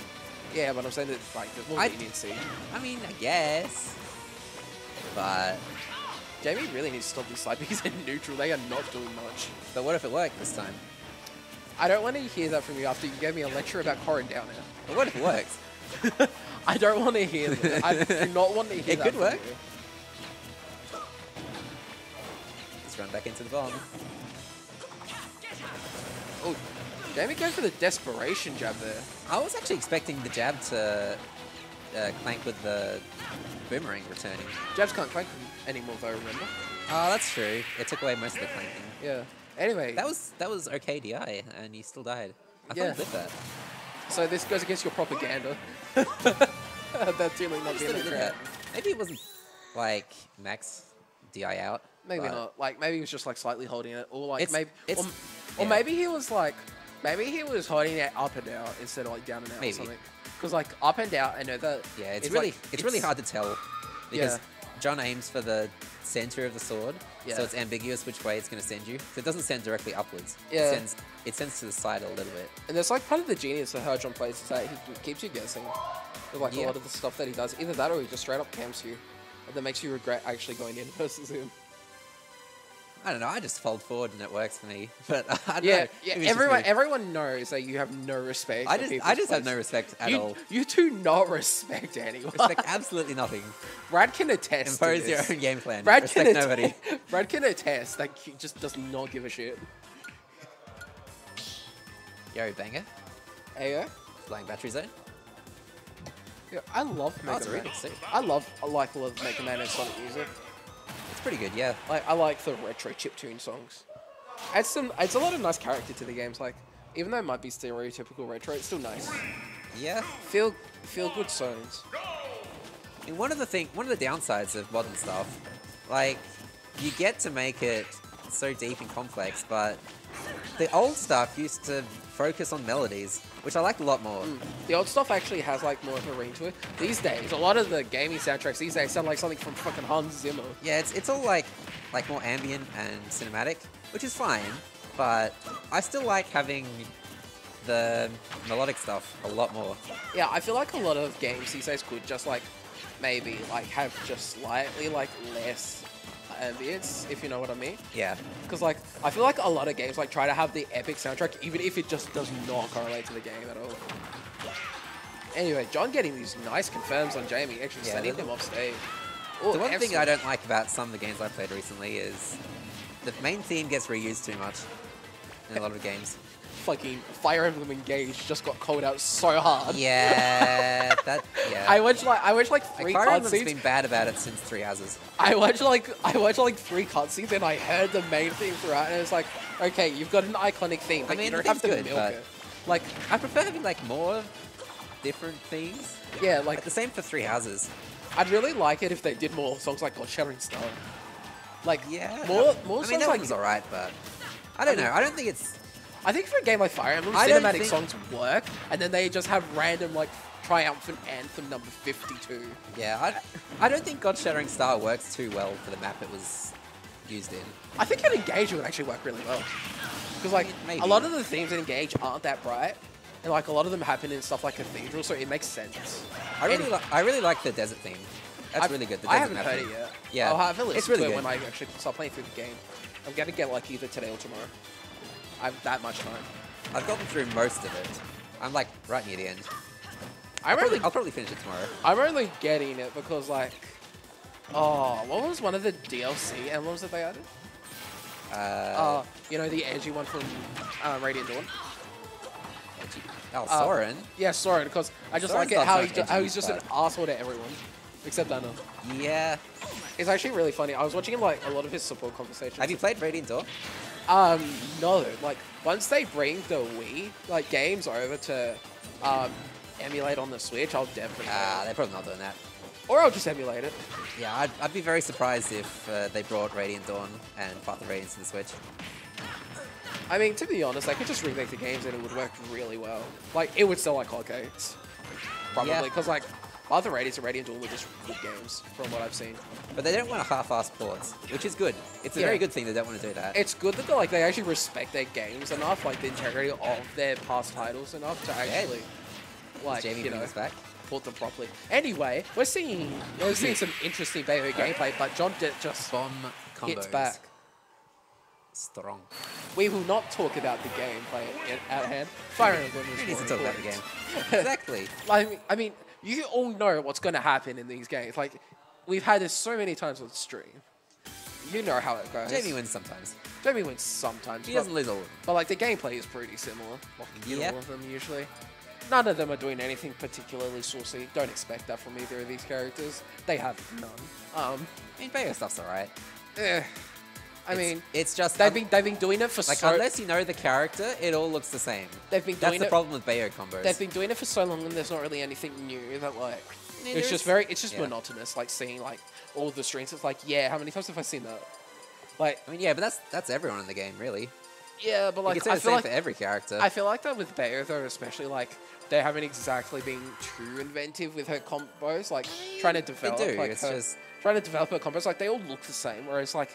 Speaker 13: Yeah, but I'm saying that like there's more
Speaker 1: I-
Speaker 13: leniency.
Speaker 1: I mean, I guess. But
Speaker 13: Jamie really needs to stop this side because they're neutral. They are not doing much.
Speaker 1: But what if it worked this time?
Speaker 13: I don't want to hear that from you after you gave me a lecture about Corrin down
Speaker 1: But what if it worked?
Speaker 13: I don't want to hear that. I do not want to hear
Speaker 1: It
Speaker 13: that
Speaker 1: could work.
Speaker 13: you.
Speaker 1: Let's run back into the bomb.
Speaker 13: Oh, Jamie goes for the desperation jab there.
Speaker 1: I was actually expecting the jab to uh, clank with the boomerang returning.
Speaker 13: Jabs can't clank anymore though, remember?
Speaker 1: Oh, that's true. It took away most of the clanking.
Speaker 13: Yeah. Anyway,
Speaker 1: That was that was okay DI, and he still died. I
Speaker 13: Yeah.
Speaker 1: thought he did that.
Speaker 13: So this goes against your propaganda. That's really not being a
Speaker 1: that. Maybe it wasn't like max DI out.
Speaker 13: Maybe not. Like maybe he was just like slightly holding it, or like
Speaker 1: It's-
Speaker 13: maybe,
Speaker 1: it's-
Speaker 13: or, or
Speaker 1: yeah.
Speaker 13: maybe he was like, maybe he was holding it up and out instead of like down and out
Speaker 1: Maybe.
Speaker 13: or something. Because like up and out, I know that.
Speaker 1: Yeah, it's,
Speaker 13: it's
Speaker 1: really
Speaker 13: like-
Speaker 1: it's, really hard to tell because
Speaker 13: Yeah.
Speaker 1: John aims for the center of the sword,
Speaker 13: Yeah.
Speaker 1: so it's ambiguous which way it's going to send you. So it doesn't send directly upwards.
Speaker 13: Yeah.
Speaker 1: It sends it sends to the side a little bit.
Speaker 13: And there's like part of the genius of how John plays is that he keeps you guessing. With like
Speaker 1: Yeah.
Speaker 13: a lot of the stuff that he does, either that or he just straight up camps you, and that makes you regret actually going in versus him.
Speaker 1: I don't know. I just fold forward and it works for me. But I don't
Speaker 13: Yeah,
Speaker 1: know.
Speaker 13: yeah.
Speaker 1: Maybe it's just
Speaker 13: Everyone, everyone knows that you have no respect.
Speaker 1: I just, I just have no respect at
Speaker 13: you,
Speaker 1: all.
Speaker 13: You do not respect anyone.
Speaker 1: Respect absolutely nothing.
Speaker 13: Brad can attest.
Speaker 1: Impose your own game plan.
Speaker 13: Brad
Speaker 1: respect
Speaker 13: can
Speaker 1: nobody.
Speaker 13: Brad can attest that he just does not give a shit.
Speaker 1: Yo, banger.
Speaker 13: Ayo.
Speaker 1: Flying battery zone.
Speaker 13: Yeah, I love
Speaker 1: Oh,
Speaker 13: Mega
Speaker 1: it's
Speaker 13: Man.
Speaker 1: really.
Speaker 13: I love, I like love Mega Man and Sonic music.
Speaker 1: Pretty good, yeah.
Speaker 13: Like I like the retro chiptune songs. Adds some, adds a lot of nice character to the games. Like even though it might be stereotypical retro, it's still nice.
Speaker 1: Yeah.
Speaker 13: Feel, feel good songs.
Speaker 1: Mean, one of the thing, one of the downsides of modern stuff, like you get to make it so deep and complex, but the old stuff used to focus on melodies, which I liked a lot more.
Speaker 13: Mm. The old stuff actually has like more of a ring to it. These days, a lot of the gaming soundtracks these days sound like something from fucking Hans Zimmer.
Speaker 1: Yeah, it's it's all like like more ambient and cinematic, which is fine, but I still like having the melodic stuff a lot more.
Speaker 13: Yeah, I feel like a lot of games these days could just like maybe like have just slightly like less ambience, if you know what I mean.
Speaker 1: Yeah.
Speaker 13: Because like I feel like a lot of games like try to have the epic soundtrack, even if it just does not correlate to the game at all. Anyway, John getting these nice confirms on Jamie, actually
Speaker 1: Yeah,
Speaker 13: sending him off stage.
Speaker 1: the one thing I don't like about some of the games I've played recently is the main theme gets reused too much in a lot of games.
Speaker 13: Fucking Fire Emblem Engage just got called out so hard.
Speaker 1: Yeah, that yeah.
Speaker 13: I watched like I watched like
Speaker 1: Like,
Speaker 13: three
Speaker 1: Fire Emblem's
Speaker 13: cutscenes.
Speaker 1: been bad about it since Three Houses.
Speaker 13: I watched like I watched like three cutscenes and I heard the main theme throughout, and it's like, okay, you've got an iconic theme, but
Speaker 1: I mean,
Speaker 13: you don't have to
Speaker 1: theme's
Speaker 13: milk
Speaker 1: but
Speaker 13: it. Like,
Speaker 1: I prefer having like more different themes.
Speaker 13: yeah, like
Speaker 1: the same for Three Houses.
Speaker 13: I'd really like it if they did more songs like God Shattering Star. Like,
Speaker 1: Yeah.
Speaker 13: more more
Speaker 1: I
Speaker 13: songs
Speaker 1: that
Speaker 13: like
Speaker 1: alright, but I don't
Speaker 13: I mean-
Speaker 1: know. I don't think it's.
Speaker 13: I think for a game like Fire Emblem,
Speaker 1: I
Speaker 13: cinematic
Speaker 1: think-
Speaker 13: songs work, and then they just have random like triumphant anthem number fifty-two.
Speaker 1: Yeah, I, I don't think God Shattering Star works too well for the map it was used in.
Speaker 13: I think an Engage would actually work really well. Because like
Speaker 1: Maybe.
Speaker 13: a lot of the themes in Engage aren't that bright, and like a lot of them happen in stuff like Cathedral, so it makes sense.
Speaker 1: I really,
Speaker 13: Any-
Speaker 1: li- I really like the desert theme. That's
Speaker 13: I've-
Speaker 1: really good. The
Speaker 13: I
Speaker 1: desert
Speaker 13: haven't heard
Speaker 1: theme.
Speaker 13: it yet.
Speaker 1: Yeah,
Speaker 13: I'll have a listen
Speaker 1: it's really
Speaker 13: to it
Speaker 1: good.
Speaker 13: when I actually start playing through the game. I'm gonna get like either today or tomorrow. I have that much time.
Speaker 1: I've gotten through most of it. I'm like right near the end.
Speaker 13: I'm
Speaker 1: I'll probably,
Speaker 13: only,
Speaker 1: I'll probably finish it tomorrow.
Speaker 13: I'm only getting it because like, oh, what was one of the DLC emblems that they added?
Speaker 1: Uh,
Speaker 13: Uh, you know the edgy one from uh, Radiant Dawn.
Speaker 1: edgy. Oh,
Speaker 13: Uh,
Speaker 1: Soren.
Speaker 13: Yeah, Soren, because I just
Speaker 1: Soren's
Speaker 13: like it how, he, ju- how he's just an asshole to everyone, except Anna.
Speaker 1: Yeah.
Speaker 13: It's actually really funny. I was watching him like a lot of his support conversations.
Speaker 1: Have you played Radiant Dawn?
Speaker 13: Um, no. Like once they bring the Wii like games over to um, emulate on the Switch, I'll definitely.
Speaker 1: Ah,
Speaker 13: play
Speaker 1: they're probably not doing that.
Speaker 13: Or I'll just emulate it.
Speaker 1: Yeah, I'd, I'd be very surprised if uh, they brought Radiant Dawn and Path of Radiance to the Switch.
Speaker 13: I mean, to be honest, they could just remake the games and it would work really well. Like it would sell like hotcakes, probably
Speaker 1: Yeah.
Speaker 13: because like Of Radiance and Radiant Dawn were just good games from what I've seen.
Speaker 1: But they don't want to half-ass ports, which is good. It's a
Speaker 13: Yeah.
Speaker 1: very good thing they don't want to do that.
Speaker 13: It's good that they like they actually respect their games enough, like the integrity of their past titles enough to actually like
Speaker 1: Jamie
Speaker 13: you know
Speaker 1: back?
Speaker 13: port them properly. Anyway, we're seeing we're seeing some interesting Bayo gameplay, but John did just
Speaker 1: Bomb
Speaker 13: hits
Speaker 1: combos.
Speaker 13: back.
Speaker 1: Strong.
Speaker 13: We will not talk about the gameplay at, at hand. Fire Emblem is
Speaker 1: Who needs to talk about the game? exactly.
Speaker 13: I mean, I mean, you all know what's going to happen in these games. Like, we've had this so many times on stream. You know how it goes.
Speaker 1: Jamie wins sometimes.
Speaker 13: Jamie wins sometimes.
Speaker 1: He
Speaker 13: but-
Speaker 1: doesn't lose all of them.
Speaker 13: But like the gameplay is pretty similar. in
Speaker 1: Yeah.
Speaker 13: all of them usually. None of them are doing anything particularly saucy. Don't expect that from either of these characters. They have none. Um,
Speaker 1: I mean, Bayo stuff's alright.
Speaker 13: eh, I
Speaker 1: It's-
Speaker 13: mean,
Speaker 1: it's just
Speaker 13: they've been they've been doing it for
Speaker 1: like
Speaker 13: so
Speaker 1: unless you know the character, it all looks the same.
Speaker 13: they've been
Speaker 1: That's
Speaker 13: doing
Speaker 1: the
Speaker 13: it.
Speaker 1: problem with Bayo combos.
Speaker 13: They've been doing it for so long, and there's not really anything new that like. It's just very, it's just
Speaker 1: yeah.
Speaker 13: monotonous. Like seeing like all the streams. It's like, yeah, how many times have I seen that? Like,
Speaker 1: I mean, yeah, but that's that's everyone in the game, really.
Speaker 13: yeah, but like I
Speaker 1: the
Speaker 13: feel
Speaker 1: same
Speaker 13: like
Speaker 1: for every character.
Speaker 13: I feel like that with Bayo though, especially like they haven't exactly been too inventive with her combos, like trying to develop They
Speaker 1: do,
Speaker 13: like
Speaker 1: it's
Speaker 13: her,
Speaker 1: just-
Speaker 13: trying to develop her combos. Like they all look the same, whereas like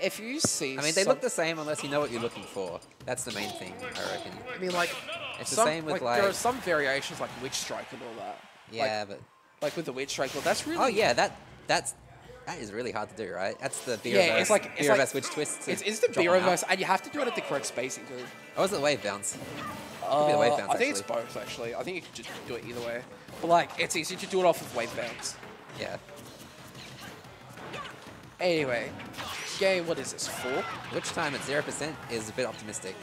Speaker 13: if you see,
Speaker 1: I mean, they
Speaker 13: some-
Speaker 1: look the same unless you know what you're looking for. That's the main thing, I reckon.
Speaker 13: I mean, like
Speaker 1: It's the same with like.
Speaker 13: there are some variations like Witch Strike and all that.
Speaker 1: yeah,
Speaker 13: like,
Speaker 1: but
Speaker 13: like with the Witch Strike, well, that's really
Speaker 1: oh yeah, that that's That is really hard to do, right? That's the B
Speaker 13: yeah,
Speaker 1: reverse,
Speaker 13: it's like it's
Speaker 1: B
Speaker 13: like
Speaker 1: reverse Witch Twists. to
Speaker 13: It's instant
Speaker 1: drop
Speaker 13: B
Speaker 1: them out.
Speaker 13: reverse, and you have to do it at the correct spacing too.
Speaker 1: Oh, was it wave bounce? Could be the wave
Speaker 13: Uh,
Speaker 1: bounce,
Speaker 13: I think it's both actually. I think you can just do it either way. But like, it's easy to do it off of wave bounce.
Speaker 1: Yeah.
Speaker 13: Anyway, game. What is this? Four.
Speaker 1: Witch Time at zero percent is a bit optimistic.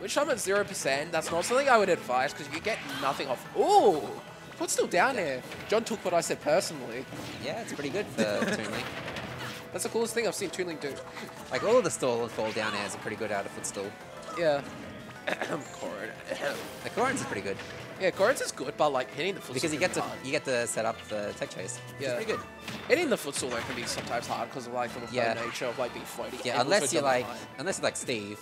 Speaker 13: Witch Time at zero percent? That's not something I would advise because you get nothing off. Ooh, foot's still down there. John took what I said personally.
Speaker 1: Yeah, it's pretty good for Toon Link.
Speaker 13: That's the coolest thing I've seen Toon Link do.
Speaker 1: Like all of the stall and fall down airs are pretty good out of footstool.
Speaker 13: Yeah. Corrin.
Speaker 1: The Corrin's is pretty good
Speaker 13: yeah, Corrin's is good, but like hitting the footstool
Speaker 1: because you get
Speaker 13: be
Speaker 1: to you get to set up the tech chase.
Speaker 13: Yeah.
Speaker 1: pretty good.
Speaker 13: Hitting the footstool though can be sometimes hard because of like the
Speaker 1: Yeah.
Speaker 13: nature of like being floaty.
Speaker 1: Yeah, unless you're like unless you're like Steve,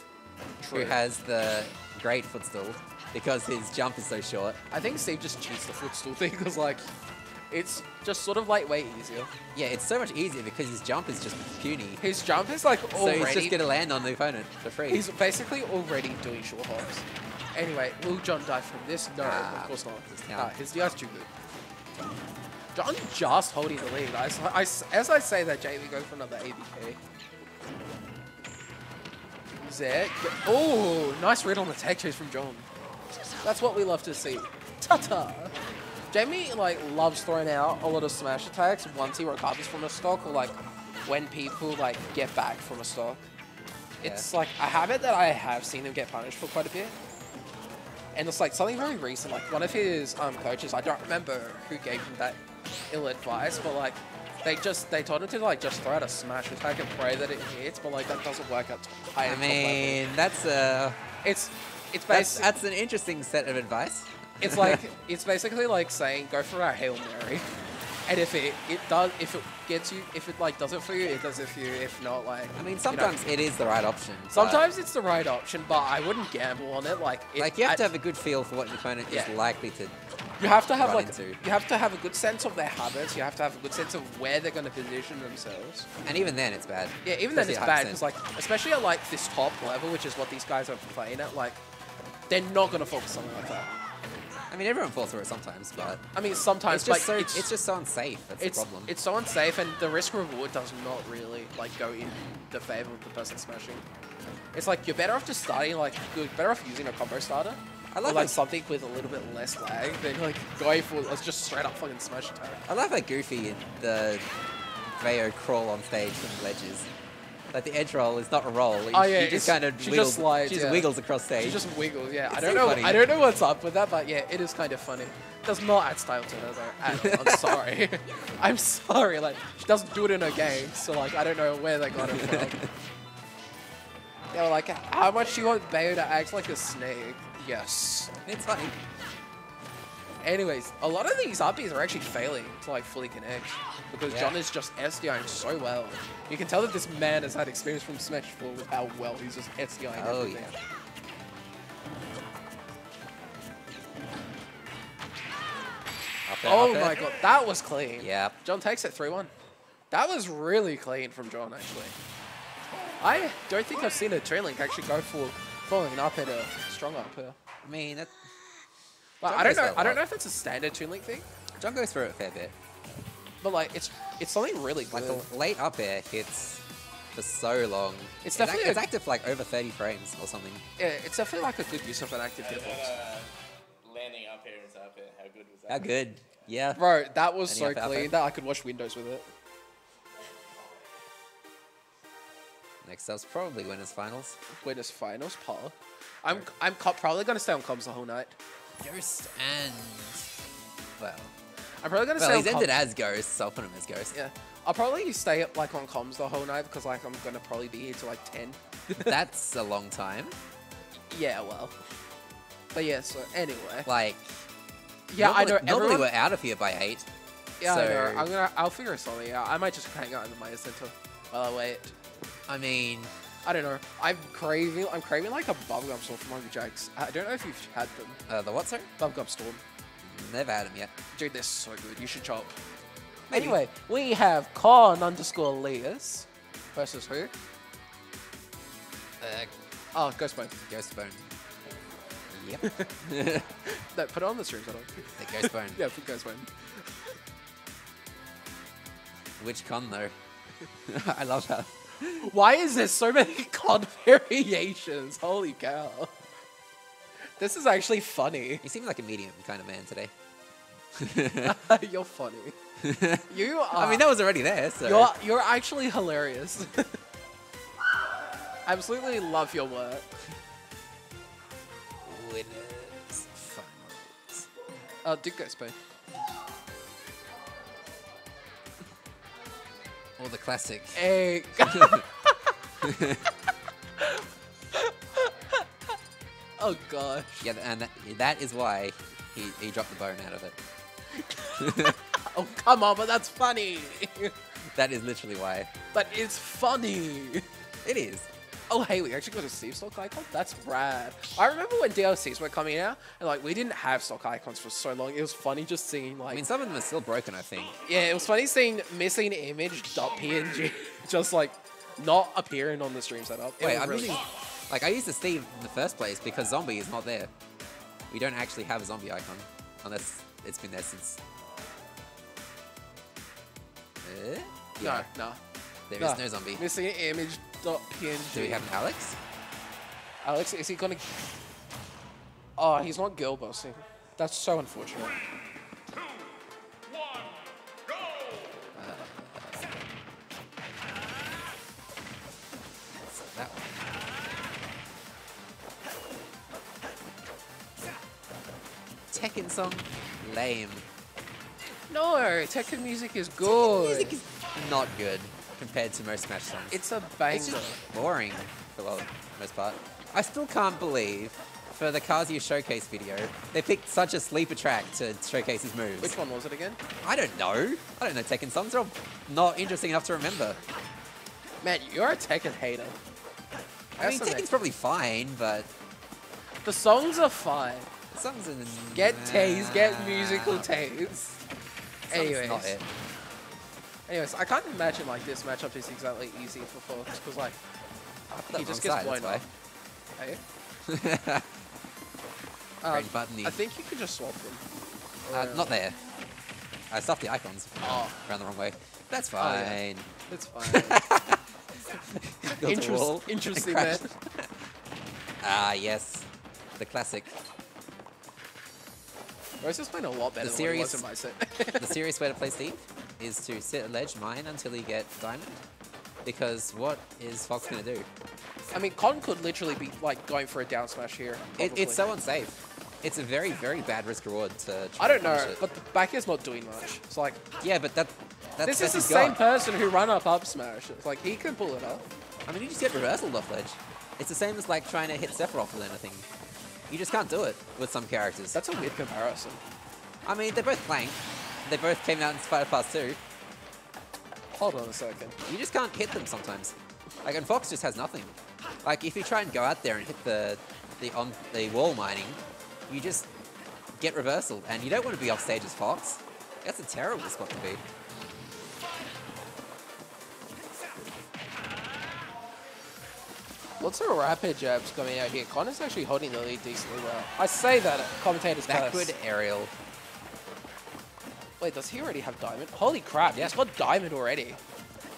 Speaker 13: True.
Speaker 1: who has the great footstool because his jump is so short.
Speaker 13: I think Steve just cheats the footstool thing because like it's just sort of way easier.
Speaker 1: Yeah, it's so much easier because his jump is just puny.
Speaker 13: His jump is like already.
Speaker 1: So he's just gonna land on the opponent for free.
Speaker 13: He's basically already doing short hops. Anyway, will John die from this? No,
Speaker 1: Nah,
Speaker 13: of ah, course not.
Speaker 1: just
Speaker 13: Nah, his DI's too good. John just holding the lead. I, I as I say that, Jamie goes for another ABK. Zek. Oh, nice read on the tech chase from John. That's what we love to see. Ta-ta. Jamie like loves throwing out a lot of smash attacks once he recovers from a stock, or like when people like get back from a stock. It's like a habit that I have seen him get punished for quite a bit. And it's like something very recent. Like one of his um, coaches, I don't remember who gave him that ill advice, but like they just they told him to like just throw out a smash attack and pray that it hits, but like that doesn't work at
Speaker 1: I
Speaker 13: top level.
Speaker 1: mean, that's a
Speaker 13: It's it's
Speaker 1: that's, that's an interesting set of advice.
Speaker 13: it's like it's basically like saying go for a hail mary, and if it it does if it gets you if it like does it for you it does it for you. If not like
Speaker 1: I mean,
Speaker 13: you know.
Speaker 1: sometimes it is the right option.
Speaker 13: sometimes it's the right option, but I wouldn't gamble on it. Like it,
Speaker 1: like you have
Speaker 13: at-
Speaker 1: to have a good feel for what your opponent
Speaker 13: Yeah.
Speaker 1: is likely to.
Speaker 13: You have to have like
Speaker 1: into.
Speaker 13: you have to have a good sense of their habits. You have to have a good sense of where they're going to position themselves.
Speaker 1: And even then, it's bad.
Speaker 13: Yeah, even then it's bad because like especially at like this top level, which is what these guys are playing at, like they're not going to focus something like that.
Speaker 1: I mean, everyone falls through it sometimes, but
Speaker 13: I mean, sometimes
Speaker 1: it's just
Speaker 13: but
Speaker 1: so
Speaker 13: it's,
Speaker 1: it's, just so unsafe. That's
Speaker 13: it's
Speaker 1: the problem.
Speaker 13: it's so unsafe, and the risk reward does not really like go in the favor of the person smashing. It's like you're better off just starting like you're better off using a combo starter.
Speaker 1: I
Speaker 13: or like something with a little bit less lag than like going for let's just straight up fucking smash attack.
Speaker 1: I love how goofy the Veo crawl on stage from ledges. Like the edge roll is not a roll.
Speaker 13: Oh, yeah,
Speaker 1: he just kind of
Speaker 13: she
Speaker 1: wiggles,
Speaker 13: just slides,
Speaker 1: she just
Speaker 13: yeah.
Speaker 1: wiggles across stage.
Speaker 13: She just wiggles, yeah. I don't
Speaker 1: so
Speaker 13: know.
Speaker 1: funny.
Speaker 13: I don't know what's up with that, but yeah, it is kind of funny. Does not add style to her though. I'm sorry. I'm sorry. Like she doesn't do it in her game, so like I don't know where they got it from. they were like, how much do you want Bayo to act like a snake? Yes.
Speaker 1: It's funny.
Speaker 13: Anyways, a lot of these upbeats are actually failing to like fully connect because
Speaker 1: Yeah.
Speaker 13: John is just SDIing so well. You can tell that this man has had experience from Smash 4 with how well he's just SDIing
Speaker 1: Oh,
Speaker 13: everything.
Speaker 1: yeah. There,
Speaker 13: Oh my god, that was clean.
Speaker 1: Yeah.
Speaker 13: John takes it 3-1. That was really clean from John, actually. I don't think I've seen a Toon Link actually go for following up at a strong up air.
Speaker 1: I mean, that,
Speaker 13: But
Speaker 1: John
Speaker 13: I don't know.
Speaker 1: for a
Speaker 13: I don't know if it's a standard Toon Link thing,
Speaker 1: John goes through it a fair bit.
Speaker 13: but like it's it's something really good.
Speaker 1: Like the late up air hits for so long.
Speaker 13: It's definitely
Speaker 1: it's
Speaker 13: a-
Speaker 1: active for like over 30 frames or something.
Speaker 13: yeah, it's definitely like a good use of an active hitbox.
Speaker 6: Uh, landing up air into up air. How good was that?
Speaker 1: How good. Yeah.
Speaker 13: Bro, that was
Speaker 1: Any
Speaker 13: so
Speaker 1: up, up,
Speaker 13: clean that I could wash Windows with it.
Speaker 1: Next up's probably winners finals.
Speaker 13: Winners finals, Paul. I'm I'm co- probably gonna stay on comms the whole night.
Speaker 1: Ghost and well,
Speaker 13: I'm probably gonna
Speaker 1: well
Speaker 13: stay
Speaker 1: he's ended as Ghost, so I'll put him as Ghost.
Speaker 13: Yeah, I'll probably stay up like on comms the whole night because like I'm gonna probably be here till like ten.
Speaker 1: That's a long time.
Speaker 13: Yeah, well. But yeah, so anyway.
Speaker 1: Like,
Speaker 13: Yeah,
Speaker 1: normally,
Speaker 13: I know.
Speaker 1: Normally
Speaker 13: everyone,
Speaker 1: we're out of here by eight.
Speaker 13: yeah,
Speaker 1: so,
Speaker 13: I know. I'm gonna. I'll figure something out. I might just hang out in the Myer Centre while I wait.
Speaker 1: I mean,
Speaker 13: I don't know. I'm craving. I'm craving like a bubblegum storm from Hungry Jack's. I don't know if you've had them.
Speaker 1: uh, the what, sir?
Speaker 13: Bubblegum storm.
Speaker 1: Never had them yet.
Speaker 13: Dude, they're so good. You should chop. Anyway, we have Con underscore Leas versus who?
Speaker 1: Uh,
Speaker 13: Oh, Ghostbone.
Speaker 1: Ghost Bone. Yep.
Speaker 13: No, put it on the streams. I don't.
Speaker 1: the Ghost Bone.
Speaker 13: yeah, put Ghostbone.
Speaker 1: Which con though? I love that.
Speaker 13: Why is there so many con variations? Holy cow. This is actually funny.
Speaker 1: You seem like a medium kind of man today.
Speaker 13: You're funny. You are.
Speaker 1: I mean, that was already there, so.
Speaker 13: You're you're actually hilarious. I absolutely love your work.
Speaker 1: Winners finals.
Speaker 13: Oh, do go spoon.
Speaker 1: All the classic.
Speaker 13: Hey. oh gosh.
Speaker 1: Yeah, and that, that is why he, he dropped the bone out of it.
Speaker 13: Oh come on, but that's funny.
Speaker 1: that is literally why.
Speaker 13: but it's funny.
Speaker 1: It is.
Speaker 13: Oh hey, we actually got a Steve stock icon. That's rad. I remember when DLCs were coming out, and like we didn't have stock icons for so long. It was funny just seeing like
Speaker 1: I mean, some of them are still broken, I think.
Speaker 13: Yeah, it was funny seeing missing image .png just like not appearing on the stream setup. It
Speaker 1: Wait, I'm
Speaker 13: really
Speaker 1: using. Like, I used the Steve in the first place because zombie is not there. We don't actually have a zombie icon. Unless it's been there since. Eh?
Speaker 13: no, no.
Speaker 1: There is no zombie.
Speaker 13: Missing image .png.
Speaker 1: Do we have an Alex?
Speaker 13: Alex? Is he gonna? Oh, he's not girl bossing. That's so unfortunate.
Speaker 1: So that one. Tekken song? Lame.
Speaker 13: No, Tekken music is good.
Speaker 1: Music is not good compared to most Smash songs.
Speaker 13: It's a banger.
Speaker 1: It's just boring for the most part. I still can't believe for the Kazuya showcase video, they picked such a sleeper track to showcase his moves.
Speaker 13: Which one was it again?
Speaker 1: I don't know. I don't know Tekken songs. They're all not interesting enough to remember.
Speaker 13: Man, you're a Tekken hater.
Speaker 1: I mean, Tekken's probably fine, but
Speaker 13: The songs are fine.
Speaker 1: the songs are...
Speaker 13: Get tased, get musical tased. Anyways.
Speaker 1: not it.
Speaker 13: Anyways, I can't imagine like this matchup is exactly easy for Fox because like he just gets
Speaker 1: side,
Speaker 13: blown up. Hey. Um. I think you could just swap them.
Speaker 1: Uh, not there. I stuffed the icons
Speaker 13: Oh.
Speaker 1: around the wrong way. That's
Speaker 13: Oh, yeah.
Speaker 1: fine.
Speaker 13: It's fine. Interest- interesting, man.
Speaker 1: ah, yes. The classic.
Speaker 13: Rose is playing a lot better
Speaker 1: The
Speaker 13: than
Speaker 1: serious,
Speaker 13: in my set.
Speaker 1: the serious way to play Steve is to sit at ledge mine until he get diamond. Because what is Fox going to do?
Speaker 13: I mean, Con could literally be like going for a down smash here.
Speaker 1: It, it's so unsafe. It's a very, very bad risk reward to try
Speaker 13: I don't know,
Speaker 1: it.
Speaker 13: but the back is not doing much. It's like
Speaker 1: Yeah, but that, that's
Speaker 13: this is the same person who run up up smash. It's like he can pull it off.
Speaker 1: I mean, you just get reversal off ledge. It's the same as like trying to hit Sephiroth with anything. You just can't do it with some characters.
Speaker 13: That's a weird comparison.
Speaker 1: I mean, they're both flank. They both came out in Fighters Pass 2.
Speaker 13: Hold on a second.
Speaker 1: You just can't hit them sometimes. Like, and Fox just has nothing. Like, if you try and go out there and hit the the on the wall mining, you just get reversal, and you don't want to be off stage as Fox. That's a terrible spot to be.
Speaker 13: Lots of rapid jabs coming out here. Connor's actually holding the lead decently well. I say that commentators
Speaker 1: Backward
Speaker 13: curse.
Speaker 1: aerial.
Speaker 13: Wait, does he already have diamond? Holy crap, yeah, he's got diamond already.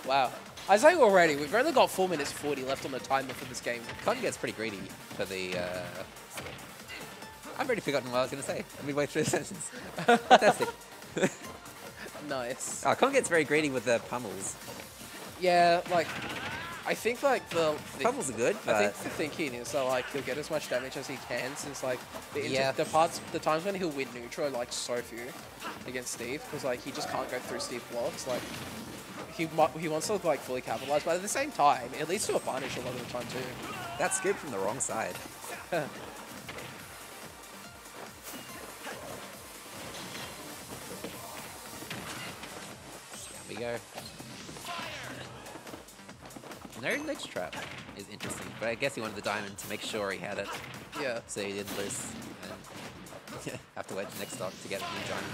Speaker 13: Wow. I say already, we've only got 4 minutes 40 left on the timer for this game.
Speaker 1: Con gets pretty greedy for the. Uh... I've already forgotten what I was going to say. Midway through the sentence. Fantastic.
Speaker 13: Nice.
Speaker 1: Oh, Con gets very greedy with the pummels.
Speaker 13: Yeah, like, I think like the... the
Speaker 1: are good,
Speaker 13: I think the thinking is that like he'll get as much damage as he can since like the,
Speaker 1: Yeah.
Speaker 13: the parts, the times when he'll win neutral are like so few against Steve because like he just can't go through Steve blocks. Like he he wants to like fully capitalize, but at the same time it leads to a punish a lot of the time too.
Speaker 1: that's good from the wrong side. Down we go. No ledge trap is interesting, but I guess he wanted the diamond to make sure he had it,
Speaker 13: Yeah.
Speaker 1: so he didn't lose. And have to wait the next stock to get a new diamond.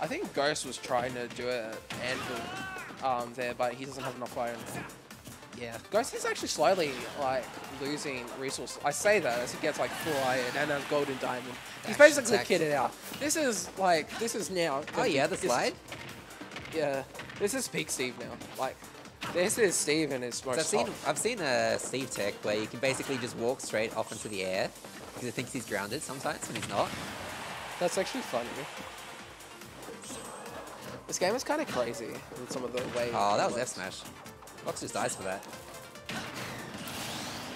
Speaker 13: I think Ghost was trying to do it at Anvil um, there, but he doesn't have enough iron.
Speaker 1: Yeah.
Speaker 13: Ghost is actually slowly like losing resources. I say that as he gets like full iron and a golden diamond. He's basically
Speaker 1: attack.
Speaker 13: kitted out. This is like this is now.
Speaker 1: Oh yeah, the
Speaker 13: is-
Speaker 1: slide.
Speaker 13: yeah. This is peak Steve now. Like, this is Steve in his most
Speaker 1: I've seen. I've seen a Steve tech where you can basically just walk straight off into the air because he thinks he's grounded sometimes when he's not.
Speaker 13: That's actually funny. This game is kind of crazy in some of the ways.
Speaker 1: Oh, that was F smash. Fox just dies for that.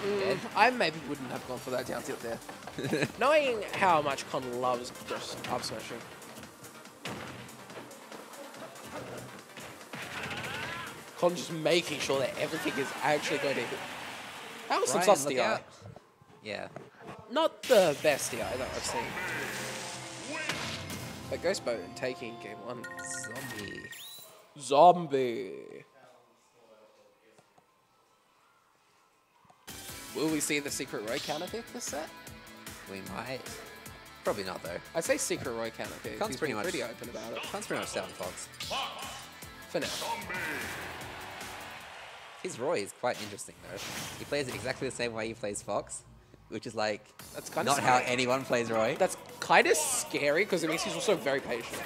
Speaker 13: Mm, I maybe wouldn't have gone for that down tilt there. Knowing how much Con loves just up smashing. Con just making sure that everything is actually going to hit. That was some sus DI.
Speaker 1: out. Yeah.
Speaker 13: Not the best DI that I've seen. But Ghost Boat taking game one.
Speaker 1: Zombie.
Speaker 13: Zombie. Will we see the Secret Roy counter pick this set?
Speaker 1: We might. Probably not though.
Speaker 13: I'd say Secret Roy counter pick.
Speaker 1: Con's pretty much
Speaker 13: pretty open about it.
Speaker 1: Con's pretty much down Fox.
Speaker 13: For now.
Speaker 1: His Roy is quite interesting though. He plays it exactly the same way he plays Fox, which is like
Speaker 13: That's kind
Speaker 1: not
Speaker 13: of
Speaker 1: how anyone plays Roy.
Speaker 13: That's kind of scary because it means he's also very patient.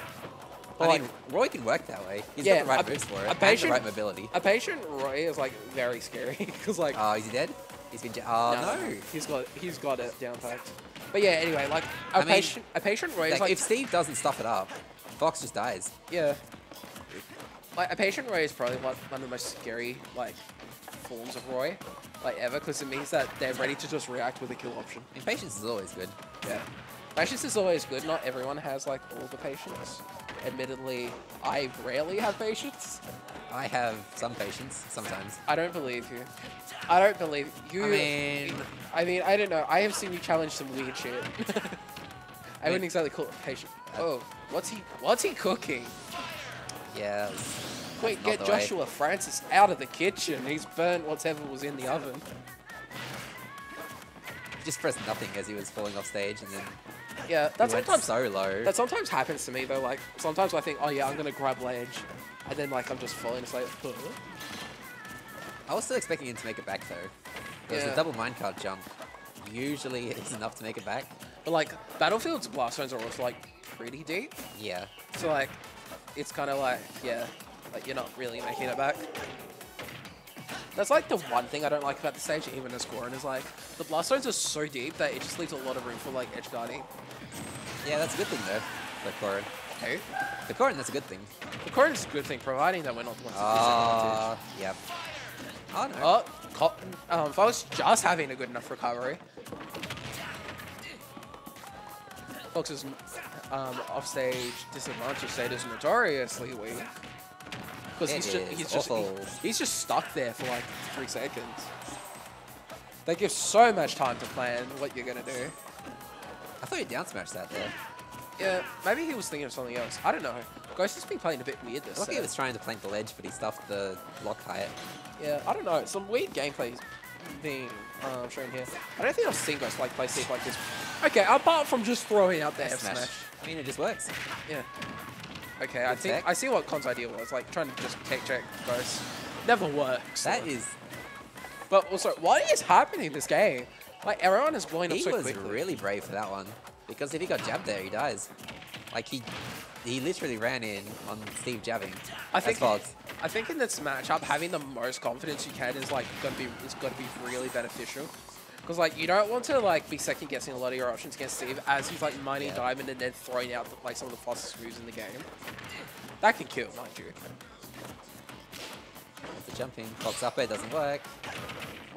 Speaker 1: I
Speaker 13: But,
Speaker 1: mean, Roy can work that way. He's
Speaker 13: yeah,
Speaker 1: got the right
Speaker 13: a-
Speaker 1: moves for it.
Speaker 13: a patient-
Speaker 1: the right mobility.
Speaker 13: A patient Roy is like very scary because like
Speaker 1: Oh, is he dead? He's been. Oh no.
Speaker 13: he's got he's got it down packed. But yeah, anyway, like a
Speaker 1: I mean,
Speaker 13: patient a patient Roy is
Speaker 1: Like,
Speaker 13: like
Speaker 1: if Steve doesn't stuff it up, Fox just dies.
Speaker 13: yeah, like a patient Roy is probably one of the most scary like forms of Roy like ever because it means that they're ready to just react with a kill option.
Speaker 1: Impatience is always good.
Speaker 13: Yeah. Patience is always good. Not everyone has like all the patience. Admittedly, I rarely have patience.
Speaker 1: I have some patience sometimes.
Speaker 13: I don't believe you. I don't believe you.
Speaker 1: I mean,
Speaker 13: I mean, I don't know. I have seen you challenge some weird shit. I wouldn't exactly call it patient. Uh, oh, what's he? What's he cooking?
Speaker 1: Yeah.
Speaker 13: Wait, get
Speaker 1: the way.
Speaker 13: Joshua Francis out of the kitchen. He's burnt whatever was in the oven.
Speaker 1: He just pressed nothing as he was falling off stage, and then
Speaker 13: Yeah,
Speaker 1: he
Speaker 13: that sometimes
Speaker 1: so low.
Speaker 13: that sometimes happens to me though. Like sometimes I think, oh yeah, I'm gonna grab ledge, and then like I'm just falling. It's like, huh?
Speaker 1: I was still expecting him to make it back though. Because
Speaker 13: Yeah.
Speaker 1: the double minecart jump usually is enough to make it back.
Speaker 13: But like Battlefield's blast zones are also like pretty deep.
Speaker 1: Yeah.
Speaker 13: So like, it's kind of like yeah, like you're not really making it back. That's like the one thing I don't like about the stage, even as Corrin, is like the blast zones are so deep that it just leaves a lot of room for like edge guarding.
Speaker 1: Yeah, that's a good thing though. For Corrin.
Speaker 13: Hey,
Speaker 1: For Corrin, that's a good thing.
Speaker 13: the Corrin is a good thing, providing that we're not the ones at
Speaker 1: Ah,
Speaker 13: disadvantage.
Speaker 1: yep. Oh no.
Speaker 13: Oh, Co- um, Fox just having a good enough recovery. Fox's um, offstage disadvantage state is notoriously weak. Because he's just, he's, just, he, he's just stuck there for like three seconds. They give so much time to plan what you're gonna do.
Speaker 1: I thought you down smashed that there.
Speaker 13: Yeah, maybe he was thinking of something else. I don't know. Ghost has been playing a bit weird this
Speaker 1: I think he was trying to plank the ledge, but he stuffed the lock height.
Speaker 13: Yeah, I don't know. Some weird gameplay being um, shown here. I don't think I've seen Ghost like play Steve like this. Okay, apart from just throwing out the F
Speaker 1: Smash.
Speaker 13: smash.
Speaker 1: I mean, it just works.
Speaker 13: Yeah. Okay, I think
Speaker 1: tech.
Speaker 13: I see what Con's idea was. Like trying to just tech check Ghost. Never works.
Speaker 1: That
Speaker 13: though.
Speaker 1: is.
Speaker 13: But also, what is happening in this game? Like everyone is blowing up
Speaker 1: He was really brave for that one. Because if he got jabbed there, he dies. Like, he he literally ran in on Steve jabbing.
Speaker 13: I think I think in this matchup, having the most confidence you can is like gonna be is gonna be really beneficial. Because like you don't want to like be second guessing a lot of your options against Steve as he's like mining
Speaker 1: Yeah.
Speaker 13: diamond and then throwing out like some of the fastest moves in the game. That can kill, mind you.
Speaker 1: The jumping. Fox up air doesn't work.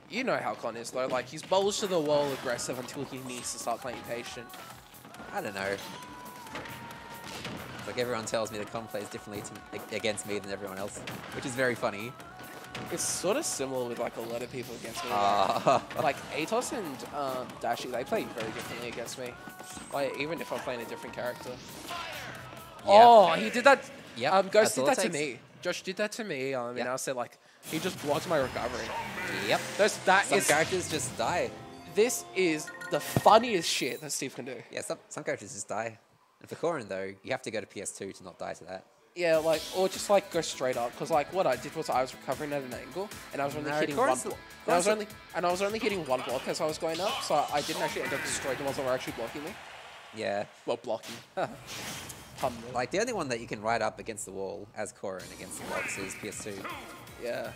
Speaker 13: You know how Con is though. Like he's balls to the wall aggressive until he needs to start playing patient.
Speaker 1: I don't know. Like everyone tells me the con plays differently to, against me than everyone else, which is very funny.
Speaker 13: It's sort of similar with like a lot of people against me.
Speaker 1: Ah.
Speaker 13: like Atos and um, Dashi, they play very differently against me. Like even if I'm playing a different character. Oh, he did that.
Speaker 1: Yeah.
Speaker 13: Um, Ghost did that to me. Josh did that to me. Um,
Speaker 1: Yep.
Speaker 13: and I said like, he just blocked my recovery.
Speaker 1: Yep.
Speaker 13: That's that
Speaker 1: Some
Speaker 13: is-
Speaker 1: characters just die.
Speaker 13: This is the funniest shit that Steve can do.
Speaker 1: Yeah, some, some characters just die. And for Corrin, though, you have to go to PS2 to not die to that.
Speaker 13: Yeah, like or just like go straight up because like what I did was I was recovering at an angle and I was only
Speaker 1: No,
Speaker 13: hitting one block. And I was only and I was only hitting one block as I was going up, so I didn't actually end up destroying the ones that were actually blocking me.
Speaker 1: Yeah.
Speaker 13: Well, blocking.
Speaker 1: Like the only one that you can ride up against the wall as Corrin against the blocks is PS2.
Speaker 13: Yeah.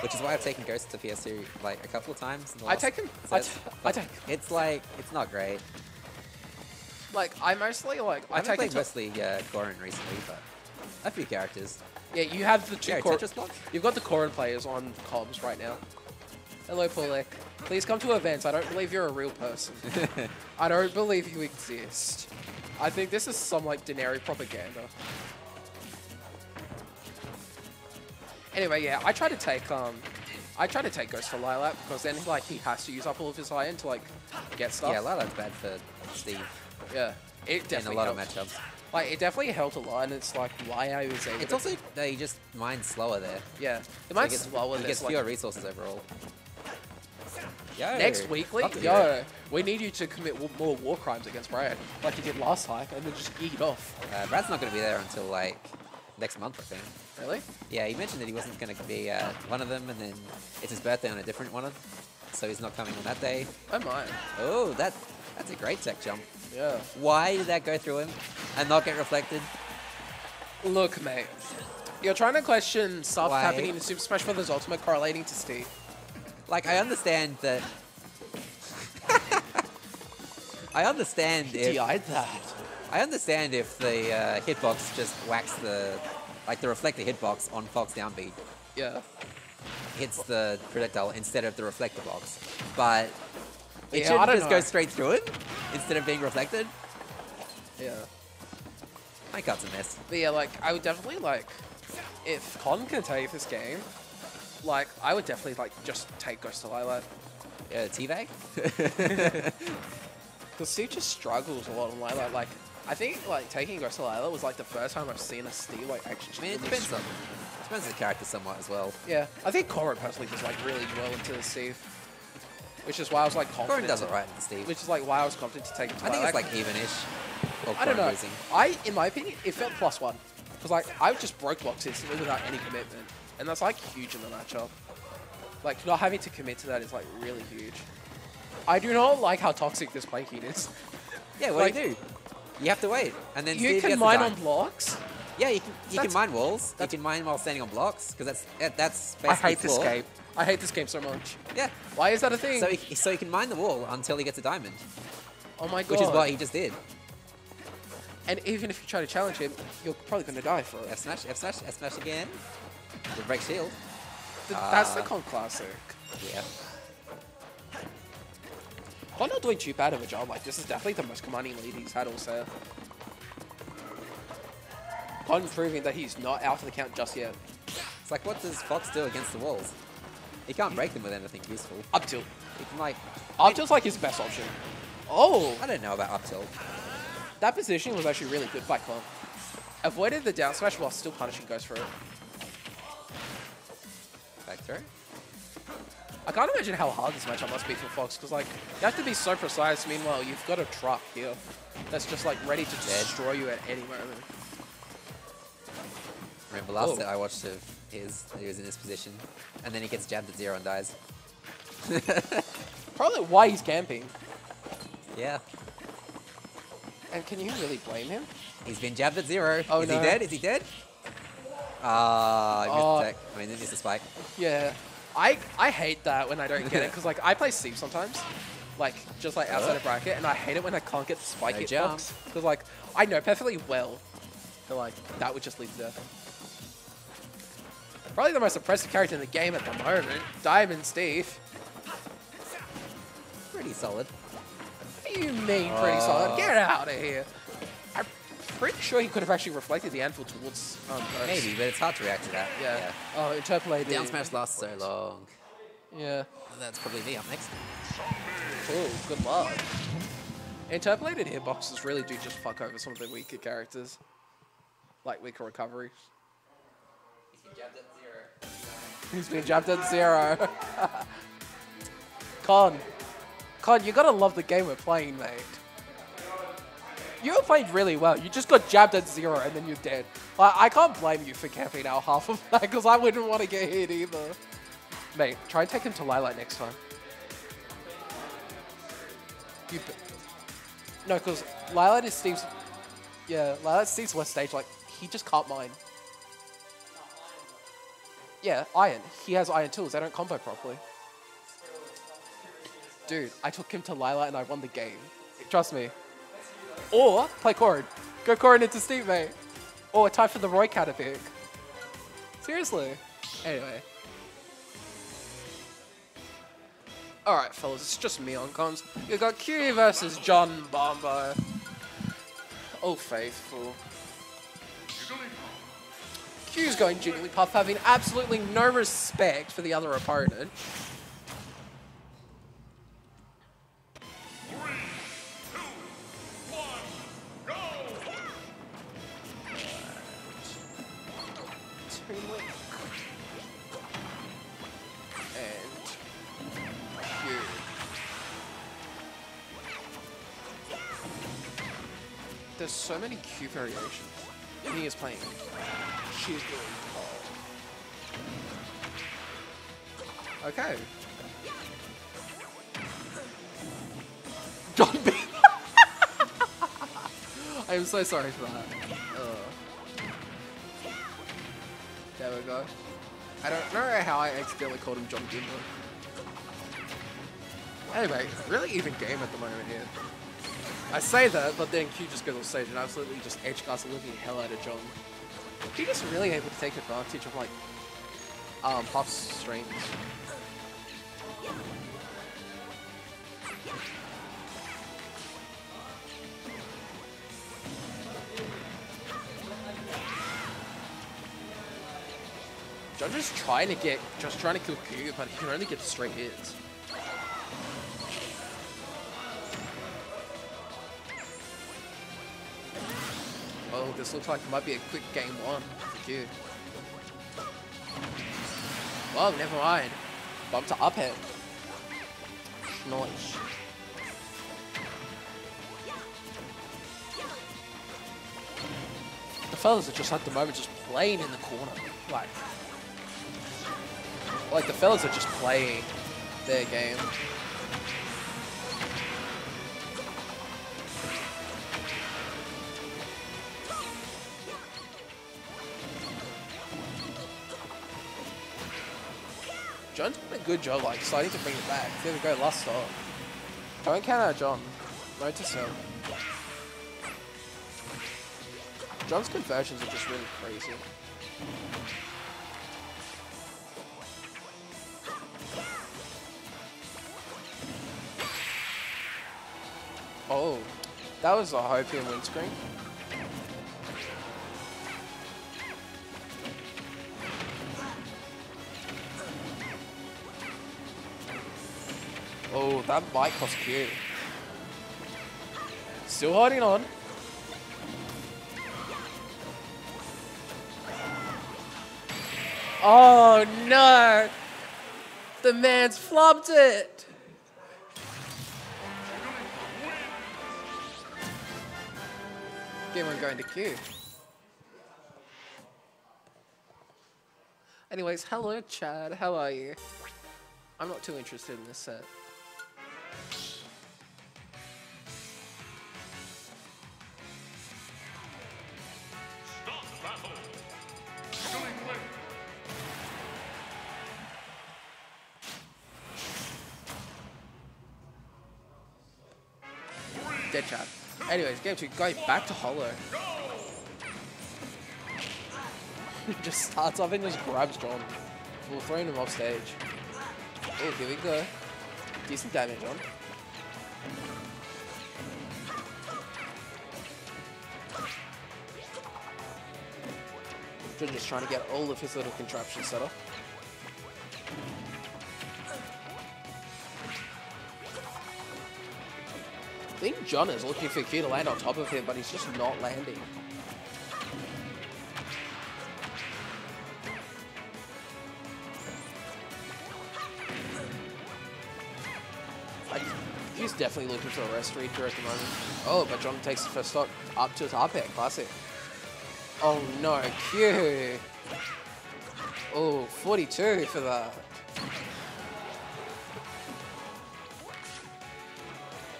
Speaker 1: Which is why I've taken Ghost to PS2 like a couple of times. In the
Speaker 13: I
Speaker 1: last
Speaker 13: take him. I, I take.
Speaker 1: It's like it's not great.
Speaker 13: Like I mostly like I
Speaker 1: I've
Speaker 13: take
Speaker 1: played mostly uh, Corrin recently, but a few characters.
Speaker 13: Yeah, you have the two
Speaker 1: Yeah, blocks?
Speaker 13: You've got the Corrin players on comms right now. Hello, Pulik. Please come to events. I don't believe you're a real person. I don't believe you exist. I think this is some like Daenerys propaganda. Anyway, yeah, I try to take um, I try to take Ghost for Lylat because then like he has to use up all of his iron to like get stuff.
Speaker 1: Yeah, Lylat's bad for Steve
Speaker 13: Yeah, it
Speaker 1: in
Speaker 13: definitely
Speaker 1: a lot
Speaker 13: helps.
Speaker 1: of matchups.
Speaker 13: Like it definitely helped a lot, and it's like why I was able.
Speaker 1: It's
Speaker 13: to-
Speaker 1: also that he just mine slower there.
Speaker 13: yeah, the
Speaker 1: So
Speaker 13: mine's
Speaker 1: gets,
Speaker 13: slower.
Speaker 1: He
Speaker 13: there's,
Speaker 1: gets
Speaker 13: like-
Speaker 1: fewer resources overall. Yo,
Speaker 13: Next weekly, yo,
Speaker 1: you.
Speaker 13: we need you to commit w- more war crimes against Brad, like you did last time, and then just eat off.
Speaker 1: Uh, Brad's not going to be there until like next month, I think.
Speaker 13: Really?
Speaker 1: Yeah, he mentioned that he wasn't going to be uh, one of them, and then it's his birthday on a different one, so he's not coming on that day.
Speaker 13: Oh my.
Speaker 1: Oh, that that's a great tech jump.
Speaker 13: Yeah.
Speaker 1: Why did that go through him and not get reflected?
Speaker 13: Look, mate, you're trying to question stuff
Speaker 1: Why?
Speaker 13: happening in Super Smash Bros. Ultimate correlating to Steve.
Speaker 1: Like, I understand that. I understand if
Speaker 13: DI'd that.
Speaker 1: I understand if the uh, hitbox just whacks the, like the reflector hitbox on Fox downbeat
Speaker 13: Yeah.
Speaker 1: hits the projectile instead of the reflector box, but it
Speaker 13: Yeah, don't
Speaker 1: just
Speaker 13: know.
Speaker 1: go straight through it instead of being reflected.
Speaker 13: Yeah.
Speaker 1: My card's a mess.
Speaker 13: But yeah, like I would definitely like if Con can take this game, like I would definitely like just take Ghost of Lylat.
Speaker 1: Yeah, teabag.
Speaker 13: Because Steve just struggles a lot on Lylat. Like I think like taking Ghost of Lylat was like the first time I've seen a Steve like actually.
Speaker 1: I mean, it depends on depends on the character somewhat as well.
Speaker 13: Yeah, I think Cora personally just, like really well into the Steve, which is why I was like confident.
Speaker 1: Corin does
Speaker 13: to-
Speaker 1: it right into Steve.
Speaker 13: Which is like why I was confident to take it to
Speaker 1: I think it's like even-ish.
Speaker 13: I don't know.
Speaker 1: losing.
Speaker 13: I, in my opinion, it felt plus one. Because, like, I just broke blocks instantly without any commitment. And that's, like, huge in the matchup. Like, not having to commit to that is, like, really huge. I do not like how toxic this playing is.
Speaker 1: Yeah, what
Speaker 13: Like,
Speaker 1: do you do? You have to wait, and then
Speaker 13: You
Speaker 1: Steve
Speaker 13: can mine on blocks?
Speaker 1: Yeah, you can. You
Speaker 13: That's-
Speaker 1: can mine walls. You can mine while standing on blocks because that's that, that's
Speaker 13: I
Speaker 1: basically
Speaker 13: hate this
Speaker 1: floor.
Speaker 13: game. I hate this game so much.
Speaker 1: Yeah.
Speaker 13: Why is that a thing?
Speaker 1: So he, so he can mine the wall until he gets a diamond,
Speaker 13: oh my god.
Speaker 1: which is what he just did.
Speaker 13: And even if you try to challenge him, you're probably going to die for it.
Speaker 1: F smash, F smash, F smash again. The break shield.
Speaker 13: Th- That's the
Speaker 1: Uh,
Speaker 13: con classic.
Speaker 1: Yeah.
Speaker 13: Con not doing too bad of a job. Like, this is definitely the most commanding lead he's had all set. Con proving that he's not out of the count just yet.
Speaker 1: It's like, what does Fox do against the walls? He can't break them with anything useful.
Speaker 13: Up tilt.
Speaker 1: He can like,
Speaker 13: Up tilt's like his best option. Oh,
Speaker 1: I don't know about up tilt.
Speaker 13: that positioning was actually really good by Con. Avoided the down smash while still punishing Ghost for it.
Speaker 1: Back through.
Speaker 13: I can't imagine how hard this matchup must be for Fox, because like you have to be so precise. Meanwhile, you've got a truck here that's just like ready to destroy you at any moment.
Speaker 1: Remember last
Speaker 13: Oh.
Speaker 1: set I watched of his, he was in this position, and then he gets jabbed at zero and dies.
Speaker 13: Probably why he's camping.
Speaker 1: Yeah.
Speaker 13: And can you really blame him?
Speaker 1: He's been jabbed at zero.
Speaker 13: Oh,
Speaker 1: Is
Speaker 13: no.
Speaker 1: he dead? Is he dead? Ah, I missed
Speaker 13: Oh.
Speaker 1: the tech. I mean, he missed the spike.
Speaker 13: Yeah, I I hate that when I don't get it because like I play Steve sometimes, like just like outside of bracket, and I hate it when I can't get the spike
Speaker 1: No
Speaker 13: hit
Speaker 1: jump.
Speaker 13: box because like I know perfectly well that like that would just lead to death. Probably the most impressive character in the game at the moment, Diamond Steve.
Speaker 1: Pretty solid.
Speaker 13: What do you mean pretty solid? Get out of here. I'm pretty sure he could have actually reflected the anvil towards um,
Speaker 1: Maybe, but it's hard to react to that.
Speaker 13: Yeah. Oh, interpolated.
Speaker 1: Down smash lasts so long.
Speaker 13: Yeah.
Speaker 1: That's probably me up next.
Speaker 13: Cool, good luck. Interpolated hitboxes really do just fuck over some of the weaker characters. Like weaker recoveries. He's been jabbed at zero. Con. Con, you gotta love the game we're playing, mate. You playing really well. You just got jabbed at zero and then you're dead. Like, I can't blame you for camping out half of that because I wouldn't want to get hit either. Mate, try and take him to Lylat next time. You, no, because Lylat is Steve's. Yeah, that Steve's West stage, like, he just can't mine. Yeah, Iron. He has Iron tools. They don't combo properly. Dude, I took him to Lylat and I won the game. Trust me. Or play Corrin. Go Corrin into Steve, mate. Or time for the Roy Cat pick. Seriously. Anyway. Alright, fellas, it's just me on cons. You got Q versus John Bombo. Oh, faithful. Q's going Jigglypuff, having absolutely no respect for the other opponent. Toon Link. And Q. There's so many Q variations. And he is playing. Okay. John B. I am so sorry for that. Ugh. There we go. I don't know how I accidentally called him John Gimble. Anyway, really even game at the moment here. I say that, but then Q just goes on stage and absolutely just edge guards the living hell out of John. Q just really able to take advantage of like um Puff's strengths. John just trying to get, just trying to kill Q, but he can only get straight hits. This looks like it might be a quick game one for Q. Well, never mind. Bump to up hit. Nice. The fellas are just at the moment just playing in the corner. Like, like the fellas are just playing their game. Good job, like, starting to bring it back. There we go, last stop. Don't count out John. Note to. John's conversions are just really crazy. Oh, that was a Hopium windscreen. That might cost Q. Still holding on. Oh no! The man's flubbed it! Game going to Q. Anyways, hello Chad, how are you? I'm not too interested in this set. Anyways, game two, going back to Hollow. just starts off and just grabs John. We'll throw him off stage. Oh, here we go. Decent damage on. John just trying to get all of his little contraptions set up. John is looking for Q to land on top of him, but he's just not landing. He's definitely looking for a rest read at the moment. Oh, but John takes the first stop up to his up air. Classic. Oh no, Q. Oh, 42 for that.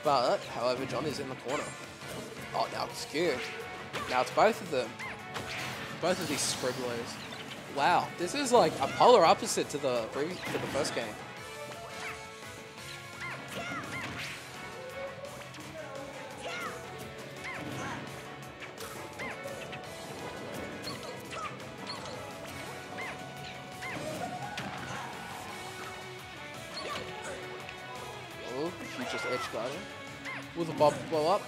Speaker 13: But, however, Johnny's in the corner. Oh, now it's Q. Now it's both of them. Both of these scribblers. Wow, this is like a polar opposite to the to the first game. Bob blow up?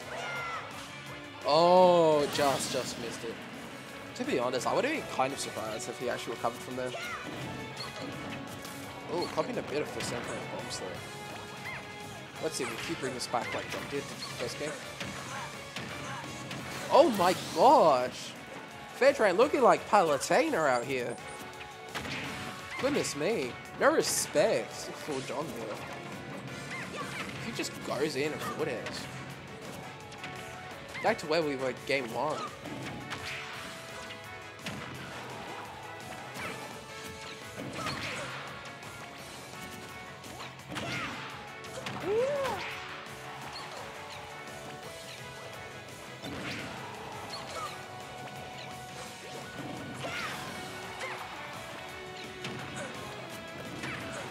Speaker 13: Oh, just just missed it. To be honest, I would have been kind of surprised if he actually recovered from there. Oh, copying a bit of the center bombs there. Let's see, if we keep bringing this back like John did first game. Oh my gosh! Fairtrain looking like Palutena out here. Goodness me. No respect for John here. He just goes in and airs. Back to where we were game one.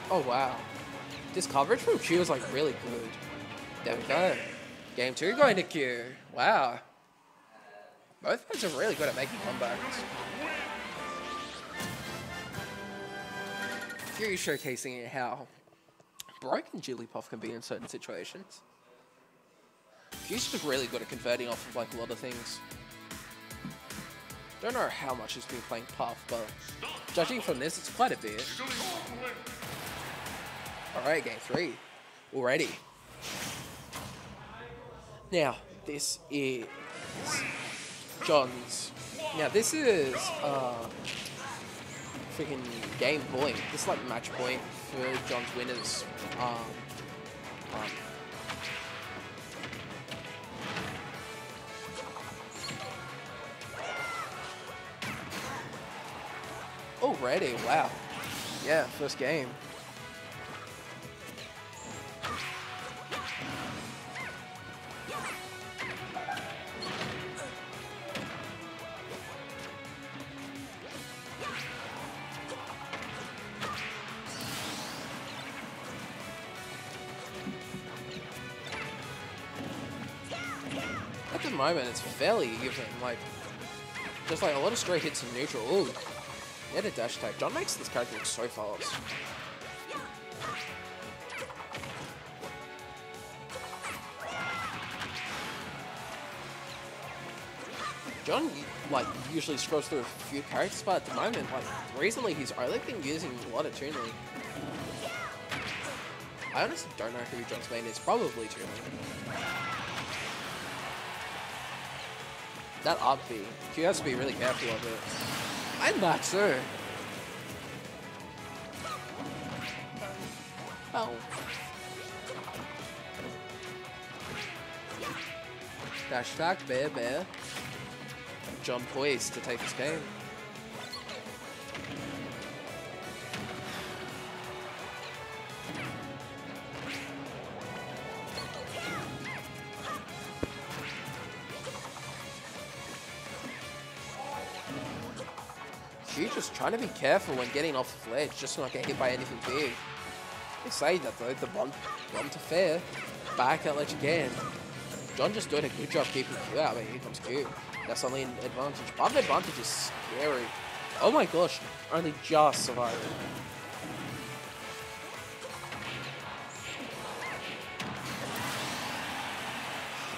Speaker 13: Oh wow. This coverage from Q is like really good. There we go. Game two going to Q. Wow. Both players are really good at making comebacks. Q showcasing how broken Jigglypuff can be in certain situations. Q's just really good at converting off of like a lot of things. Don't know how much he's been playing Puff, but judging from this, it's quite a bit. Alright, game three. Already. Now, this is John's. Now, this is uh, freaking game point. This is like match point for John's winners. Um, um, Already, wow. Yeah, first game. Moment, it's fairly even. Like, just like a lot of straight hits in neutral. Ooh, yeah, the dash attack. John makes this character look so fast. John like usually scrolls through a few characters, but at the moment, like recently, he's only been using a lot of Toon Link. I honestly don't know who John's main is. Probably Toon That up B, Q has to be really careful of it. And that too. Oh. Dash attack, bair, bair. John poised to take this game. Trying to be careful when getting off the ledge, just not get hit by anything big. They say that though, the bomb, bomb to fair, back at ledge again. John just doing a good job keeping Q out, but here comes Q. That's only an advantage. The advantage is scary. Oh my gosh, only just survived.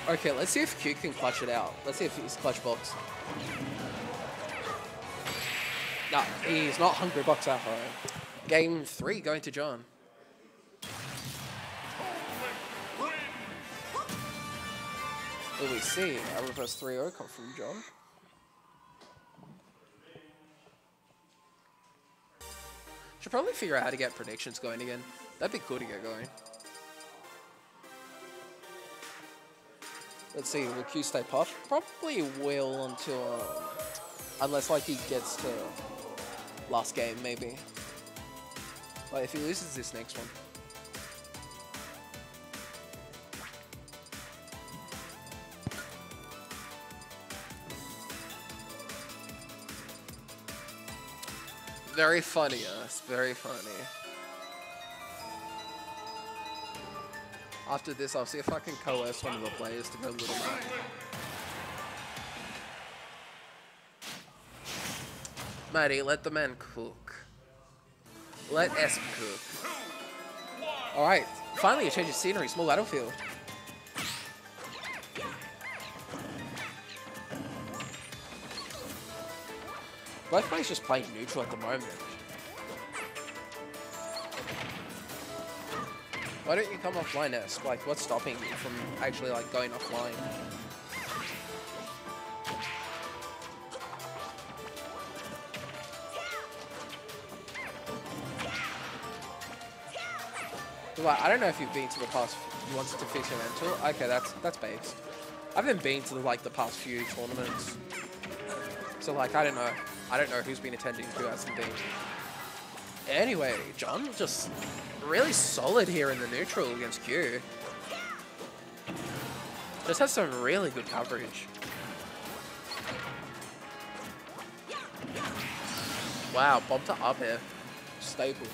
Speaker 13: Okay, let's see if Q can clutch it out. Let's see if he's clutch box. No, he's not Hungrybox out. Alright. Game three going to John. Will we see a reverse 3-0 come from John? Should probably figure out how to get predictions going again. That'd be cool to get going. Let's see, will Q stay puff? Probably will until, um, unless like he gets to last game, maybe. But if he loses this next one. Very funny, yes, very funny. After this, I'll see if I can coerce one of the players to go Little Mac. Matty, let the man cook. Let Esp cook. Alright, finally a change of scenery, small battlefield. Both players just playing neutral at the moment. Why don't you come offline, Esp? Like, what's stopping you from actually, like, going offline? Like, I don't know if you've been to the past. You wanted to fix your mental. Okay, that's that's based. I haven't been to the, like the past few tournaments, so like I don't know. I don't know who's been attending, who hasn't been. Anyway, John just really solid here in the neutral against Q. Just has some really good coverage. Wow, bomb to up here. Staple.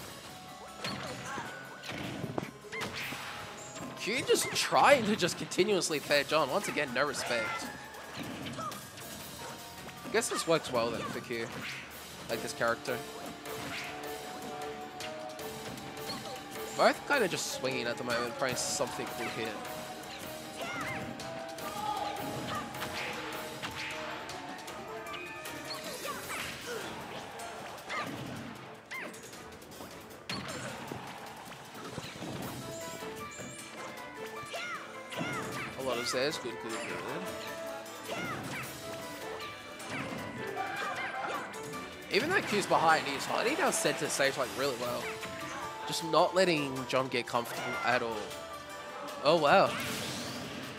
Speaker 13: Q just trying to just continuously fair John. Once again, no respect. I guess this works well then for Q. Like this character. Both kind of just swinging at the moment, trying something cool here. Says, good, good, good. Even though Q's behind, he's hiding down center stage like really well. Just not letting John get comfortable at all. Oh wow.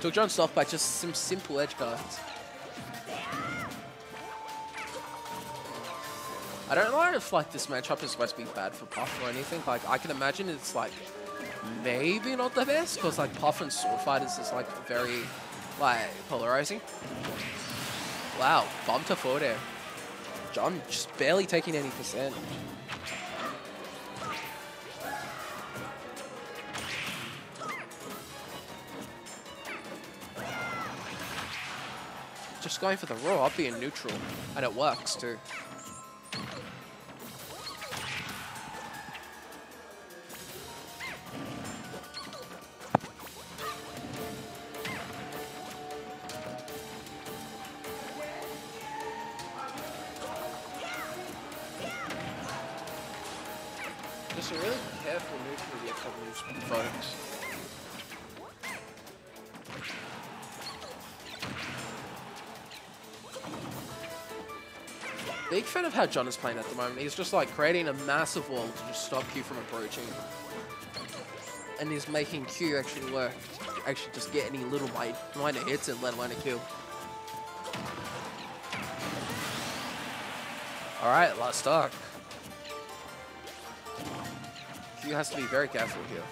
Speaker 13: Took John's off by just some simple edge guards. I don't know if like this matchup is supposed to be bad for Puff or anything. Like I can imagine it's like maybe not the best because like Puff and Sword Fighters is like very like polarizing. Wow, bump to forward there. John just barely taking any percent. Just going for the raw, up being neutral, and it works too. How John is playing at the moment. He's just like creating a massive wall to just stop Q from approaching. And he's making Q actually work. Actually just get any little mi- minor hits and let alone a kill. Alright, last stock. Q has to be very careful here.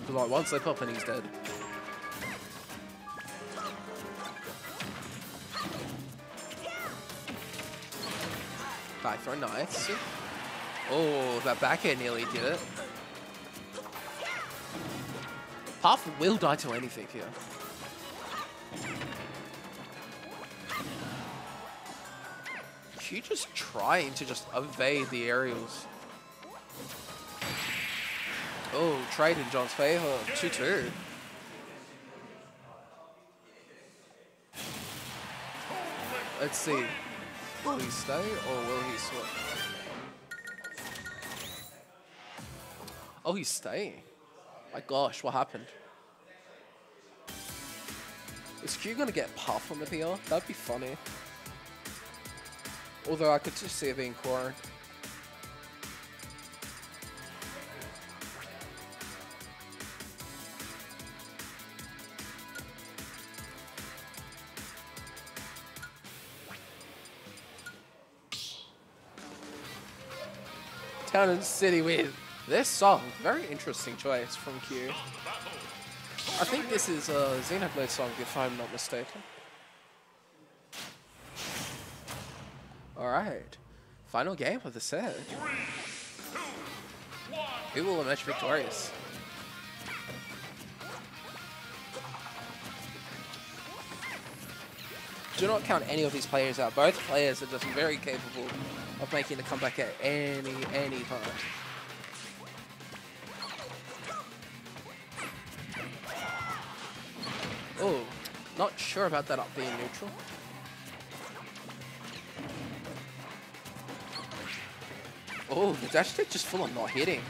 Speaker 13: Because like once they pop and he's dead. Die throw, nice. Oh, that back air nearly did it. Puff will die to anything here. Q just trying to just evade the aerials. Oh, trade in John's favor. 2-2. Let's see. Will he stay or will he switch? Oh, he's staying. My gosh, what happened? Is Q gonna get puff on the PR? That'd be funny. Although I could just see it being Corrin. Town City with this song. Very interesting choice from Q. I think this is a Xenoblade song, if I'm not mistaken. Alright. Final game of the set. Who will emerge victorious? Do not count any of these players out. Both players are just very capable of making a comeback at any any time. Oh, not sure about that up being neutral. Oh, the dash attack just full on not hitting.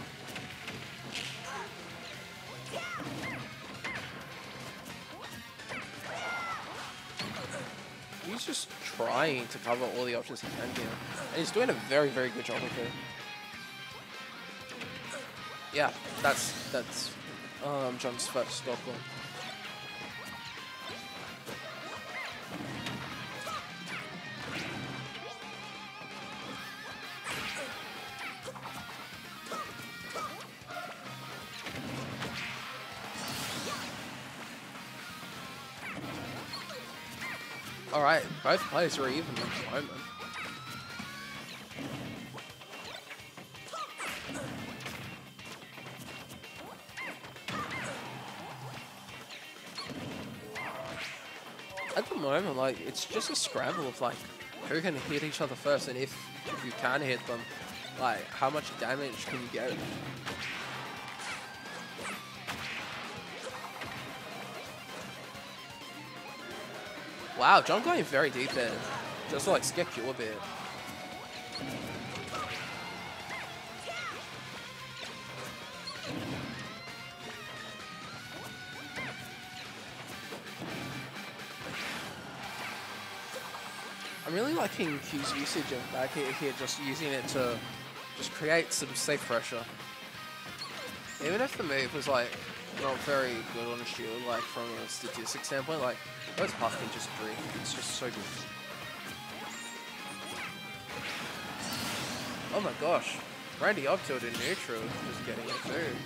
Speaker 13: Trying to cover all the options he can here. And he's doing a very, very good job of it. Yeah, that's that's um, John's first one. Both players are even at the moment. At the moment, like it's just a scramble of like who can hit each other first, and if you can hit them, like how much damage can you get? Wow, John going very deep there. Just like skip you a bit. I'm really liking Q's usage of back here, here, just using it to just create some safe pressure. Even if the move was like not very good on a shield, like from a statistics standpoint, like those can just breathe. It's just so good. Oh my gosh. Randy up tilt in neutral, just getting it too.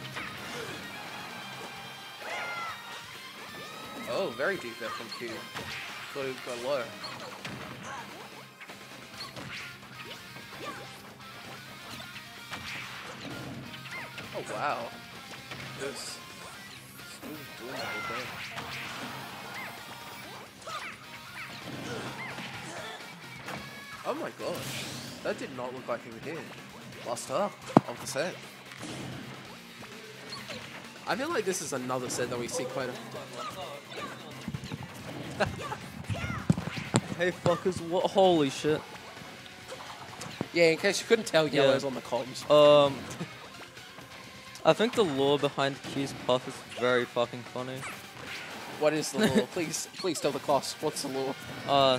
Speaker 13: Oh, very deep there from Q. Thought he would go low. Oh wow. This, this is doing the whole thing. Oh my gosh. That did not look like he would hit. Last up of the set. I feel like this is another set that we see quite a...
Speaker 14: Hey fuckers, what? Holy shit.
Speaker 13: Yeah, in case you couldn't tell,
Speaker 14: Yeah.
Speaker 13: yellow's on the comms.
Speaker 14: Um, I think the lore behind Q's puff is very fucking funny.
Speaker 13: What is the law? please, please tell the class. What's the law?
Speaker 14: Uh,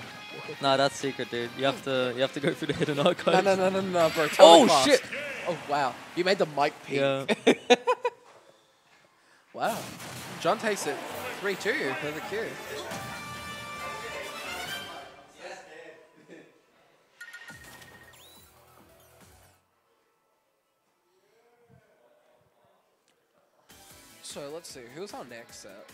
Speaker 14: nah, that's secret, dude. You have to, you have to go through the hidden
Speaker 13: No,
Speaker 14: archives.
Speaker 13: no, no, no, no, no, bro. Tell
Speaker 14: Oh
Speaker 13: the
Speaker 14: shit!
Speaker 13: Oh wow, you made the mic peak.
Speaker 14: Yeah.
Speaker 13: wow. John takes it 3-2 for the Q. So let's see, who's our next set?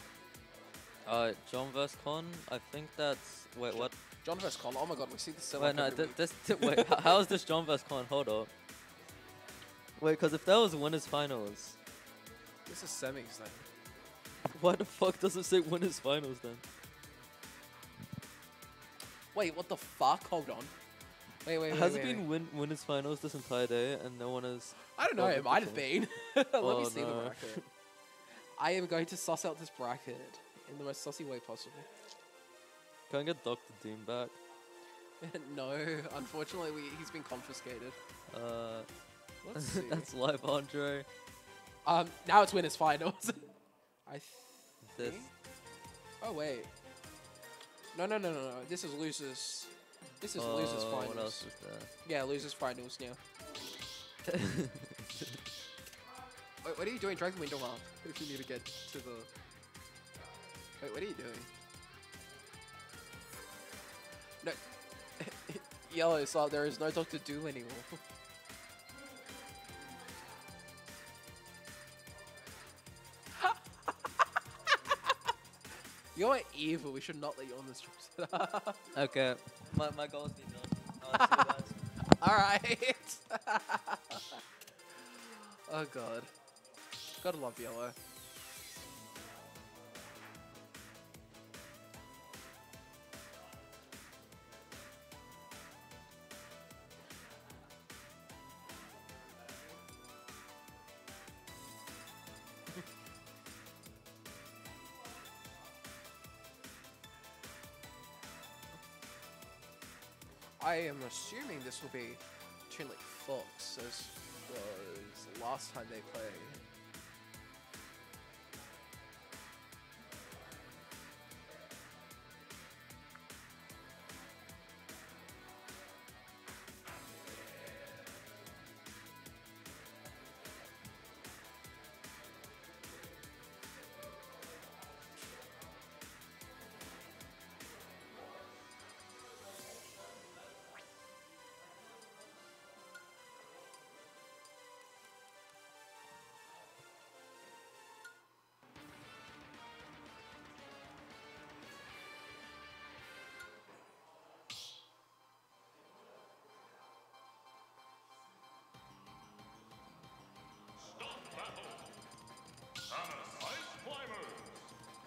Speaker 14: Uh, John vs Con. I think that's wait what?
Speaker 13: John vs. Con. Oh my god, we see the set.
Speaker 14: Wait, no, th- this, th- wait, how is this John vs Con? Hold up. Wait, because if that was winners finals,
Speaker 13: This is semis then.
Speaker 14: why the fuck does it say winners finals then?
Speaker 13: Wait, what the fuck? Hold on. Wait, wait, wait.
Speaker 14: Has
Speaker 13: wait,
Speaker 14: it been
Speaker 13: wait.
Speaker 14: win- winners finals this entire day and no one has?
Speaker 13: I don't know, it might have been. Let
Speaker 14: Oh,
Speaker 13: me see the bracket. I am going to suss out this bracket in the most sussy way possible.
Speaker 14: Can I get Dr. Doom back?
Speaker 13: no, unfortunately, we, he's been confiscated.
Speaker 14: Uh,
Speaker 13: Let's see.
Speaker 14: that's live, Andre.
Speaker 13: Um, now it's winners finals. I
Speaker 14: This.
Speaker 13: think. Oh wait. No, no, no, no, no. This is losers. This is losers
Speaker 14: Uh,
Speaker 13: finals.
Speaker 14: What else is there?
Speaker 13: Yeah, losers finals now. Wait, what are you doing? Drag the window up if you need to get to the. Wait, what are you doing? No. Yellow, so there is no Doctor Doom anymore. You're evil. We should not let you on this trip.
Speaker 14: okay, my, my goal's been done.
Speaker 13: All right. oh god. Gotta love yellow. I am assuming this will be Chun-Li Fox as was the last time they played.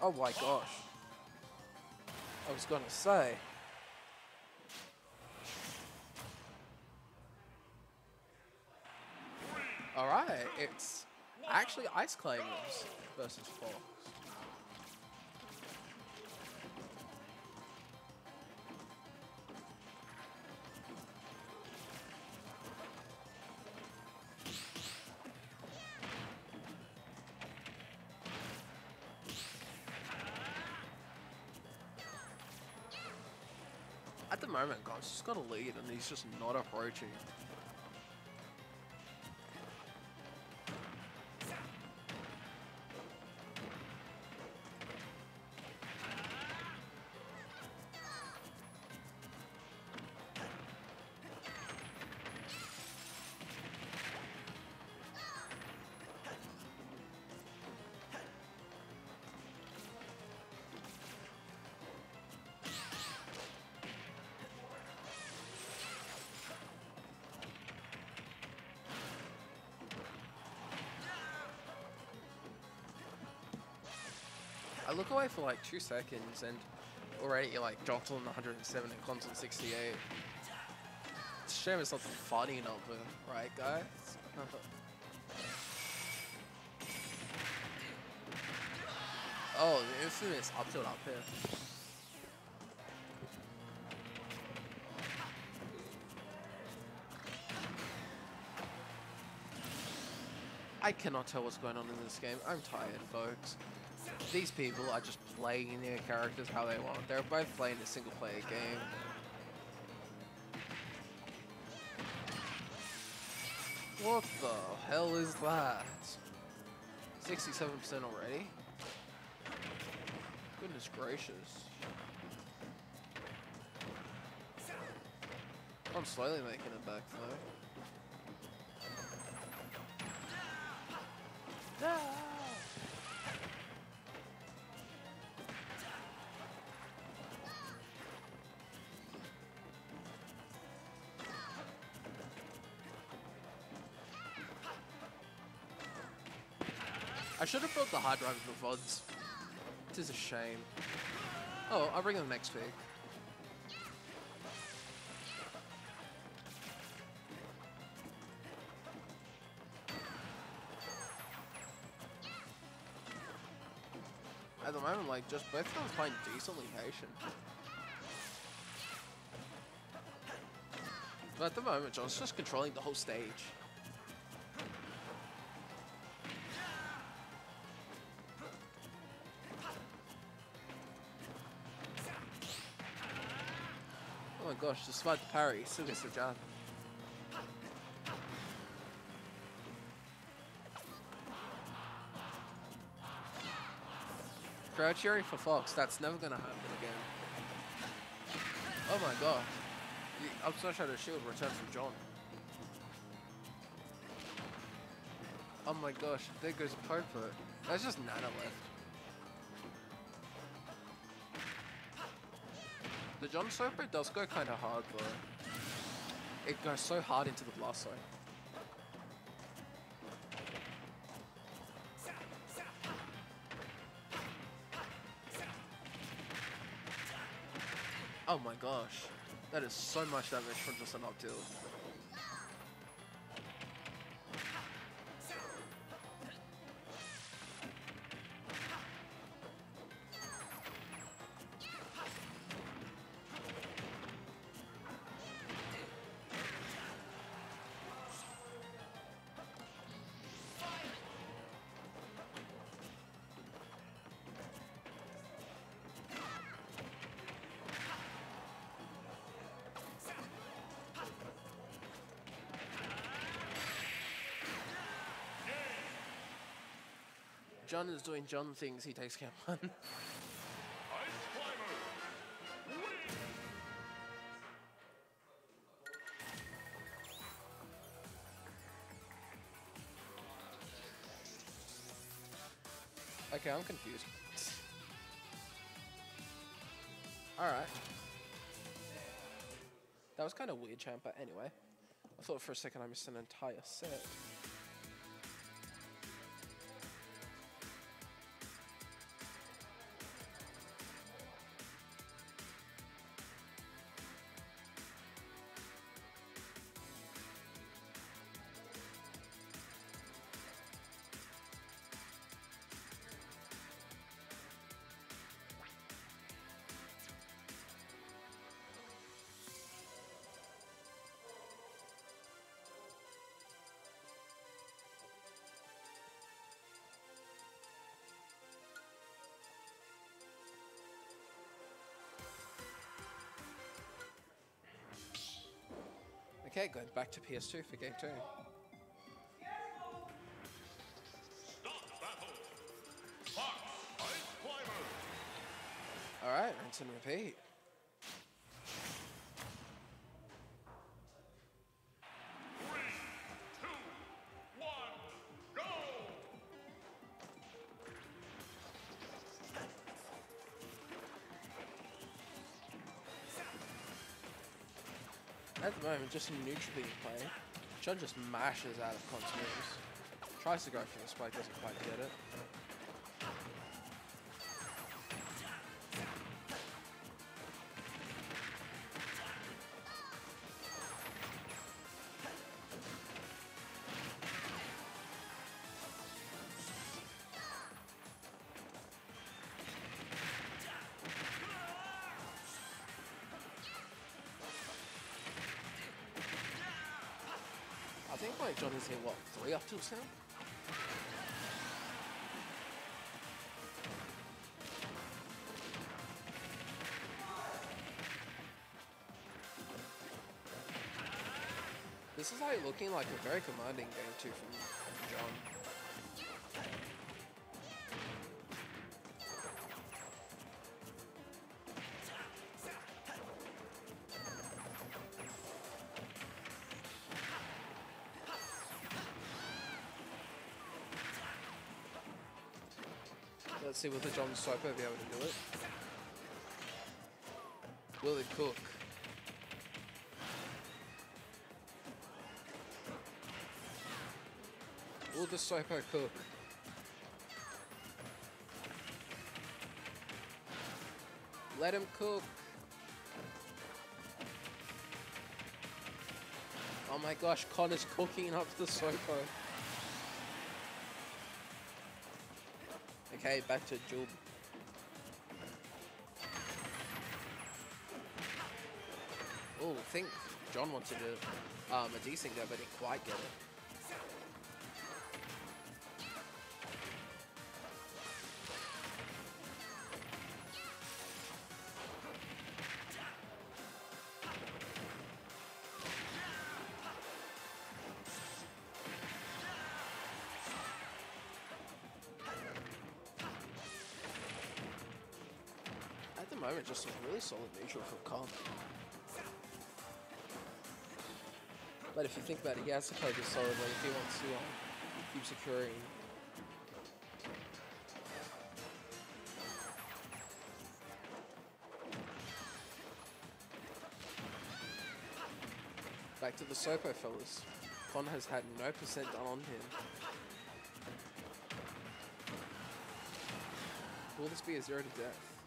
Speaker 13: Oh my gosh. I was gonna say. Alright, it's actually Ice Climbers versus Fox. Got a lead and he's just not approaching. Away for like two seconds and already you're like dropped on 107 and constant on 68. It's shame it's not the funny number, right guys? oh, the infamous up tilt up here. I cannot tell what's going on in this game. I'm tired, folks. These people are just playing their characters how they want. They're both playing a single player game. What the hell is that? 67% already? Goodness gracious. I'm slowly making it back though. Should have brought the hard drive of the VODs. Is a shame. Oh, I'll bring them next week. At the moment, like, just both of them playing decently patient. But at the moment, John's just controlling the whole stage. Gosh, despite the parry, still gets the job. Crouch Fury for Fox, that's never gonna happen again. Oh my god. The up smash out of shield returns from John. Oh my gosh, there goes Popo. That's just Nana left. John Soper does go kind of hard though. It goes so hard into the blast zone. Oh my gosh. That is so much damage from just an up tilt. John is doing John things, he takes game one. Okay, I'm confused. Alright. That was kind of weird, champ, but anyway. I thought for a second I missed an entire set. Okay, going back to PS2 for game two.
Speaker 2: Start battle. Fox Ice Climber.
Speaker 13: Alright, rinse and repeat. At the moment, just neutrally playing. John just mashes out of Con's moves. Tries to go for the spike, doesn't quite get it. John has hit what three up tilts now. This is like looking like a very commanding game two from John. Let's see whether John Soper will be able to do it. Will it cook? Will the Sopo cook? Let him cook. Oh my gosh, Connor's cooking up the Sopo. Okay, back to Jub. Oh, I think John wanted a, um, a decent go, but didn't quite get it. At just a really solid neutral from Con. But if you think about it, he has to play this solidly if he wants to um, keep securing. Back to the Sopo fellas. Con has had no percent done on him. Will this be a zero to death?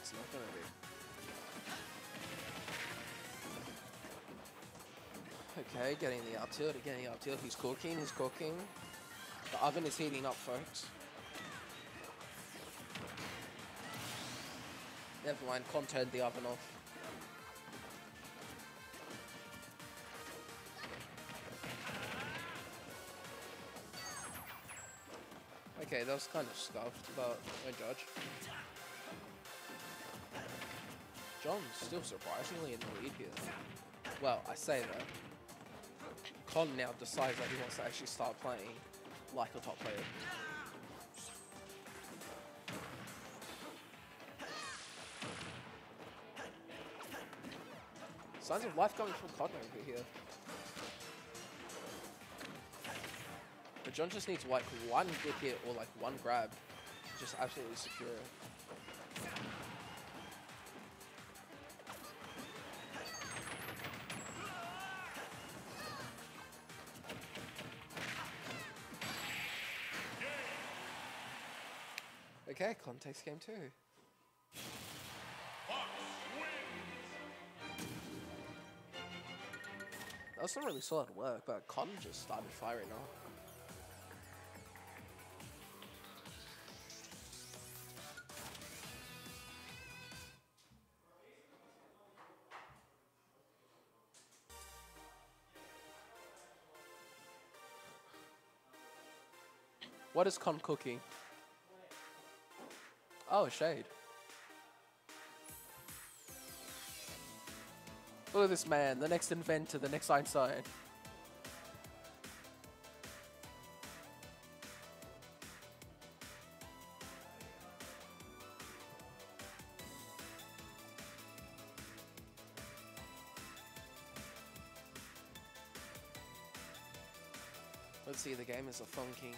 Speaker 13: It's not gonna be. Okay, getting the up tilt, getting the up tilt. He's cooking, he's cooking. The oven is heating up, folks. Never mind, Con turned the oven off. Okay, that was kind of scuffed, but no judge. John's still surprisingly in the lead here. Well, I say that. Con now decides that he wants to actually start playing like a top player. Signs of life coming from Con over here. But John just needs like one good hit or like one grab. Just absolutely secure it. Context game two. That was some really solid work, but Con just started firing off. What is Con cooking? Oh, shade. Look at this man, the next inventor, the next Einstein. Let's see, the game is a funky.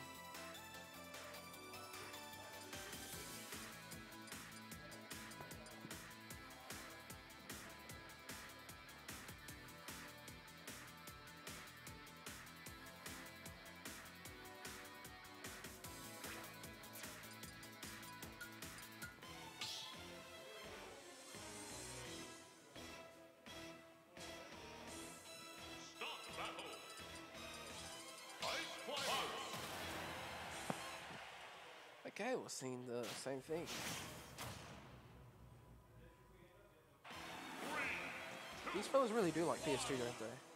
Speaker 13: Okay, we're seeing the same thing. These fellas really do like PS2, don't they?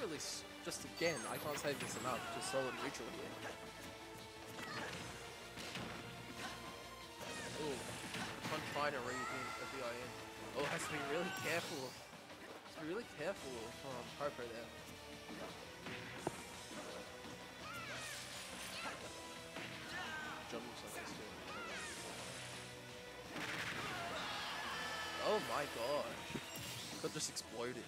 Speaker 13: Really, just again, I can't say this enough, just solid neutral here. Ooh, I'm trying to read in a BIN. Oh, has to be really careful. Has to be really careful of um, Popo there. Too. Oh my gosh. That just exploded.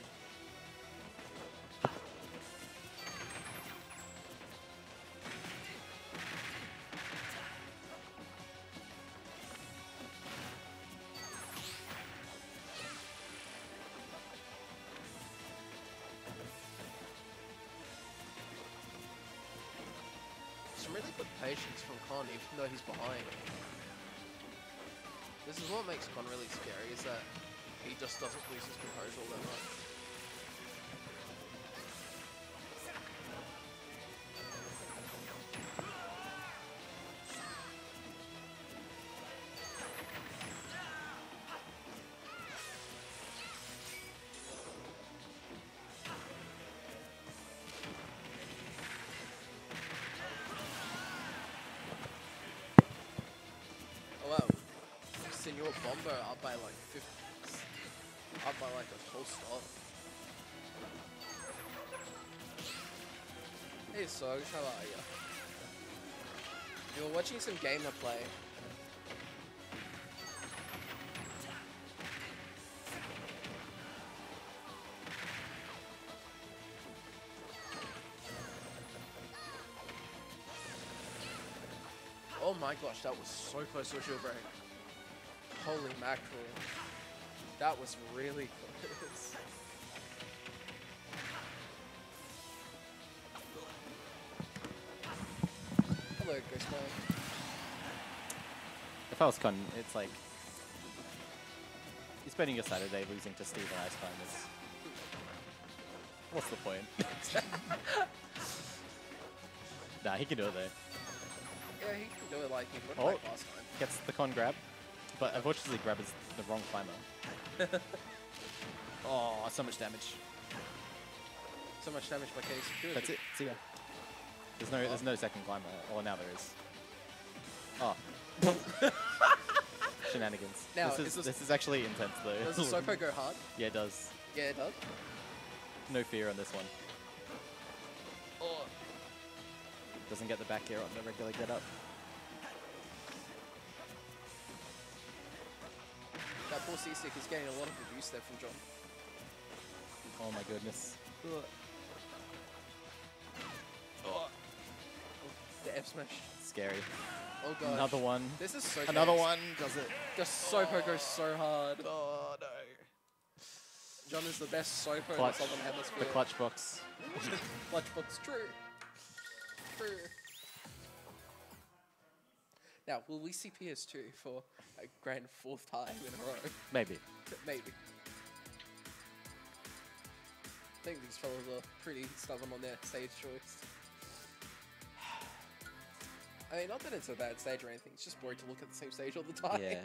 Speaker 13: Good patience from Con, even though he's behind. This is what makes Con really scary, is that he just doesn't lose his composure all that much. Your Bomber up by like 50. Up by like a whole stop. Hey Sogs, how are you? You were watching some gamer play. Oh my gosh, that was so close to a shield break. Holy mackerel. That was really close. Hello, Ghostman.
Speaker 12: If I was con, it's like you're spending your Saturday losing to Steve and Ice Climbers. What's the point? nah, he can do it though.
Speaker 13: Yeah, he can do it like he would
Speaker 12: Oh,
Speaker 13: like last time.
Speaker 12: gets the con grab, but unfortunately grab is the wrong climber. oh, so much damage.
Speaker 13: So much damage by KD security.
Speaker 12: That's it. See ya. There's no, there's no second climber. Or now there is. Oh. Shenanigans.
Speaker 13: Now,
Speaker 12: this
Speaker 13: is
Speaker 12: is
Speaker 13: this-
Speaker 12: this is actually intense though.
Speaker 13: Does the Sopo go hard?
Speaker 12: Yeah, it does.
Speaker 13: Yeah, it does.
Speaker 12: No fear on this one.
Speaker 13: Oh,
Speaker 12: Doesn't get the back air on the regular get up.
Speaker 13: That poor C-Stick is getting a lot of abuse there from John.
Speaker 12: Oh my goodness.
Speaker 13: Oh. The F smash.
Speaker 12: Scary.
Speaker 13: Oh god.
Speaker 12: Another one.
Speaker 13: This is so
Speaker 12: Another
Speaker 13: chaos.
Speaker 12: one does it.
Speaker 13: The Sopo goes so hard.
Speaker 12: Oh no.
Speaker 13: John is the best Sopo in the
Speaker 12: Clutch.
Speaker 13: Southern Hemisphere.
Speaker 12: The clutch box.
Speaker 13: clutch box, true. True. Now, will we see PS2 for a grand fourth time in a row?
Speaker 12: Maybe.
Speaker 13: Maybe. I think these fellas are pretty stubborn on their stage choice. I mean, not that it's a bad stage or anything, it's just boring to look at the same stage all the time.
Speaker 8: Yeah.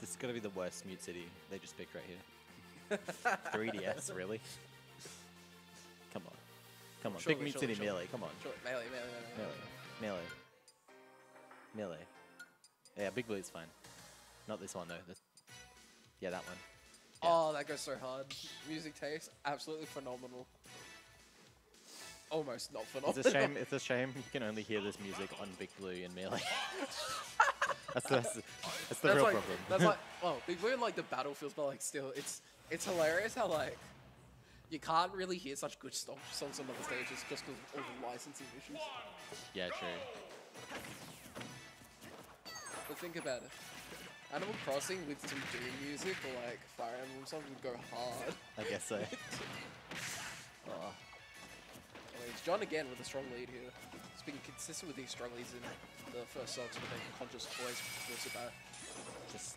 Speaker 8: This is gonna be the worst Mute City they just picked right here. 3DS, really? Come on. Come on.
Speaker 13: Surely,
Speaker 8: Pick Mute
Speaker 13: surely,
Speaker 8: City
Speaker 13: surely.
Speaker 8: Melee, come on.
Speaker 13: Sure, melee, melee, melee, melee.
Speaker 8: Melee. Melee. Yeah, Big Blue's fine. Not this one though. The- yeah, that one.
Speaker 13: Oh, that goes so hard. Music taste, absolutely phenomenal. Almost not phenomenal.
Speaker 8: It's a shame. It's a shame you can only hear this music on Big Blue and Melee. that's, the, that's, the- that's the
Speaker 13: That's
Speaker 8: real
Speaker 13: like,
Speaker 8: problem.
Speaker 13: That's like, oh, Big Blue in like the battlefields, but like still, it's it's hilarious how like you can't really hear such good stuff songs on other stages just because of all the licensing issues.
Speaker 8: yeah, true.
Speaker 13: But think about it. Animal Crossing with some Doom music or like Fire Emblem songs would go hard.
Speaker 8: I guess so.
Speaker 13: Oh. Anyways, John again with a strong lead here. He's been consistent with these strong leads in the first songs, but then conscious always so bad.
Speaker 8: Just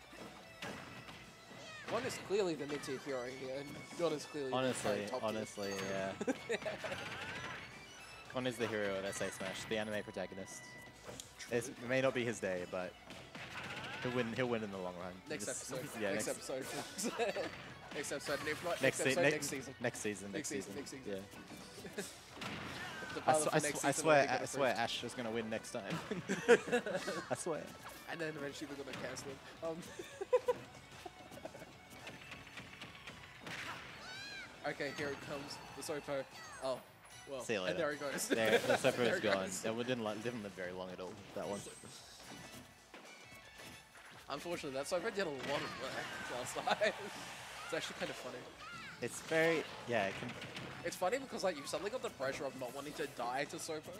Speaker 13: One is clearly the mid-tier hero here, and John is clearly the
Speaker 8: honestly,
Speaker 13: tier.
Speaker 8: honestly, yeah. One is the hero of SA Smash, the anime protagonist. It's, it may not be his day, but he'll win. He'll win in the long run.
Speaker 13: Next
Speaker 8: Just-
Speaker 13: episode.
Speaker 8: Yeah,
Speaker 13: next,
Speaker 8: next,
Speaker 13: episode. next episode. and If not
Speaker 8: Next,
Speaker 13: next, episode,
Speaker 8: ne-
Speaker 13: next season.
Speaker 8: Next season.
Speaker 13: Next
Speaker 8: Next,
Speaker 13: season, next season.
Speaker 8: Yeah. I, sw- I, sw- I swear, I swear. Ash is gonna win next time. I swear.
Speaker 13: And then eventually they're gonna cancel him. Um, okay, here it comes. The Sopo. Oh, well.
Speaker 8: See you later.
Speaker 13: And there he goes.
Speaker 8: There, the
Speaker 13: There
Speaker 8: is gone.
Speaker 13: goes.
Speaker 8: That one didn't, li- didn't live very long at all. That one.
Speaker 13: Unfortunately, that Sopo did a lot of work last night. it's actually kind of funny.
Speaker 8: It's very yeah. It can,
Speaker 13: It's funny because like you suddenly got the pressure of not wanting to die to Sopo.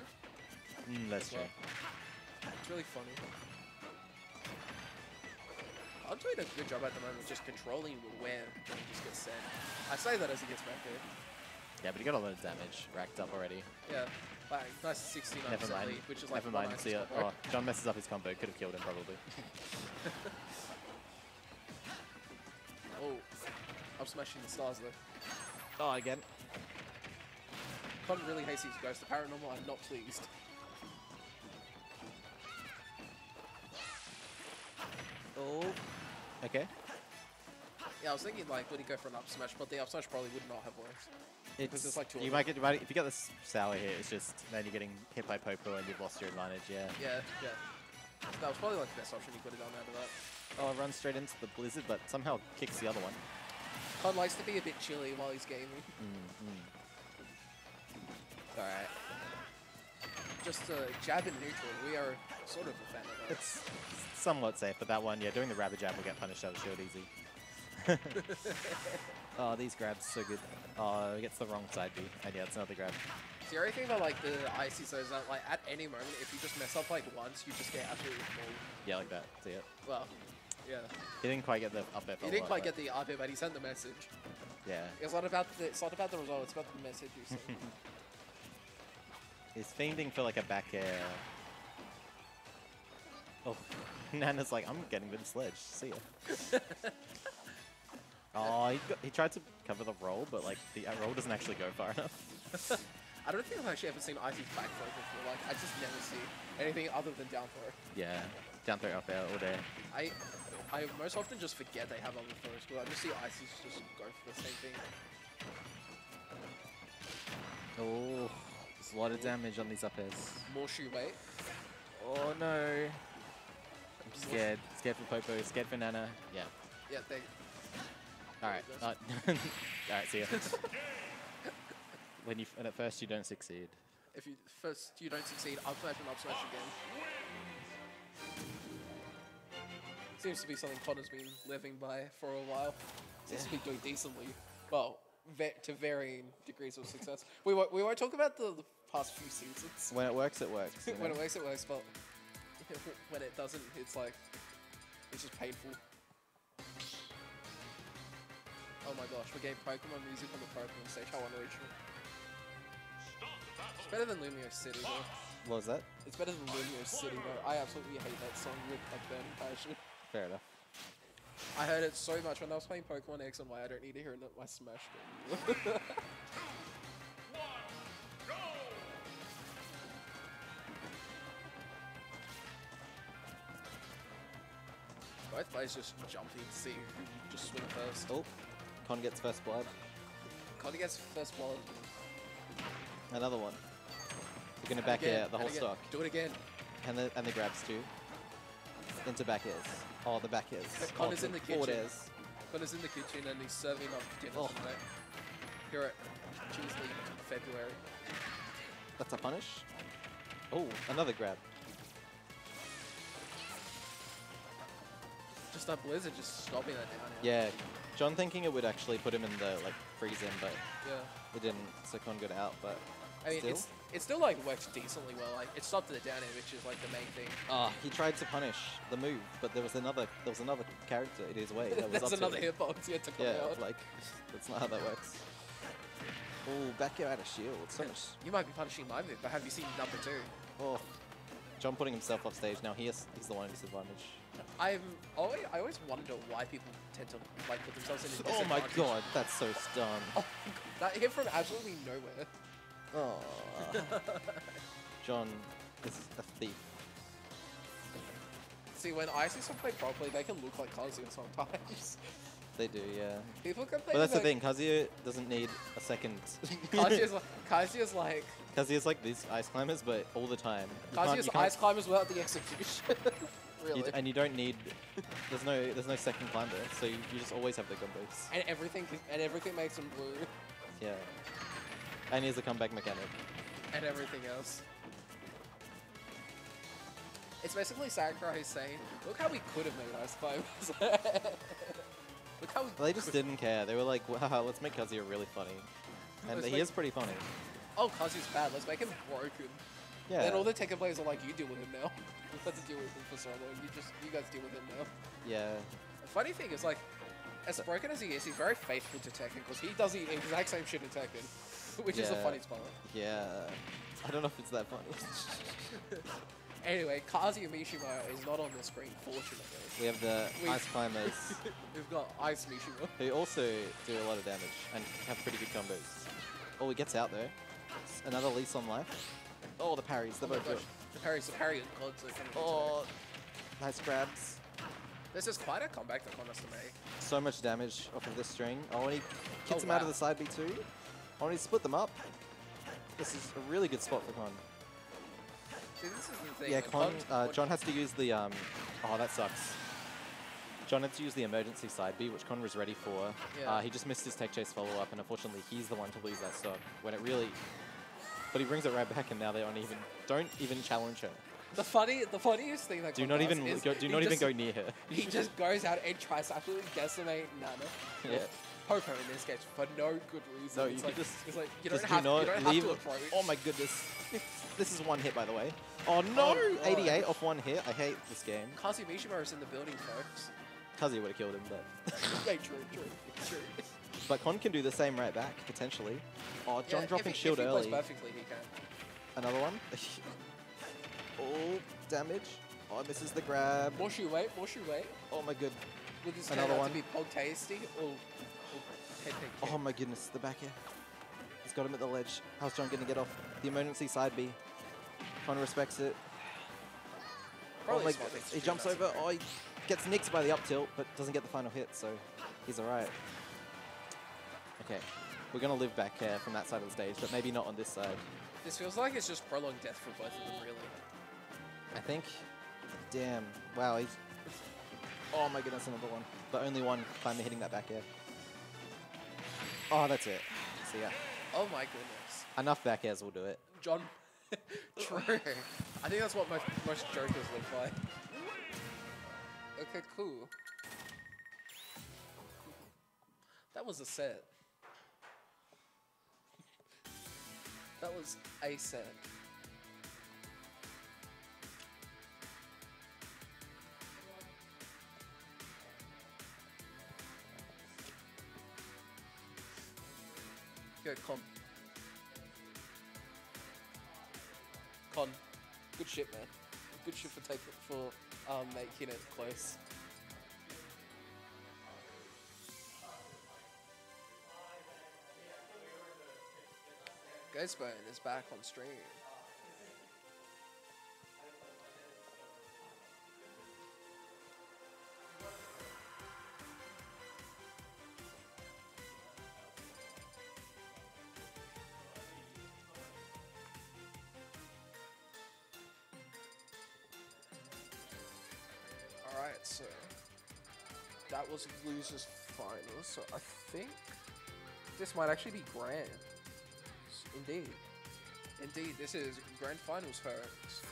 Speaker 8: mm, that's
Speaker 13: Well,
Speaker 8: true.
Speaker 13: It's really funny. I'm doing a good job at the moment, just controlling where Johnny just gets sent. I say that as he gets back there.
Speaker 8: Yeah, but he got a lot of damage racked up already.
Speaker 13: Yeah, like nice 69
Speaker 8: Never mind.
Speaker 13: lead, which is like
Speaker 8: Never mind. See ya. Oh, John messes up his combo. Could have killed him probably.
Speaker 13: Oh, I'm smashing the stars though.
Speaker 8: Oh, again.
Speaker 13: Con really hates these ghosts. The paranormal, I'm not pleased.
Speaker 8: Oh. Okay.
Speaker 13: Yeah, I was thinking like, would he go for an up smash? But the up smash probably would not have worked. Because
Speaker 8: It's,
Speaker 13: it's like two
Speaker 8: you might get you might, if you get this sour here. It's just then you're getting hit by Popo and you've lost your advantage. Yeah.
Speaker 13: Yeah, yeah. That was probably like the best option he could have done out of that.
Speaker 12: Oh, runs straight into the blizzard, but somehow kicks the other one.
Speaker 13: Con likes to be a bit chilly while he's gaming.
Speaker 12: Mm, mm.
Speaker 13: Alright. Just a jab in neutral. We are sort of a fan of that.
Speaker 12: It's somewhat safe, but that one, yeah, doing the rabbit jab will get punished out of shield easy. oh, these grabs so good. Oh, he gets the wrong side B. And yeah, it's another grab.
Speaker 13: The only thing about like the icy so is that like at any moment if you just mess up like once you just get absolutely full.
Speaker 12: Yeah, like that. See it?
Speaker 13: Well, yeah.
Speaker 12: He didn't quite get the up air.
Speaker 13: He didn't quite get the up air, but he sent the message.
Speaker 12: Yeah.
Speaker 13: It's not about the it's not about the result, it's about the message you sent.
Speaker 12: He's fiending for like a back air. Oh, Nana's like, I'm getting with the sledge. See ya. Oh, he, got, he tried to cover the roll, but like the roll doesn't actually go far enough.
Speaker 13: I don't think I've actually ever seen Icy's back throw before. Like I just never see anything other than down throw.
Speaker 12: yeah, down throw up air all day.
Speaker 13: I I most often just forget they have other throws because I just see Icy's just go for the same thing.
Speaker 12: Oh, there's a lot of damage on these up airs.
Speaker 13: More shoe weight.
Speaker 12: Oh no. I'm scared. Scared for Popo, scared for Nana. Yeah.
Speaker 13: Yeah, they
Speaker 12: Alright. Uh, Alright, see ya. when you and at first you don't succeed.
Speaker 13: if you first you don't succeed, up smash and up smash again. Seems to be something Connor's been living by for a while. Seems to be doing decently. Well, to varying degrees of success. we won't, we won't talk about the, the past few seasons.
Speaker 12: When it works, it works.
Speaker 13: when
Speaker 12: know?
Speaker 13: it works, it works, but when it doesn't, it's like, it's just painful. Oh my gosh, we're getting Pokemon music on the Pokemon stage. How unoriginal. It's better than Lumiose City, though.
Speaker 12: What was that?
Speaker 13: It's better than Lumiose City, though. I absolutely hate that song with a burning passion.
Speaker 12: Fair enough.
Speaker 13: I heard it so much when I was playing Pokemon X and Y. I don't need to hear it at my Smash game. Both players just jumping to see who just swing first.
Speaker 12: Oh, Con gets first blood.
Speaker 13: Con gets first blood.
Speaker 12: Another one. You're gonna back
Speaker 13: again,
Speaker 12: air the whole
Speaker 13: again.
Speaker 12: stock.
Speaker 13: Do it again.
Speaker 12: And the and the grabs too. Into back airs. Oh, the back airs.
Speaker 13: Connor's
Speaker 12: oh,
Speaker 13: in the kitchen.
Speaker 12: airs.
Speaker 13: Connor's in the kitchen and he's serving up dinner
Speaker 12: Oh.
Speaker 13: tonight. Here at Tuesday, February.
Speaker 12: That's a punish. Oh, another grab.
Speaker 13: Just that blizzard just stopping that down.
Speaker 12: Yeah, John thinking it would actually put him in the like freeze in, but
Speaker 13: Yeah.
Speaker 12: it didn't. So Con got out, but
Speaker 13: I mean,
Speaker 12: still.
Speaker 13: it's it still like works decently well. Like it stopped the down air, which is like the main thing.
Speaker 12: Ah, he tried to punish the move, but there was another there was another character in his way. That was
Speaker 13: That's
Speaker 12: up to
Speaker 13: another
Speaker 12: it.
Speaker 13: hitbox yet to come
Speaker 12: Yeah,
Speaker 13: out.
Speaker 12: like that's not how that works. Oh, back air out of shield. So much.
Speaker 13: You might be punishing my move, but have you seen number two?
Speaker 12: Oh, John putting himself off stage. Now he is, he's the one at disadvantage.
Speaker 13: I'm always I always wonder why people tend to like put themselves in a
Speaker 12: Oh my god, that's so stun.
Speaker 13: Oh, that hit from absolutely nowhere.
Speaker 12: Oh. John is a thief.
Speaker 13: See, when I see someone play properly, they can look like Kazuya sometimes.
Speaker 12: They do, yeah.
Speaker 13: People can play
Speaker 12: But that's the thing, Kazuya doesn't need a second.
Speaker 13: Kazuya's like, Kazuya's like
Speaker 12: Kazuya's like these ice climbers, but all the time. You
Speaker 13: Kazuya's ice climbers without the execution.
Speaker 12: you
Speaker 13: really.
Speaker 12: d- and you don't need. There's no, there's no second climber, so you, you just always have the combos.
Speaker 13: and everything and everything makes him blue.
Speaker 12: Yeah. And here's a comeback mechanic.
Speaker 13: and everything else. It's basically Sakurai saying, look how we could have made ice climbers. look how we
Speaker 12: they just didn't care. They were like, wow, let's make Kazuya really funny. And
Speaker 13: Let's
Speaker 12: he is pretty funny.
Speaker 13: Oh, Kazuya's bad, let's make him broken.
Speaker 12: Yeah.
Speaker 13: Then all the Tekken players are like, you deal with him now. We've to deal with him for so long. You just, you guys deal with him now.
Speaker 12: Yeah.
Speaker 13: The funny thing is, like, as broken as he is, he's very faithful to Tekken because he does the exact same shit in Tekken, which is the
Speaker 12: Yeah.
Speaker 13: funniest part.
Speaker 12: Yeah. I don't know if it's that funny.
Speaker 13: Anyway, Kazuya Mishima is not on the screen, fortunately.
Speaker 12: we have the
Speaker 13: We-
Speaker 12: ice climbers,
Speaker 13: We've got Ice Mishima.
Speaker 12: who also do a lot of damage and have pretty good combos. Oh, he gets out there. Another lease on life. Oh, the parries. They're
Speaker 13: Oh
Speaker 12: both good.
Speaker 13: Gosh, The parries, the parry and gods are coming into
Speaker 12: Oh, nice grabs.
Speaker 13: This is quite a comeback that Con has to make.
Speaker 12: So much damage off of this string. Oh, and he kicks
Speaker 13: Oh,
Speaker 12: him out of the side B2. Oh, and he split them up. This is a really good spot for Con.
Speaker 13: See, this is the thing.
Speaker 12: Yeah, Con,
Speaker 13: Con-
Speaker 12: uh, John has to use the, um, oh, that sucks. John had to use the emergency side B, which Con was ready for.
Speaker 13: Yeah.
Speaker 12: Uh, he just missed his tech chase follow up, and unfortunately, he's the one to lose that stock when it really. But he brings it right back, and now they don't even don't even challenge her.
Speaker 13: The funny, the funniest thing that
Speaker 12: Do not even
Speaker 13: is
Speaker 12: go, do not even go near her.
Speaker 13: He just goes out and tries to absolutely decimate Nana.
Speaker 12: Yeah.
Speaker 13: Popo in this case for no good reason.
Speaker 12: No,
Speaker 13: it's
Speaker 12: you
Speaker 13: like,
Speaker 12: just
Speaker 13: it's like you don't
Speaker 12: do
Speaker 13: have,
Speaker 12: not
Speaker 13: you don't
Speaker 12: leave.
Speaker 13: have to approach.
Speaker 12: Oh my goodness, this is one hit by the way. Oh no,
Speaker 13: Oh,
Speaker 12: 88 off one hit. I hate this game.
Speaker 13: Kazu Mishima is in the building, folks.
Speaker 12: Kazi would have killed him, but
Speaker 13: yeah, true, true, true.
Speaker 12: But Con can do the same right back potentially. Oh, John
Speaker 13: Yeah,
Speaker 12: dropping
Speaker 13: if he,
Speaker 12: shield
Speaker 13: if he
Speaker 12: early.
Speaker 13: Plays perfectly, he can.
Speaker 12: Another one. oh, damage. Oh, misses the grab.
Speaker 13: More shoe weight, more shoe weight.
Speaker 12: Oh my good.
Speaker 13: Would this
Speaker 12: Another one.
Speaker 13: to be Pog Tasty or, or head head?
Speaker 12: Oh my goodness, the back air. He's got him at the ledge. How's John going to get off the emergency side B? Con respects it.
Speaker 13: Oh Probably
Speaker 12: oh my
Speaker 13: smart
Speaker 12: goodness.
Speaker 13: thing
Speaker 12: He jumps over. Oh, he gets nicked by the up tilt, but doesn't get the final hit, so he's alright. Okay, we're going to live back air from that side of the stage, but maybe not on this side.
Speaker 13: This feels like it's just prolonged death for both of them, really.
Speaker 12: I think. Damn. Wow, he's. Oh my goodness, another one. The only one finally hitting that back air. Oh, that's it. So yeah,
Speaker 13: Oh my goodness.
Speaker 12: enough back airs will do it.
Speaker 13: John. True. I think that's what most, most jokers look like. Okay, cool. That was a set. That was a set. Go, Con. Con. Good shit, man. Good shit for taking for um, making it close. Ghostbone is back on stream. Alright, so that was losers final, So I think this might actually be grand. Indeed. Indeed, this is grand finals folks.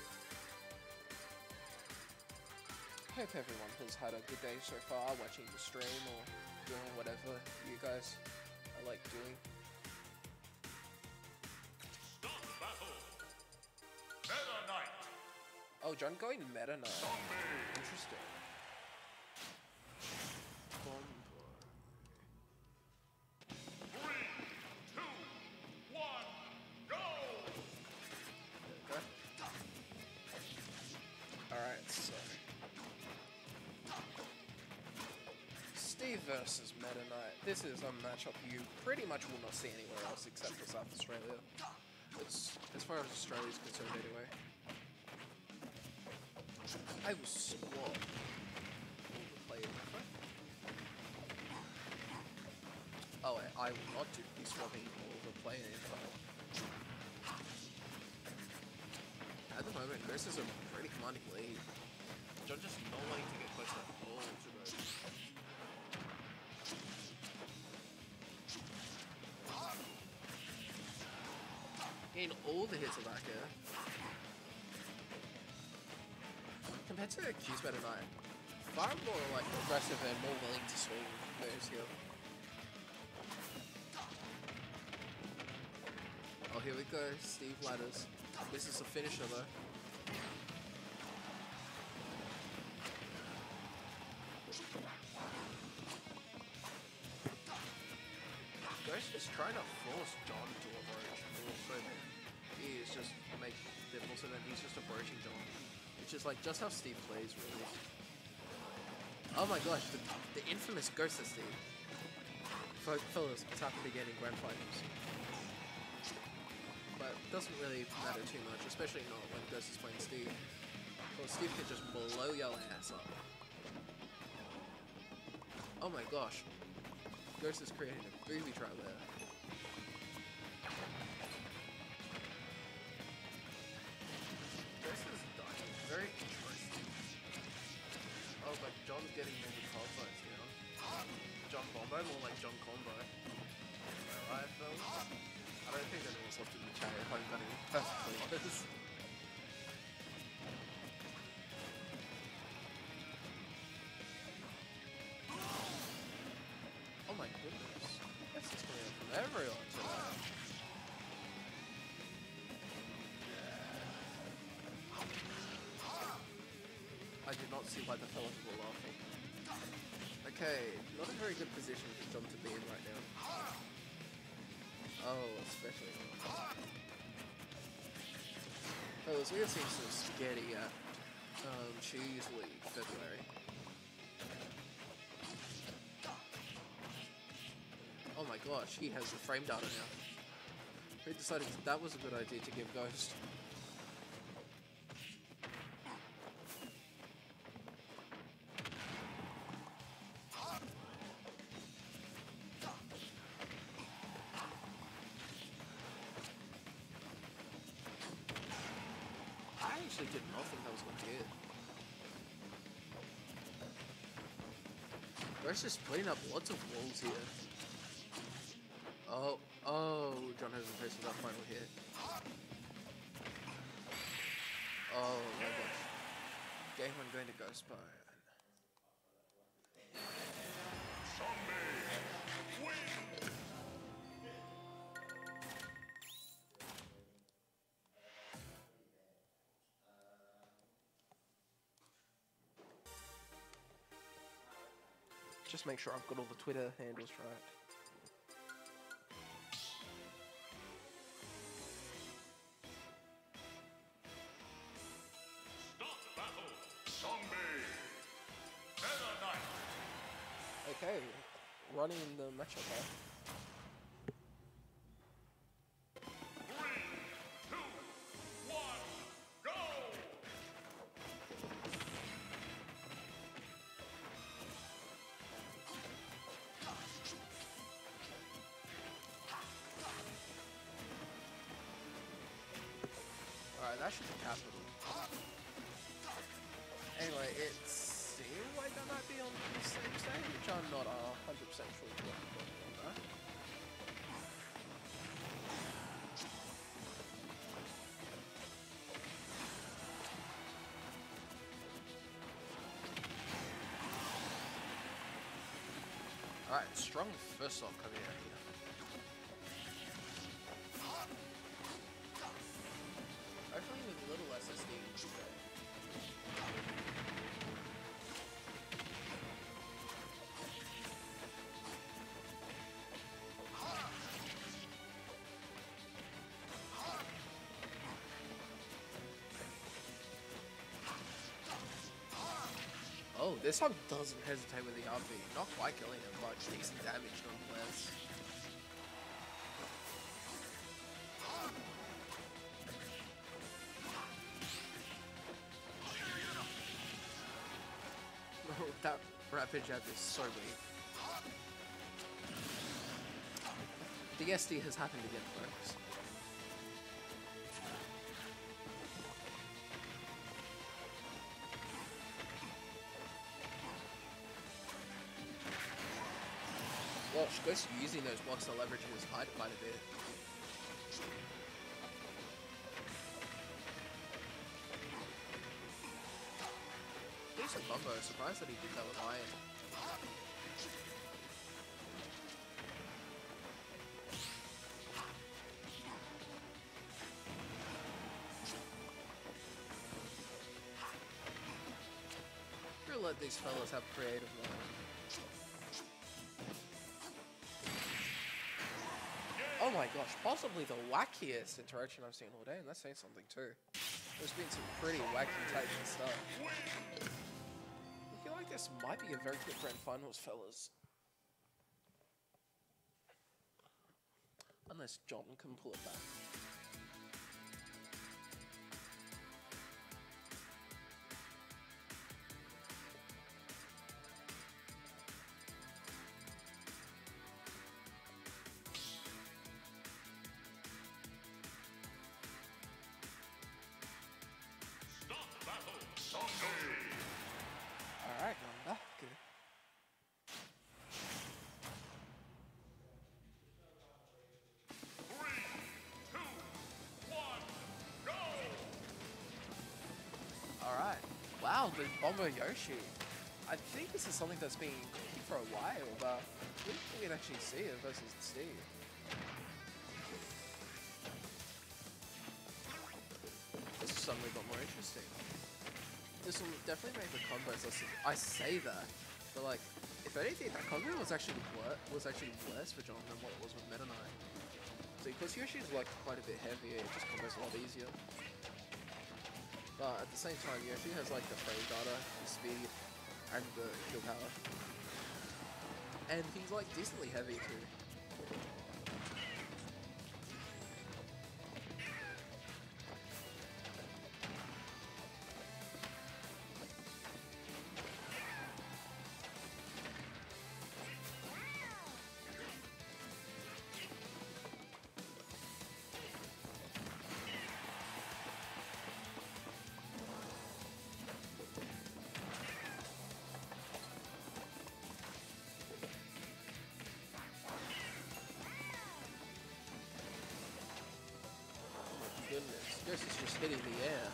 Speaker 13: Hope everyone has had a good day so far watching the stream or doing whatever you guys are like doing.
Speaker 2: Start battle. Meta Knight.
Speaker 13: Oh, John going meta now. Interesting. Versus Meta Knight. This is a matchup you pretty much will not see anywhere else except for South Australia. It's as far as Australia is concerned anyway. I will swap all player info. Oh wait, I will not do, be swapping the player info. At the moment, Chris is a pretty commanding lead. Just not wanting to get All the hits back here. Compared to Q's Meta Knight, far more like aggressive and more willing to swing moves here. Oh, here we go. Steve Ladders. This is a finisher though. Which is like just how Steve plays really. Oh my gosh, the, the infamous Ghost of Steve. Fellas, again in Grand Finals but it doesn't really matter too much, especially not when Ghost is playing Steve. Well, Steve can just blow your ass up. Oh my gosh. Ghost is creating a booby trap there. I did not see why the fellas were laughing. Okay, not a very good position for John to be in right now. Oh, especially not. Fellas, we are seeing some spaghetti at um, Cheese League February. Oh my gosh, he has the frame data now. Who decided that, that was a good idea to give Ghost? Ghost is putting up lots of walls here. Oh, oh, John has impressed with that final hit. Oh my gosh. Game one going to Ghost by. Just make sure I've got all the Twitter handles right. Alright, that should be capital. Anyway, it seems like that might be on the same stage, which I'm not uh, 100% sure what I'm. Alright, strong first off out here. Oh, this one doesn't hesitate with the RP. Not quite killing him, but decent damage nonetheless. Oh, that rapid jab is so weak. The SD has happened again, folks. Gosh, using those blocks to leverage his height quite a bit. Decent combo, surprised that he did that with Iron. We'll let these fellas have creative moment. Oh my gosh, possibly the wackiest interaction I've seen all day, and that's saying something too. There's been some pretty wacky takes and stuff. I feel like this might be a very good grand finals, fellas. Unless John can pull it back. The Bomber Yoshi. I think this is something that's been cooking for a while, but we we'd actually see it versus Steve. This has suddenly got more interesting. This will definitely make the combos less. I say that, but like, if anything, that combo was actually was actually worse for John than what it was with Meta Knight. So because Yoshi's like quite a bit heavier, it just combos a lot easier. But at the same time, Yoshi has like the frame data, the speed, and the kill power. And he's like decently heavy too. This is just hitting the air.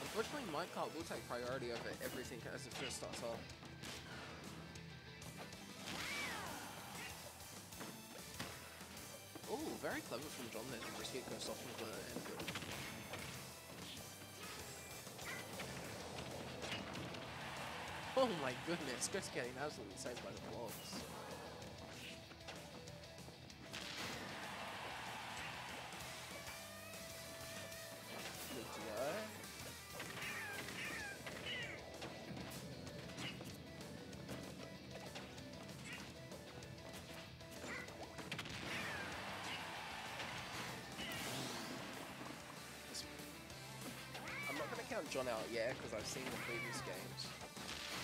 Speaker 13: Unfortunately, minecart will take priority over everything as it first starts off. Oh, very clever from John there to just get Ghost off of the end good. Oh my goodness, Ghost getting absolutely saved by the blocks. Out yet because I've seen the previous games,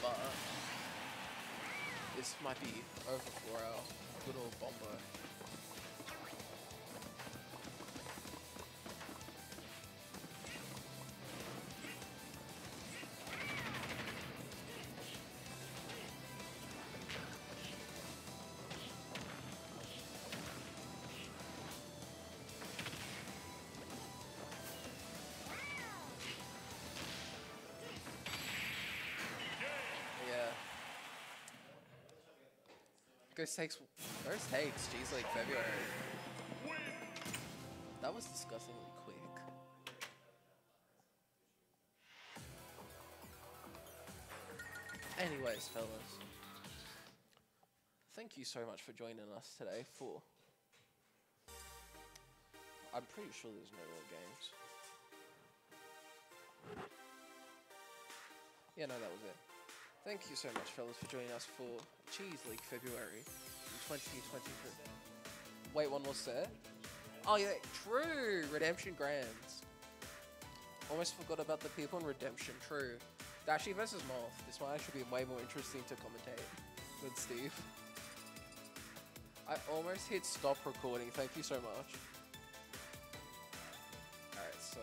Speaker 13: but this might be over for our good old Bombo. Ghost takes Ghost takes Cheese League February. That was disgustingly quick. Anyways, fellas. Thank you so much for joining us today for I'm pretty sure there's no more games. Yeah, no, that was it. Thank you so much, fellas, for joining us for Cheese League February in 2023. Wait, one more set? Oh, yeah, true! Redemption Grands. Almost forgot about the people in Redemption, true. Dashi versus Moth. This might actually be way more interesting to commentate than Steve. I almost hit stop recording, thank you so much. Alright, so,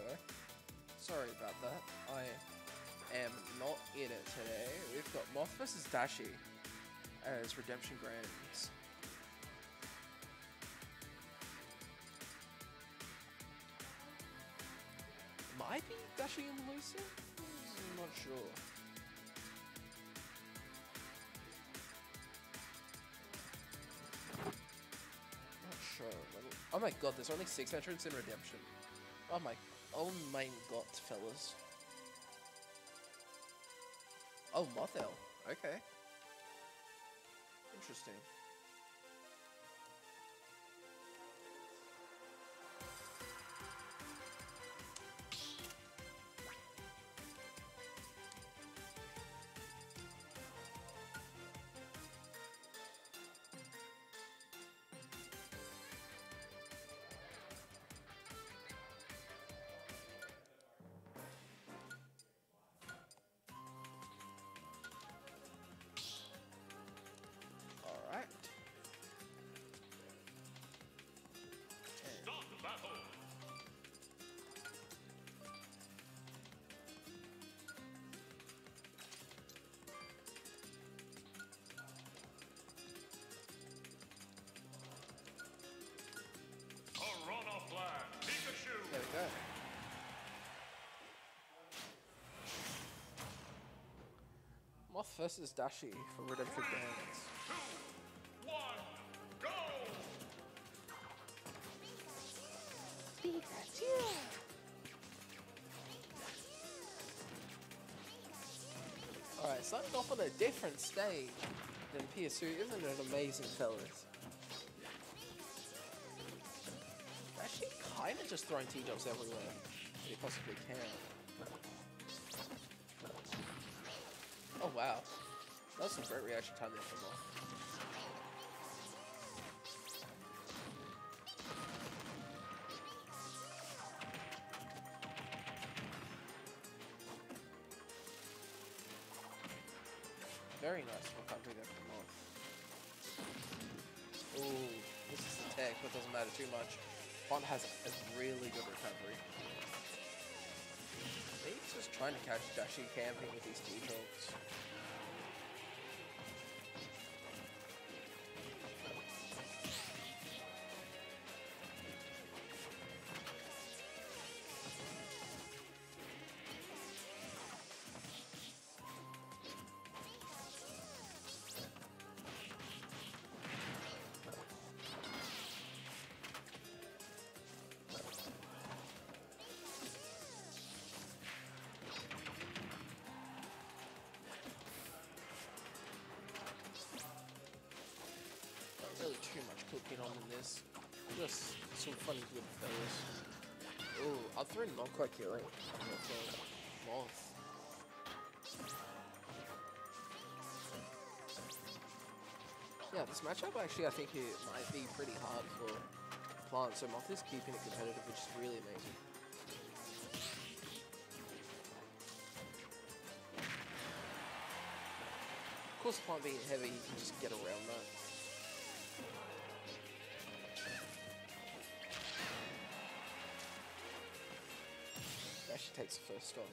Speaker 13: sorry about that. I am not in it today. We've got Moth versus Dashi as Redemption Grands. Might be Dashi and Lucy? I'm not sure. Not sure. Oh my god, there's only six entrants in Redemption. Oh my, oh my god, fellas. Oh, Mothel. Okay. Interesting. Versus Dashi for Redemption Dance.
Speaker 2: One, go!
Speaker 13: Alright, starting off on a different stage than PS2. Isn't it amazing, fellas? Actually, kind of just throwing T-jumps everywhere. You possibly can. Wow. That was some great reaction time there from Moth. Very nice recovery there from. Ooh, this is the tech, but doesn't matter too much. Font has a really good recovery. Just trying to catch Dashi camping with these T-Talks. Not much cooking on in this. Just some funny good fellas. Ooh, I'll throw not quite killing. Moth. Yeah, this matchup actually I think it might be pretty hard for Plant, so Moth is keeping it competitive, which is really amazing. Of course, Plant being heavy, you can just get around that. First stop.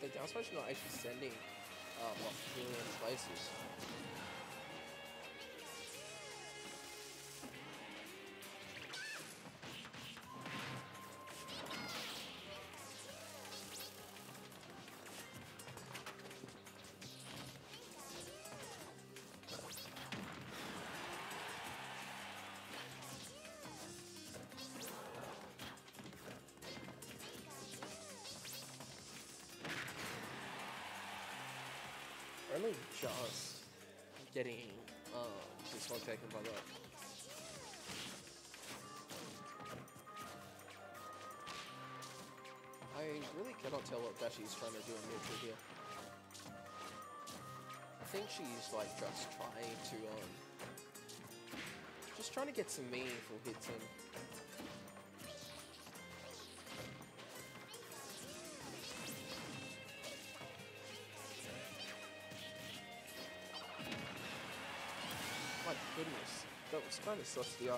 Speaker 13: The down smash is not actually sending um, what really Only just getting um, this one taken by that. I really cannot tell what Dashi's trying to do in neutral here. I think she's like just trying to um just trying to get some meaningful hits in. kind of sus they.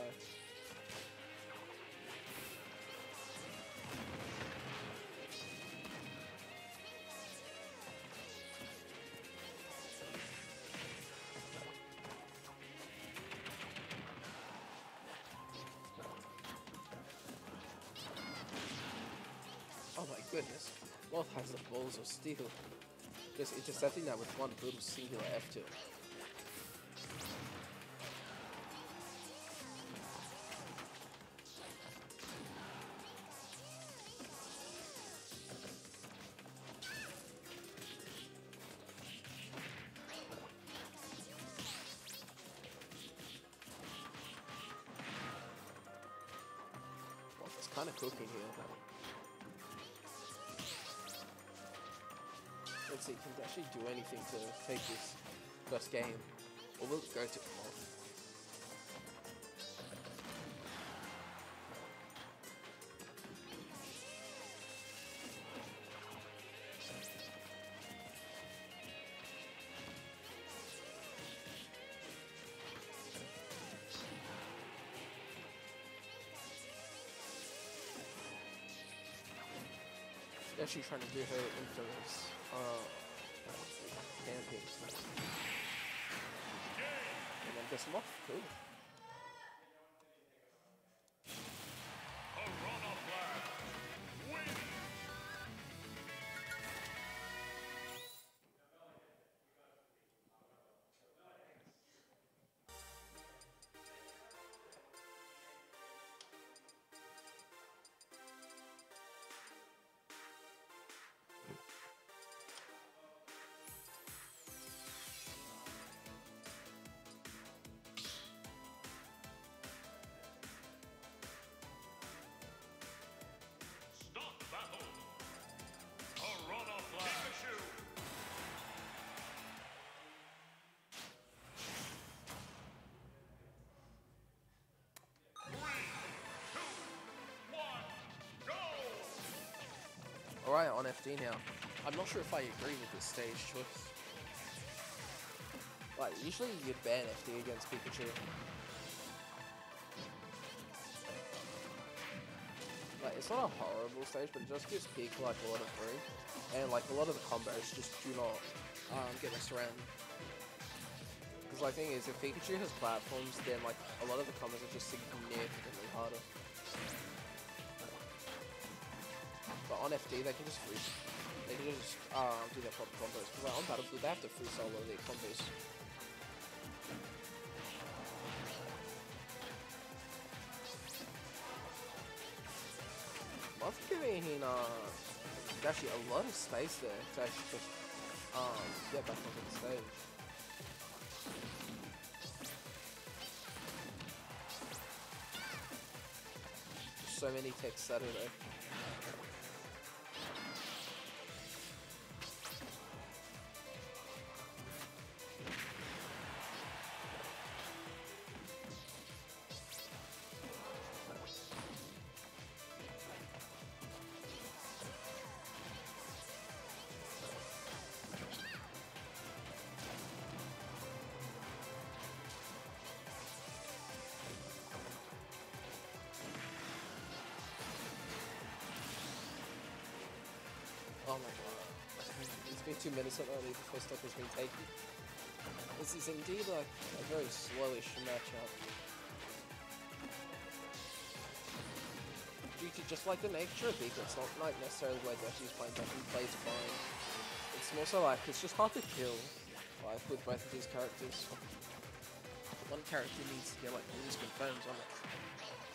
Speaker 13: Oh my goodness, both has the balls of steel. Just intercepting that with one brutal singular F2. See, can it actually do anything to take this first game? Or will it go to They're actually trying to do her infamous uh, camping. And then gets them off. Cool. Alright, on FD now. I'm not sure if I agree with this stage choice. Like, usually you'd ban FD against Pikachu. Like, it's not a horrible stage, but it just gives Pika like a lot of room. And like, a lot of the combos just do not um, get messed around. Because like, thing is, if Pikachu has platforms, then like, a lot of the combos are just significantly harder. On FD, they can just free, they can just uh, do their proper combos. Like, on Battlefield, they have to free solo their combos. Moth giving uh, actually a lot of space there to actually just um, get back onto the stage. So many techs Saturday. Two minutes already before stock has been taken. This is indeed like a very slowish matchup. Due to just like the nature of Beaker, it's not like necessarily where Dashi's playing he plays fine. It's more so like it's just hard to kill like with both of these characters. One character needs to get like these confirms on it.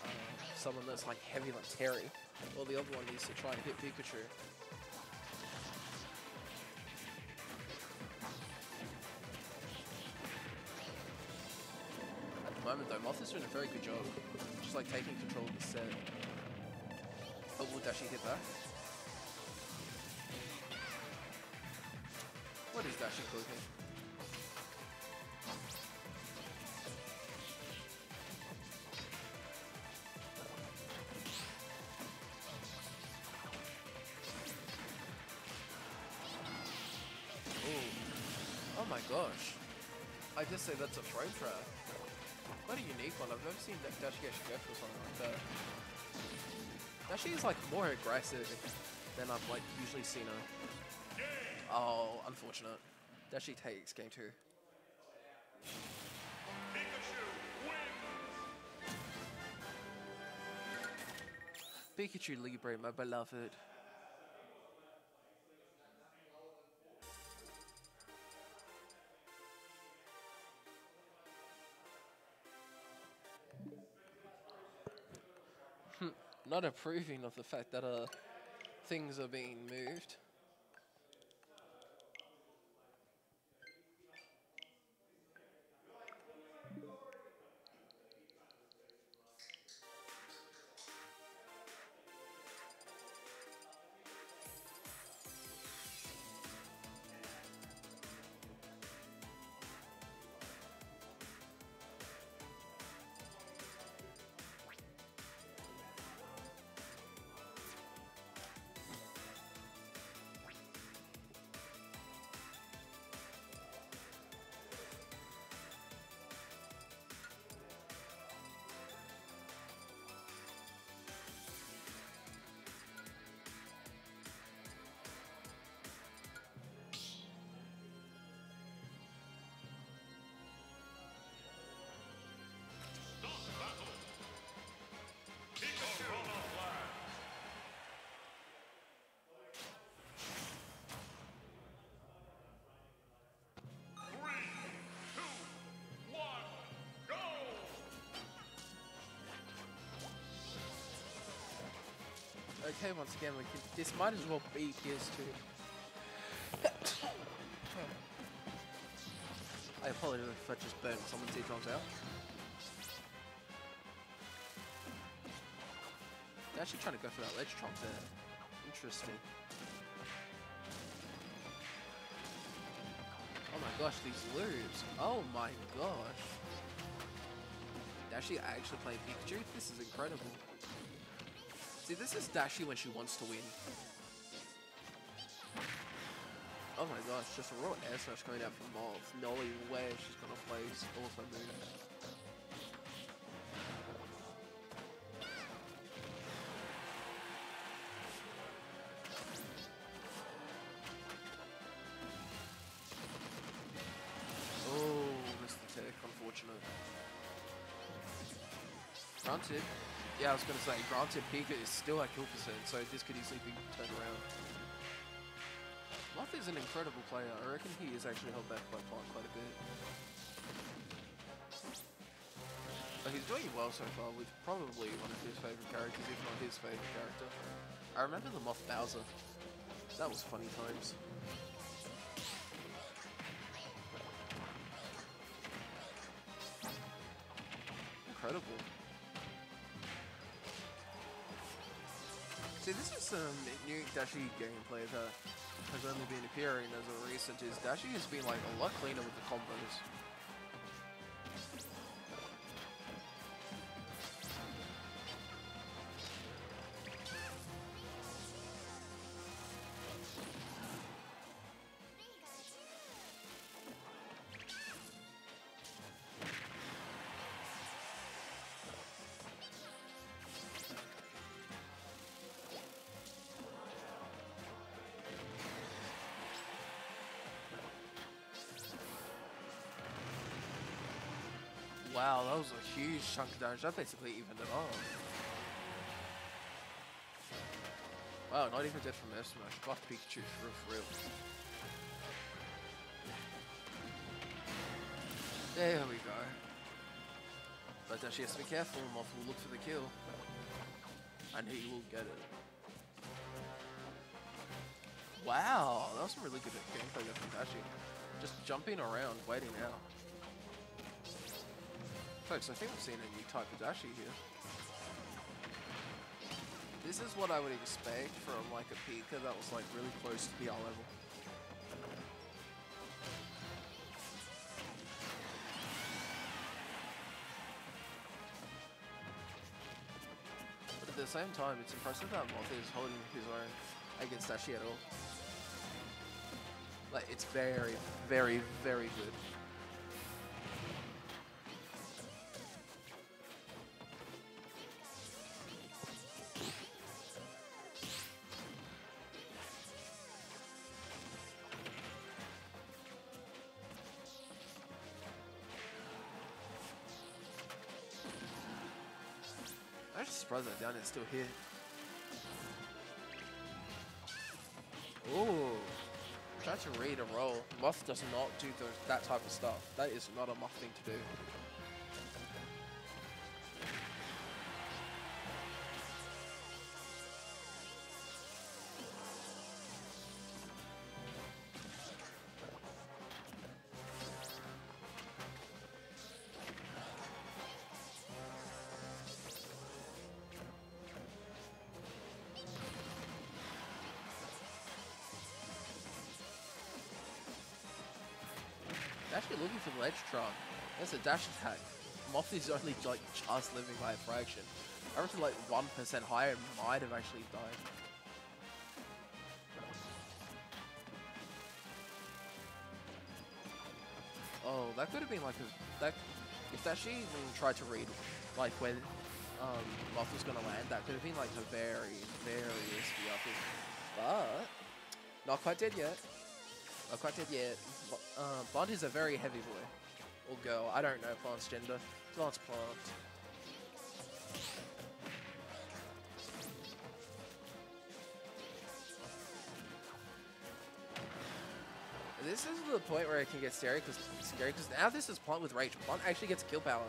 Speaker 13: Uh, someone that's like heavy like Terry, while the other one needs to try and hit Pikachu. Moth is doing a very good job. Just like taking control of the set. Oh, will Dashi hit that? What is Dashi cooking? Ooh. Oh my gosh. I just say that's a frame trap. Quite a unique one. I've never seen that Dashi actually go for something like that. Dashi is like more aggressive than I've like usually seen her. Oh, unfortunate. Dashi takes game two. Pikachu Libre, my beloved. Not approving of the fact that uh, things are being moved. Okay, once again, we can, this might as well be PS2. I apologize if I just burned someone's eardrums out. They're actually trying to go for that ledge trap there. Interesting. Oh my gosh, these lures. Oh my gosh. Dashi actually playing Pikachu? This is incredible. See, this is Dashi when she wants to win. Oh my gosh, just a raw air smash coming out from Moth, knowing where she's gonna place also move. Oh, missed the tech, unfortunate. Granted, yeah, I was gonna say, granted, Pika is still at kill percent, so this could easily be turned around. Moth is an incredible player. I reckon he is actually held back by quite, quite a bit. But he's doing well so far with probably one of his favourite characters, if not his favourite character. I remember the Moth Bowser. That was funny times. Dashi gameplay that has only been appearing as of recent. Is Dashi has been like a lot cleaner with the combos. Wow, that was a huge chunk of damage. That basically evened it off. Wow, not even dead from F Smash. Buff Pikachu for for real. There we go. But she has to be careful. Moth will look for the kill. And he will get it. Wow, that was some really good gameplay from Dashi. Just jumping around, waiting out. Folks, I think I've seen a new type of Dashi here. This is what I would expect from like a Pika that was like really close to PR level. But at the same time, it's impressive that Moth is holding his own against Dashi at all. Like, it's very, very, very good. Surprised that down is still here. Ooh. Try to read a roll. Moth does not do those, that type of stuff. That is not a Moth thing to do. Tron. That's a dash attack. Moth is only like just living by a fraction. I reckon like 1% higher might have actually died. Oh, that could have been like a that if that she even tried to read like when um was gonna land, that could have been like a very, very risky upping. But not quite dead yet. Not quite dead yet. Uh, Bond is a very heavy boy. Girl. I don't know Plant's gender. Plant's plant. This is the point where it can get scary because scary because now this is Plant with Rage. Plant actually gets kill power.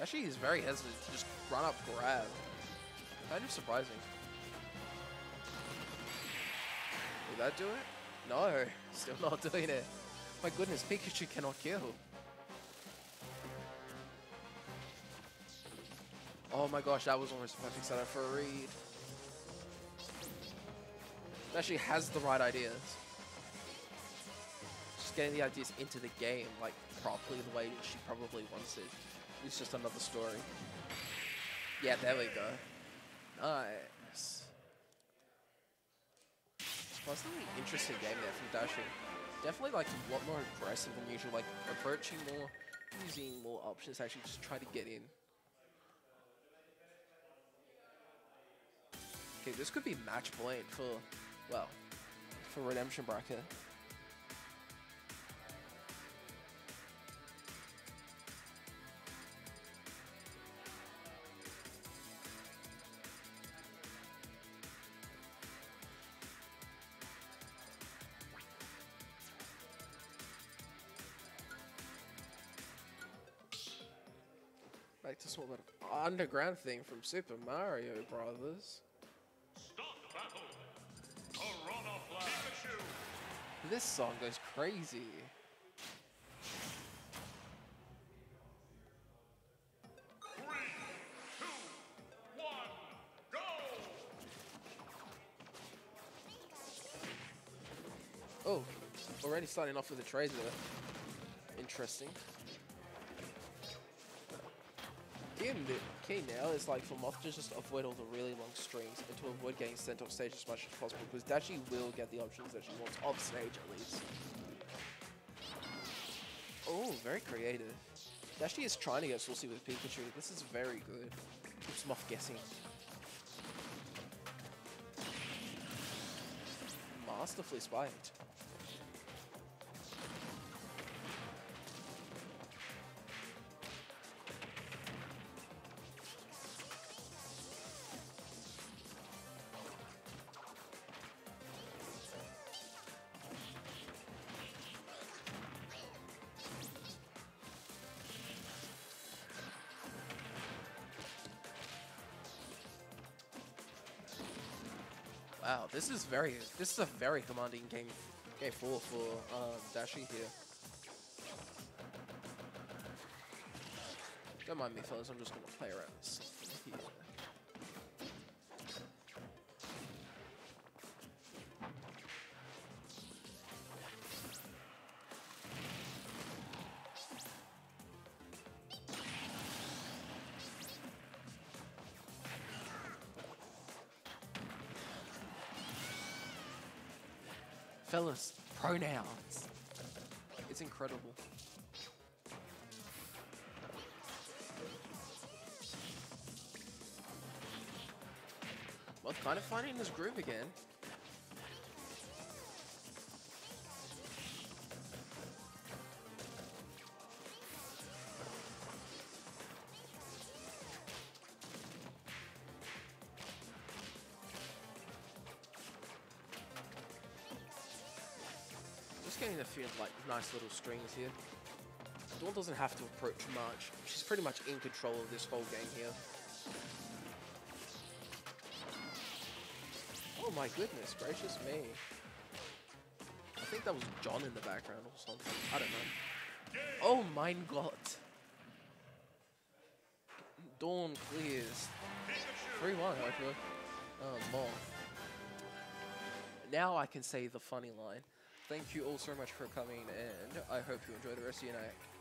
Speaker 13: Actually, he's very hesitant to just run up grab. Kind of surprising. Did that do it? No, still not doing it. My goodness, Pikachu cannot kill. Oh my gosh, that was almost a perfect setup for a read. It actually has the right ideas. Just getting the ideas into the game, like, properly the way she probably wants it. It's just another story. Yeah, there we go. Nice. Surprisingly interesting game there from Dashing. Definitely like a lot more aggressive than usual, like approaching more, using more options, actually just try to get in. Okay, this could be match point for, well, for Redemption Bracket. Back to sort of an underground thing from Super Mario Brothers.
Speaker 2: Start battle. Piranha Flash.
Speaker 13: This song goes crazy.
Speaker 2: Three, two, one, go!
Speaker 13: Oh, already starting off with a tracer. Interesting. N- key now is like for Moth to just avoid all the really long strings and to avoid getting sent off stage as much as possible because Dashi will get the options that she wants off stage at least. Oh, very creative. Dashi is trying to get saucy with Pikachu. This is very good. Keeps Moth guessing. Masterfully spiked. This is very this is a very commanding game game four for um, Dashi here. Don't mind me, fellas. I'm just gonna play around this Fellas, pronouns. It's incredible. Well, kind of finding this groove again. Few like nice little strings here. Dawn doesn't have to approach much. She's pretty much in control of this whole game here. Oh my goodness, gracious me. I think that was John in the background or something. I don't know. Oh mein Gott. Dawn clears. 3-1 hopefully. Oh, more. now I can say the funny line. Thank you all so much for coming, and I hope you enjoy the rest of your night.